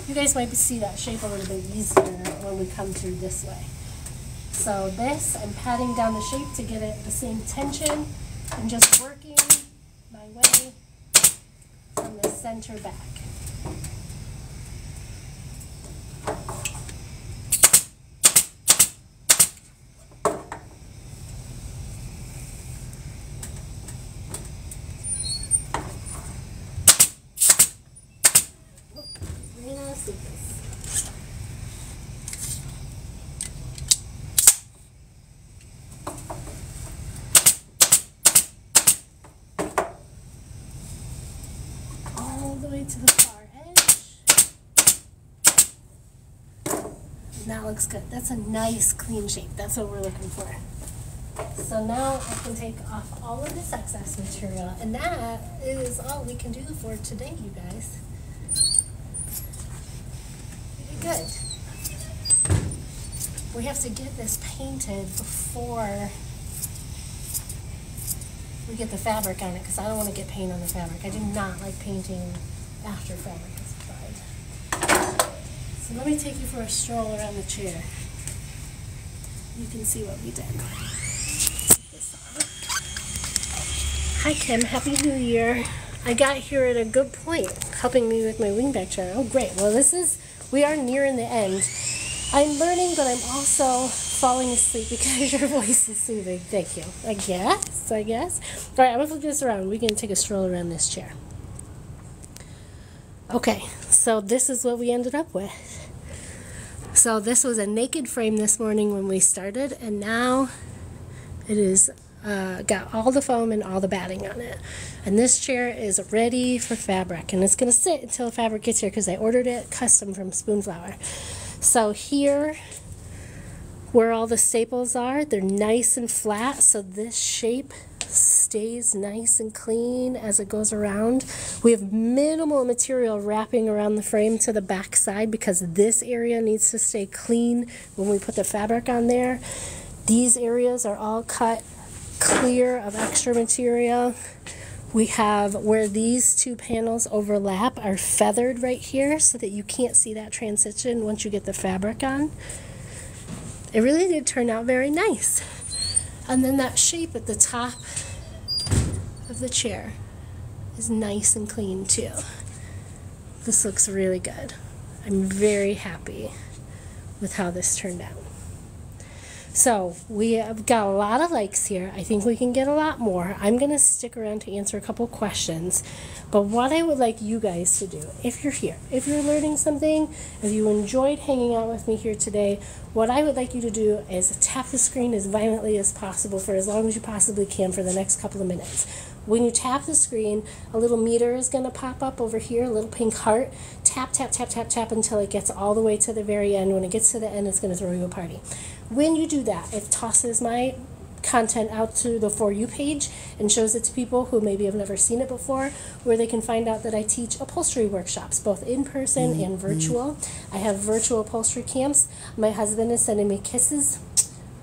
You guys might see that shape a little bit easier when we come through this way. So this, I'm patting down the shape to get it the same tension and just working my way from the center back. to the far edge. That looks good. That's a nice clean shape. That's what we're looking for. So now I can take off all of this excess material and that is all we can do for today, you guys. Pretty good. We have to get this painted before we get the fabric on it because I don't want to get paint on the fabric. I do not like painting after fabric. So let me take you for a stroll around the chair. You can see what we did. Hi Kim, Happy New Year. I got here at a good point, helping me with my wingback chair. Oh great, well this is, we are nearing the end. I'm learning, but I'm also falling asleep because your voice is soothing. Thank you. I guess, I guess. All right, I'm gonna flip this around. We can take a stroll around this chair. Okay, so this is what we ended up with. So this was a naked frame this morning when we started, and now it is uh, got all the foam and all the batting on it. And this chair is ready for fabric, and it's going to sit until the fabric gets here because I ordered it custom from Spoonflower. So here, where all the staples are, they're nice and flat, so this shape stays nice and clean as it goes around. We have minimal material wrapping around the frame to the back side because this area needs to stay clean when we put the fabric on there. These areas are all cut clear of extra material. We have where these two panels overlap are feathered right here so that you can't see that transition once you get the fabric on. It really did turn out very nice. And then that shape at the top of the chair is nice and clean too. This looks really good. I'm very happy with how this turned out. So we have got a lot of likes here. I think we can get a lot more. I'm going to stick around to answer a couple questions. But what I would like you guys to do, if you're here, if you're learning something, if you enjoyed hanging out with me here today, what I would like you to do is tap the screen as violently as possible for as long as you possibly can for the next couple of minutes. When you tap the screen, a little meter is going to pop up over here, a little pink heart. Tap, tap, tap, tap, tap until it gets all the way to the very end. When it gets to the end, it's going to throw you a party. When you do that, it tosses my content out to the For You page and shows it to people who maybe have never seen it before, where they can find out that I teach upholstery workshops, both in person mm-hmm. and virtual. I have virtual upholstery camps. My husband is sending me kisses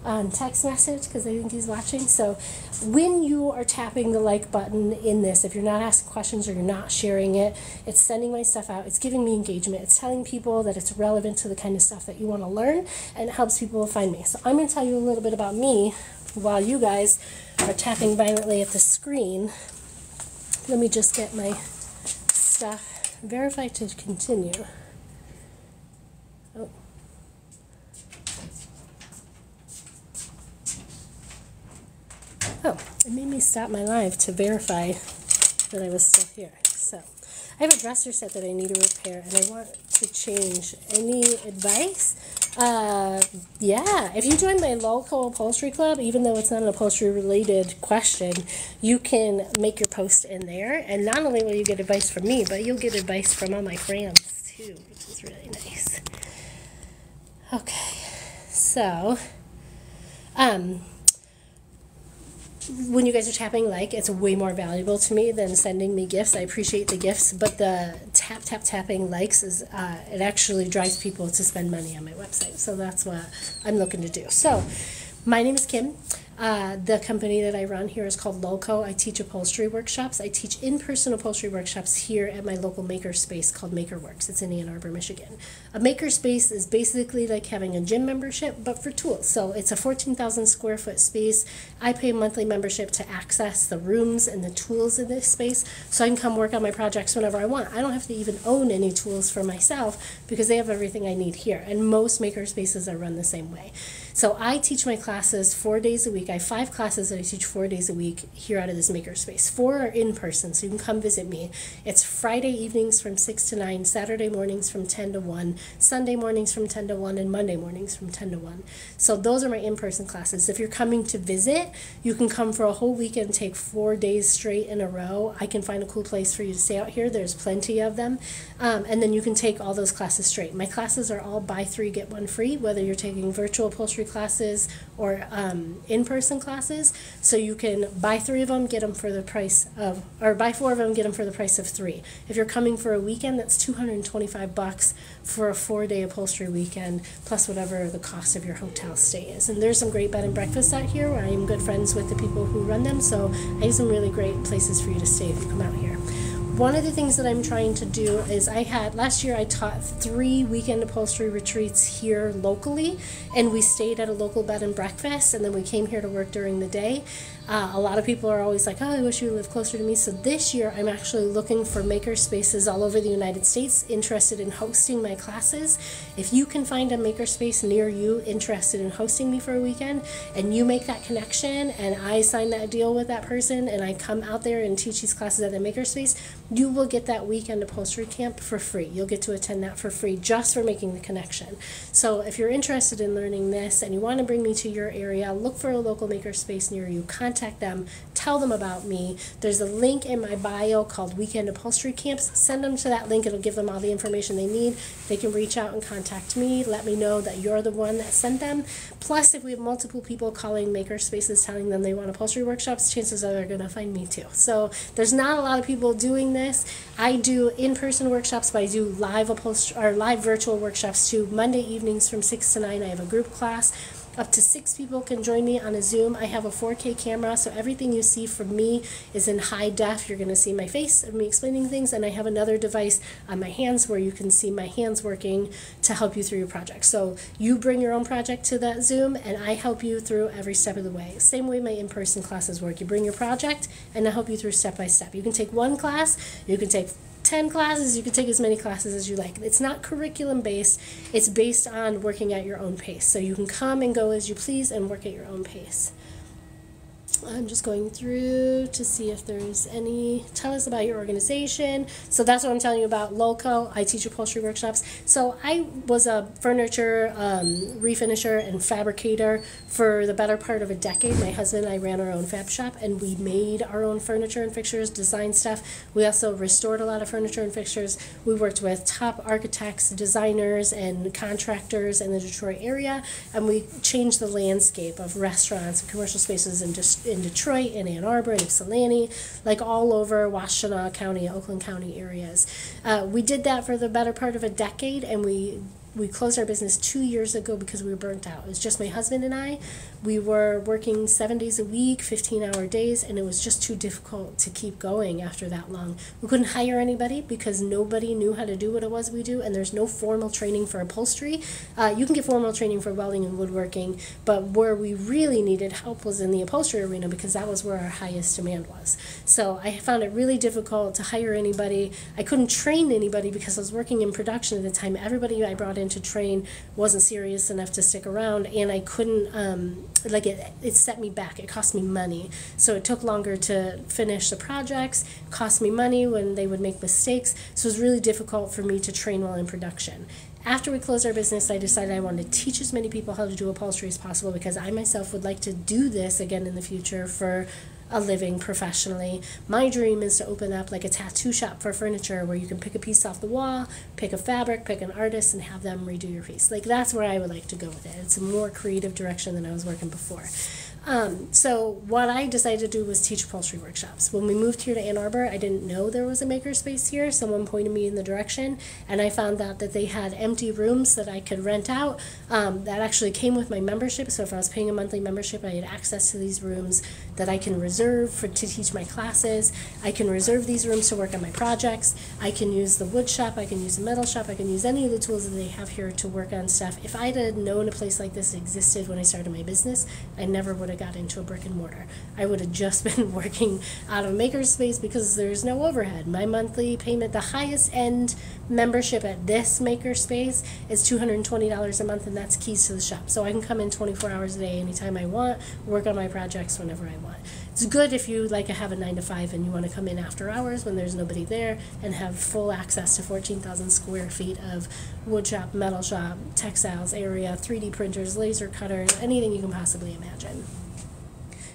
on text message because I think he's watching. So when you are tapping the like button in this, if you're not asking questions or you're not sharing it, it's sending my stuff out. It's giving me engagement. It's telling people that it's relevant to the kind of stuff that you want to learn and it helps people find me. So I'm going to tell you a little bit about me while you guys are tapping violently at the screen. Let me just get my stuff verified to continue. Oh. Oh, it made me stop my live to verify that I was still here. So, I have a dresser set that I need to repair, and I want to change. Any advice? Uh, yeah, if you join my local upholstery club, even though it's not an upholstery related question, you can make your post in there. And not only will you get advice from me, but you'll get advice from all my friends too, which is really nice. Okay, so, um, when you guys are tapping like, it's way more valuable to me than sending me gifts. I appreciate the gifts, but the tap, tap, tapping likes is, uh, it actually drives people to spend money on my website. So that's what I'm looking to do. So my name is Kim. Uh, the company that I run here is called LullCo. I teach upholstery workshops. I teach in-person upholstery workshops here at my local makerspace called MakerWorks. It's in Ann Arbor, Michigan. A makerspace is basically like having a gym membership, but for tools. So it's a 14,000 square foot space. I pay a monthly membership to access the rooms and the tools in this space, so I can come work on my projects whenever I want. I don't have to even own any tools for myself because they have everything I need here. And most makerspaces are run the same way. So I teach my classes four days a week. I have five classes that I teach four days a week here out of this makerspace. Four are in person, so you can come visit me. It's Friday evenings from 6 to 9, Saturday mornings from 10 to 1, Sunday mornings from 10 to 1, and Monday mornings from 10 to 1. So those are my in person classes. If you're coming to visit, you can come for a whole weekend, and take four days straight in a row. I can find a cool place for you to stay out here. There's plenty of them. Um, and then you can take all those classes straight. My classes are all buy three, get one free, whether you're taking virtual upholstery classes or um, in person person classes. So you can buy three of them, get them for the price of, or buy four of them, get them for the price of three. If you're coming for a weekend, that's 225 bucks for a four day upholstery weekend, plus whatever the cost of your hotel stay is. And there's some great bed and breakfasts out here where I am good friends with the people who run them. So I have some really great places for you to stay if you come out here one of the things that I'm trying to do is I had last year I taught three weekend upholstery retreats here locally, and we stayed at a local bed and breakfast, and then we came here to work during the day. Uh, a lot of people are always like, oh, I wish you lived closer to me. So this year, I'm actually looking for maker spaces all over the United States interested in hosting my classes. If you can find a makerspace near you interested in hosting me for a weekend, and you make that connection, and I sign that deal with that person, and I come out there and teach these classes at the makerspace, you will get that weekend upholstery camp for free. You'll get to attend that for free just for making the connection. So if you're interested in learning this and you want to bring me to your area, look for a local makerspace near you. Contact contact them, tell them about me. There's a link in my bio called Weekend Upholstery Camps. Send them to that link, it'll give them all the information they need. They can reach out and contact me, let me know that you're the one that sent them. Plus, if we have multiple people calling maker spaces telling them they want upholstery workshops, chances are they're going to find me too. So there's not a lot of people doing this. I do in-person workshops, but I do live upholstery or live virtual workshops too. Monday evenings from 6 to 9, I have a group class Up to six people can join me on a Zoom. I have a 4K camera, so everything you see from me is in high def. You're going to see my face and me explaining things, and I have another device on my hands where you can see my hands working to help you through your project. So you bring your own project to that Zoom, and I help you through every step of the way. Same way my in-person classes work. You bring your project, and I help you through step by step. You can take one class, you can take 10 classes, you can take as many classes as you like. It's not curriculum based, it's based on working at your own pace. So you can come and go as you please and work at your own pace. I'm just going through to see if there's any. Tell us about your organization. So that's what I'm telling you about. LullCo, I teach upholstery workshops. So I was a furniture um, refinisher and fabricator for the better part of a decade. My husband and I ran our own fab shop, and we made our own furniture and fixtures, designed stuff. We also restored a lot of furniture and fixtures. We worked with top architects, designers, and contractors in the Detroit area, and we changed the landscape of restaurants and commercial spaces and just in Detroit, in Ann Arbor, in Ypsilanti, like all over Washtenaw County, Oakland County areas. Uh, we did that for the better part of a decade, and we we closed our business two years ago because we were burnt out. It was just my husband and I. We were working seven days a week, 15 hour days, and it was just too difficult to keep going after that long. We couldn't hire anybody because nobody knew how to do what it was we do, and there's no formal training for upholstery. Uh, you can get formal training for welding and woodworking, but where we really needed help was in the upholstery arena because that was where our highest demand was. So I found it really difficult to hire anybody. I couldn't train anybody because I was working in production at the time. Everybody I brought in to train wasn't serious enough to stick around, and I couldn't um, like it. It set me back. It cost me money, so it took longer to finish the projects. Cost me money when they would make mistakes. So it was really difficult for me to train while in production after we closed our business, I decided I wanted to teach as many people how to do upholstery as possible because I myself would like to do this again in the future for a living professionally. My dream is to open up like a tattoo shop for furniture where you can pick a piece off the wall, pick a fabric, pick an artist, and have them redo your piece. Like that's where I would like to go with it. It's a more creative direction than I was working before. Um, so what I decided to do was teach upholstery workshops. When we moved here to Ann Arbor, I didn't know there was a makerspace here. Someone pointed me in the direction, and I found out that they had empty rooms that I could rent out. Um, that actually came with my membership. So if I was paying a monthly membership, I had access to these rooms that I can reserve for to teach my classes. I can reserve these rooms to work on my projects. I can use the wood shop. I can use the metal shop. I can use any of the tools that they have here to work on stuff. If I'd have known a place like this existed when I started my business, I never would have got into a brick and mortar. I would have just been working out of a makerspace because there's no overhead. My monthly payment, the highest end membership at this makerspace is $220 a month, and that's keys to the shop. So I can come in 24 hours a day anytime I want, work on my projects whenever I want. It's good if you like have a nine to five and you want to come in after hours when there's nobody there and have full access to 14,000 square feet of wood shop, metal shop, textiles area, 3D printers, laser cutters, anything you can possibly imagine.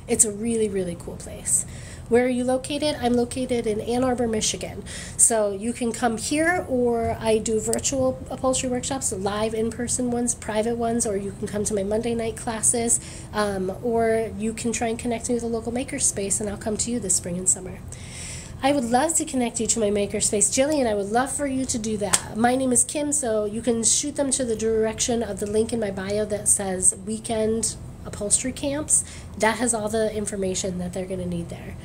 It's a really, really cool place. Where are you located? I'm located in Ann Arbor, Michigan. So you can come here, or I do virtual upholstery workshops, live in person ones, private ones, or you can come to my Monday night classes, um, or you can try and connect me with a local makerspace, and I'll come to you this spring and summer. I would love to connect you to my makerspace. Jillian, I would love for you to do that. My name is Kim, so you can shoot them to the direction of the link in my bio that says weekend upholstery camps. That has all the information that they're going to need there.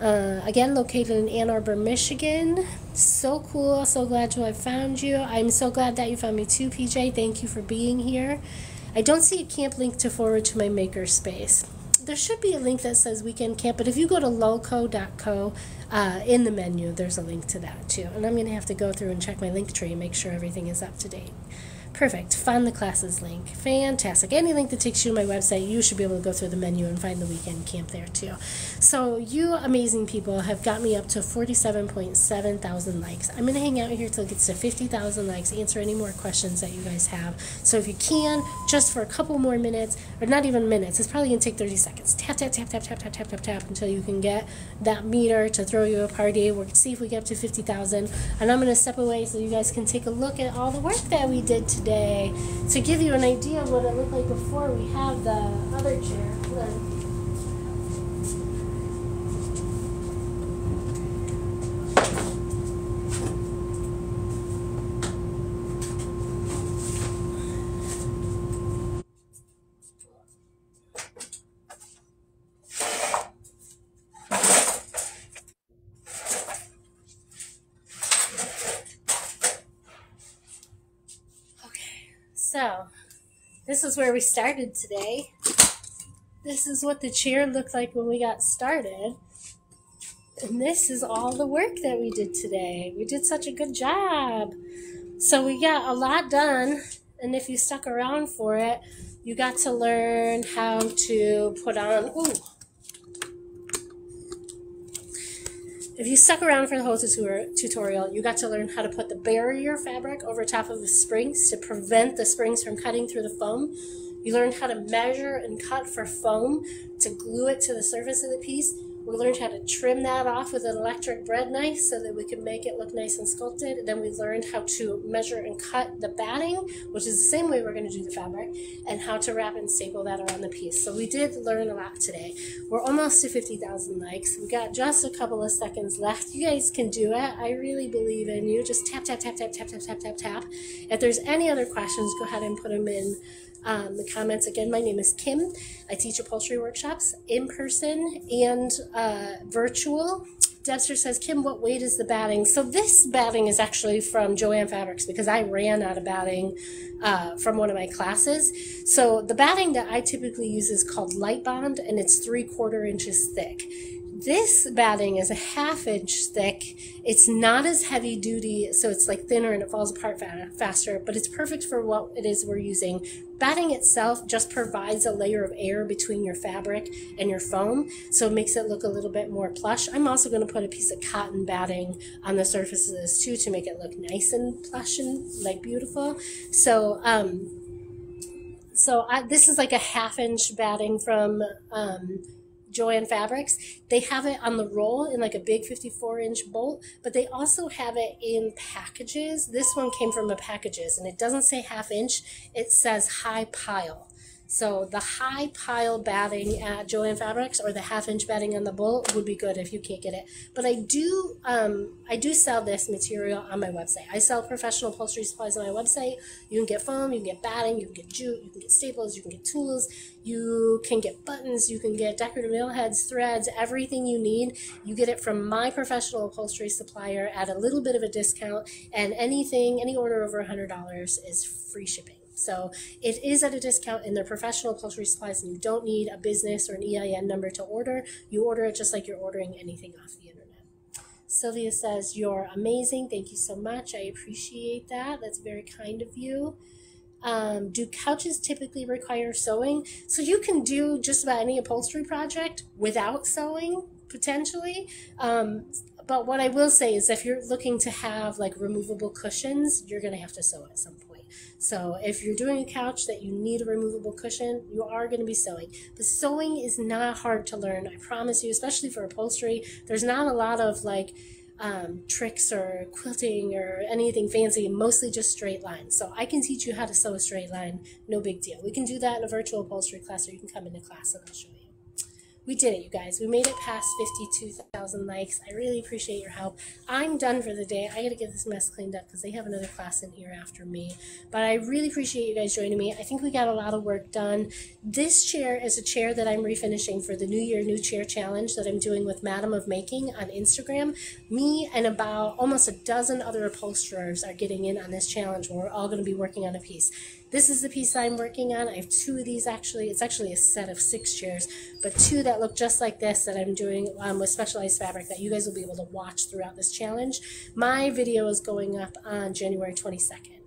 Uh, again, located in Ann Arbor, Michigan. So cool. So glad to have found you. I'm so glad that you found me too, PJ. Thank you for being here. I don't see a camp link to forward to my makerspace. There should be a link that says weekend camp, but if you go to lullco.co uh, in the menu, there's a link to that too. And I'm going to have to go through and check my link tree and make sure everything is up to date. Perfect. Find the classes link. Fantastic. Any link that takes you to my website, you should be able to go through the menu and find the weekend camp there too. So you amazing people have got me up to 47.7 thousand likes. I'm going to hang out here till it gets to 50,000 likes, answer any more questions that you guys have. So if you can, just for a couple more minutes, or not even minutes, it's probably going to take 30 seconds. Tap, tap, tap, tap, tap, tap, tap, tap, tap until you can get that meter to throw you a party. We'll see if we get up to 50,000. And I'm going to step away so you guys can take a look at all the work that we did today today. To give you an idea of what it looked like before, we have the other chair. This is where we started today. This is what the chair looked like when we got started. And this is all the work that we did today. We did such a good job. So we got a lot done. And if you stuck around for it, you got to learn how to put on, ooh, If you stuck around for the whole tutorial, you got to learn how to put the barrier fabric over top of the springs to prevent the springs from cutting through the foam. You learned how to measure and cut for foam to glue it to the surface of the piece. We learned how to trim that off with an electric bread knife so that we could make it look nice and sculpted. Then we learned how to measure and cut the batting, which is the same way we're going to do the fabric, and how to wrap and staple that around the piece. So we did learn a lot today. We're almost to 50,000 likes. We got just a couple of seconds left. You guys can do it. I really believe in you. Just tap, tap, tap, tap, tap, tap, tap, tap, tap. If there's any other questions, go ahead and put them in um, the comments. Again, my name is Kim. I teach upholstery workshops in person and uh, virtual. Debster says, Kim, what weight is the batting? So this batting is actually from Joann Fabrics because I ran out of batting uh, from one of my classes. So the batting that I typically use is called Light Bond and it's three quarter inches thick. This batting is a half inch thick. It's not as heavy duty, so it's like thinner and it falls apart faster, but it's perfect for what it is we're using. Batting itself just provides a layer of air between your fabric and your foam, so it makes it look a little bit more plush. I'm also going to put a piece of cotton batting on the surface of this too to make it look nice and plush and like beautiful. So, um, so I, this is like a half inch batting from um, Joann Fabrics. They have it on the roll in like a big 54 inch bolt, but they also have it in packages. This one came from a packages and it doesn't say half inch, it says high pile. So the high pile batting at Joann Fabrics or the half inch batting on the bolt would be good if you can't get it. But I do um, I do sell this material on my website. I sell professional upholstery supplies on my website. You can get foam, you can get batting, you can get jute, you can get staples, you can get tools, you can get buttons, you can get decorative nail heads, threads, everything you need. You get it from my professional upholstery supplier at a little bit of a discount, and anything, any order over $100 is free shipping. So it is at a discount in their professional upholstery supplies, and you don't need a business or an EIN number to order. You order it just like you're ordering anything off the internet. Sylvia says, You're amazing. Thank you so much. I appreciate that. That's very kind of you. Um, do couches typically require sewing? So you can do just about any upholstery project without sewing, potentially. Um, but what I will say is if you're looking to have like removable cushions, you're going to have to sew at some point. So if you're doing a couch that you need a removable cushion, you are going to be sewing. But sewing is not hard to learn. I promise you, especially for upholstery. There's not a lot of like um, tricks or quilting or anything fancy, mostly just straight lines. So I can teach you how to sew a straight line, no big deal. We can do that in a virtual upholstery class or you can come into class and I'll show you we did it, you guys. We made it past 52,000 likes. I really appreciate your help. I'm done for the day. I got to get this mess cleaned up because they have another class in here after me. But I really appreciate you guys joining me. I think we got a lot of work done. This chair is a chair that I'm refinishing for the New Year New Chair Challenge that I'm doing with Madam of Making on Instagram. Me and about almost a dozen other upholsterers are getting in on this challenge where we're all going to be working on a piece. This is the piece I'm working on. I have two of these actually. It's actually a set of six chairs, but two that look just like this that I'm doing um, with specialized fabric that you guys will be able to watch throughout this challenge. My video is going up on January 22nd.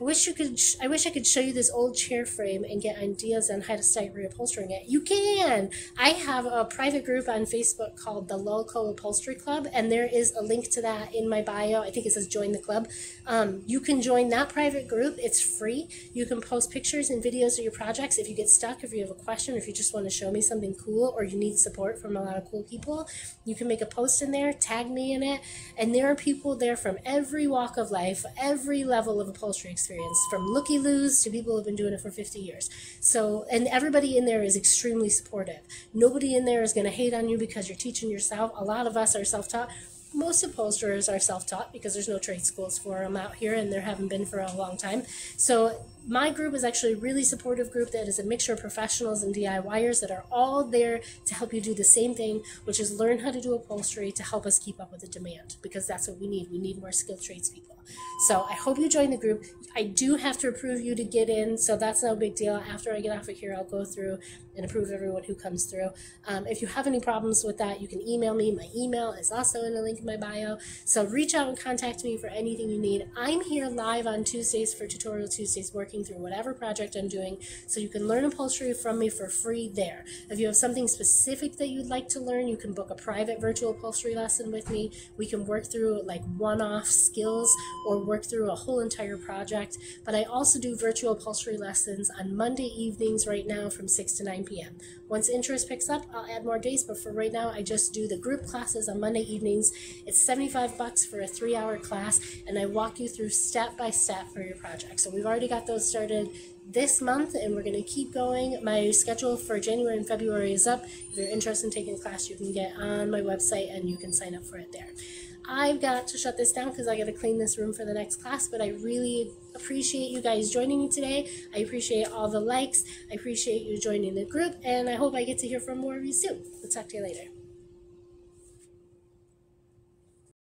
I wish you could. I wish I could show you this old chair frame and get ideas on how to start reupholstering it. You can. I have a private group on Facebook called the LullCo Upholstery Club, and there is a link to that in my bio. I think it says join the club. Um, you can join that private group. It's free. You can post pictures and videos of your projects. If you get stuck, if you have a question, if you just want to show me something cool, or you need support from a lot of cool people, you can make a post in there, tag me in it, and there are people there from every walk of life, every level of upholstery experience experience from looky loos to people who have been doing it for 50 years. So, and everybody in there is extremely supportive. Nobody in there is going to hate on you because you're teaching yourself. A lot of us are self taught. most upholsterers are self-taught because there's no trade schools for them out here and there haven't been for a long time so my group is actually a really supportive group that is a mixture of professionals and DIYers that are all there to help you do the same thing, which is learn how to do upholstery to help us keep up with the demand because that's what we need. We need more skilled tradespeople. So I hope you join the group. I do have to approve you to get in, so that's no big deal. After I get off of here, I'll go through and approve everyone who comes through. Um, if you have any problems with that, you can email me. My email is also in the link in my bio. So reach out and contact me for anything you need. I'm here live on Tuesdays for Tutorial Tuesdays working through whatever project I'm doing. So you can learn upholstery from me for free there. If you have something specific that you'd like to learn, you can book a private virtual upholstery lesson with me. We can work through like one off skills or work through a whole entire project. But I also do virtual upholstery lessons on Monday evenings right now from 6 to 9 p.m. Once interest picks up, I'll add more days, but for right now, I just do the group classes on Monday evenings. It's 75 bucks for a three hour class, and I walk you through step by step for your project. So we've already got those started this month and we're going to keep going. My schedule for January and February is up. If you're interested in taking class, you can get on my website and you can sign up for it there. I've got to shut this down because I got to clean this room for the next class, but I really appreciate you guys joining me today. I appreciate all the likes. I appreciate you joining the group, and I hope I get to hear from more of you soon. We'll talk to you later.